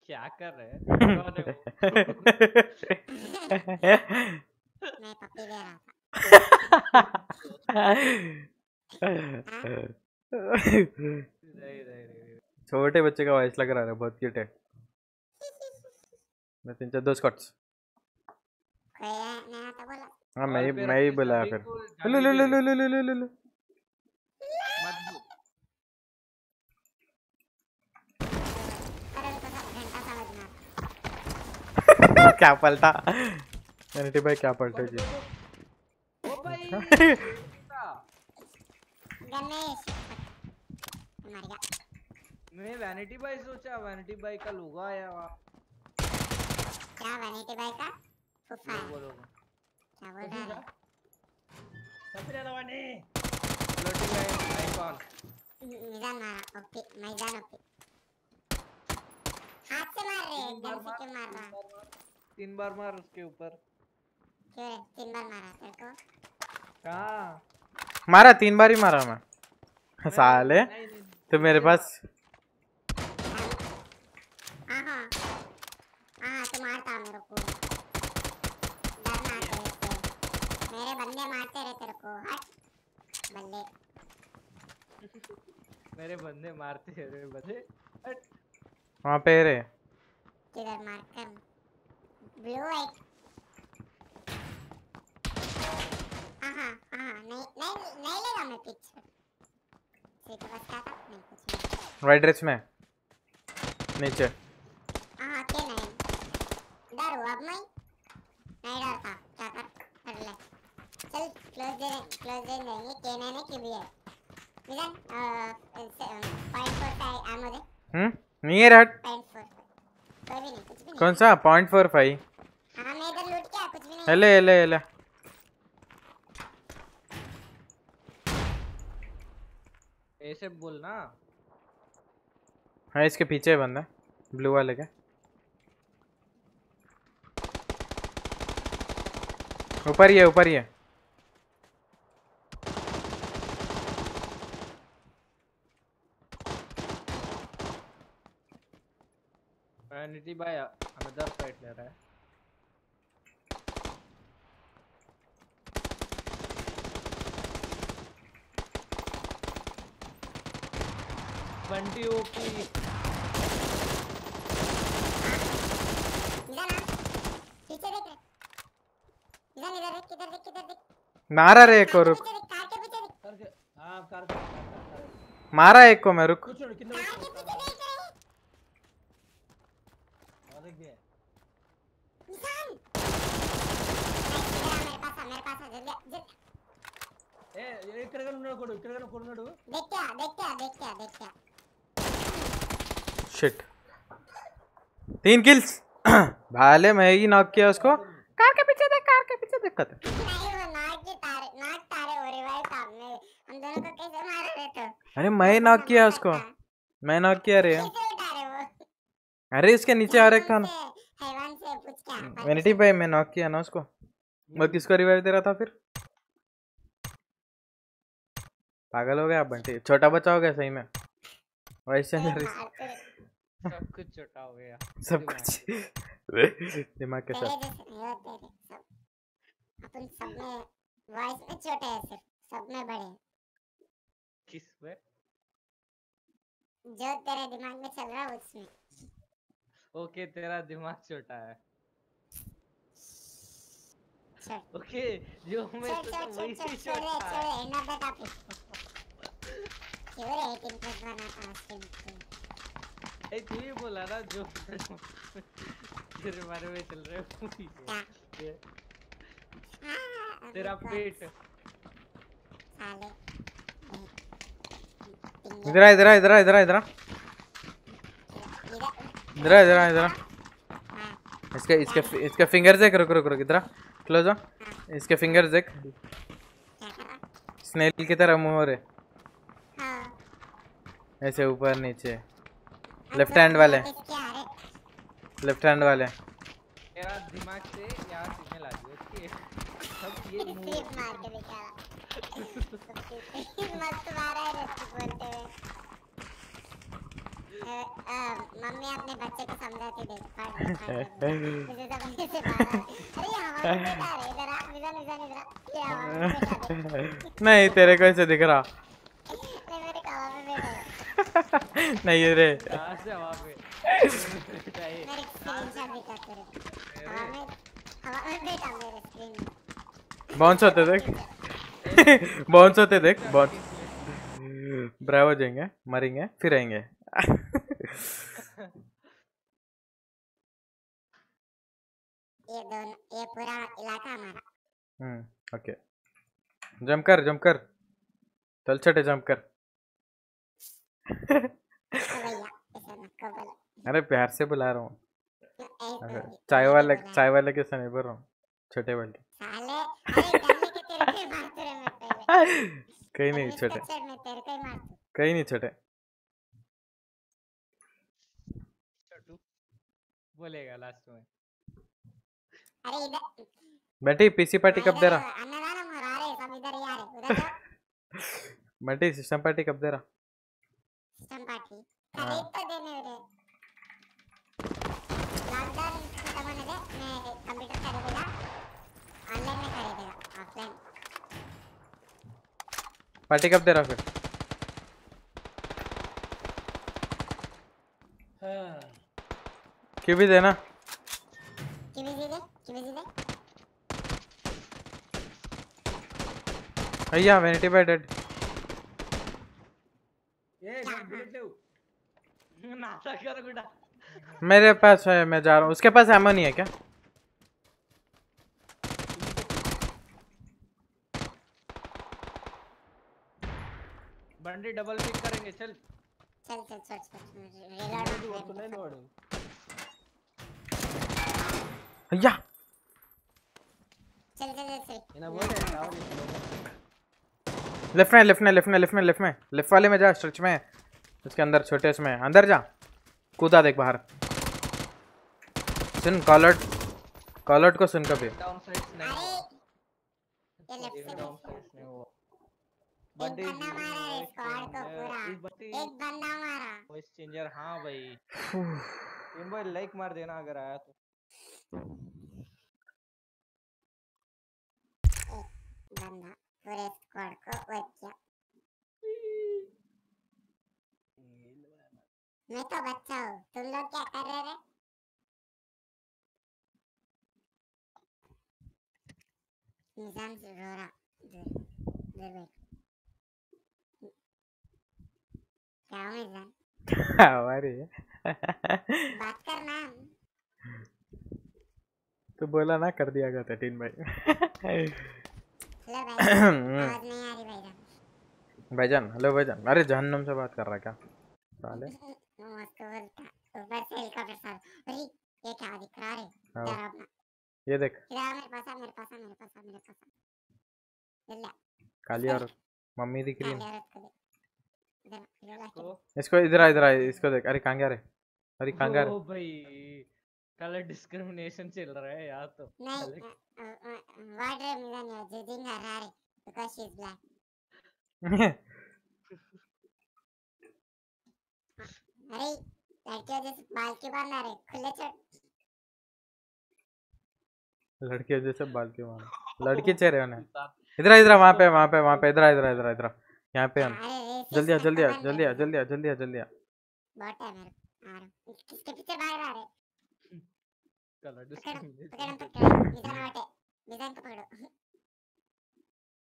क्या कर रहे हैं? है? मैं पप्पी दे रहा था। <laughs> नहीं नहीं नहीं। छोटे बच्चे का वॉइस लग रहा है बहुत क्यूट है। मैं तीन चार दो स्कॉट्स हाँ मैं ही मैं ही बुलाया फिर। लो लो लो लो लो लो लो लो लो मत दो। अरे घंटा समझना क्या पलटा? एनिटी भाई क्या पलटे जी? ओ भाई <laughs> गणेश। मर गया। मैं वैनिटी बाई सोचा वैनिटी बाई का लोगो आया हुआ क्या वैनिटी भाई का? फुफा। है बोलो क्या बोल रहा है? फ्लोटिंग आइकॉन मिजान मारा ओपी मैदान ओपी। हाथ से मार रहे हैं एकदम से क्यों मार रहा? तीन बार मार उसके ऊपर। क्यों रे? तीन बार मारा तेरे को? कहाँ? मारा तीन बार ही मारा मैं। साले नहीं, नहीं, तो मेरे पास हाँ हाँ हाँ तू मारता मेरे को डरना तेरे से मेरे बंदे मारते रहे तेरे को बल्ले मेरे बंदे मारते हैं रे बंदे। हट। वहाँ पे रे। किधर मार कर? ब्लू वाइट हाँ हाँ हाँ नहीं नहीं नहीं लेगा मैं पिच सीधे बस क्या नहीं कुछ वाइट ड्रेस में। नीचे। हाँ के नहीं? डर हुआ अब मैं। नहीं डरता। क्या कर? कर ले। चल क्लोज दे क्लोज दे देंगे के नहीं ने की भी है मिलन पॉइंट फोर का आमो दे हम्म नियर हट पॉइंट फोर कोई भी नहीं कुछ भी नहीं। कौन सा? पॉइंट फोर फाइव हाँ मैं इधर लूट क्या कुछ भी नहीं। हेले हेले हेले। ऐसे बोल ना। हाँ इसके पीछे है बंदा ब्लू वाले के। ऊपर ही है ऊपर ही है। निति भाई अनदर फाइट ले रहा है। बंटी ओपी इधर आ। पीछे देख। रहे इधर इधर देख किधर देख किधर देख। मारा रे एक और रुक। हाँ मारा एक को मैं रुक कुछ छोड़ किंद कार के पीछे देख रहे और देख दिया निशान इधर आ मेरे पास आ मेरे पास आ जल्दी आ, जल्दी ఏ ఇక్కడ ఉన్నాడు కొడు ఇక్కడ కొడున్నాడు देख क्या देख क्या देख क्या देख क्या शिट तीन किल्स <clears throat> भाले मैं ही नॉक किया उसको कार के पीछे देख कार के पीछे देख कहते नहीं वो नाक के तारे नाक तारे हो रहे भाई सामने हम दोनों को कैसे मार रहे थे अरे मैं नॉक किया उसको मैं नॉक किया रे कैसे उठा रहे वो अरे इसके नीचे और एक था ना से हैवान से पूछ क्या वेनिटी भाई मैं नॉक किया ना उसको मैं किसको रिवाइव दे रहा था फिर? पागल हो गया आप बंटी। छोटा बच्चा हो गया सही में। वाइस चेंजर सब कुछ छोटा हो गया। सब कुछ। दिमाग के साथ। अपन सब में वॉइस में छोटे हैं सिर्फ़ सब में बड़े किस पे? जो तेरे दिमाग में चल रहा है उसमें। ओके तेरा दिमाग छोटा है। <laughs> ओके जो मैं सोचा छोड़ वही से छोड़ दे छोटा है। दे। टॉपिक क्यों रे 18 प्लस बनाता है ए तू ही बोला ना जो तेरे बारे में चल रहे हो वही है। तेरा पेट। साले इधर आ इधर आ इधर आ इधर आ इधर आ। इधर इधर। आ इधर आ इधर इसके इसके इसके फिंगर्स देख रुक रुक रुक इधर क्लोज आ इसके फिंगर्स देख। स्नेल की तरह मुँह हो रहे। हाँ। ऐसे ऊपर नीचे। लेफ़्ट हैंड वाले। इसके आ रहे लेफ़्ट हैंड वाले। तेरा दिमाग से यहाँ सिग्नल आ गया ओके सब ये <laughs> मुँह मार के बेचारा <laughs> मस्त मारा है बोलते हुए। मम्मी अपने बच्चे को समझाती देख <laughs> है। <laughs> नहीं तेरे को ऐसे दिख रहा। नहीं मेरे हवा में बैठा <laughs> नहीं रे। कहाँ से हवा पे चाहिए मेरे स्क्रीनशॉट दिखा तेरे हवा में हवा में बैठा मेरे स्क्रीन बाउंस होते देख। बाउंस होते देख बाउंस ब्रावो जाएँगे मरेंगे फिर आएँगे। ये दोनों ये पूरा इलाका हमारा. हम्म ओके जंप कर जंप कर. चल छठे जंप कर. अरे प्यार से बुला रहा हूँ. चाय वाले चाय वाले के से नहीं बोल रहा हूँ. छोटे वाले. <laughs> कहीं नहीं छोटे. कहीं नहीं छोटू. बोलेगा लास्ट में। अरे इधर बेटी पीसी पार्टी कब दे रहा? अन्नदानम हो रहा है सब इधर ही आ रहे उधर <laughs> बेटी सिस्टम पार्टी कब दे रहा? System party. खरीद तो देने रे लॉकडाउन खत्म होने दे मैं कंप्यूटर खरीदेगा ऑनलाइन में खरीदेगा ऑफलाइन पार्टी कब दे रहा फिर? किवी देना? किवी दे दे? किवी दे दे? भैया वैनिटी पे डेड मेरे पास है मैं जा रहा हूँ। उसके पास एमो नहीं है क्या? लेफ़्ट में लेफ़्ट में लेफ़्ट में लेफ़्ट में लेफ़्ट में. लेफ़्ट वाले में जा स्ट्रेच में. उसके अंदर छोटे उसमें अंदर जा. कूदा देख बाहर. सुन कॉलर्ट कॉलर्ट को सुन कभी. मारा है स्क्वाड को पूरा। इस बट्टी एक बंदा मारा। वॉइस चेंजर हाँ भाई। लाइक मार देना अगर आया तो। बंदा। पूरे स्क्वाड को किया मैं तो बच्चा हूँ तुम लोग क्या कर रहे रे निज़ाम से रो रहा दूर बैठ क्या हो निज़ाम हमारी बात करना तो बोला ना कर दिया गया भाई हेलो भाई। भाईजान हेलो भाईजान <clears throat> अरे जहन्नम से बात कर रहा क्या? साले। <laughs> ऊपर से हेलीकॉप्टर साथ अरे ये क्या दिख रहा है। ये देख। इधर मेरे पास आ, मेरे पास आ, मेरे पास आ, मेरे पास आ। ले ले। काली और मम्मी दिख रही है। इसको इधर आ इधर आ इसको देख। अरे कहाँ गया रे? अरे कहाँ गया रे? ओ भाई। कलर डिस्क्रिमिनेशन चल रहा है यहाँ तो। नहीं Harry because she's black. <laughs> अरे लड़कियों जैसे बाल क्यों रहे खुले छोड़ लड़के जैसे बाल क्यों लड़के चेहरे उन्हें इधर इधर आ, वहाँ पे वहाँ पे वहाँ पे इधर इधर इधर इधर आ। यहाँ पे हम। जल्दी आ जल्दी आ जल्दी आ जल्दी आ जल्दी आ जल्दी आ। बहुत है मेरे को। आ रहा हूँ किसके पीछे भाग रहा है कलर पकड़ पकड़ डिस्क्रिमिनेशन पकड़ मिजान हटे मिजान को पकड़ो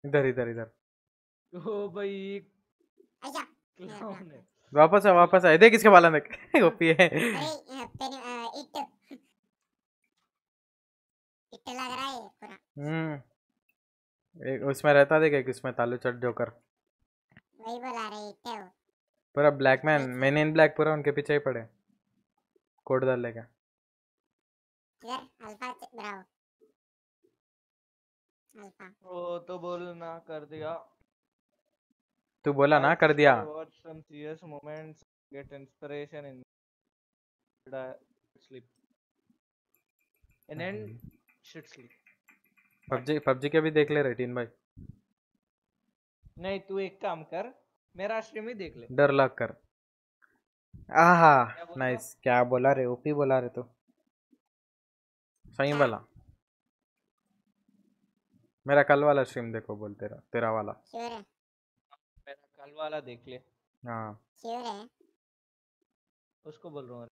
इधर इधर इधर। ओ भाई वापस आ वापस आ। देख इसके बाल देख ओपी <laughs> है। अरे पेन इट। इट लग रहा पूरा। हम्म। एक उसमें रहता देख एक उसमें तालू चट जोकर वही बोला रहे इट। है पूरा black man man in black पूरा उनके पीछे ही पड़े। कोट डाल लेगा इधर अल्फ़ा ब्रावो अल्फ़ा ओ तो बोलना कर दिया। तू बोला ना कर दिया। Watch some serious moments get inspiration in sleep. And then should sleep. PUBG PUBG के भी देख ले रेटिन भाई। नहीं तू एक काम कर मेरा स्ट्रीम ही देख ले। डर लग कर। आहा बोल? नाइस क्या बोला रे ओपी बोला रे तू। सही बोला मेरा कल वाला स्ट्रीम देखो बोल तेरा तेरा वाला। मेरा कल वाला देख ले। हाँ। उसको बोल रहा हूँ।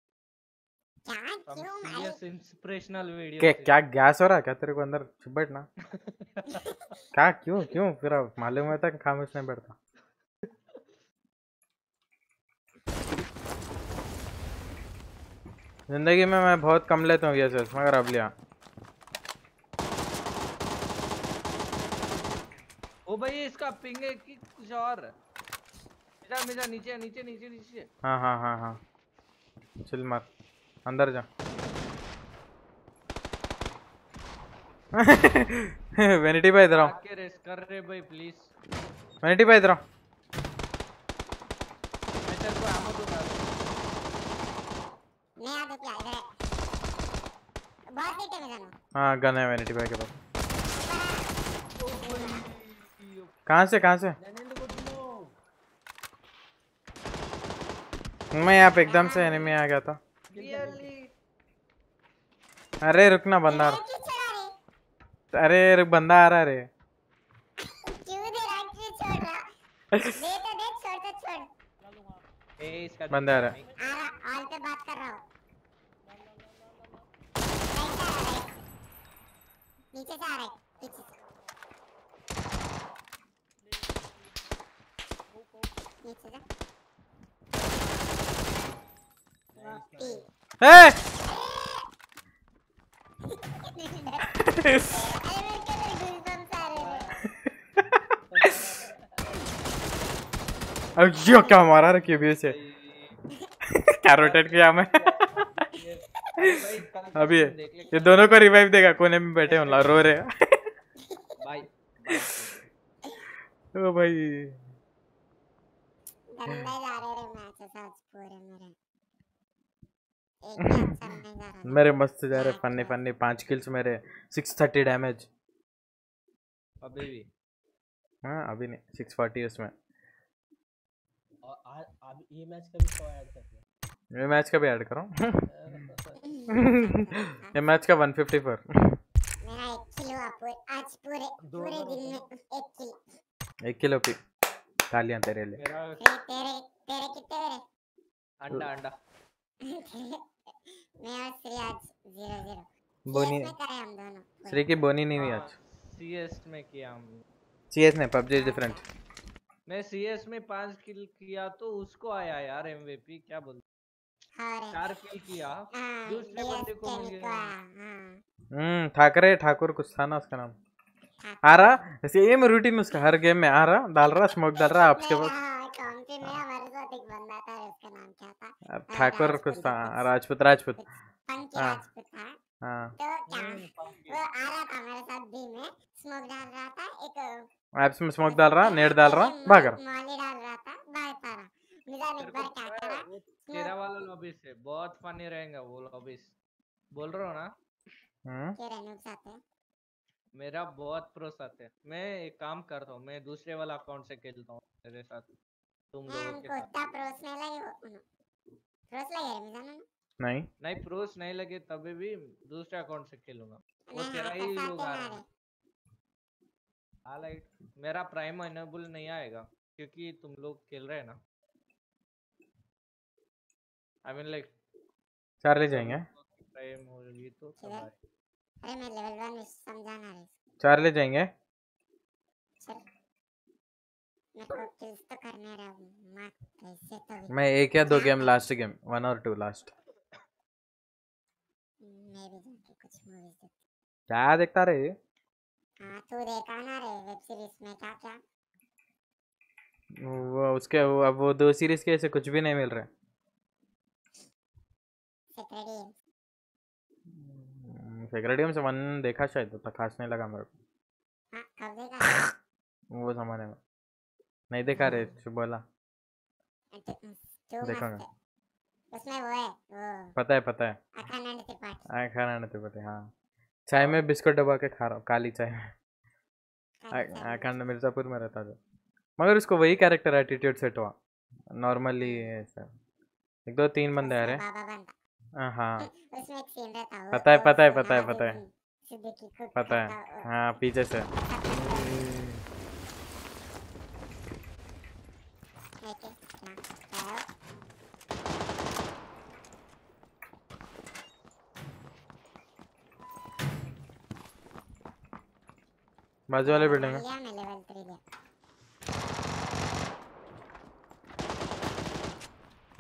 क्या? क्यों गैस हो रहा है? क्या तेरे को अंदर? बैठ ना <laughs> क्या क्यों क्यों? फिर मालूम है तक खामोश नहीं बैठता। ज़िंदगी में मैं बहुत कम लेता हूँ सच मगर अब लिया। ओ भाई इसका पिंग है कि कुछ और मिला मिला नीचे नीचे नीचे नीचे। हाँ हाँ हाँ हाँ। चिल मत। अंदर जा। <laughs> वेनिटी भाई इधर आओ। रेस कर रहे भाई प्लीज़ वेनिटी भाई इधर आओ मैं तेरे को ammo दूँगा मैं आ क्या इधर है बहुत हिट है गन है वेनिटी भाई के पास। कहाँ से कहाँ से? मैं यहाँ पे एकदम से एनिमी आ गया था। अरे रुकना बंदा अरे रुक बंदा आ रहा रे तो तो बंदा आ रहा है आ रहा ऑल पे बात कर रहा हूँ राइट से आ रहा है नीचे से आ रहा है। पीछे से। नीचे से। ए! अरे मेरे के अंदर आ रहे हैं अब यो क्या मारा रे क्यूबी से? <laughs> क्या रोटेट किया मैं <laughs> अभी ये दोनों को रिवाइव देगा कोने में बैठे हों रो रहे हैं। भाई <laughs> ओ भाई। मेरे मस्त जा रहे फन्नी फन्नी पाँच किल्स मेरे सिक्स थर्टी डैमेज अभी भी? हाँ अभी नहीं सिक्स फोर्टी उसमें। और आज अब ये मैच का भी ऐड कर ये मैच का भी ऐड करो <laughs> ये मैच का वन फिफ्टी फोर मेरा एक किलो अपूर आज पूरे पूरे दिन में एक किलो। एक किलो पी तालियाँ तेरे लिए। तेरे तेरे तेरे कितने मेरे? अंडा अंडा। <laughs> मैं और श्री आज ज़ीरो ज़ीरो बोनी में करे हम दोनों। श्री की बोनी नहीं हुई आज। सीएस में किया हम। सीएस ने पबजी डिफरेंट मैं सीएस में पाँच किल किया तो उसको आया यार एमवीपी क्या बोल हाँ चार किल किया। हाँ दूसरे बंदे को मिल गया। हाँ। हम्म ठाकरे ठाकुर कुछ था ना उसका नाम? आ रहा सेम रूटीन उसका हर गेम में आ रहा डाल रहा स्मोक डाल रहा आपके पास। हाँ कौन सी में? हमारे साथ एक बंदा था उसका नाम क्या था? अब ठाकुर कुछ था राजपूत राजपूत। पंकी हाँ। हाँ। तो क्या? वो आ रहा था मेरे साथ भी में स्मोक डाल रहा था एक एप्स में स्मोक डाल रहा नेट डाल रहा भाग रहा मॉली डाल रहा था भाग रहा निज़ाम क्या करा? तेरा वाला लॉबी से बहुत फनी रहेगा वो लॉबी बोल रहा हूँ ना? हम्म साथ है? मेरा बहुत प्रोस आते हैं। मैं एक काम करता हूँ मैं दूसरे वाला अकाउंट से खेलता हूँ तेरे साथ तुम लोगों के साथ। प्रोस नहीं लगे प्रोस लगे रे मिजान नहीं। नहीं प्रोस नहीं लगे तभी भी दूसरे अकाउंट से खेलूँगा। वो तेरा हाँ ही लोग आ है रहा है। हालाइट मेरा प्राइम इनेबल नहीं आएगा क्योंकि तुम लोग खेल रहे हैं ना। आई मीन लाइक चार ले जाएँगे। प्राइम होगी तो तब अरे मैं लेवल वन में समझाना रे चार ले जाएँगे। तो रहा तो मैं एक या दो गेम लास्ट गेम वन और टू लास्ट मैं भी जाके कुछ मूवीज़ देख क्या देखता रे हाँ तू देखा ना रे वेब सीरीज़ में क्या क्या? वो उसके वो अब वो दो सीरीज़ के ऐसे कुछ भी नहीं मिल रहा। है सेक्रेटरी सेक्रेटियम से वन देखा शायद उतना खास नहीं लगा मेरे को। हाँ कब देखा? वो जमाने में। नहीं देखा रे तू बोला। तू मस्त देखूँगा है उसमें वो है वो। पता है पता है। अखंड त्रिपाठी नहीं पता हाँ। चाय में बिस्कुट दबा के खा रहा हूँ काली चाय में। अखंड मिर्जापुर में रहता था। मगर उसको वही कैरेक्टर एटीट्यूड सेट हुआ। नॉर्मली ऐसा। एक दो तीन बंदे आ रहे हाँ, हाँ उसमें एक सीन रहता वो पता है पता है पता है पता है पता है हाँ पीछे से? बाजू वाले बिल्डिंग में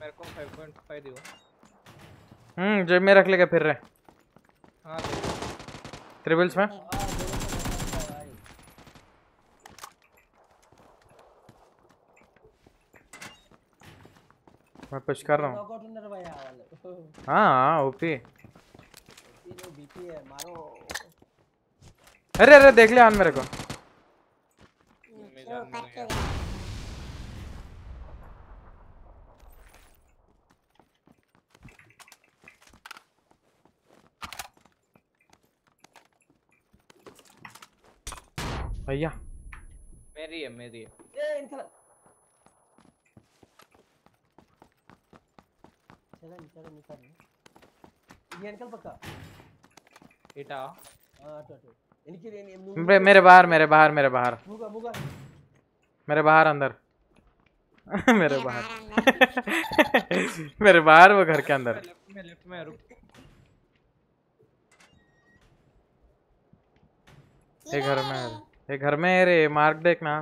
मेरे को 5.5 दियो हम्म जेब में रख लेगा फिर रहे। हाँ ट्रिबल्स में? मैं पुश कर रहा हूँ। हाँ हाँ ओपी है मारो। अरे अरे देख लिया आन मेरे को क्यों ऊपर क्यों गया भैया। मेरी है मेरी है। ए इनका चला निकल निकल ये निकल पक्का? इटा हाँ तो तो इनकी मेरे मेरे बाहर मेरे बाहर मेरे बाहर। मुगा मुगा। मेरे बाहर अंदर। <laughs> मेरे बाहर। <laughs> मेरे बाहर वो घर के अंदर। में लेफ़्ट में रुक। ये घर में है। ये घर में है रे मार्क देखना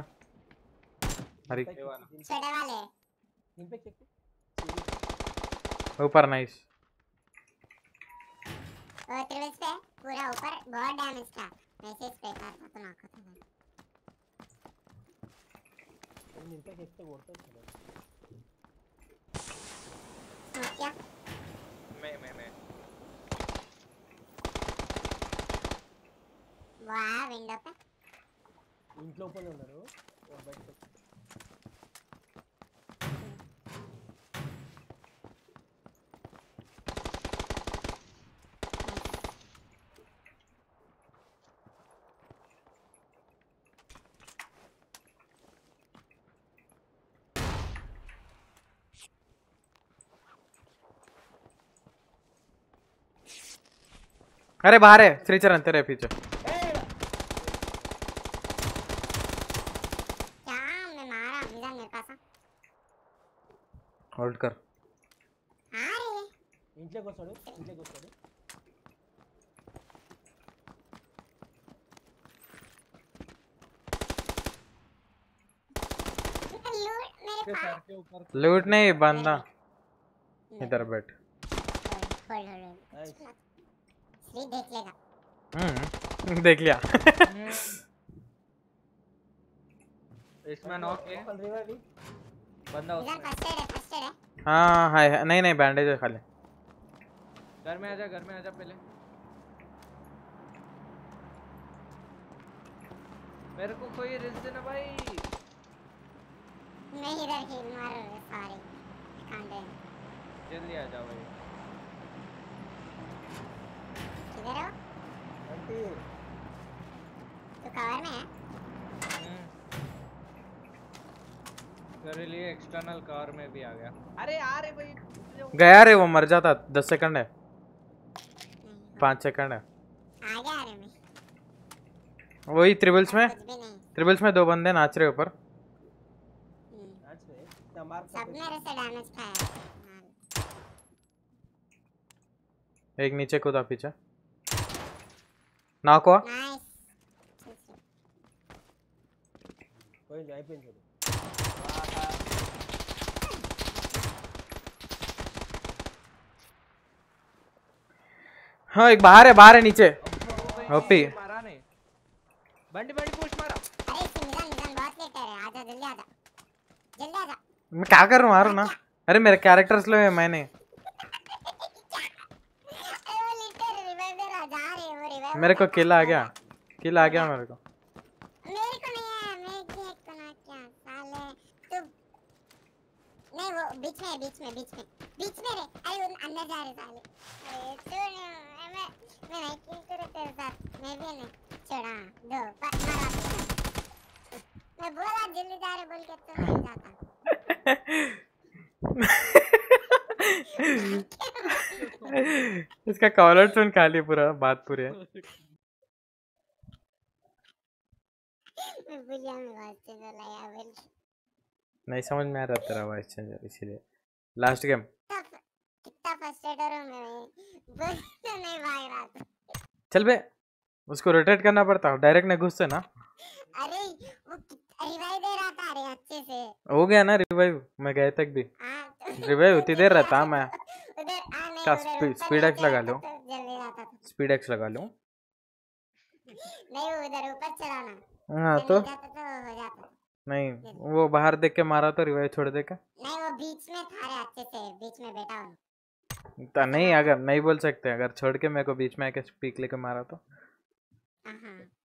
अरे वाले। इन पे चेक ऊपर नाइस और पे पूरा ऊपर बहुत डैमेज था। वैसे स्प्रे करता तो नॉक होता था। इन पे चेक पे बोलते क्या? मैं मैं मैं। वो आया विंडो पे। ఇంట్లోపలే ఉన్నారు ఓ బయట अरे बाहर है श्रीचरण तेरे पीछे लूट नहीं बंदा। इधर बैठ। देख लेगा हम्म देख लिया। <laughs> इसमें नॉक है बंदा फ़र्स्ट एड है फ़र्स्ट एड है हाँ है है- नहीं नहीं बैंडेज है खाली। घर में आजा घर में आजा पहले। मेरे को कोई रिस्क देना भाई। मैं इधर ही मार सॉरी। कांड है। जल्दी आ जाओ भाई। किधर हो? आंटी। तू कवर में है? तेरे लिए एक्सटर्नल कार में भी आ गया। अरे आ रे भाई। गया रे वो मर जाता। दस सेकंड है। पाँच सेकंड है। आ गया रे मैं। वही ट्रिबल्स में? नहीं। ट्रिबल्स में दो बंदे नाच रहे ऊपर। मार सब मेरे से डैमेज खाया हाँ। एक नीचे कूदा पीछे। नाक। हुआ कोई नहीं पिन छोड़ हाँ एक बाहर है बाहर है नीचे। ओपी। बंडी बंडी मैं क्या कर रहा हूँ? मारू ना। अरे मेरे कैरेक्टर्स लो मैंने। मेरे को किला आ गया। किला आ गया मेरे को मेरे को नहीं है मैं देख को ना क्या साले तू नहीं वो बीच में है, बीच में बीच में बीच में रे अरे वो अंदर जा रहे साले अरे तू नहीं मैं मैं नहीं किल करूँ तेरे साथ मैं भी नहीं छोड़ा दो पर मारा मैं बोला जल्दी जा रहे बोल के तू नहीं जाता इसका कॉलर टोन खाली पूरा बात पूरी है। नहीं समझ में आ रहा तेरा वॉइस चेंजर इसीलिए लास्ट गेम कितना फ्रस्ट्रेटेड हूँ मैं तो नहीं भाग रहा था चल बे उसको रोटेट करना पड़ता है डायरेक्ट नहीं घुसते ना। अरे वो रिवाइव दे रहा था अरे अच्छे से हो गया ना रिवाइव मैं गए तक भी। हाँ रिवाइव उतनी देर रहता मैं। क्या स्पीड एक्स लगा लो। स्पीड एक्स लगा लो। नहीं उधर ऊपर चलाना। हाँ तो नहीं तो नहीं वो बाहर देख के मारा तो रिवाइव छोड़ देगा नहीं वो बीच में था रे अच्छे से बीच में बैठा हूँ तो नहीं अगर नहीं बोल सकते अगर छोड़ के मेरे को बीच में आके स्पीक लेके मारा तो। <laughs>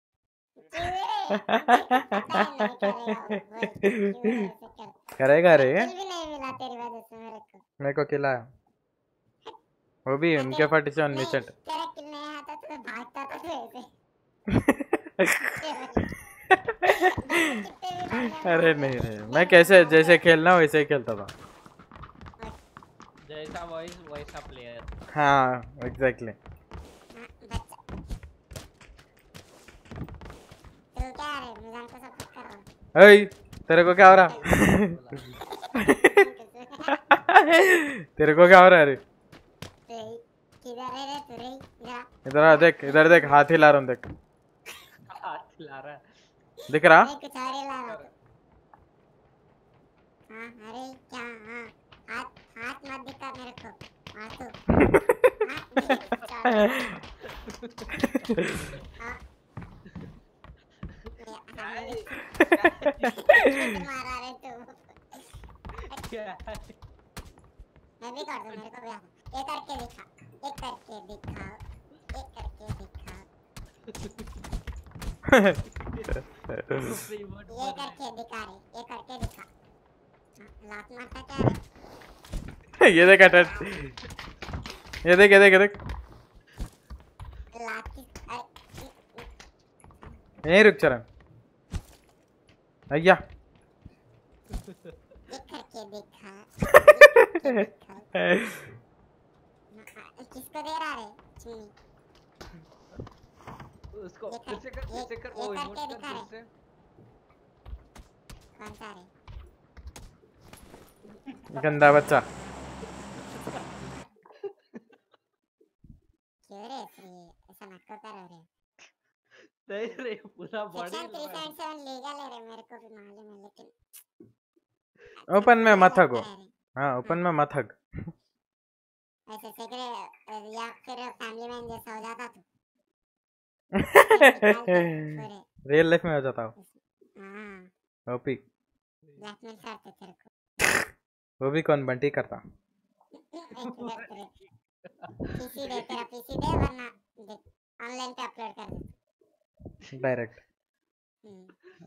करेगा रे। मेरे को। खिलाया वो भी उनके फोर्टी सेवन नहीं मिचट तेरा आता तो भागता था तो ऐसे। अरे नहीं नहीं मैं कैसे जैसे खेलना वैसे ही खेलता था। जैसा वॉइस वैसा प्लेयर हाँ एग्जैक्टली तो क्या रे मिजान को सपोर्ट कर रहा हूँ। ओए तेरे को क्या हो रहा? <laughs> <laughs> तेरे को क्या हो रहा है अरे तो किधर है रे तू रे इधर इधर आ देख इधर देख हाथ हिला रहा हूँ देख। हाथ हिला रहा है। दिख रहा? कुछ और ला रहा हाँ। अरे क्या हाँ। हाथ हाथ मत दिखा मेरे को <laughs> हाँ तो हाँ। हाँ हाँ, मारा रे तू क्या मैं भी कर दूँ मेरे को भी ये करके दिखा। <laughs> ये करके दिखा करके दिखा ये करके दिखा रे ये करके दिखा। हाँ, लात मारता क्या रे ये देख अटैच ये देख ये देख ये देख। यहीं रुक चरण। भैया ये करके दिखा। हाँ, <laughs> किसको दे रहा रे चुन्नी। उसको ये फिर कर- से कर फिर से कर वो इमोट कर दिखा फिर से कौन सा रे गंदा बच्चा। क्यों रे ऐसा नक्को करो रे नहीं रे पूरा बॉडी सेक्शन लीगल है रे मेरे को भी मालूम है लेकिन ओपन में मत हगो। है हाँ ओपन में मत हग। ऐसे सेक्रे या फिर फैमिली मैन जैसा हो जाता तू। रियल लाइफ में हो जाता हूँ। हाँ ओपी ब्लैकमेल करते तेरे को। वो भी कौन बंटी करता? पीसी दे तेरा पीसी दे वरना देख ऑनलाइन पे अपलोड कर दे डायरेक्ट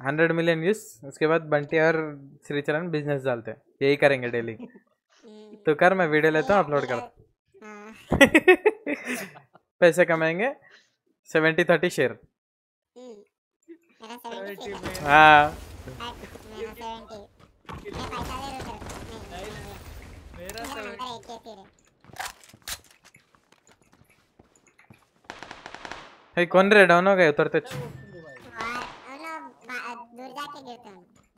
हंड्रेड मिलियन व्यूज़ उसके बाद बंटी और श्रीचरण बिज़नेस डालते हैं। यही करेंगे डेली <laughs> हम्म, तो कर मैं वीडियो लेता हूँ अपलोड कर हाँ, <laughs> पैसे कमाएँगे? सेवेंटी थर्टी शेयर हाँ। कौन रे? डाउन हो गए उतरते।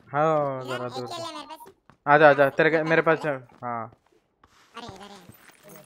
हाँ जरा दूर आजा आजा तेरे मेरे पास हाँ।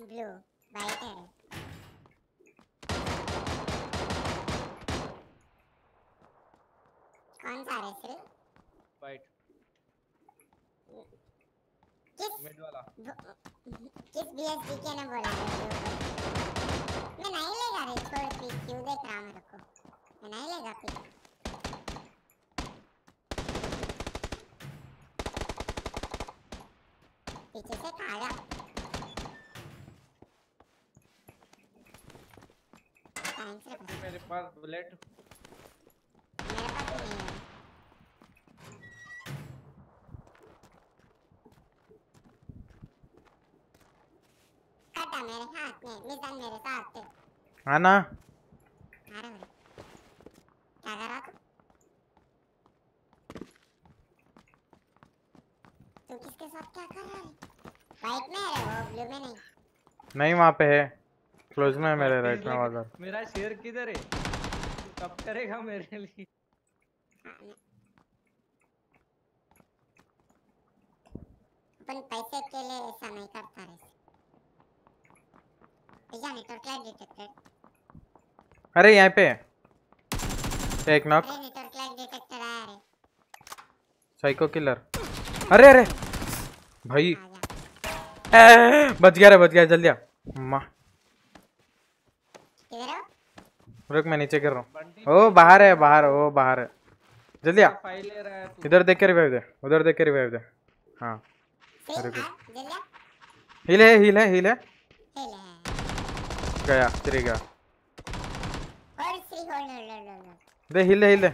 ब्लू ब्लू वाइट कौन सा रे? श्री वाइट किस मिड वाला। किस बीएसडी के ने बोला blue मैं नहीं लेगा रे छोड़ प्लीज़ क्यों देख रहा मेरे को। मैं नहीं लेगा प्लीज़ पीछे से खागा थैंक्स रे भाई। मेरे पास बुलेट मेरे पास नहीं है काटा मेरे हाथ में मिजान मेरे साथ थे हाँ आ रहा है। क्या कर रहा तू तू किसके साथ क्या कर रहा है? वाइट में है वो ब्लू में नहीं। नहीं वहाँ पे है। क्लोज में मेरे राइट में वाला। मेरा शेर किधर है? कब करेगा मेरे लिए? अपन पैसे के लिए ऐसा नहीं करता रे भैया नेटवर्क लाइट डिटेक्टेड अरे यहाँ पे। एक नॉक अरे नेटवर्क लाइट डिटेक्टेड आया रे। साइको किलर अरे अरे। भाई। ए, बच गया रे बच गया। जल्दी आ। माँ किधर हो रुक मैं नीचे गिर रहा हूँ। ओ बाहर है बाहर ओ बाहर है। जल्दी आ है इधर देख के रिवाइव दे उधर देख के रिवाइव दे। हाँ। हिल है हिल है हिल है। गया तेरी गया। दे हिल दे हिल दे।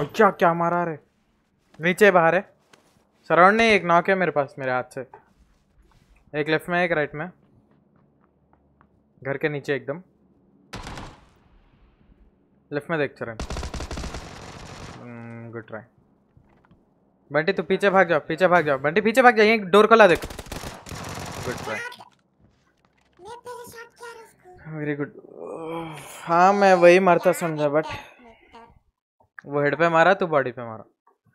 और क्या मारा रे? नीचे बाहर है। सराउंड नहीं एक नॉक है मेरे पास मेरे हाथ से। एक लेफ़्ट में एक राइट में। घर के नीचे एकदम। लेफ़्ट में देख चरण गुड ट्राई बंटी तू पीछे भाग जाओ पीछे भाग जाओ। बंटी पीछे भाग जा यहीं डोर खोला देख। गुड ट्राई वेरी गुड हाँ मैं वही मारता समझा बट वो हेड पे मारा तू बॉडी पे मारा।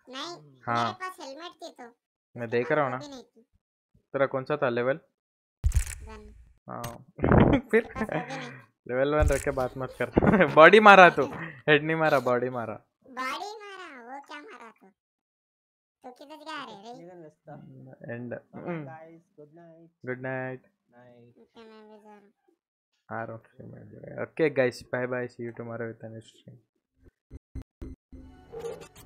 नहीं हाँ। मेरे पास हेलमेट थी तो। मैं देख रहा हूँ ना। तेरा कौन सा था? लेवल? हाँ। <laughs> फिर? लेवल वन रख के बात मत कर। <laughs> बॉडी मारा तू। हेड नहीं मारा बॉडी मारा। बॉडी मारा वो क्या मारा तो? तो किधर जा रहे रे? And good night good night night okay मैं भी जा आ रहा हूँ। Okay guys bye bye see you tomorrow with the next stream you